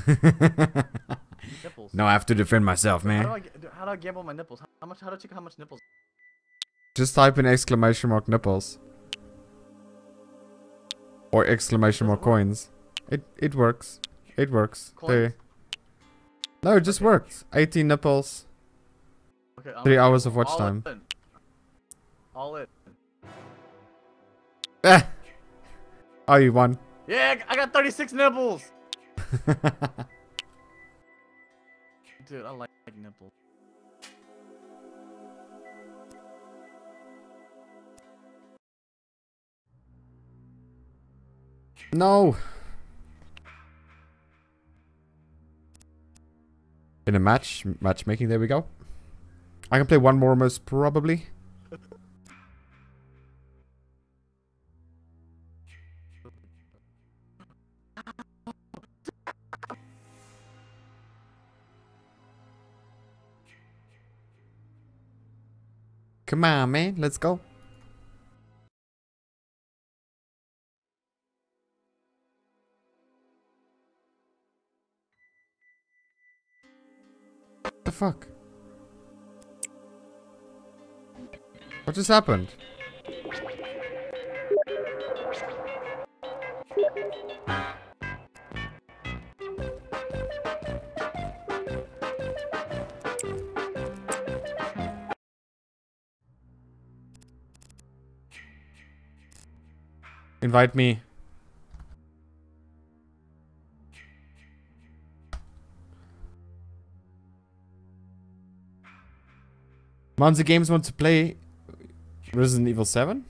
[SPEAKER 43] (laughs)
[SPEAKER 26] Nipples.
[SPEAKER 1] No, I have to defend myself,
[SPEAKER 26] How do
[SPEAKER 1] man.
[SPEAKER 26] I how do I gamble my nipples? How much? How do I check how much nipples?
[SPEAKER 1] Just type in exclamation mark nipples. Or exclamation mark coins. It it works. It works. There. No, it just works. 18 nipples.
[SPEAKER 26] Okay, I'm
[SPEAKER 1] Three hours of
[SPEAKER 26] gamble
[SPEAKER 1] watch
[SPEAKER 26] all
[SPEAKER 1] time.
[SPEAKER 26] in. All in.
[SPEAKER 1] Oh, you won.
[SPEAKER 26] Yeah, I got 36 nipples. (laughs) Dude, I like nipples.
[SPEAKER 1] No. In a match, matchmaking, there we go. I can play one more most probably. Come on, man. Let's go. The fuck? What just happened? Invite me. Monzy Games want to play Resident Evil 7?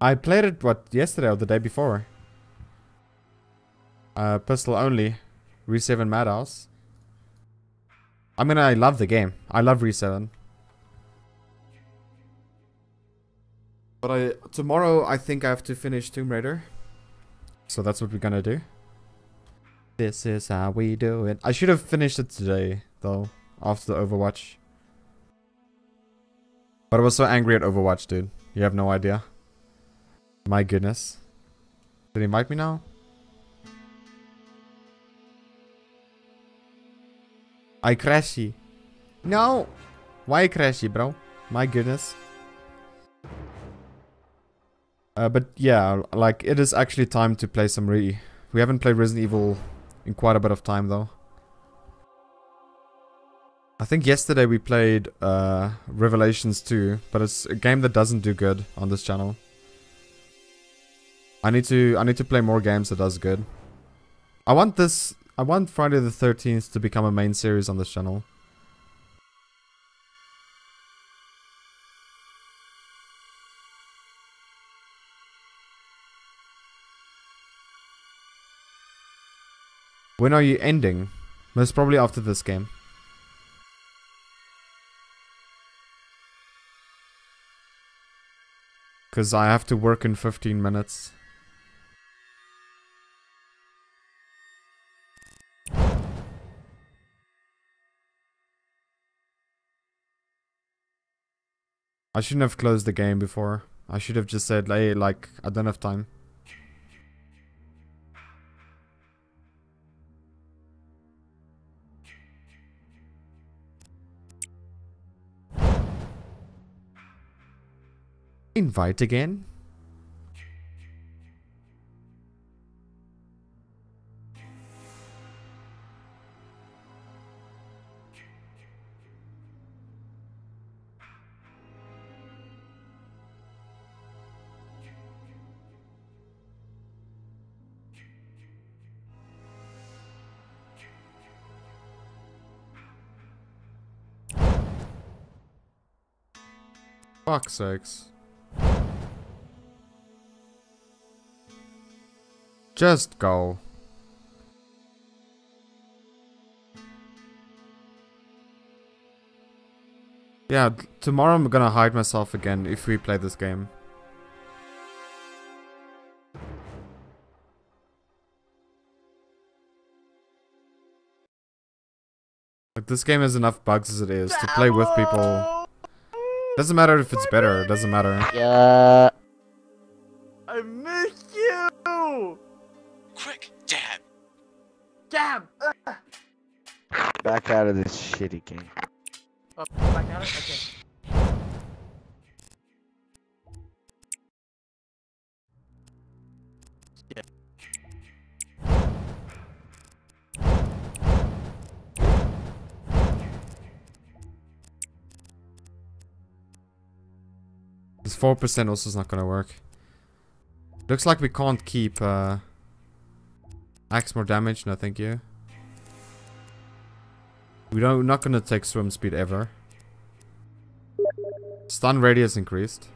[SPEAKER 1] I played it, what, yesterday or the day before? Uh, pistol only. Re7 Madhouse. I mean, I love the game. I love Re7. But I tomorrow, I think I have to finish Tomb Raider. So that's what we're gonna do. This is how we do it. I should have finished it today, though, after the Overwatch. But I was so angry at Overwatch, dude. You have no idea. My goodness. Did he invite me now? I crashy. No! Why crashy, bro? My goodness. Uh, but yeah, like, it is actually time to play some re... We haven't played Resident Evil in quite a bit of time, though. I think yesterday we played uh, Revelations 2, but it's a game that doesn't do good on this channel. I need to I need to play more games that does good. I want this I want Friday the 13th to become a main series on this channel. When are you ending? Most probably after this game. Because I have to work in 15 minutes. I shouldn't have closed the game before. I should have just said, hey, like, I don't have time. Invite again? Fuck's sakes. Just go. Yeah, tomorrow I'm gonna hide myself again if we play this game. Like, this game has enough bugs as it is to play with people. Doesn't matter if it's better, it doesn't matter.
[SPEAKER 26] Yeah. I miss you!
[SPEAKER 40] Quick, dab!
[SPEAKER 26] Dab! Ugh.
[SPEAKER 44] Back out of this shitty game.
[SPEAKER 26] Oh, back at it? Okay.
[SPEAKER 1] This 4% also is not gonna work. Looks like we can't keep uh, axe more damage, no thank you. We don't, we're not gonna take swim speed ever. Stun radius increased.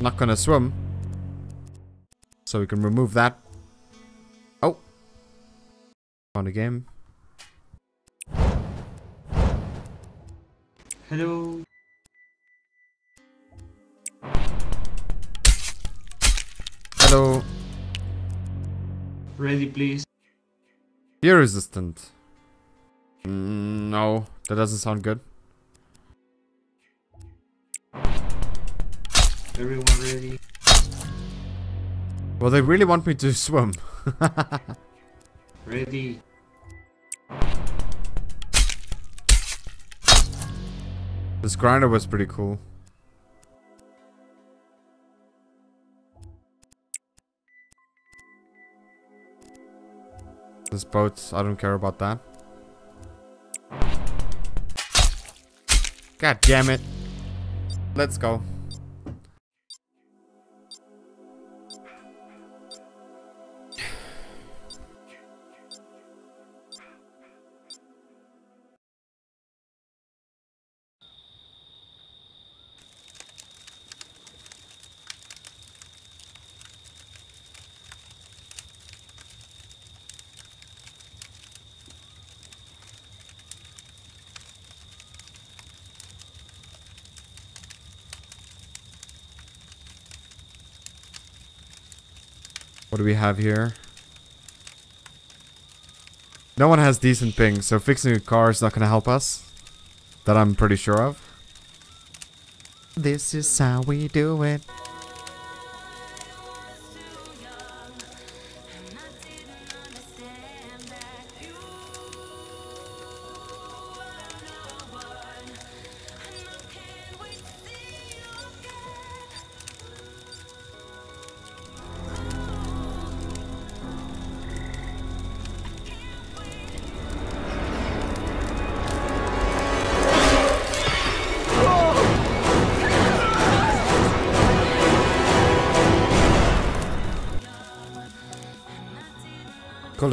[SPEAKER 1] Not gonna swim. So we can remove that. On the game.
[SPEAKER 30] Hello.
[SPEAKER 1] Hello.
[SPEAKER 30] Ready, please.
[SPEAKER 1] Fear resistant. Mm, no, that doesn't sound good.
[SPEAKER 36] Everyone ready?
[SPEAKER 1] Well, they really want me to (laughs) swim.
[SPEAKER 36] Ready.
[SPEAKER 1] This grinder was pretty cool. This boat, I don't care about that. God damn it. Let's go. We have here? No one has decent ping, so fixing a car is not gonna help us. That I'm pretty sure of. This is how we do it.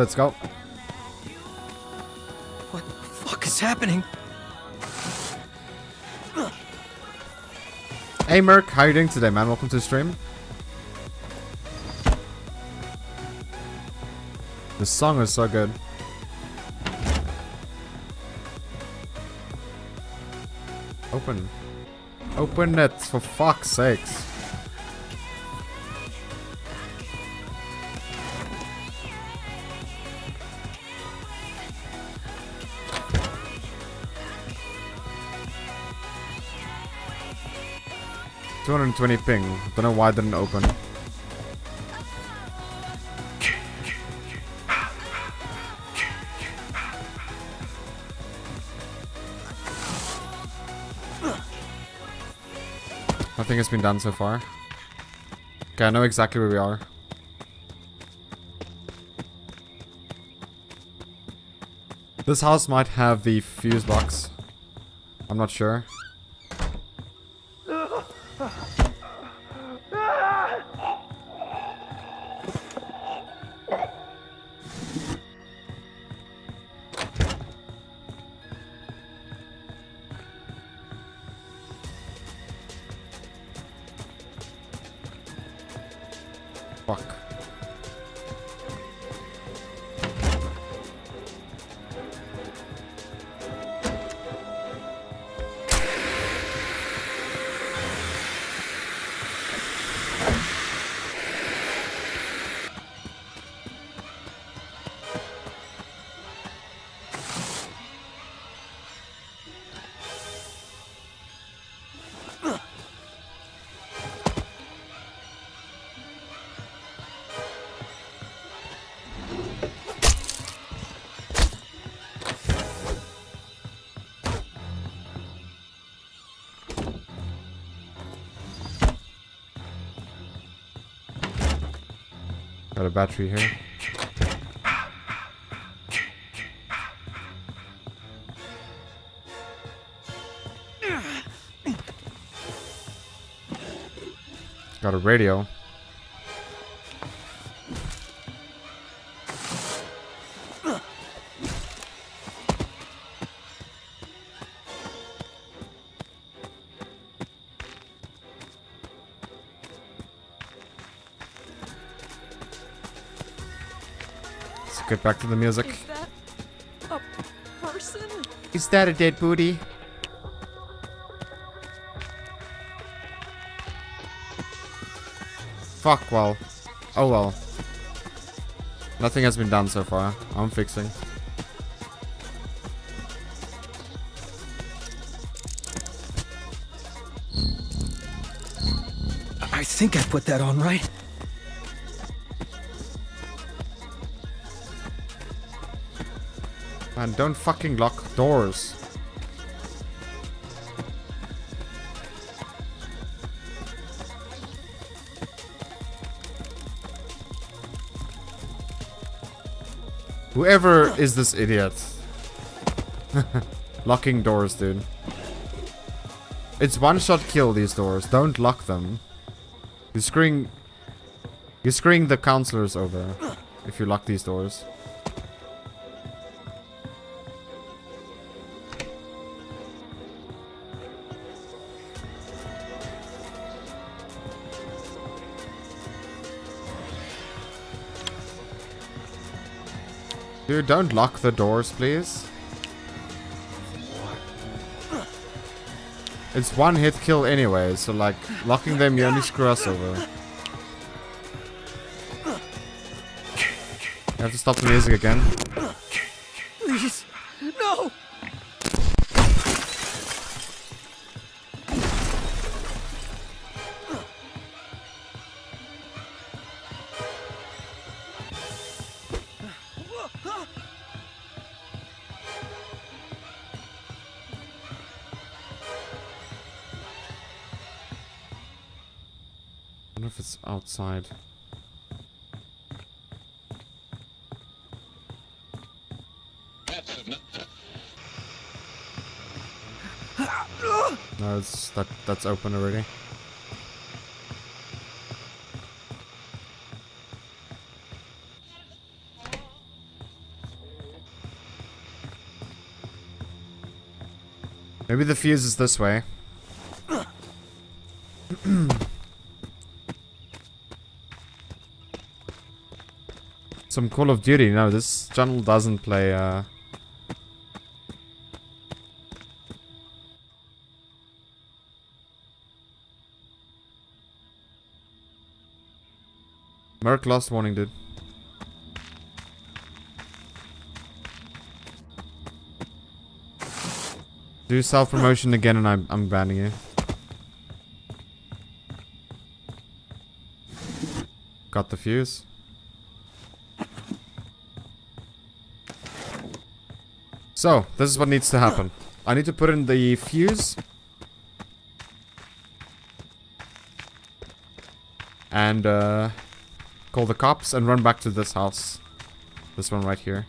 [SPEAKER 1] Let's go.
[SPEAKER 27] What the fuck is happening?
[SPEAKER 1] Hey Merc, how you doing today, man? Welcome to the stream. The song is so good. Open. Open it, for fuck's sakes. Two hundred and twenty ping. Don't know why it didn't open. Nothing has been done so far. Okay, I know exactly where we are. This house might have the fuse box. I'm not sure. Battery here. Got a radio. get back to the music.
[SPEAKER 17] Is that a person?
[SPEAKER 1] Is that a dead booty? Fuck, well. Oh well. Nothing has been done so far. I'm fixing.
[SPEAKER 27] I think I put that on right.
[SPEAKER 1] Man, don't fucking lock doors. Whoever is this idiot? (laughs) Locking doors, dude. It's one-shot kill, these doors. Don't lock them. You're screwing... You're screwing the counselors over if you lock these doors. Dude, don't lock the doors, please. It's one hit kill anyway, so like, locking them you only screw us over. You have to stop the music again. Outside. No, it's that that's open already. Maybe the fuse is this way. Some Call of Duty. No, this channel doesn't play uh Merc lost warning, dude. Do self-promotion again and I'm, I'm banning you. Got the fuse. So, this is what needs to happen. I need to put in the fuse. And, uh... Call the cops and run back to this house. This one right here.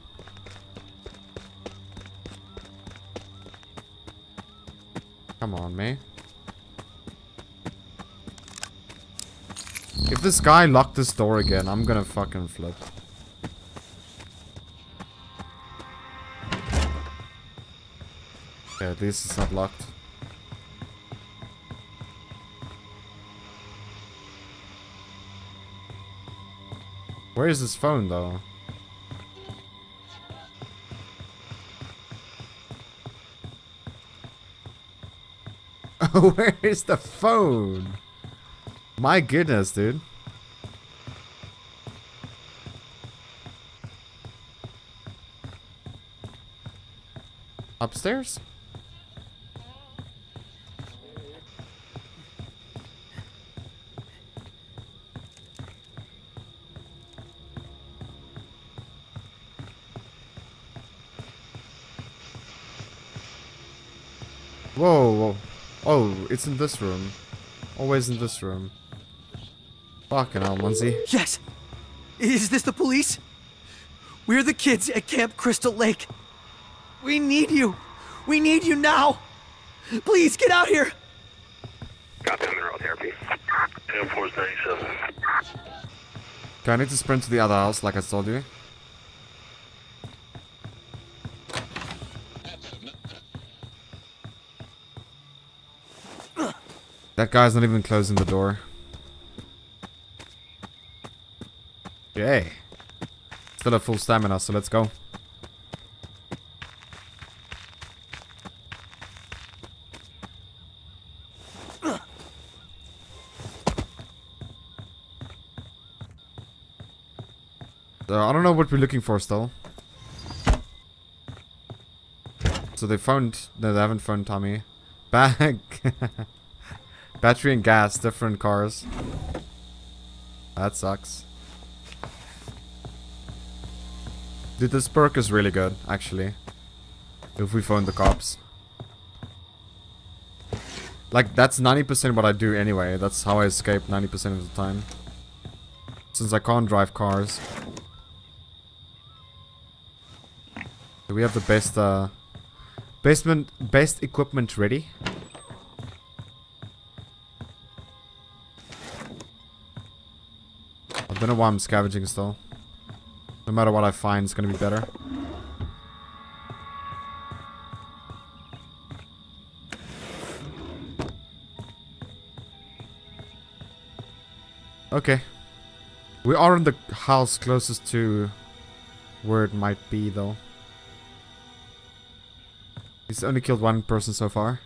[SPEAKER 1] Come on, me. If this guy locked this door again, I'm gonna fucking flip. Okay, at least it's not locked. Where is his phone, though? Oh, (laughs) where is the phone? My goodness, dude. Upstairs? It's in this room. Always in this room. Fucking hell, Monzy.
[SPEAKER 27] Yes! Is this the police? We're the kids at Camp Crystal Lake. We need you. We need you now. Please get out here.
[SPEAKER 9] Copy, I'm in route therapy. Air Force 97.
[SPEAKER 1] Okay, I need to sprint to the other house, like I told you. That guy's not even closing the door. Okay. Still have full stamina, so let's go. So, I don't know what we're looking for still. So they found... No, they haven't found Tommy. Back... (laughs) Battery and gas, different cars. That sucks. Dude, this perk is really good, actually. If we phone the cops. Like, that's 90% what I do anyway. That's how I escape 90% of the time. Since I can't drive cars. We have the best, uh... Basement, best equipment ready? Don't know why I'm scavenging still. No matter what I find, it's gonna be better. Okay. We are in the house closest to where it might be, though. He's only killed one person so far.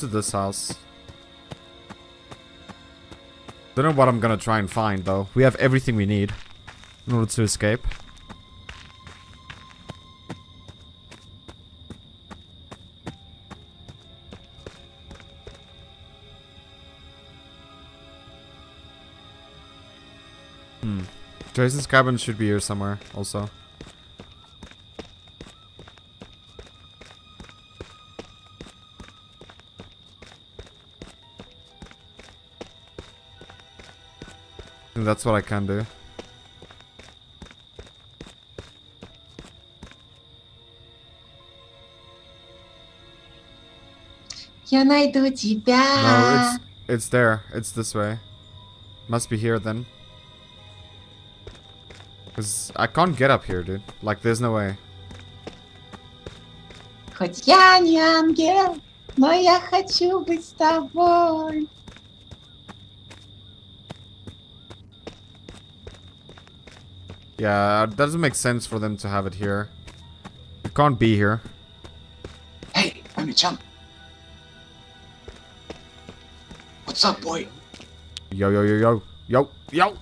[SPEAKER 1] To this house. Don't know what I'm gonna try and find, though. We have everything we need in order to escape. Hmm. Jason's cabin should be here somewhere, also. think that's what I can do.
[SPEAKER 45] Я найду тебя.
[SPEAKER 1] No, it's it's there. It's this way. Must be here then. Cause I can't get up here, dude. Like, there's no way.
[SPEAKER 45] Хоть я не ангел, но я хочу быть с тобой.
[SPEAKER 1] Yeah, it doesn't make sense for them to have it here. It can't be here.
[SPEAKER 45] Hey, Ami-chan. What's up, boy?
[SPEAKER 1] Yo, yo, yo, yo. Yo, yo!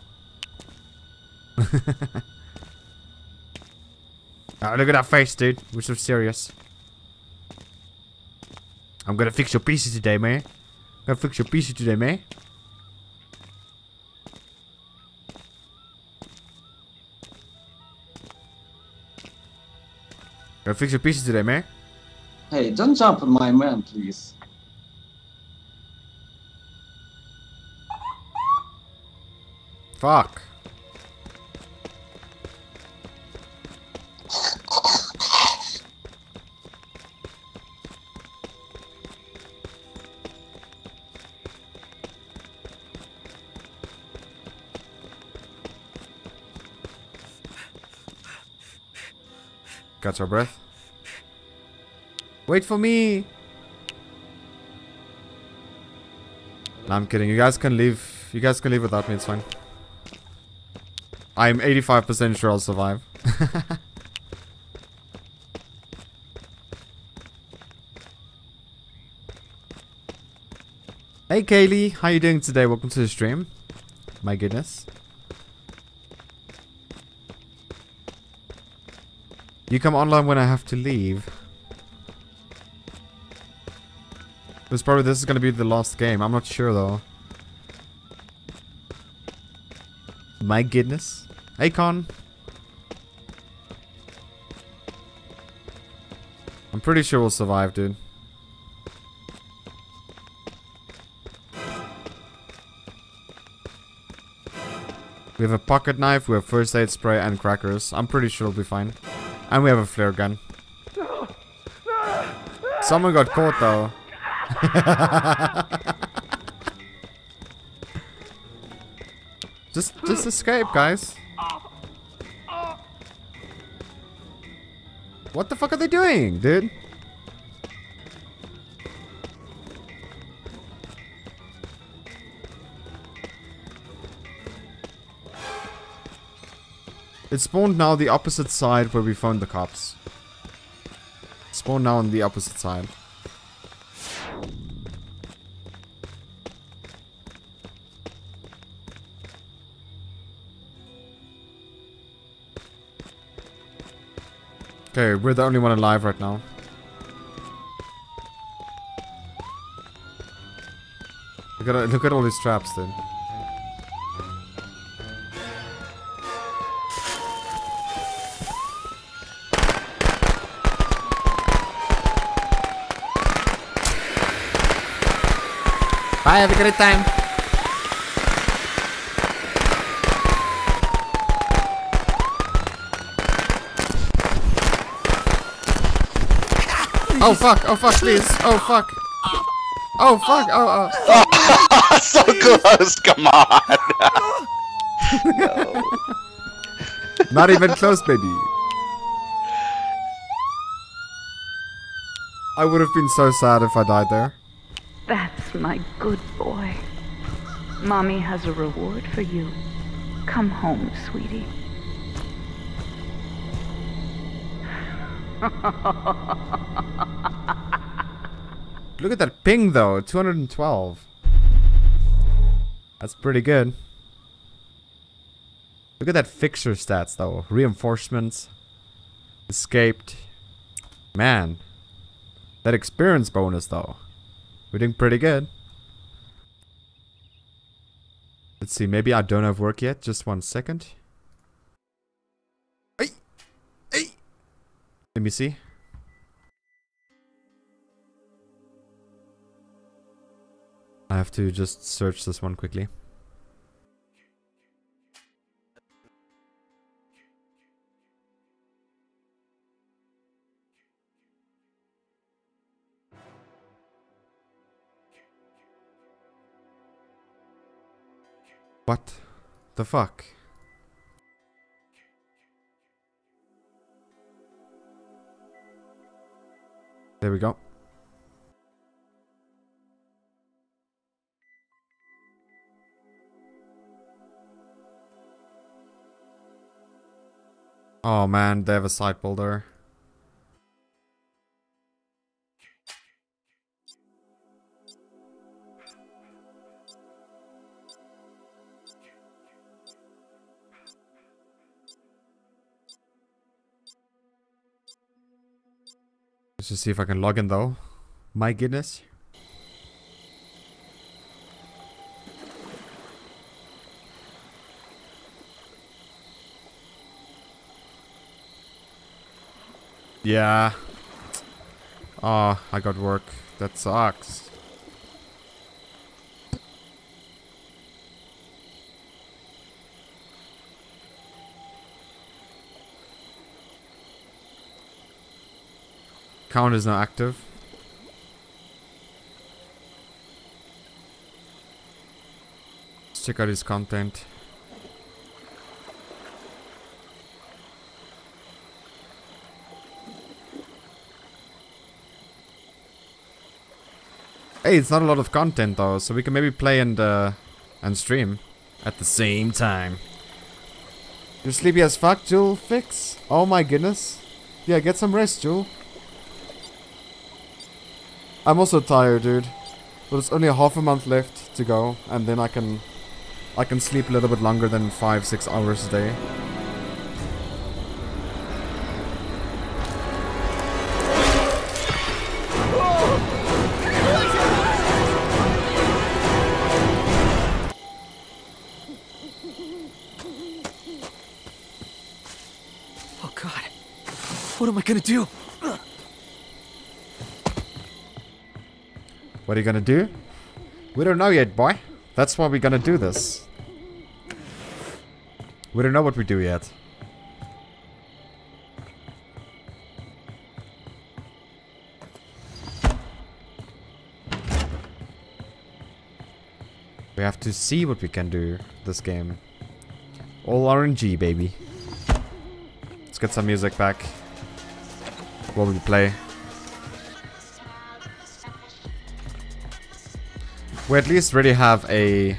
[SPEAKER 1] (laughs) Ah, look at that face, dude. We're so serious. I'm gonna fix your pieces today, man. I'm gonna fix your pieces today, man. Gonna fix your pieces today, man.
[SPEAKER 46] Hey, don't jump on my man, please.
[SPEAKER 1] Fuck. Catch our breath. Wait for me! No, I'm kidding. You guys can leave. You guys can leave without me. It's fine. I'm 85% sure I'll survive. (laughs) hey Kaylee, how you doing today? Welcome to the stream. My goodness. You come online when I have to leave. This probably this is gonna be the last game. I'm not sure though. My goodness. Hey Con. I'm pretty sure we'll survive, dude. We have a pocket knife, we have first aid spray and crackers. I'm pretty sure we'll be fine. And we have a flare gun. Someone got caught though. (laughs) just just escape, guys. What the fuck are they doing, dude? It spawned now the opposite side where we found the cops. Spawn now on the opposite side. Okay, we're the only one alive right now. Look at look at all these traps then. Bye, have a great time. Oh fuck, oh fuck, please. Oh fuck. Oh fuck, oh, oh. (laughs)
[SPEAKER 47] so close, come on. (laughs)
[SPEAKER 1] Not even close, baby. I would have been so sad if I died there.
[SPEAKER 7] My good boy. Mommy has a reward for you. Come home, sweetie. (laughs)
[SPEAKER 1] Look at that ping though, 212. That's pretty good. Look at that fixture stats though. Reinforcements. Escaped. Man. That experience bonus though. We're doing pretty good. Let's see, maybe I don't have work yet. Just one second. Hey! Hey! Let me see. I have to just search this one quickly. What the fuck? There we go. Oh man, they have a side builder. Let's just see if I can log in though. My goodness. Yeah. Oh, I got work. That sucks. Count is not active. Let's check out his content. Hey, it's not a lot of content though, so we can maybe play and uh, and stream at the same time. You're sleepy as fuck, Jewel. Fix. Oh my goodness. Yeah, get some rest, Jewel. I'm also tired, dude. But it's only a half a month left to go, and then I can I can sleep a little bit longer than five, six hours a day.
[SPEAKER 27] Oh god. What am I gonna do?
[SPEAKER 1] What are you gonna do? We don't know yet, boy. That's why we're gonna do this. We don't know what we do yet. We have to see what we can do this game. All RNG, baby. Let's get some music back. What we play? We at least really have a...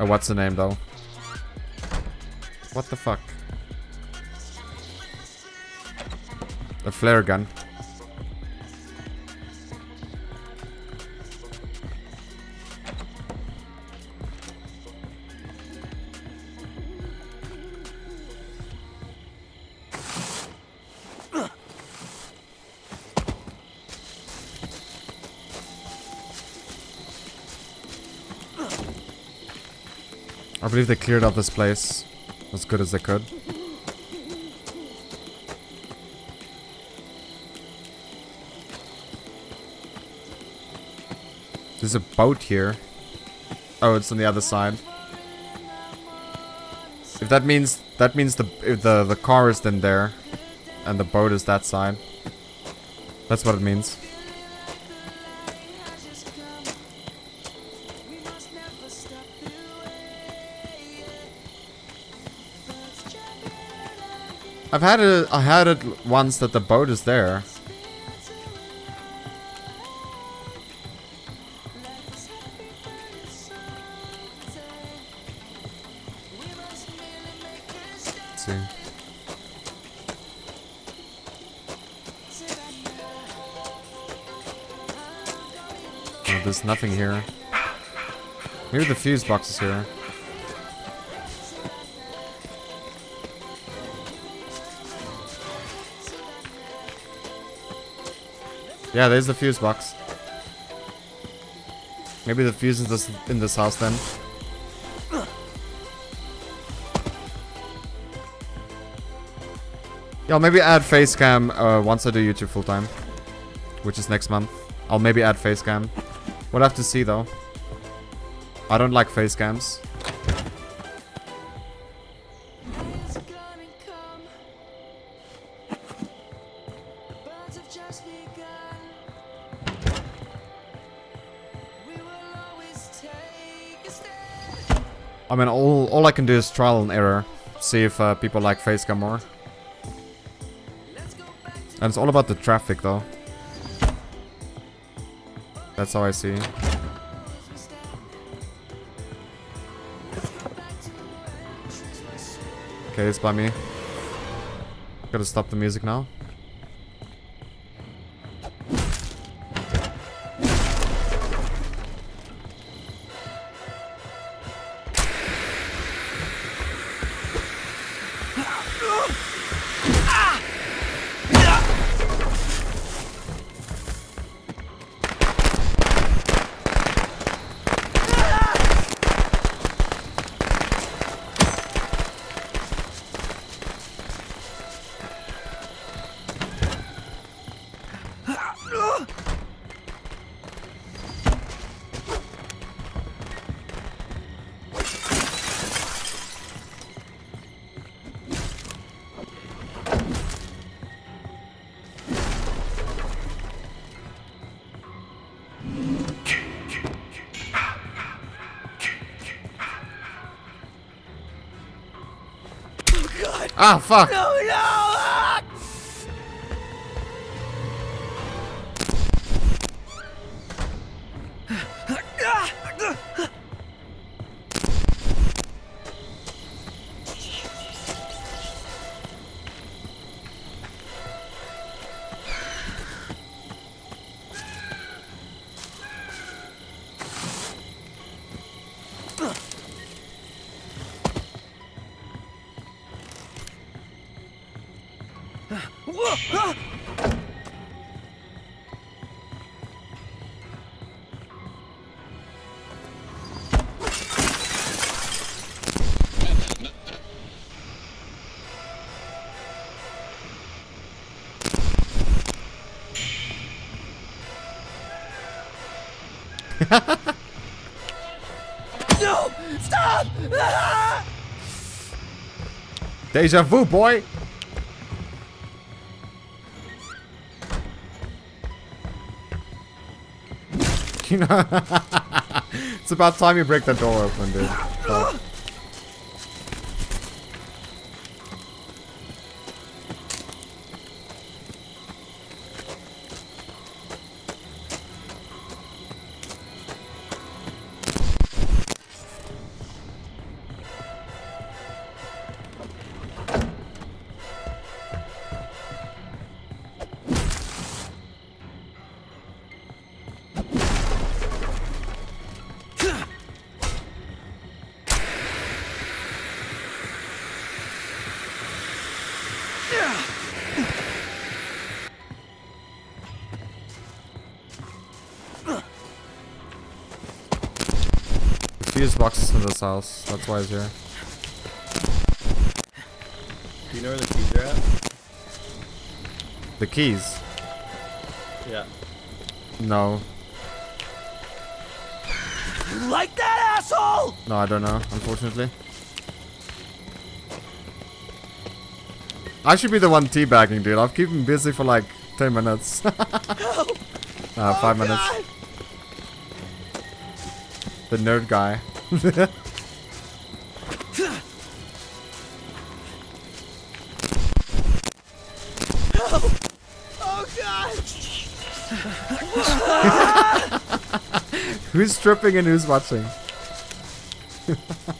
[SPEAKER 1] Oh, what's the name though? What the fuck? A flare gun. Believe they cleared out this place as good as they could. There's a boat here. Oh, it's on the other side. If that means that means the the the car is then there, and the boat is that side. That's what it means. I've had it. I had it once that the boat is there. See. Oh, there's nothing here. Maybe the fuse box is here. Yeah, there's the fuse box. Maybe the fuse is this in this house then. Yeah, I'll maybe add facecam uh, once I do YouTube full time, which is next month. I'll maybe add facecam. We'll have to see though. I don't like facecams. I mean, all all I can do is trial and error. See if uh, people like facecam more. And it's all about the traffic, though. That's how I see. Okay, it's by me. Gotta stop the music now. Fuck! Deja vu, boy! (laughs) (laughs) It's about time you break that door open, dude. Boxes this house. That's why he's here.
[SPEAKER 26] Do you know where the keys are at?
[SPEAKER 1] The keys?
[SPEAKER 26] Yeah.
[SPEAKER 1] No.
[SPEAKER 27] Like that, asshole!
[SPEAKER 1] No, I don't know, unfortunately. I should be the one teabagging, dude. I've keep him busy for like 10 minutes. (laughs) uh, 5 minutes. The nerd guy. (laughs) stripping and who's watching? (laughs)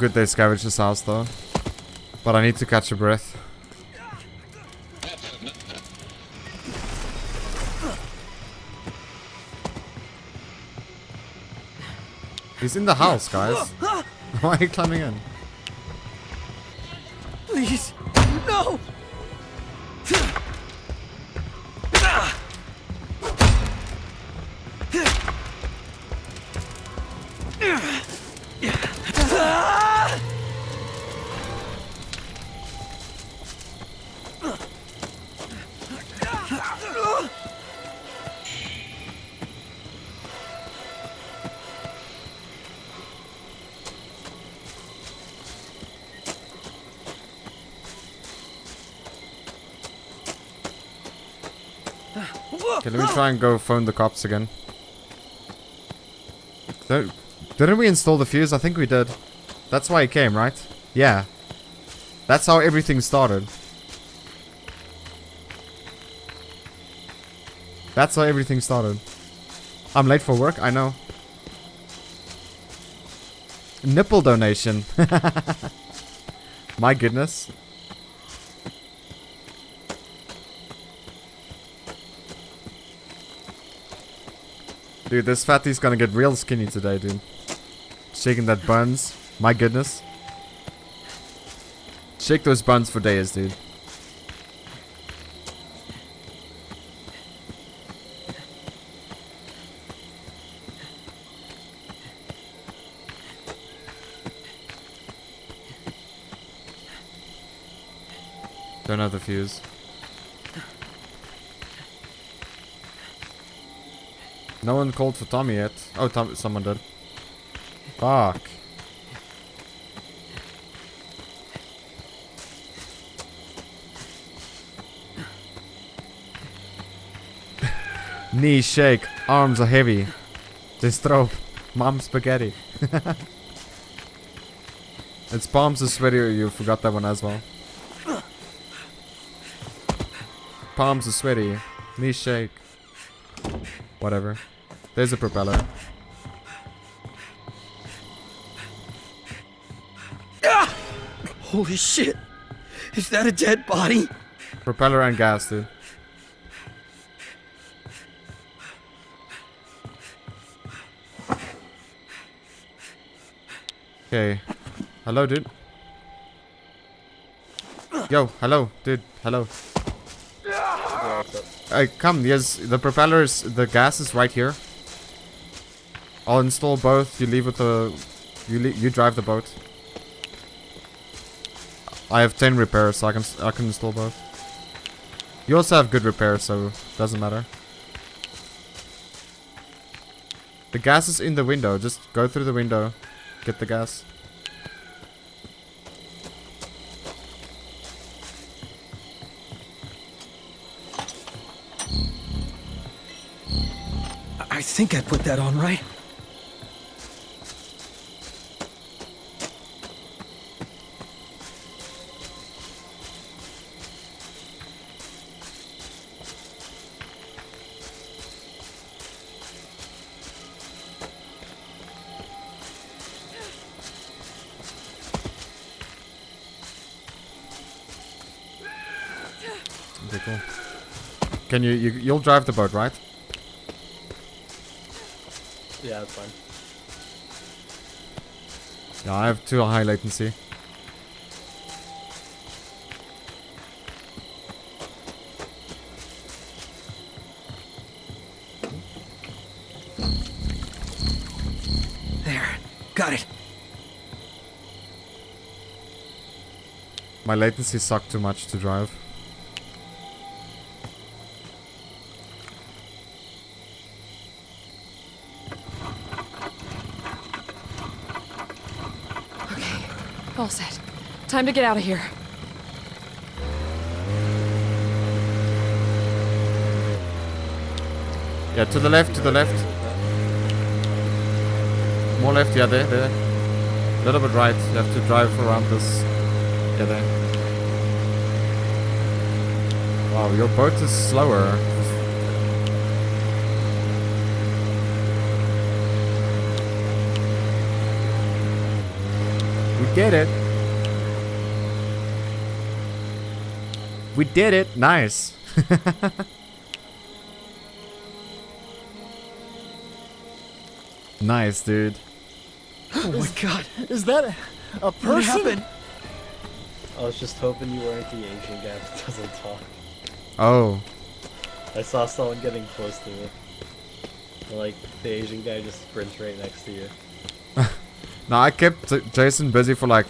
[SPEAKER 1] good they scavenge this house though. But I need to catch a breath. He's in the house, guys. (laughs) Why are you climbing in? Try and go phone the cops again. Don't, didn't we install the fuse? I think we did. That's why it came, right? Yeah. That's how everything started. That's how everything started. I'm late for work, I know. Nipple donation. (laughs) My goodness. Dude, this fatty's gonna get real skinny today, dude. Shaking that buns. My goodness. Shake those buns for days, dude. Don't have the fuse. No one called for Tommy yet. Oh, Tom someone did. Fuck. Knees shake, arms are heavy. Just throw mom spaghetti. (laughs) it's palms are sweaty, you forgot that one as well. Palms are sweaty, knees shake. Whatever. There's a propeller.
[SPEAKER 27] Ah! Holy shit! Is that a dead body?
[SPEAKER 1] Propeller and gas, dude. Okay. Hello, dude. Yo, hello, dude. Hello. Hey, come. Yes, the propellers, the gas is right here. I'll install both. You leave with the, you you drive the boat. I have 10 repairs, so I can I can install both. You also have good repairs, so doesn't matter. The gas is in the window. Just go through the window. Get the gas.
[SPEAKER 27] think I put that on right.
[SPEAKER 1] Can you, you you'll drive the boat, right?
[SPEAKER 48] Yeah, that's fine.
[SPEAKER 1] Yeah, I have too high latency.
[SPEAKER 27] There. Got it.
[SPEAKER 1] My latency sucked too much to drive.
[SPEAKER 17] All set. Time to get out of here.
[SPEAKER 1] Yeah, to the left, to the left. More left, yeah, there, there. A little bit right. You have to drive around this. Yeah, there. Wow, your boat is slower. We did it. We did it. Nice. (laughs) nice, dude.
[SPEAKER 48] Oh my god.
[SPEAKER 49] Is that a, a person?
[SPEAKER 48] What happened? I was just hoping you weren't the Asian guy that doesn't talk.
[SPEAKER 1] Oh.
[SPEAKER 48] I saw someone getting close to me. Like, the Asian guy just sprints right next to you.
[SPEAKER 1] No, I kept Jason busy for like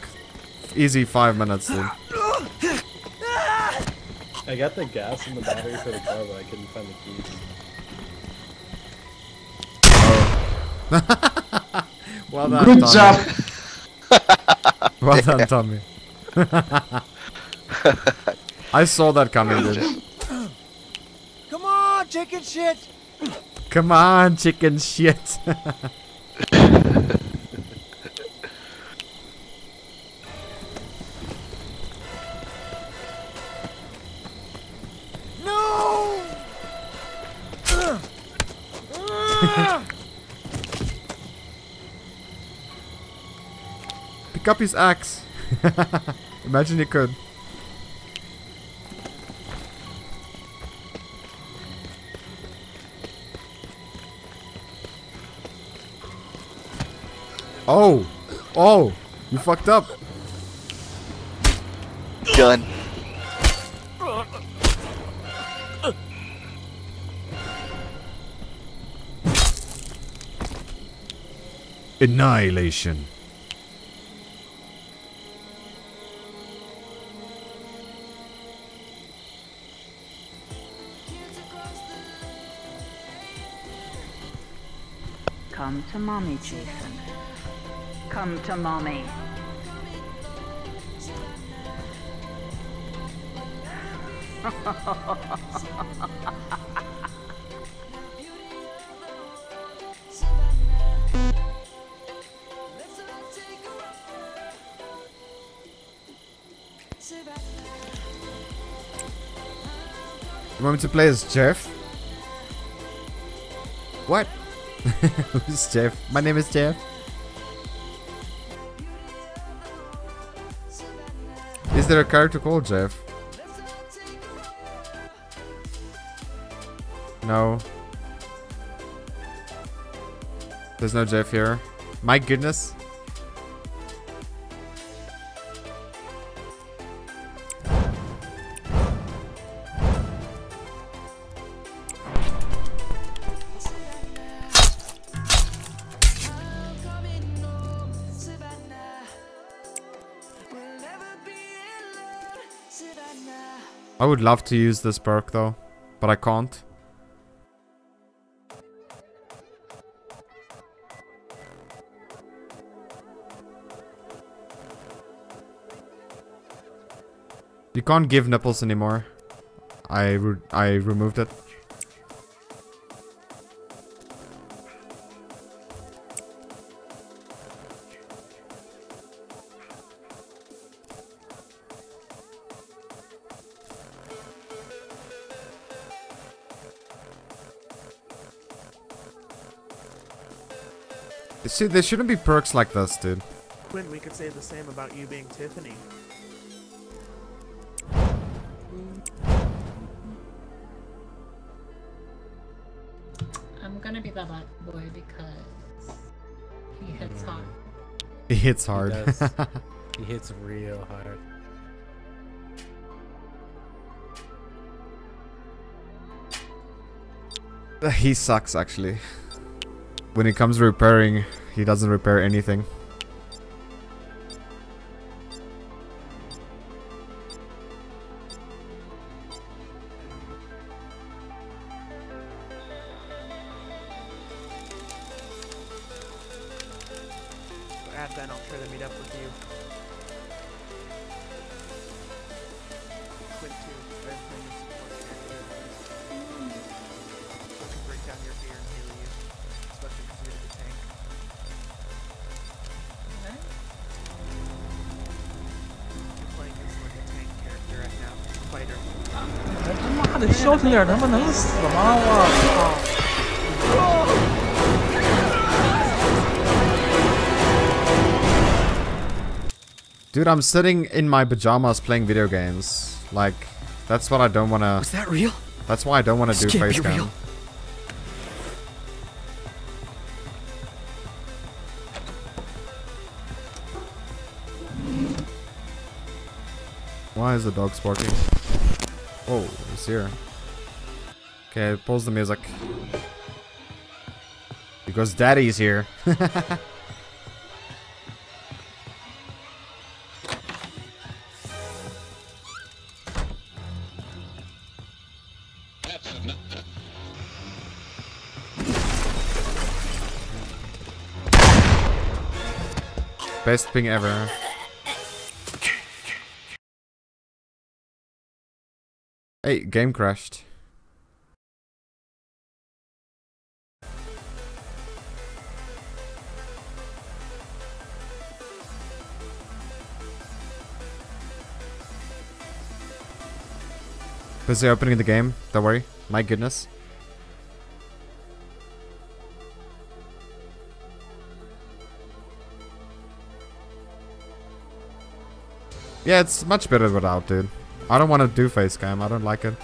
[SPEAKER 1] easy five minutes, dude.
[SPEAKER 48] I got the gas and the battery for the car, but I couldn't find the keys. Oh. (laughs)
[SPEAKER 1] well done,
[SPEAKER 48] Good
[SPEAKER 1] Tommy.
[SPEAKER 48] job. (laughs)
[SPEAKER 1] well done, Tommy. (laughs) I saw that coming, dude.
[SPEAKER 49] Come on, chicken shit.
[SPEAKER 1] Come on, chicken shit. Up his axe. (laughs) Imagine you could. Oh! Oh! You fucked up!
[SPEAKER 47] Done.
[SPEAKER 1] Annihilation.
[SPEAKER 7] Mommy, Jason. Come to mommy.
[SPEAKER 1] You want me to play as Jeff? Who's Jeff? My name is Jeff. Is there a character called Jeff? No. There's no Jeff here. My goodness. Would love to use this perk though, but I can't. You can't give nipples anymore. I re I removed it. See, there shouldn't be perks like this, dude.
[SPEAKER 26] Quinn, we could say the same about you being Tiffany.
[SPEAKER 45] I'm gonna be the black boy because he hits mm. hard.
[SPEAKER 1] He hits hard.
[SPEAKER 48] He, (laughs) he hits real hard.
[SPEAKER 1] He sucks actually. When it comes to repairing he doesn't repair anything.
[SPEAKER 30] 的消停点，他妈能死吗？我操！
[SPEAKER 1] Dude, I'm sitting in my pajamas playing video games. Like, that's what I don't wanna...
[SPEAKER 27] Was that real?
[SPEAKER 1] That's why I don't wanna
[SPEAKER 27] This
[SPEAKER 1] do
[SPEAKER 27] can't
[SPEAKER 1] face
[SPEAKER 27] be
[SPEAKER 1] cam.
[SPEAKER 27] real.
[SPEAKER 1] Why is the dog barking? Oh, he's here. Okay, pause the music. Because daddy's here. (laughs) Best thing ever. Hey, game crashed. Busy opening the game, don't worry. My goodness. Yeah, it's much better without, dude. I don't want to do face cam. I don't like it.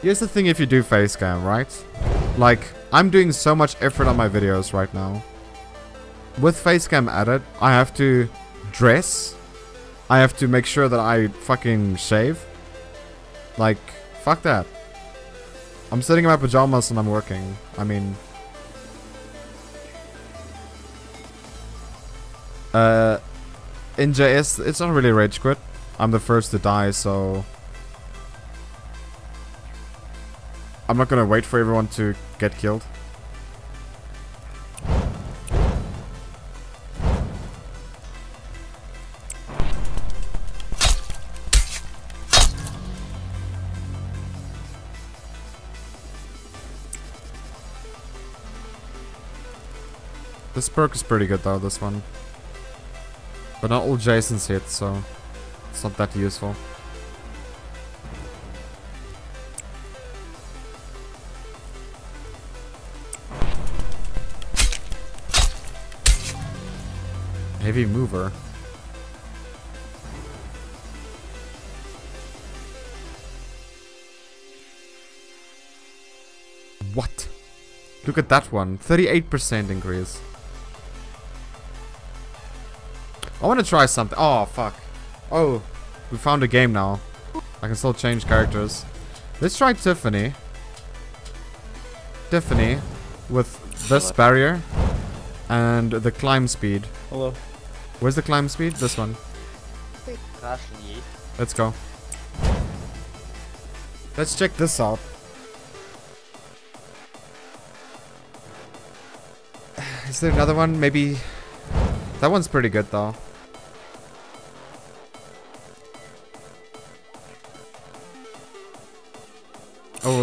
[SPEAKER 1] Here's the thing if you do face cam, right? Like, I'm doing so much effort on my videos right now. With face cam added, I have to dress. I have to make sure that I fucking shave. Like, fuck that. I'm sitting in my pajamas and I'm working. I mean... Uh... In JS, it's not really rage quit. I'm the first to die, so... I'm not gonna wait for everyone to get killed. This perk is pretty good though, this one. But not all Jason's hit, so it's not that useful. Heavy mover. What? Look at that one. 38% increase. I want to try something. Oh, fuck. Oh, we found a game now. I can still change characters. Let's try Tiffany. Tiffany with this barrier and the climb speed.
[SPEAKER 48] Hello.
[SPEAKER 1] Where's the climb speed? This one. Let's go. Let's check this out. (sighs) Is there another one? Maybe... That one's pretty good though.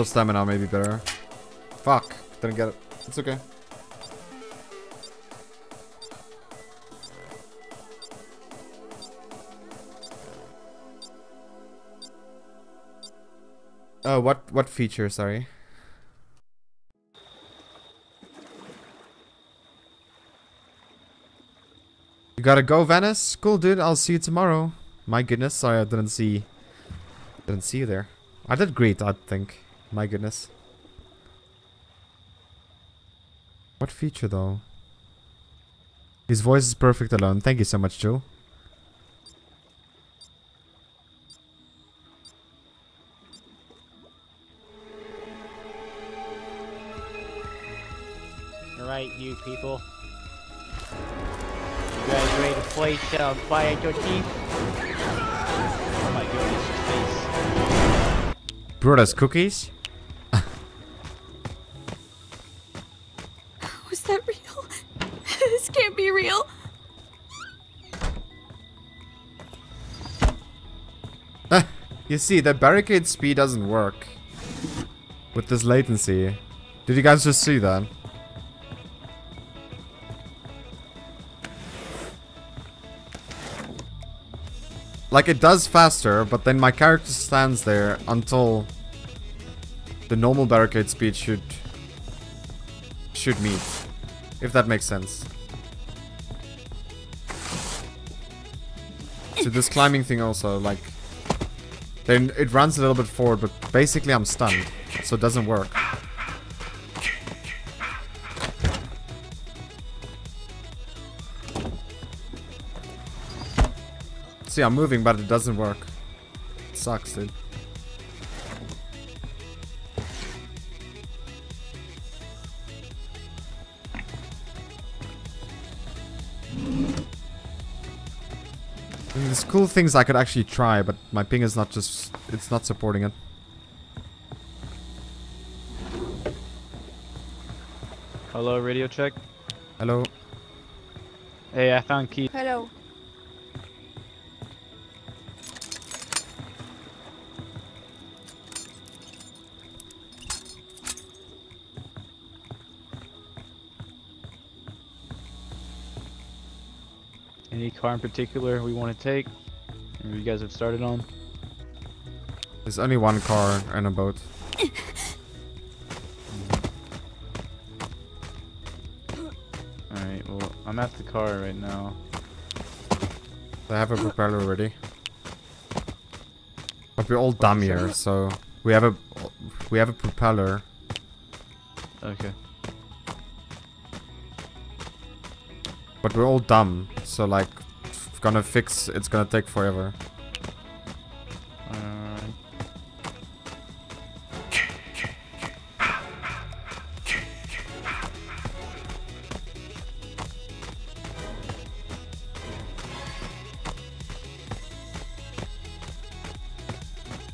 [SPEAKER 1] Overall stamina may be better. Fuck. Didn't get it. It's okay. Oh, what what feature? Sorry. You gotta go, Venice. Cool, dude. I'll see you tomorrow. My goodness, sorry I didn't see, didn't see you there. I did great, I think. My goodness. What feature though? His voice is perfect alone. Thank you so much, Joe.
[SPEAKER 50] Alright, you people. You guys ready to play some Fire Your Teeth? Oh my goodness, your face.
[SPEAKER 1] Brought us cookies? You see, the barricade speed doesn't work. With this latency. Did you guys just see that? Like, it does faster, but then my character stands there until the normal barricade speed should should meet. If that makes sense. So this climbing thing also, like... Then it runs a little bit forward, but basically I'm stunned. So it doesn't work. See, I'm moving, but it doesn't work. sucks, dude. Cool things I could actually try, but my ping is not just... It's not supporting it.
[SPEAKER 50] Hello, radio check.
[SPEAKER 1] Hello.
[SPEAKER 50] Hey, I found key.
[SPEAKER 17] Hello.
[SPEAKER 50] Any car in particular we want to take? Or you guys have started on?
[SPEAKER 1] There's only one car and a boat. (laughs)
[SPEAKER 50] Alright, well, I'm at the car right now.
[SPEAKER 1] I have a propeller already. But we're all dumb here, so we have a we have a propeller.
[SPEAKER 50] Okay.
[SPEAKER 1] But we're all dumb, so like gonna fix it's gonna take forever.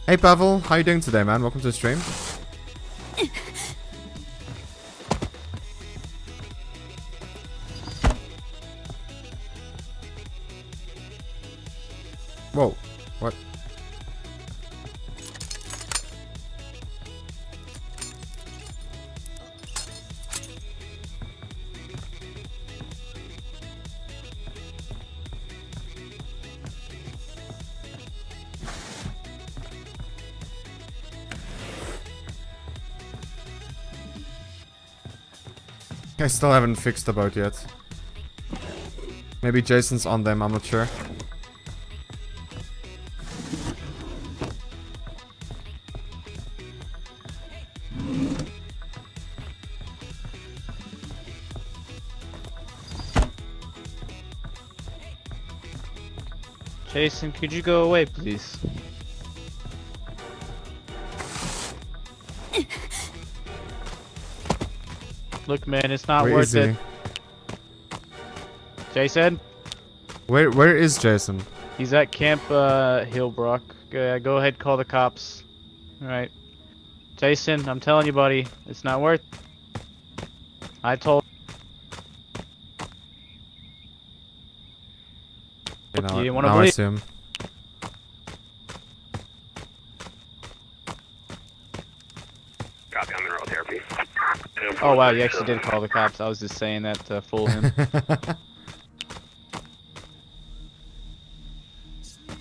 [SPEAKER 1] Hey Pavel, how you doing today, man? Welcome to the stream. I still haven't fixed the boat yet. Maybe Jason's on them, I'm not sure.
[SPEAKER 50] Jason, could you go away, please? Look, man, it's not
[SPEAKER 1] Where
[SPEAKER 50] worth it. Jason?
[SPEAKER 1] Where where is Jason?
[SPEAKER 50] He's at Camp uh, Hillbrook. Go, go ahead, call the cops. Alright. Jason, I'm telling you, buddy, it's not worth I told
[SPEAKER 1] You know,
[SPEAKER 50] you wanna
[SPEAKER 1] now I
[SPEAKER 50] believe-
[SPEAKER 1] him.
[SPEAKER 9] Copy, I'm in road therapy.
[SPEAKER 50] Oh wow, you actually did call the cops. I was just saying that to fool him. (laughs)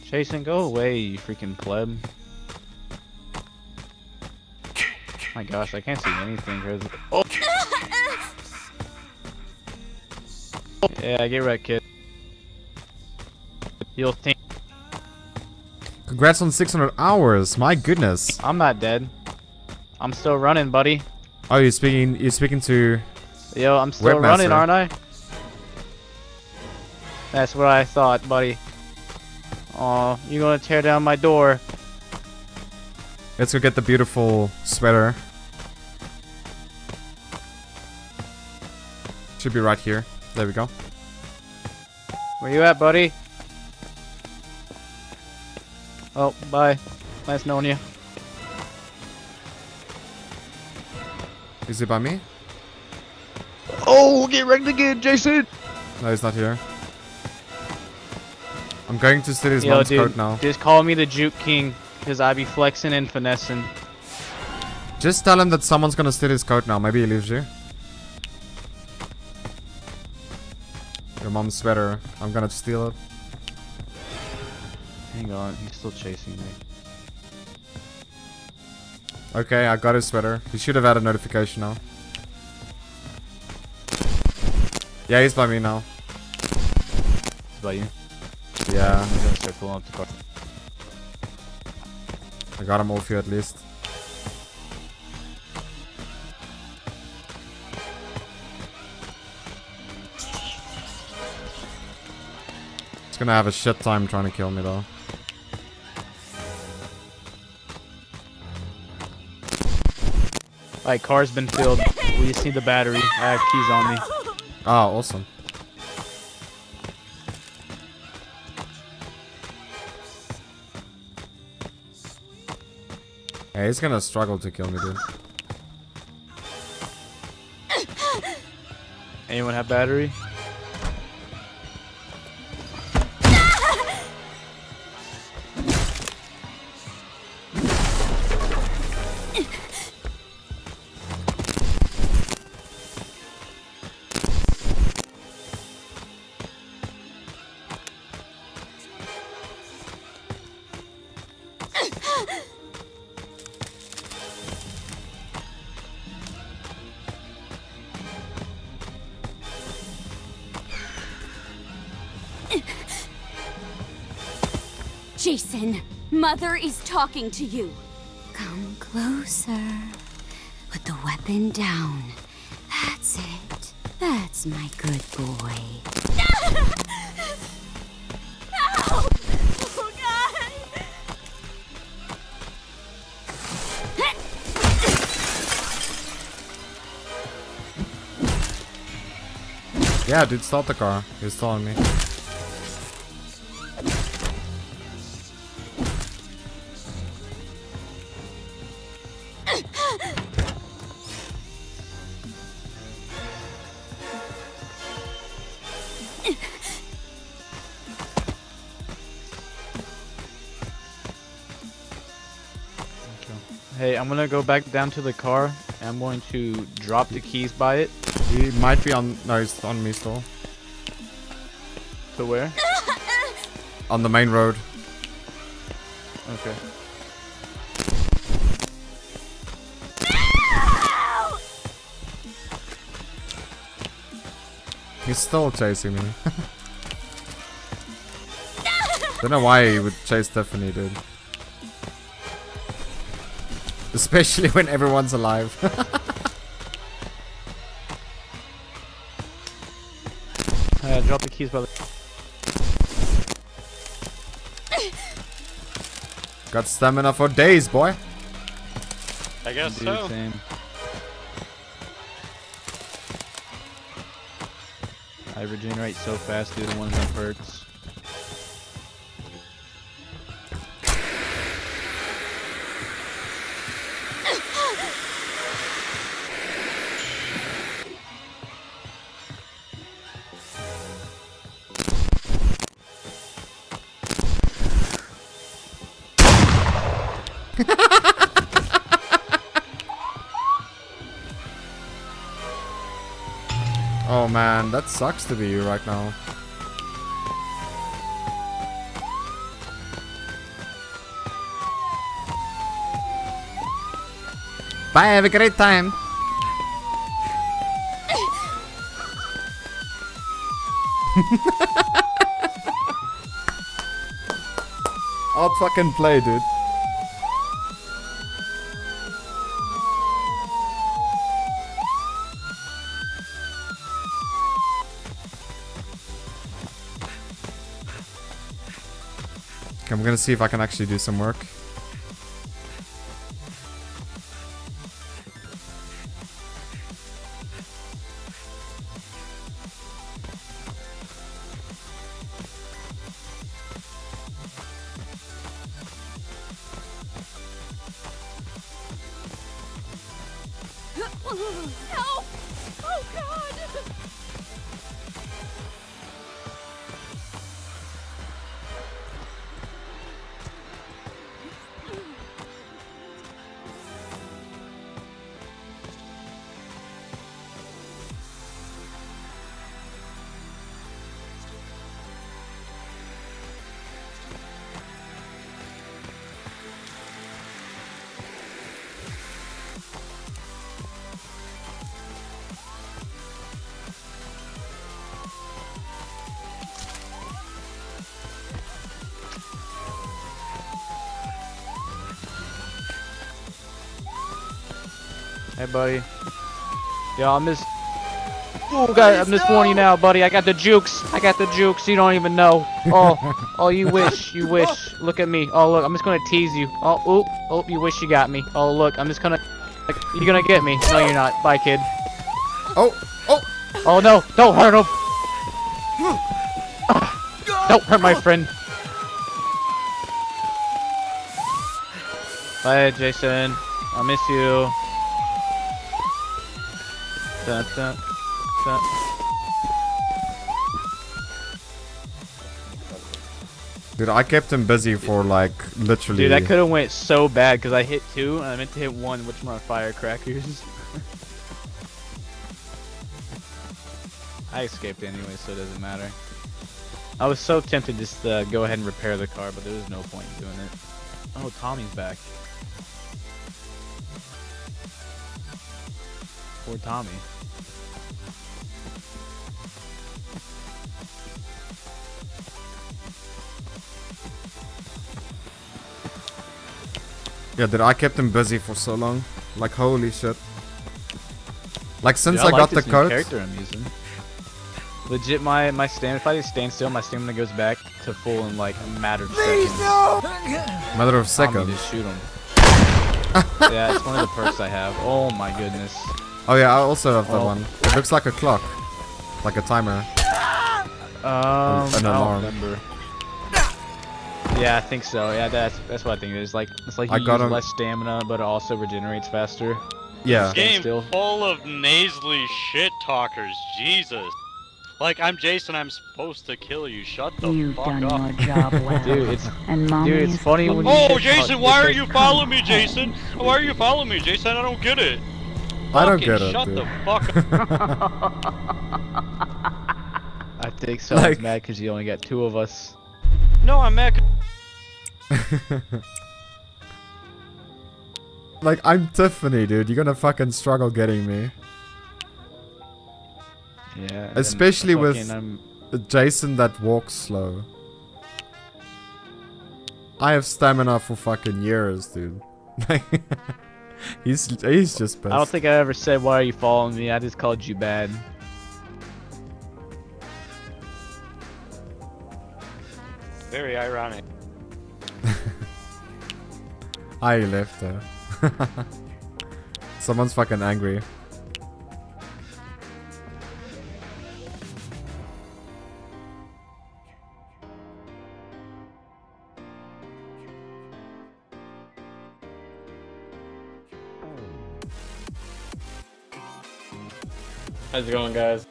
[SPEAKER 50] Jason, go away, you freaking pleb. My gosh, I can't see anything. 'cause- (laughs) Oh. Yeah, get right, kid. You'll think
[SPEAKER 1] Congrats on 600 hours. My goodness.
[SPEAKER 50] I'm not dead. I'm still running, buddy.
[SPEAKER 1] Oh, you're speaking. You're speaking to.
[SPEAKER 50] Yo, I'm still running, aren't I? That's what I thought, buddy. Oh, you're gonna tear down my door.
[SPEAKER 1] Let's go get the beautiful sweater. Should be right here. There we go.
[SPEAKER 50] Where you at, buddy? Oh, bye. Nice knowing you.
[SPEAKER 1] Is it by me?
[SPEAKER 33] Oh, get wrecked again, Jason!
[SPEAKER 1] No, he's not here. I'm going to steal his
[SPEAKER 50] Yo,
[SPEAKER 1] mom's
[SPEAKER 50] dude,
[SPEAKER 1] coat now.
[SPEAKER 50] just call me the Juke King, cause I be flexing and finessing.
[SPEAKER 1] Just tell him that someone's gonna steal his coat now. Maybe he leaves you. Your mom's sweater. I'm gonna steal it.
[SPEAKER 50] Hang on, he's still chasing me.
[SPEAKER 1] Okay, I got his sweater. He should have had a notification now. Yeah, he's by me now.
[SPEAKER 50] It's by you.
[SPEAKER 1] Yeah.
[SPEAKER 50] I'm gonna start pulling up the car.
[SPEAKER 1] I got him off you at least. He's gonna have a shit time trying to kill me though.
[SPEAKER 50] Alright, car's been filled. We just need the battery. I have keys on me.
[SPEAKER 1] Oh, awesome. Yeah, he's gonna struggle to kill me, dude.
[SPEAKER 50] Anyone have battery?
[SPEAKER 51] Mother is talking to you. Come closer. Put the weapon down. That's it. That's my good boy.
[SPEAKER 17] Oh, God!
[SPEAKER 1] Yeah, dude, stop the car. He's telling me.
[SPEAKER 50] Gonna go back down to the car. And I'm going to drop the keys by it.
[SPEAKER 1] He might be on. No, he's on me still.
[SPEAKER 50] To where? (laughs)
[SPEAKER 1] On the main road.
[SPEAKER 50] Okay.
[SPEAKER 1] He's still chasing me. (laughs) Don't know why he would chase Stephanie, dude. Especially when everyone's alive. (laughs)
[SPEAKER 50] Uh, drop the keys by the.
[SPEAKER 1] Got stamina for days, boy.
[SPEAKER 40] I guess
[SPEAKER 50] Dude,
[SPEAKER 40] so.
[SPEAKER 50] same. I regenerate so fast due to one of my perks.
[SPEAKER 1] Sucks to be you right now. Bye, have a great time. I'll fucking play, dude. I'm gonna see if I can actually do some work.
[SPEAKER 50] Buddy. Yo, I'm just. Oh, God, I'm just warning you now, buddy. I got the jukes. I got the jukes. You don't even know. Oh, (laughs) oh, you wish. You wish. (laughs) Look at me. Oh, look. I'm just gonna tease you. Oh, oop. Oh, you wish you got me. Oh, look. I'm just gonna. Like, you're gonna get me. No, you're not. Bye, kid.
[SPEAKER 1] Oh, oh.
[SPEAKER 50] Oh no! Don't hurt him. (sighs) Don't hurt my friend. Bye, Jason. I miss you.
[SPEAKER 1] Dude, I kept him busy for like literally.
[SPEAKER 50] Dude, that could have went so bad because I hit two and I meant to hit one, which were firecrackers. (laughs) I escaped anyway, so it doesn't matter. I was so tempted just to go ahead and repair the car, but there was no point in doing it. Oh, Tommy's back. Poor Tommy.
[SPEAKER 1] Yeah, dude, I kept him busy for so long. Like, holy shit. Like, since
[SPEAKER 50] Dude,
[SPEAKER 1] I,
[SPEAKER 50] like
[SPEAKER 1] got the
[SPEAKER 50] this new character I'm using. Legit, my my stamina. If I just stand still, my stamina goes back to full in like a matter of seconds. No!
[SPEAKER 1] Matter of seconds.
[SPEAKER 50] Just shoot him. (laughs) yeah, it's one of the perks I have. Oh my goodness.
[SPEAKER 1] Oh yeah, I also have that
[SPEAKER 50] Oh.
[SPEAKER 1] one. It looks like a clock. Like a timer.
[SPEAKER 50] Um,
[SPEAKER 1] An
[SPEAKER 50] I don't
[SPEAKER 1] alarm.
[SPEAKER 50] remember. Yeah, I think so. Yeah, that's that's what I think it is. Like it's like
[SPEAKER 1] I
[SPEAKER 50] you
[SPEAKER 1] got
[SPEAKER 50] use
[SPEAKER 1] him-
[SPEAKER 50] less stamina, but it also regenerates faster.
[SPEAKER 1] Yeah.
[SPEAKER 50] Stand
[SPEAKER 40] Game
[SPEAKER 50] still.
[SPEAKER 40] full of nasally shit talkers. Jesus. Like I'm Jason, I'm supposed to kill you. Shut the
[SPEAKER 7] You've
[SPEAKER 40] fuck
[SPEAKER 7] done
[SPEAKER 40] up.
[SPEAKER 7] your job (laughs) well.
[SPEAKER 50] Dude, it's
[SPEAKER 7] and
[SPEAKER 50] dude, it's
[SPEAKER 7] Mommy's
[SPEAKER 50] funny when you
[SPEAKER 40] Oh, Jason, why are you (laughs) following me, Jason? Why are you following me, Jason? I don't get it.
[SPEAKER 1] I don't
[SPEAKER 40] Fucking
[SPEAKER 1] get it,
[SPEAKER 40] Shut
[SPEAKER 1] dude.
[SPEAKER 40] the fuck up. (laughs)
[SPEAKER 50] I think someone's
[SPEAKER 1] Like-
[SPEAKER 50] mad because you only got two of us.
[SPEAKER 40] No, I'm mad.
[SPEAKER 1] Like, I'm Tiffany, dude. You're gonna fucking struggle getting me.
[SPEAKER 50] Yeah.
[SPEAKER 1] Especially with
[SPEAKER 50] fucking, um,
[SPEAKER 1] Jason that walks slow. I have stamina for fucking years, dude. (laughs) he's he's just pissed.
[SPEAKER 50] I don't think I ever said why are you following me. I just called you bad.
[SPEAKER 40] Very ironic. (laughs)
[SPEAKER 1] I left there. (laughs) Someone's fucking angry.
[SPEAKER 52] How's it going, guys?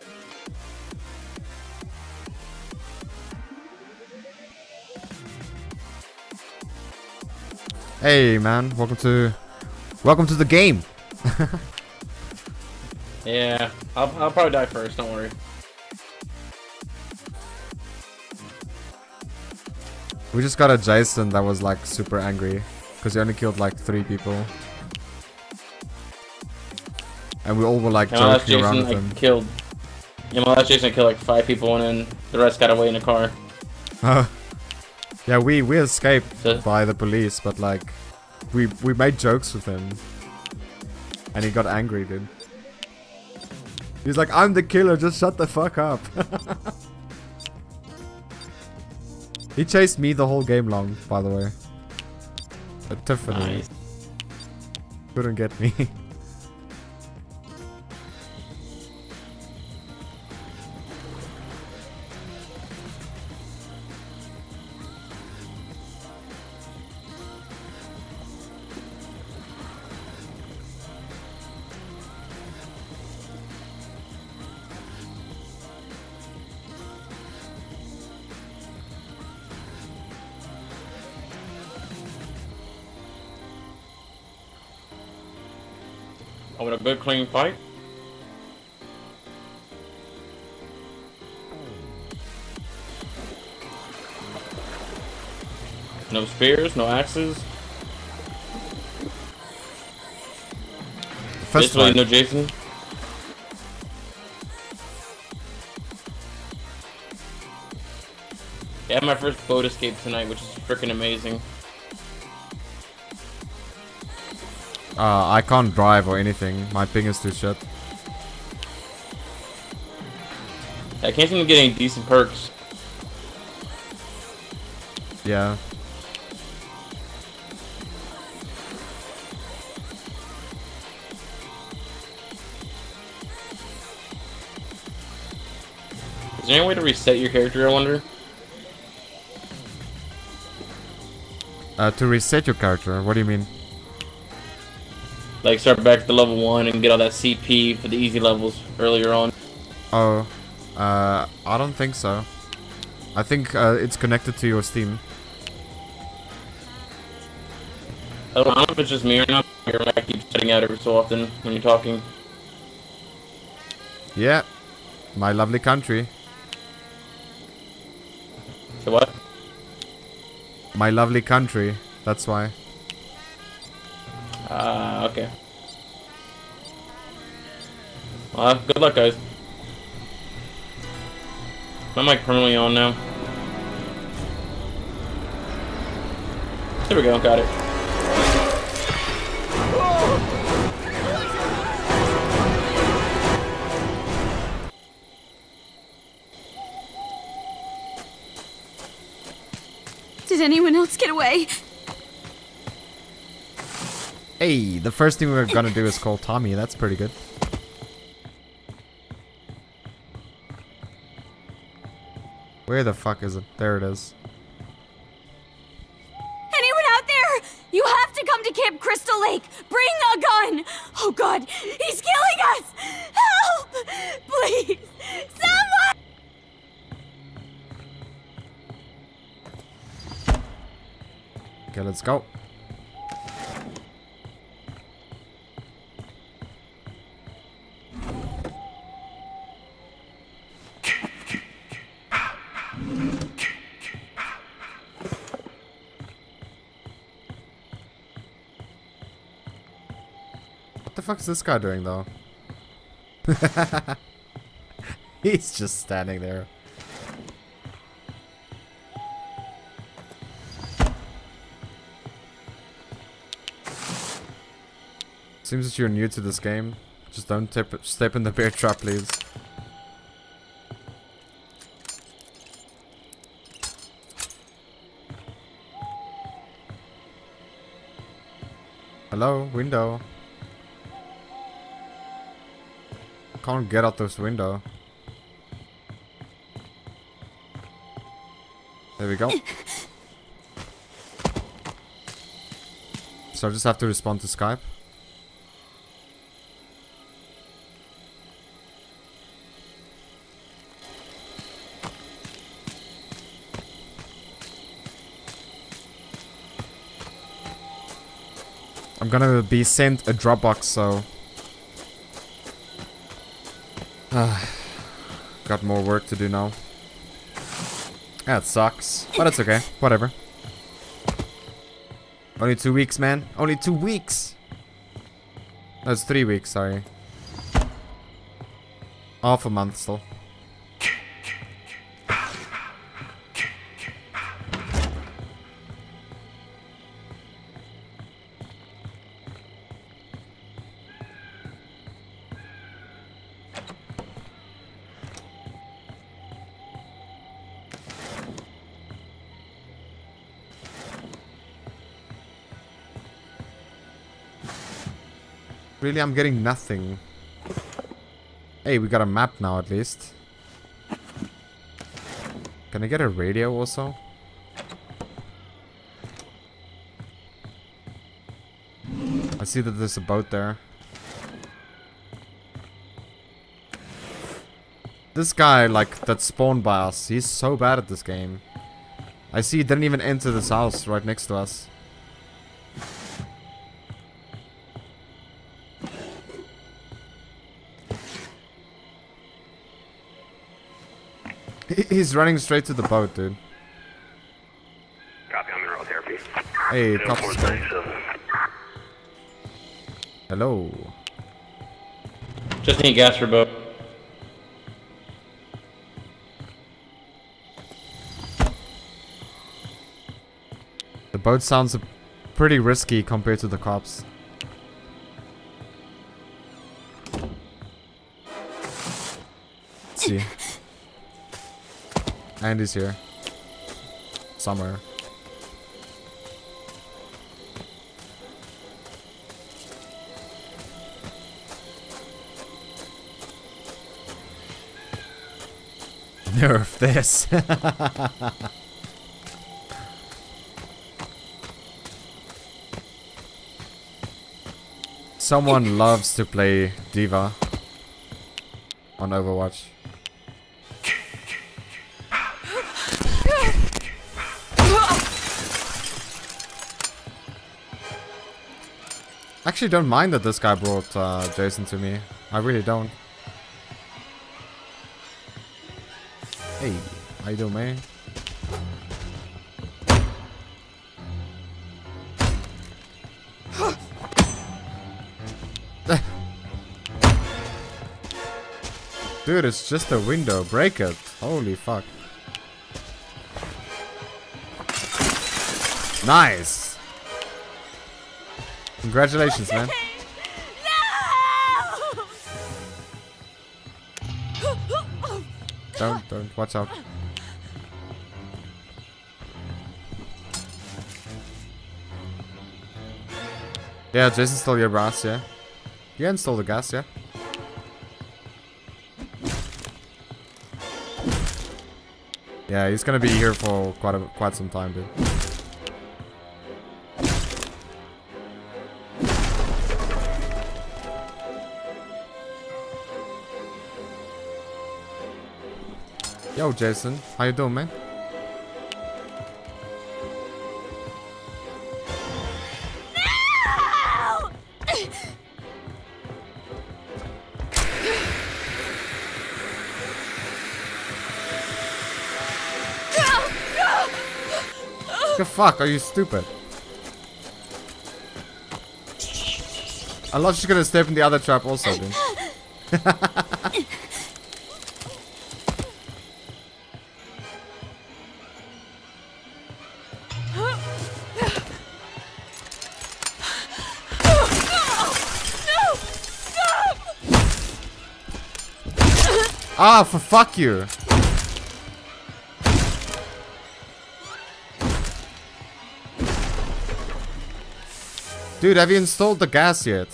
[SPEAKER 1] Hey man, welcome to welcome to the game. (laughs)
[SPEAKER 52] Yeah, I'll, I'll probably die first. Don't worry.
[SPEAKER 1] We just got a Jason that was like super angry because he only killed like three people. And we all were like
[SPEAKER 52] last
[SPEAKER 1] joking around with him.
[SPEAKER 52] killed. Yeah, my last Jason I killed like five people, and then the rest got away in a car. (laughs)
[SPEAKER 1] yeah, we we escaped
[SPEAKER 52] So-
[SPEAKER 1] by the police, but like we we made jokes with him, and he got angry, dude. He's like, "I'm the killer. Just shut the fuck up." (laughs) He chased me the whole game long, by the way. But Tiffany
[SPEAKER 52] Nice.
[SPEAKER 1] couldn't get me. (laughs)
[SPEAKER 52] fight. No spears, no axes.
[SPEAKER 1] First
[SPEAKER 52] Basically,
[SPEAKER 1] fight.
[SPEAKER 52] no Jason. Yeah, I had my first boat escape tonight, which is freaking amazing.
[SPEAKER 1] Uh, I can't drive or anything. My ping is too shit.
[SPEAKER 52] I can't seem to get any decent perks.
[SPEAKER 1] Yeah.
[SPEAKER 52] Is there any way to reset your character, I wonder?
[SPEAKER 1] Uh, to reset your character, what do you mean?
[SPEAKER 52] Like start back to level 1 and get all that CP for the easy levels earlier on.
[SPEAKER 1] Oh, uh, I don't think so. I think uh, it's connected to your Steam.
[SPEAKER 52] I don't know if it's just me or not. Your mic keeps cutting out every so often when you're talking.
[SPEAKER 1] Yeah, my lovely country.
[SPEAKER 52] So what?
[SPEAKER 1] My lovely country. That's why.
[SPEAKER 52] Well, good luck, guys. My mic permanently on now. There we go, got it.
[SPEAKER 17] Did anyone else get away?
[SPEAKER 1] Hey, the first thing we're gonna do is call Tommy. That's pretty good. Where the fuck is it? There it is. What the fuck is this guy doing though? (laughs) He's just standing there. Seems that you're new to this game. Just don't tip, step in the bear trap, please. Hello, window. Can't get out this window. There we go. So I just have to respond to Skype. I'm gonna be sent a Dropbox, so... Ah, got more work to do now. That sucks, but it's okay. Whatever. Only two weeks, man. Only two weeks! That's three weeks, sorry. Half a month still. Really, I'm getting nothing. Hey, we got a map now at least. Can I get a radio also? I see that there's a boat there. This guy, like, that spawned by us, he's so bad at this game. I see he didn't even enter this house right next to us. He's running straight to the boat, dude.
[SPEAKER 9] Copy, I'm in route therapy.
[SPEAKER 1] Hey,
[SPEAKER 9] Ten
[SPEAKER 1] cops
[SPEAKER 9] four
[SPEAKER 1] go.
[SPEAKER 9] nine seven.
[SPEAKER 1] Hello.
[SPEAKER 52] Just need gas for boat.
[SPEAKER 1] The boat sounds pretty risky compared to the cops. Andy's here. Somewhere. (laughs) Nerf this. (laughs) Someone loves to play D.Va on Overwatch. Actually, don't mind that this guy brought uh, Jason to me. I really don't. Hey, how you doing, man? (gasps) Dude, it's just a window. Break it. Holy fuck. Nice. Congratulations, man. Don't, don't. Watch out. Yeah, Jason stole your brass, yeah? You can stole the gas, yeah? Yeah, he's gonna be here for quite a, quite some time, dude. Yo, Jason, how you doing, man? The fuck? Are you stupid? I love she's gonna step in the other trap also, dude. (laughs) Ah, for fuck you. Dude, have you installed the gas yet?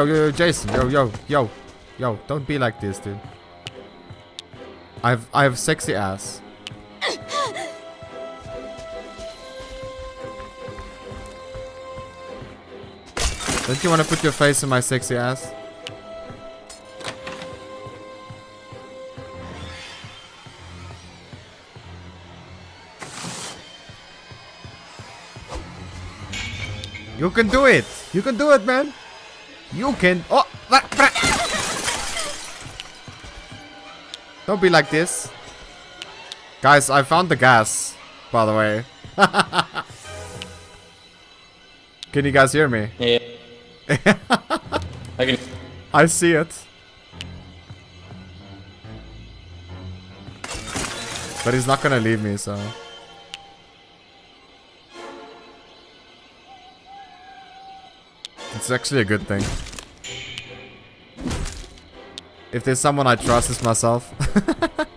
[SPEAKER 1] Yo, yo, yo, Jason, yo, yo, yo, yo, don't be like this, dude. I've, I have sexy ass. Don't you want to put your face in my sexy ass? You can do it! You can do it, man! You can... Oh! Don't be like this. Guys, I found the gas, by the way. (laughs) can you guys hear me?
[SPEAKER 52] Yeah. (laughs) I can.
[SPEAKER 1] I see it. But he's not gonna leave me, so. It's actually a good thing. If there's someone I trust, it's myself. (laughs)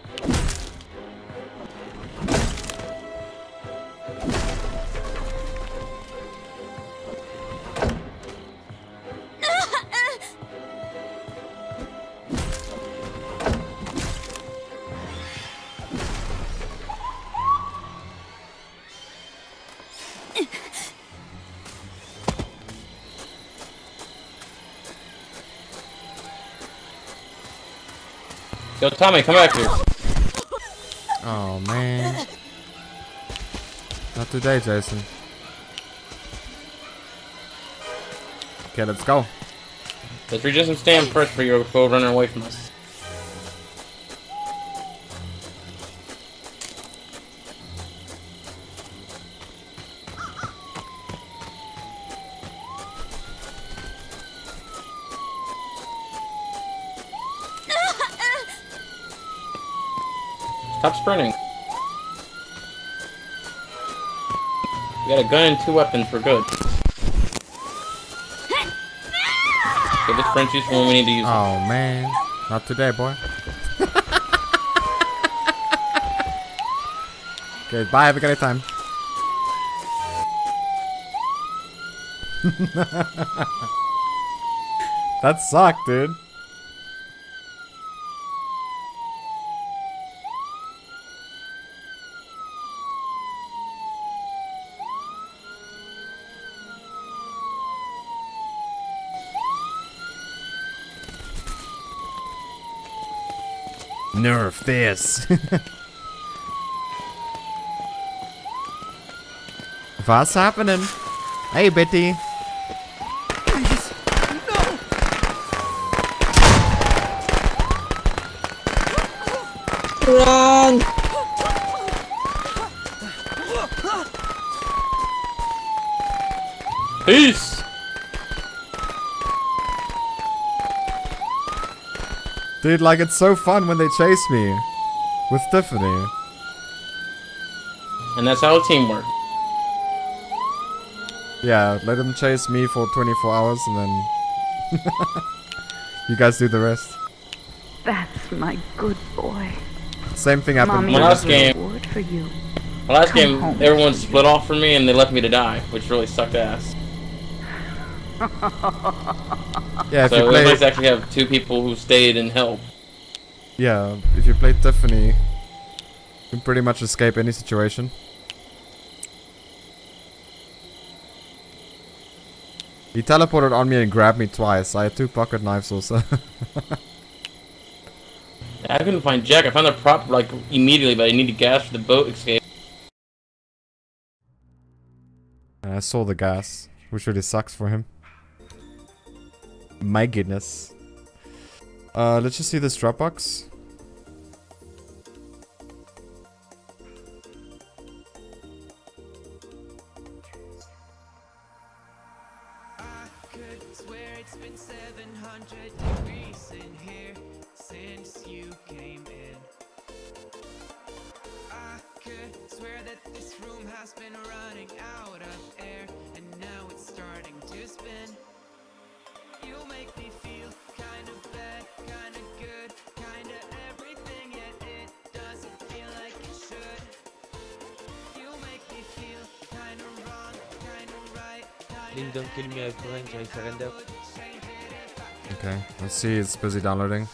[SPEAKER 52] Tommy, come back here.
[SPEAKER 1] Oh man. Not today, Jason. Okay, let's go.
[SPEAKER 52] Let's reach some stand first for you go running away from us. Stop sprinting. We got a gun and two weapons. We're good. Give us Frenchies for when we need to use.
[SPEAKER 1] Oh man. Not today, boy. (laughs) okay, bye, have a great time. (laughs) that sucked, dude. Nerf this. (laughs) What's happening? Hey, Betty.
[SPEAKER 53] Run!
[SPEAKER 52] Peace!
[SPEAKER 1] Dude, like, it's so fun when they chase me. With Tiffany.
[SPEAKER 52] And that's how a team.
[SPEAKER 1] Yeah, let them chase me for 24 hours and then... (laughs) you guys do the rest.
[SPEAKER 7] That's my good boy.
[SPEAKER 1] Same thing happened.
[SPEAKER 7] Mommy
[SPEAKER 52] My last game-
[SPEAKER 7] reward for you.
[SPEAKER 52] My last
[SPEAKER 7] Come
[SPEAKER 52] game,
[SPEAKER 7] home.
[SPEAKER 52] everyone split off from me and they left me to die, which really sucked ass. (laughs)
[SPEAKER 1] Yeah, if
[SPEAKER 52] so
[SPEAKER 1] you play-
[SPEAKER 52] actually have two people who stayed and helped.
[SPEAKER 1] Yeah, if you play Tiffany, you can pretty much escape any situation. He teleported on me and grabbed me twice. I had two pocket knives also. (laughs)
[SPEAKER 52] I couldn't find Jack. I found the prop like immediately, but I needed gas for the boat escape.
[SPEAKER 1] And I saw the gas, which really sucks for him. My goodness. Uh, let's just see this Dropbox. See, it's busy downloading.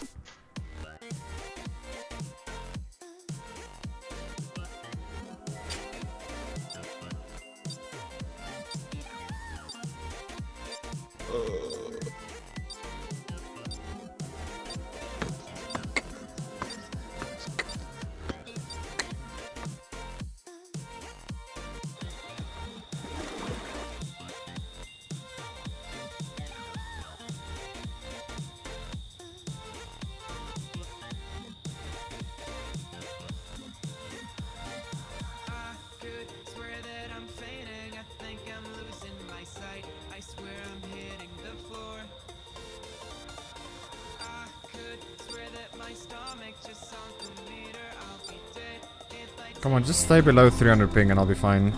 [SPEAKER 1] Just stay below 300 ping and I'll be fine.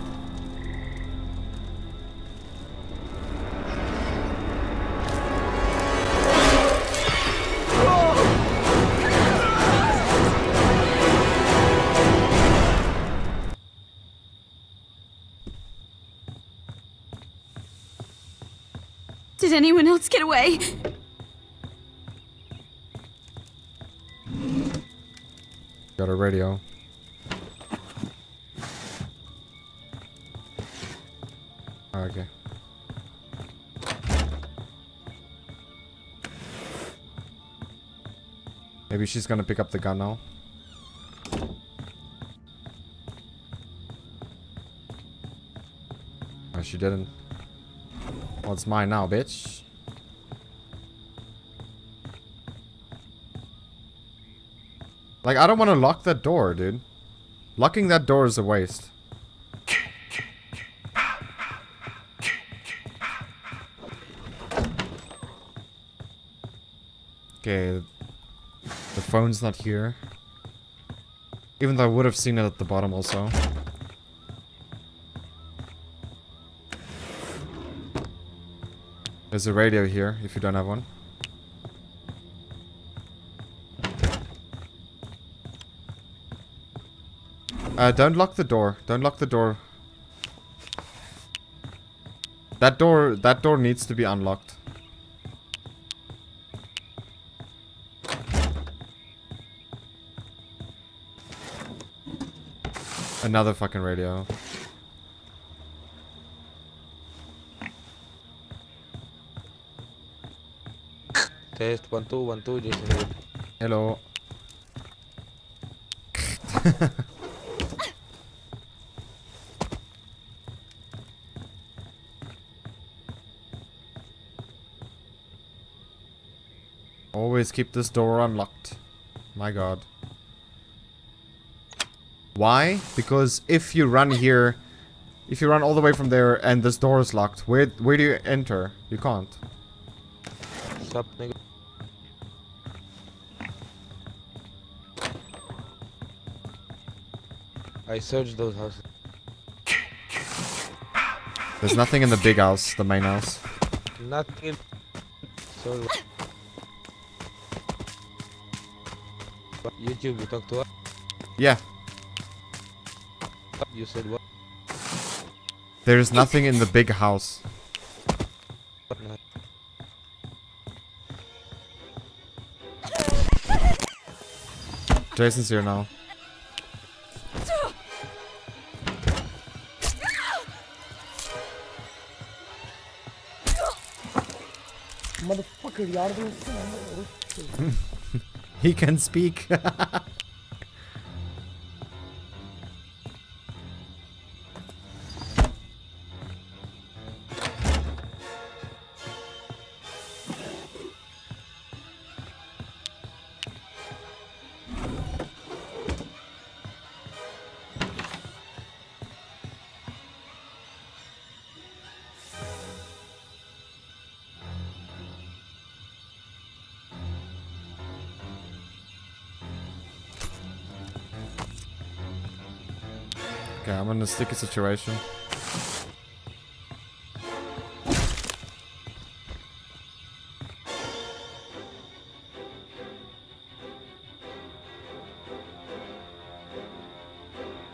[SPEAKER 1] She's gonna pick up the gun now. Oh, she didn't. Well, it's mine now, bitch. Like, I don't want to lock that door, dude. Locking that door is a waste. Okay. Phone's not here. Even though I would have seen it at the bottom also. There's a radio here, if you don't have one. Uh, don't lock the door. Don't lock the door. That door, that door needs to be unlocked. Another fucking radio.
[SPEAKER 54] Test one two one two Jason.
[SPEAKER 1] Hello. (laughs) Always keep this door unlocked. My god. Why? Because if you run here, if you run all the way from there and this door is locked, where where do you enter? You can't.
[SPEAKER 54] Sup nigga. I searched those houses.
[SPEAKER 1] There's nothing in the big house, the main house.
[SPEAKER 54] Nothing. in- So. YouTube, you talk to us.
[SPEAKER 1] Yeah,
[SPEAKER 54] you said what?
[SPEAKER 1] There's nothing in the big house. Jason's here now.
[SPEAKER 49] Motherfucker, (laughs)
[SPEAKER 1] he can speak. (laughs) in a sticky situation.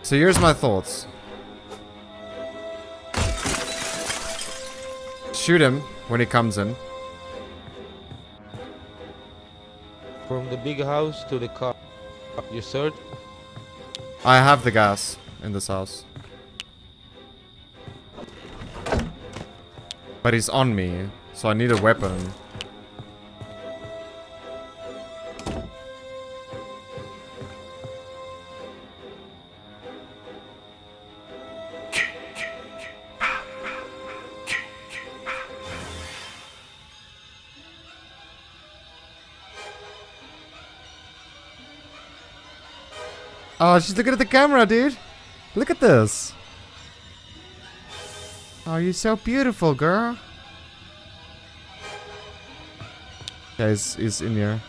[SPEAKER 1] So here's my thoughts. Shoot him when he comes in.
[SPEAKER 54] From the big house to the car. You search?
[SPEAKER 1] I have the gas in this house. But he's on me, so I need a weapon. Oh, she's looking at the camera, dude. Look at this. Oh, you're so beautiful, girl. Yeah, he's, he's in here.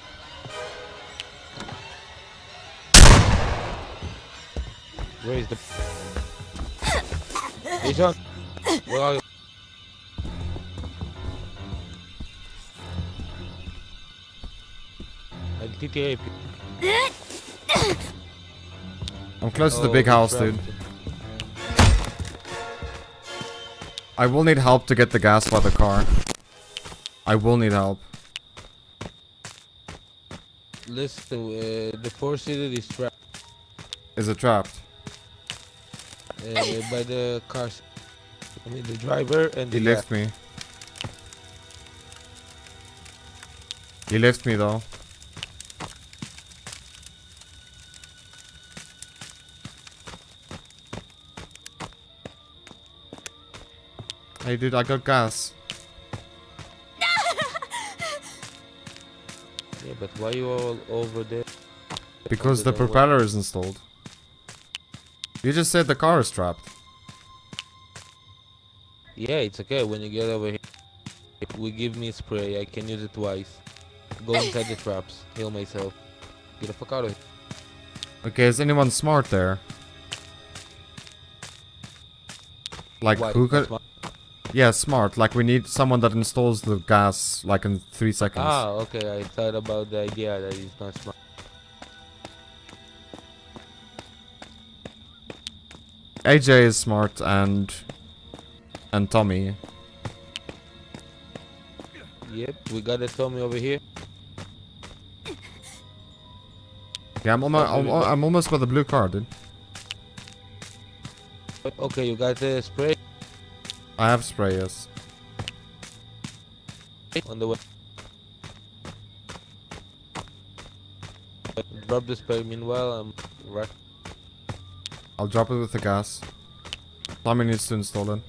[SPEAKER 54] Where is the... Jason! Where are you? I'll TTA you.
[SPEAKER 1] I'm close to the
[SPEAKER 54] Oh,
[SPEAKER 1] big
[SPEAKER 54] we
[SPEAKER 1] house, dude. I will need help to get the gas by the car. I will need help.
[SPEAKER 54] Listen, uh, the four-seater is trapped
[SPEAKER 1] Is it trapped?
[SPEAKER 54] uh, by the cars. I mean, the driver and the
[SPEAKER 1] He left me. He left me though. Hey dude, I got gas. (laughs)
[SPEAKER 54] Yeah, but why you all over there?
[SPEAKER 1] Because the propeller is installed. You just said the car is trapped.
[SPEAKER 54] Yeah, it's okay. When you get over here, we give me spray. I can use it twice. Go inside the traps. Heal myself. Get the fuck out of here.
[SPEAKER 1] Okay, is anyone smart there? Like
[SPEAKER 54] Why?
[SPEAKER 1] who could? Yeah, smart. Like we need someone that installs the gas like in three seconds.
[SPEAKER 54] Ah, okay. I thought about the idea that he's not smart.
[SPEAKER 1] AJ is smart and and Tommy.
[SPEAKER 54] Yep, we got a Tommy over here.
[SPEAKER 1] Yeah, I'm almost I'm, I'm almost by the blue car, dude.
[SPEAKER 54] Okay, you got the spray
[SPEAKER 1] I have sprayers.
[SPEAKER 54] on the way. Drop the spray. Meanwhile, I'm right.
[SPEAKER 1] I'll drop it with the gas. Tommy needs to install it.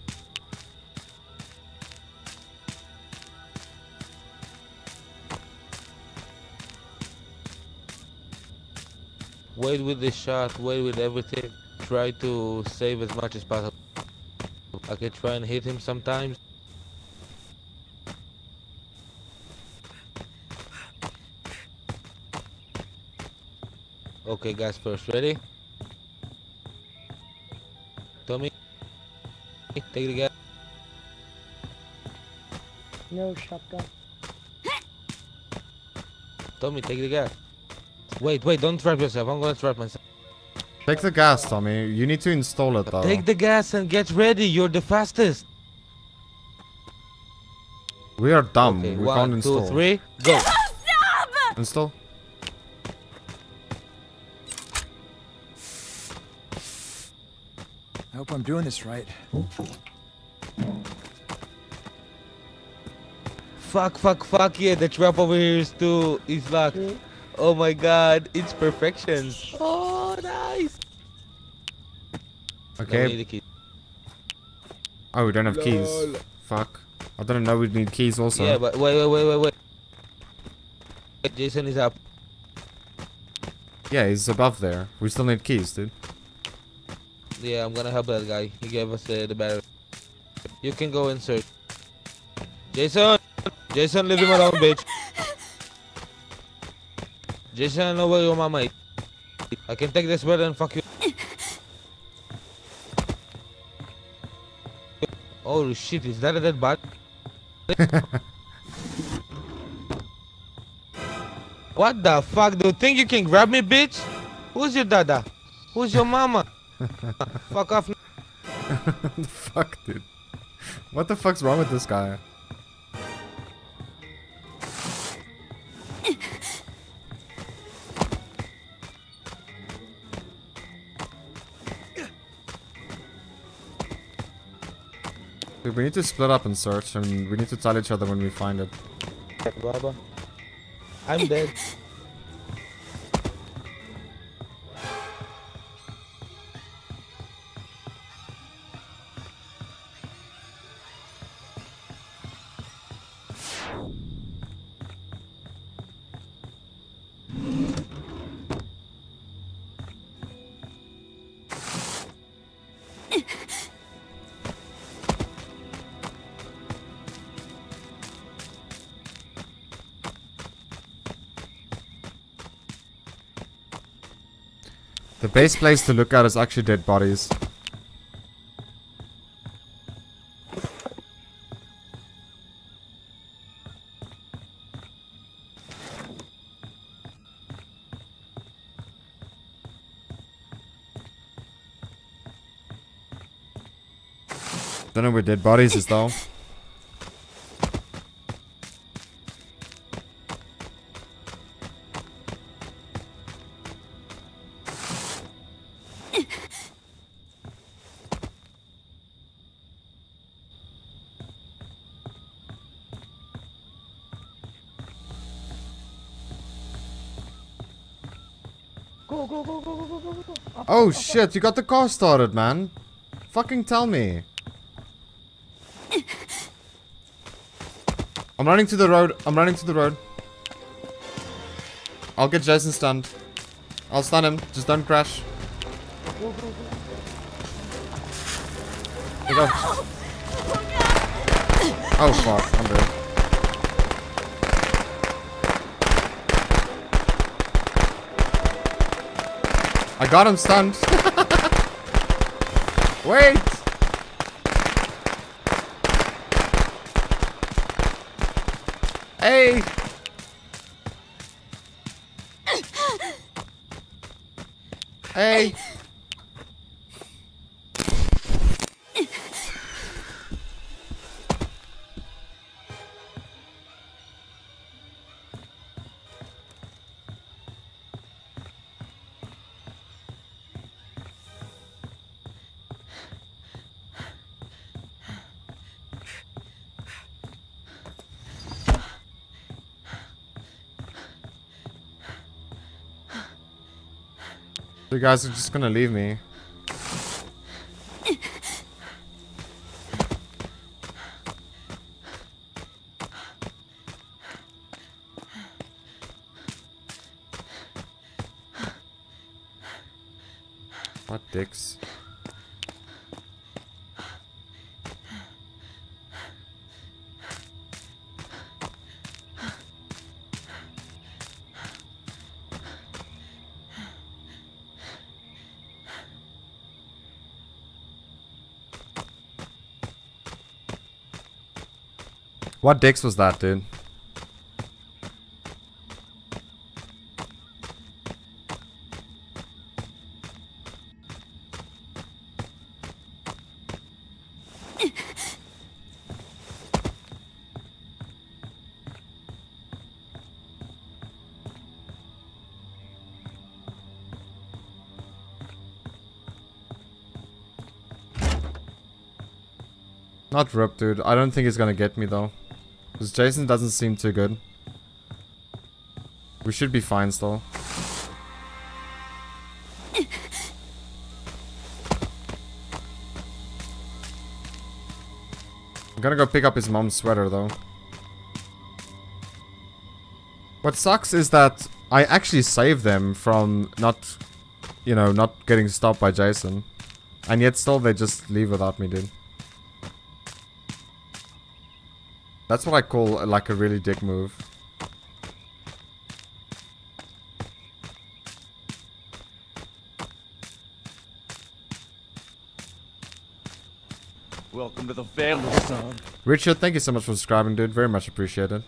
[SPEAKER 54] Wait with the shot. Wait with everything. Try to save as much as possible. I can try and hit him sometimes. Okay, guys, first ready. Tommy, take the gas.
[SPEAKER 49] No shotgun.
[SPEAKER 54] Tommy, take the gas. Wait, wait, don't trap yourself. I'm gonna trap myself.
[SPEAKER 1] Take the gas, Tommy. You need to install it though.
[SPEAKER 54] Take the gas and get ready. You're the fastest.
[SPEAKER 1] we are dumb.
[SPEAKER 54] Okay,
[SPEAKER 1] we
[SPEAKER 54] one,
[SPEAKER 1] can't
[SPEAKER 54] two,
[SPEAKER 1] install.
[SPEAKER 54] three, go.
[SPEAKER 1] Install.
[SPEAKER 55] I hope I'm doing this right.
[SPEAKER 54] Fuck, fuck, fuck, yeah, the trap over here is too, is locked. Hmm? Oh my god, it's perfection. Oh, nice. Now we need
[SPEAKER 1] Okay.
[SPEAKER 54] the key.
[SPEAKER 1] Oh, we don't have keys. Fuck. I didn't know we'd need keys also.
[SPEAKER 54] Yeah, but wait, wait, wait, wait, wait. Jason is up.
[SPEAKER 1] Yeah, he's above there. We still need keys, dude.
[SPEAKER 54] Yeah, I'm gonna help that guy. He gave us uh, the battery. You can go and search. Jason! Jason, leave him alone, bitch. Jason, I know where your mama is. I can take this bird and fuck you. Oh shit, is that a dead body? (laughs) what the fuck? Do you think you can grab me, bitch? Who's your dada? Who's your mama? (laughs) fuck off. (laughs)
[SPEAKER 1] fuck, dude? What the fuck's wrong with this guy? Dude, we need to split up and search, and we need to tell each other when we find it.
[SPEAKER 54] Baba. I'm dead. (laughs)
[SPEAKER 1] best place to look at is actually dead bodies. Don't know where dead bodies is though. Oh shit, you got the car started, man. Fucking tell me. I'm running to the road. I'm running to the road. I'll get Jason stunned. I'll stun him. Just don't crash. You go. Oh fuck, I'm dead. I got him stunned. Wait! Hey! You guys are just gonna leave me. What dicks was that, dude? Not Rip, dude. I don't think he's gonna get me, though. Because Jason doesn't seem too good. We should be fine still. I'm gonna go pick up his mom's sweater, though. What sucks is that I actually saved them from not, you know, not getting stopped by Jason. And yet still they just leave without me, dude. That's what I call uh, like a really dick move.
[SPEAKER 55] Welcome to the family, son.
[SPEAKER 1] Richard, thank you so much for subscribing, dude. Very much appreciated.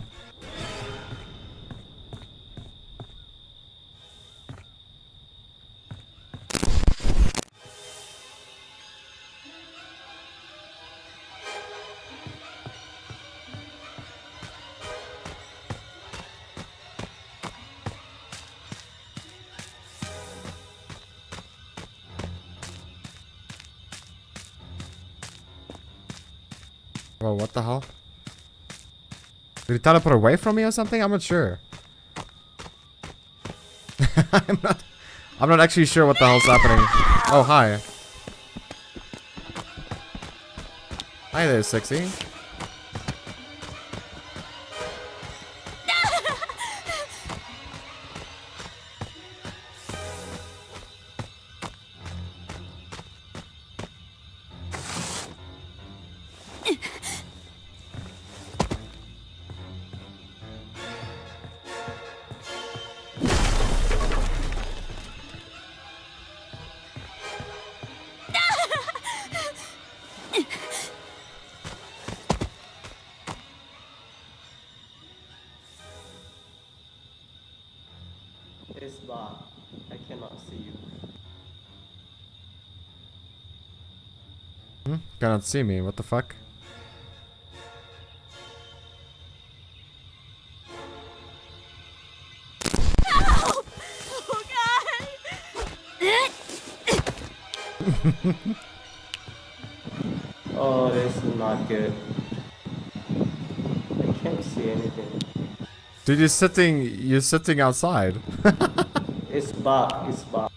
[SPEAKER 1] Teleport away from me or something? I'm not sure. (laughs) I'm not. I'm not actually sure what the hell's happening. Oh, hi. Hi there, sexy.
[SPEAKER 26] Cannot see
[SPEAKER 1] me. What the fuck?
[SPEAKER 17] Oh (laughs)
[SPEAKER 26] Oh, this is not good. I can't see anything.
[SPEAKER 1] Dude, you're sitting. You're sitting outside. (laughs)
[SPEAKER 26] It's Bob. It's Bob.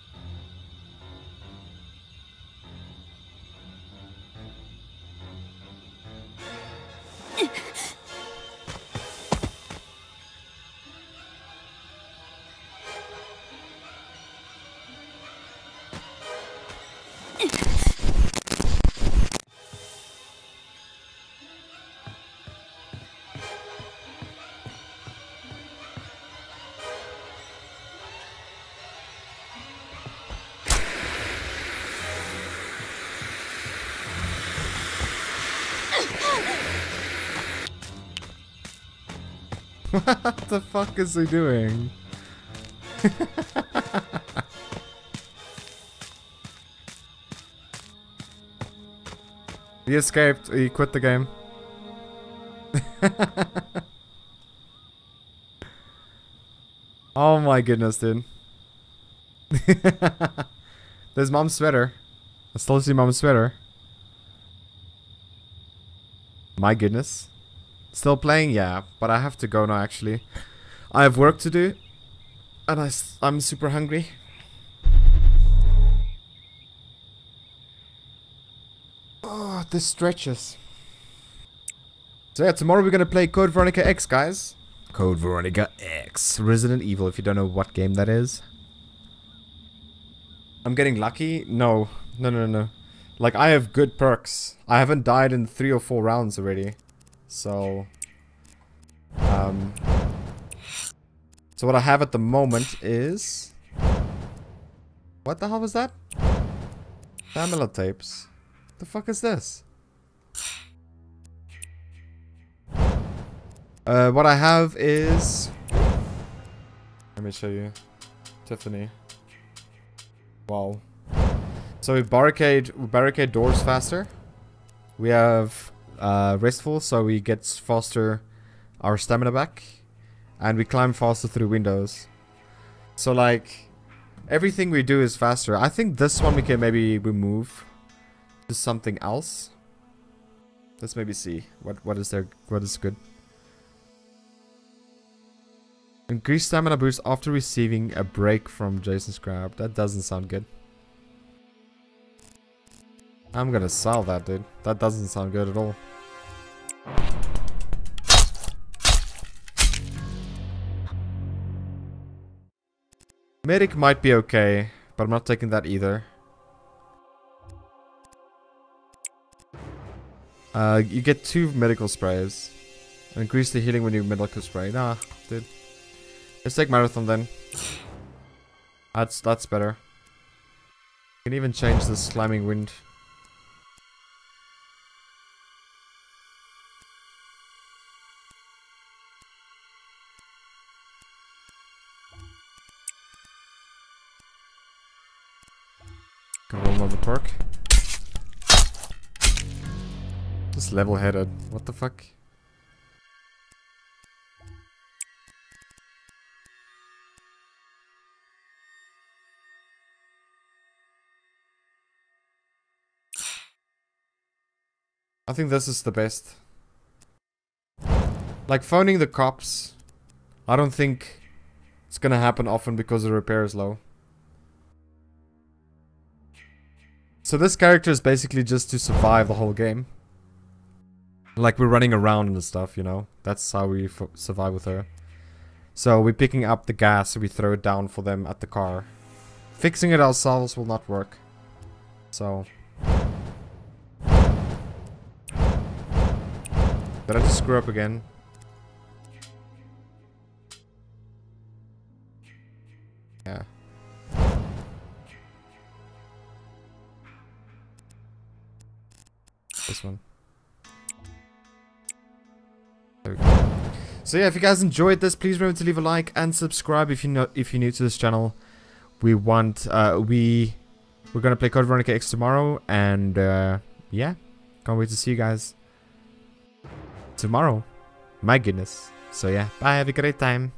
[SPEAKER 26] (laughs)
[SPEAKER 1] what the fuck is he doing? (laughs) he escaped. He quit the game. (laughs) oh my goodness, dude. There's mom's sweater. I still see mom's sweater. My goodness. Still playing? Yeah, but I have to go now actually. I have work to do. And I, I'm super hungry. Ah, oh, this stretches. So yeah, tomorrow we're gonna play Code Veronica X, guys. Code Veronica X. Resident Evil, if you don't know what game that is. I'm getting lucky? No. No, no, no. Like, I have good perks. I haven't died in three or four rounds already. So... Um... So what I have at the moment is... What the hell was that? Family tapes. The fuck is this? Uh, what I have is... Let me show you. Tiffany. Wow. So we barricade, we barricade doors faster. We have uh, restful, so we get faster our stamina back. And we climb faster through windows. So like, everything we do is faster. I think this one we can maybe remove to something else. Let's maybe see what what is there what is good. Increase stamina boost after receiving a break from Jason's grab. That doesn't sound good. I'm gonna sell that, dude. That doesn't sound good at all. Medic might be okay, but I'm not taking that either. Uh, you get two medical sprays. Increase the healing when you medical spray. Nah, dude. Let's take marathon then. That's that's better. You can even change the slamming wind. Level-headed. What the fuck? I think this is the best. Like phoning the cops, I don't think it's gonna happen often because the repair is low. So this character is basically just to survive the whole game. Like we're running around and stuff, you know. That's how we survive with her. So we're picking up the gas, we throw it down for them at the car. Fixing it ourselves will not work. So... Did I just screw up again? Yeah. This one. So yeah, if you guys enjoyed this, please remember to leave a like and subscribe if you know if you're new to this channel. We want uh we we're gonna play Code Veronica X tomorrow and uh yeah. Can't wait to see you guys tomorrow. My goodness. So yeah, bye, have a great time.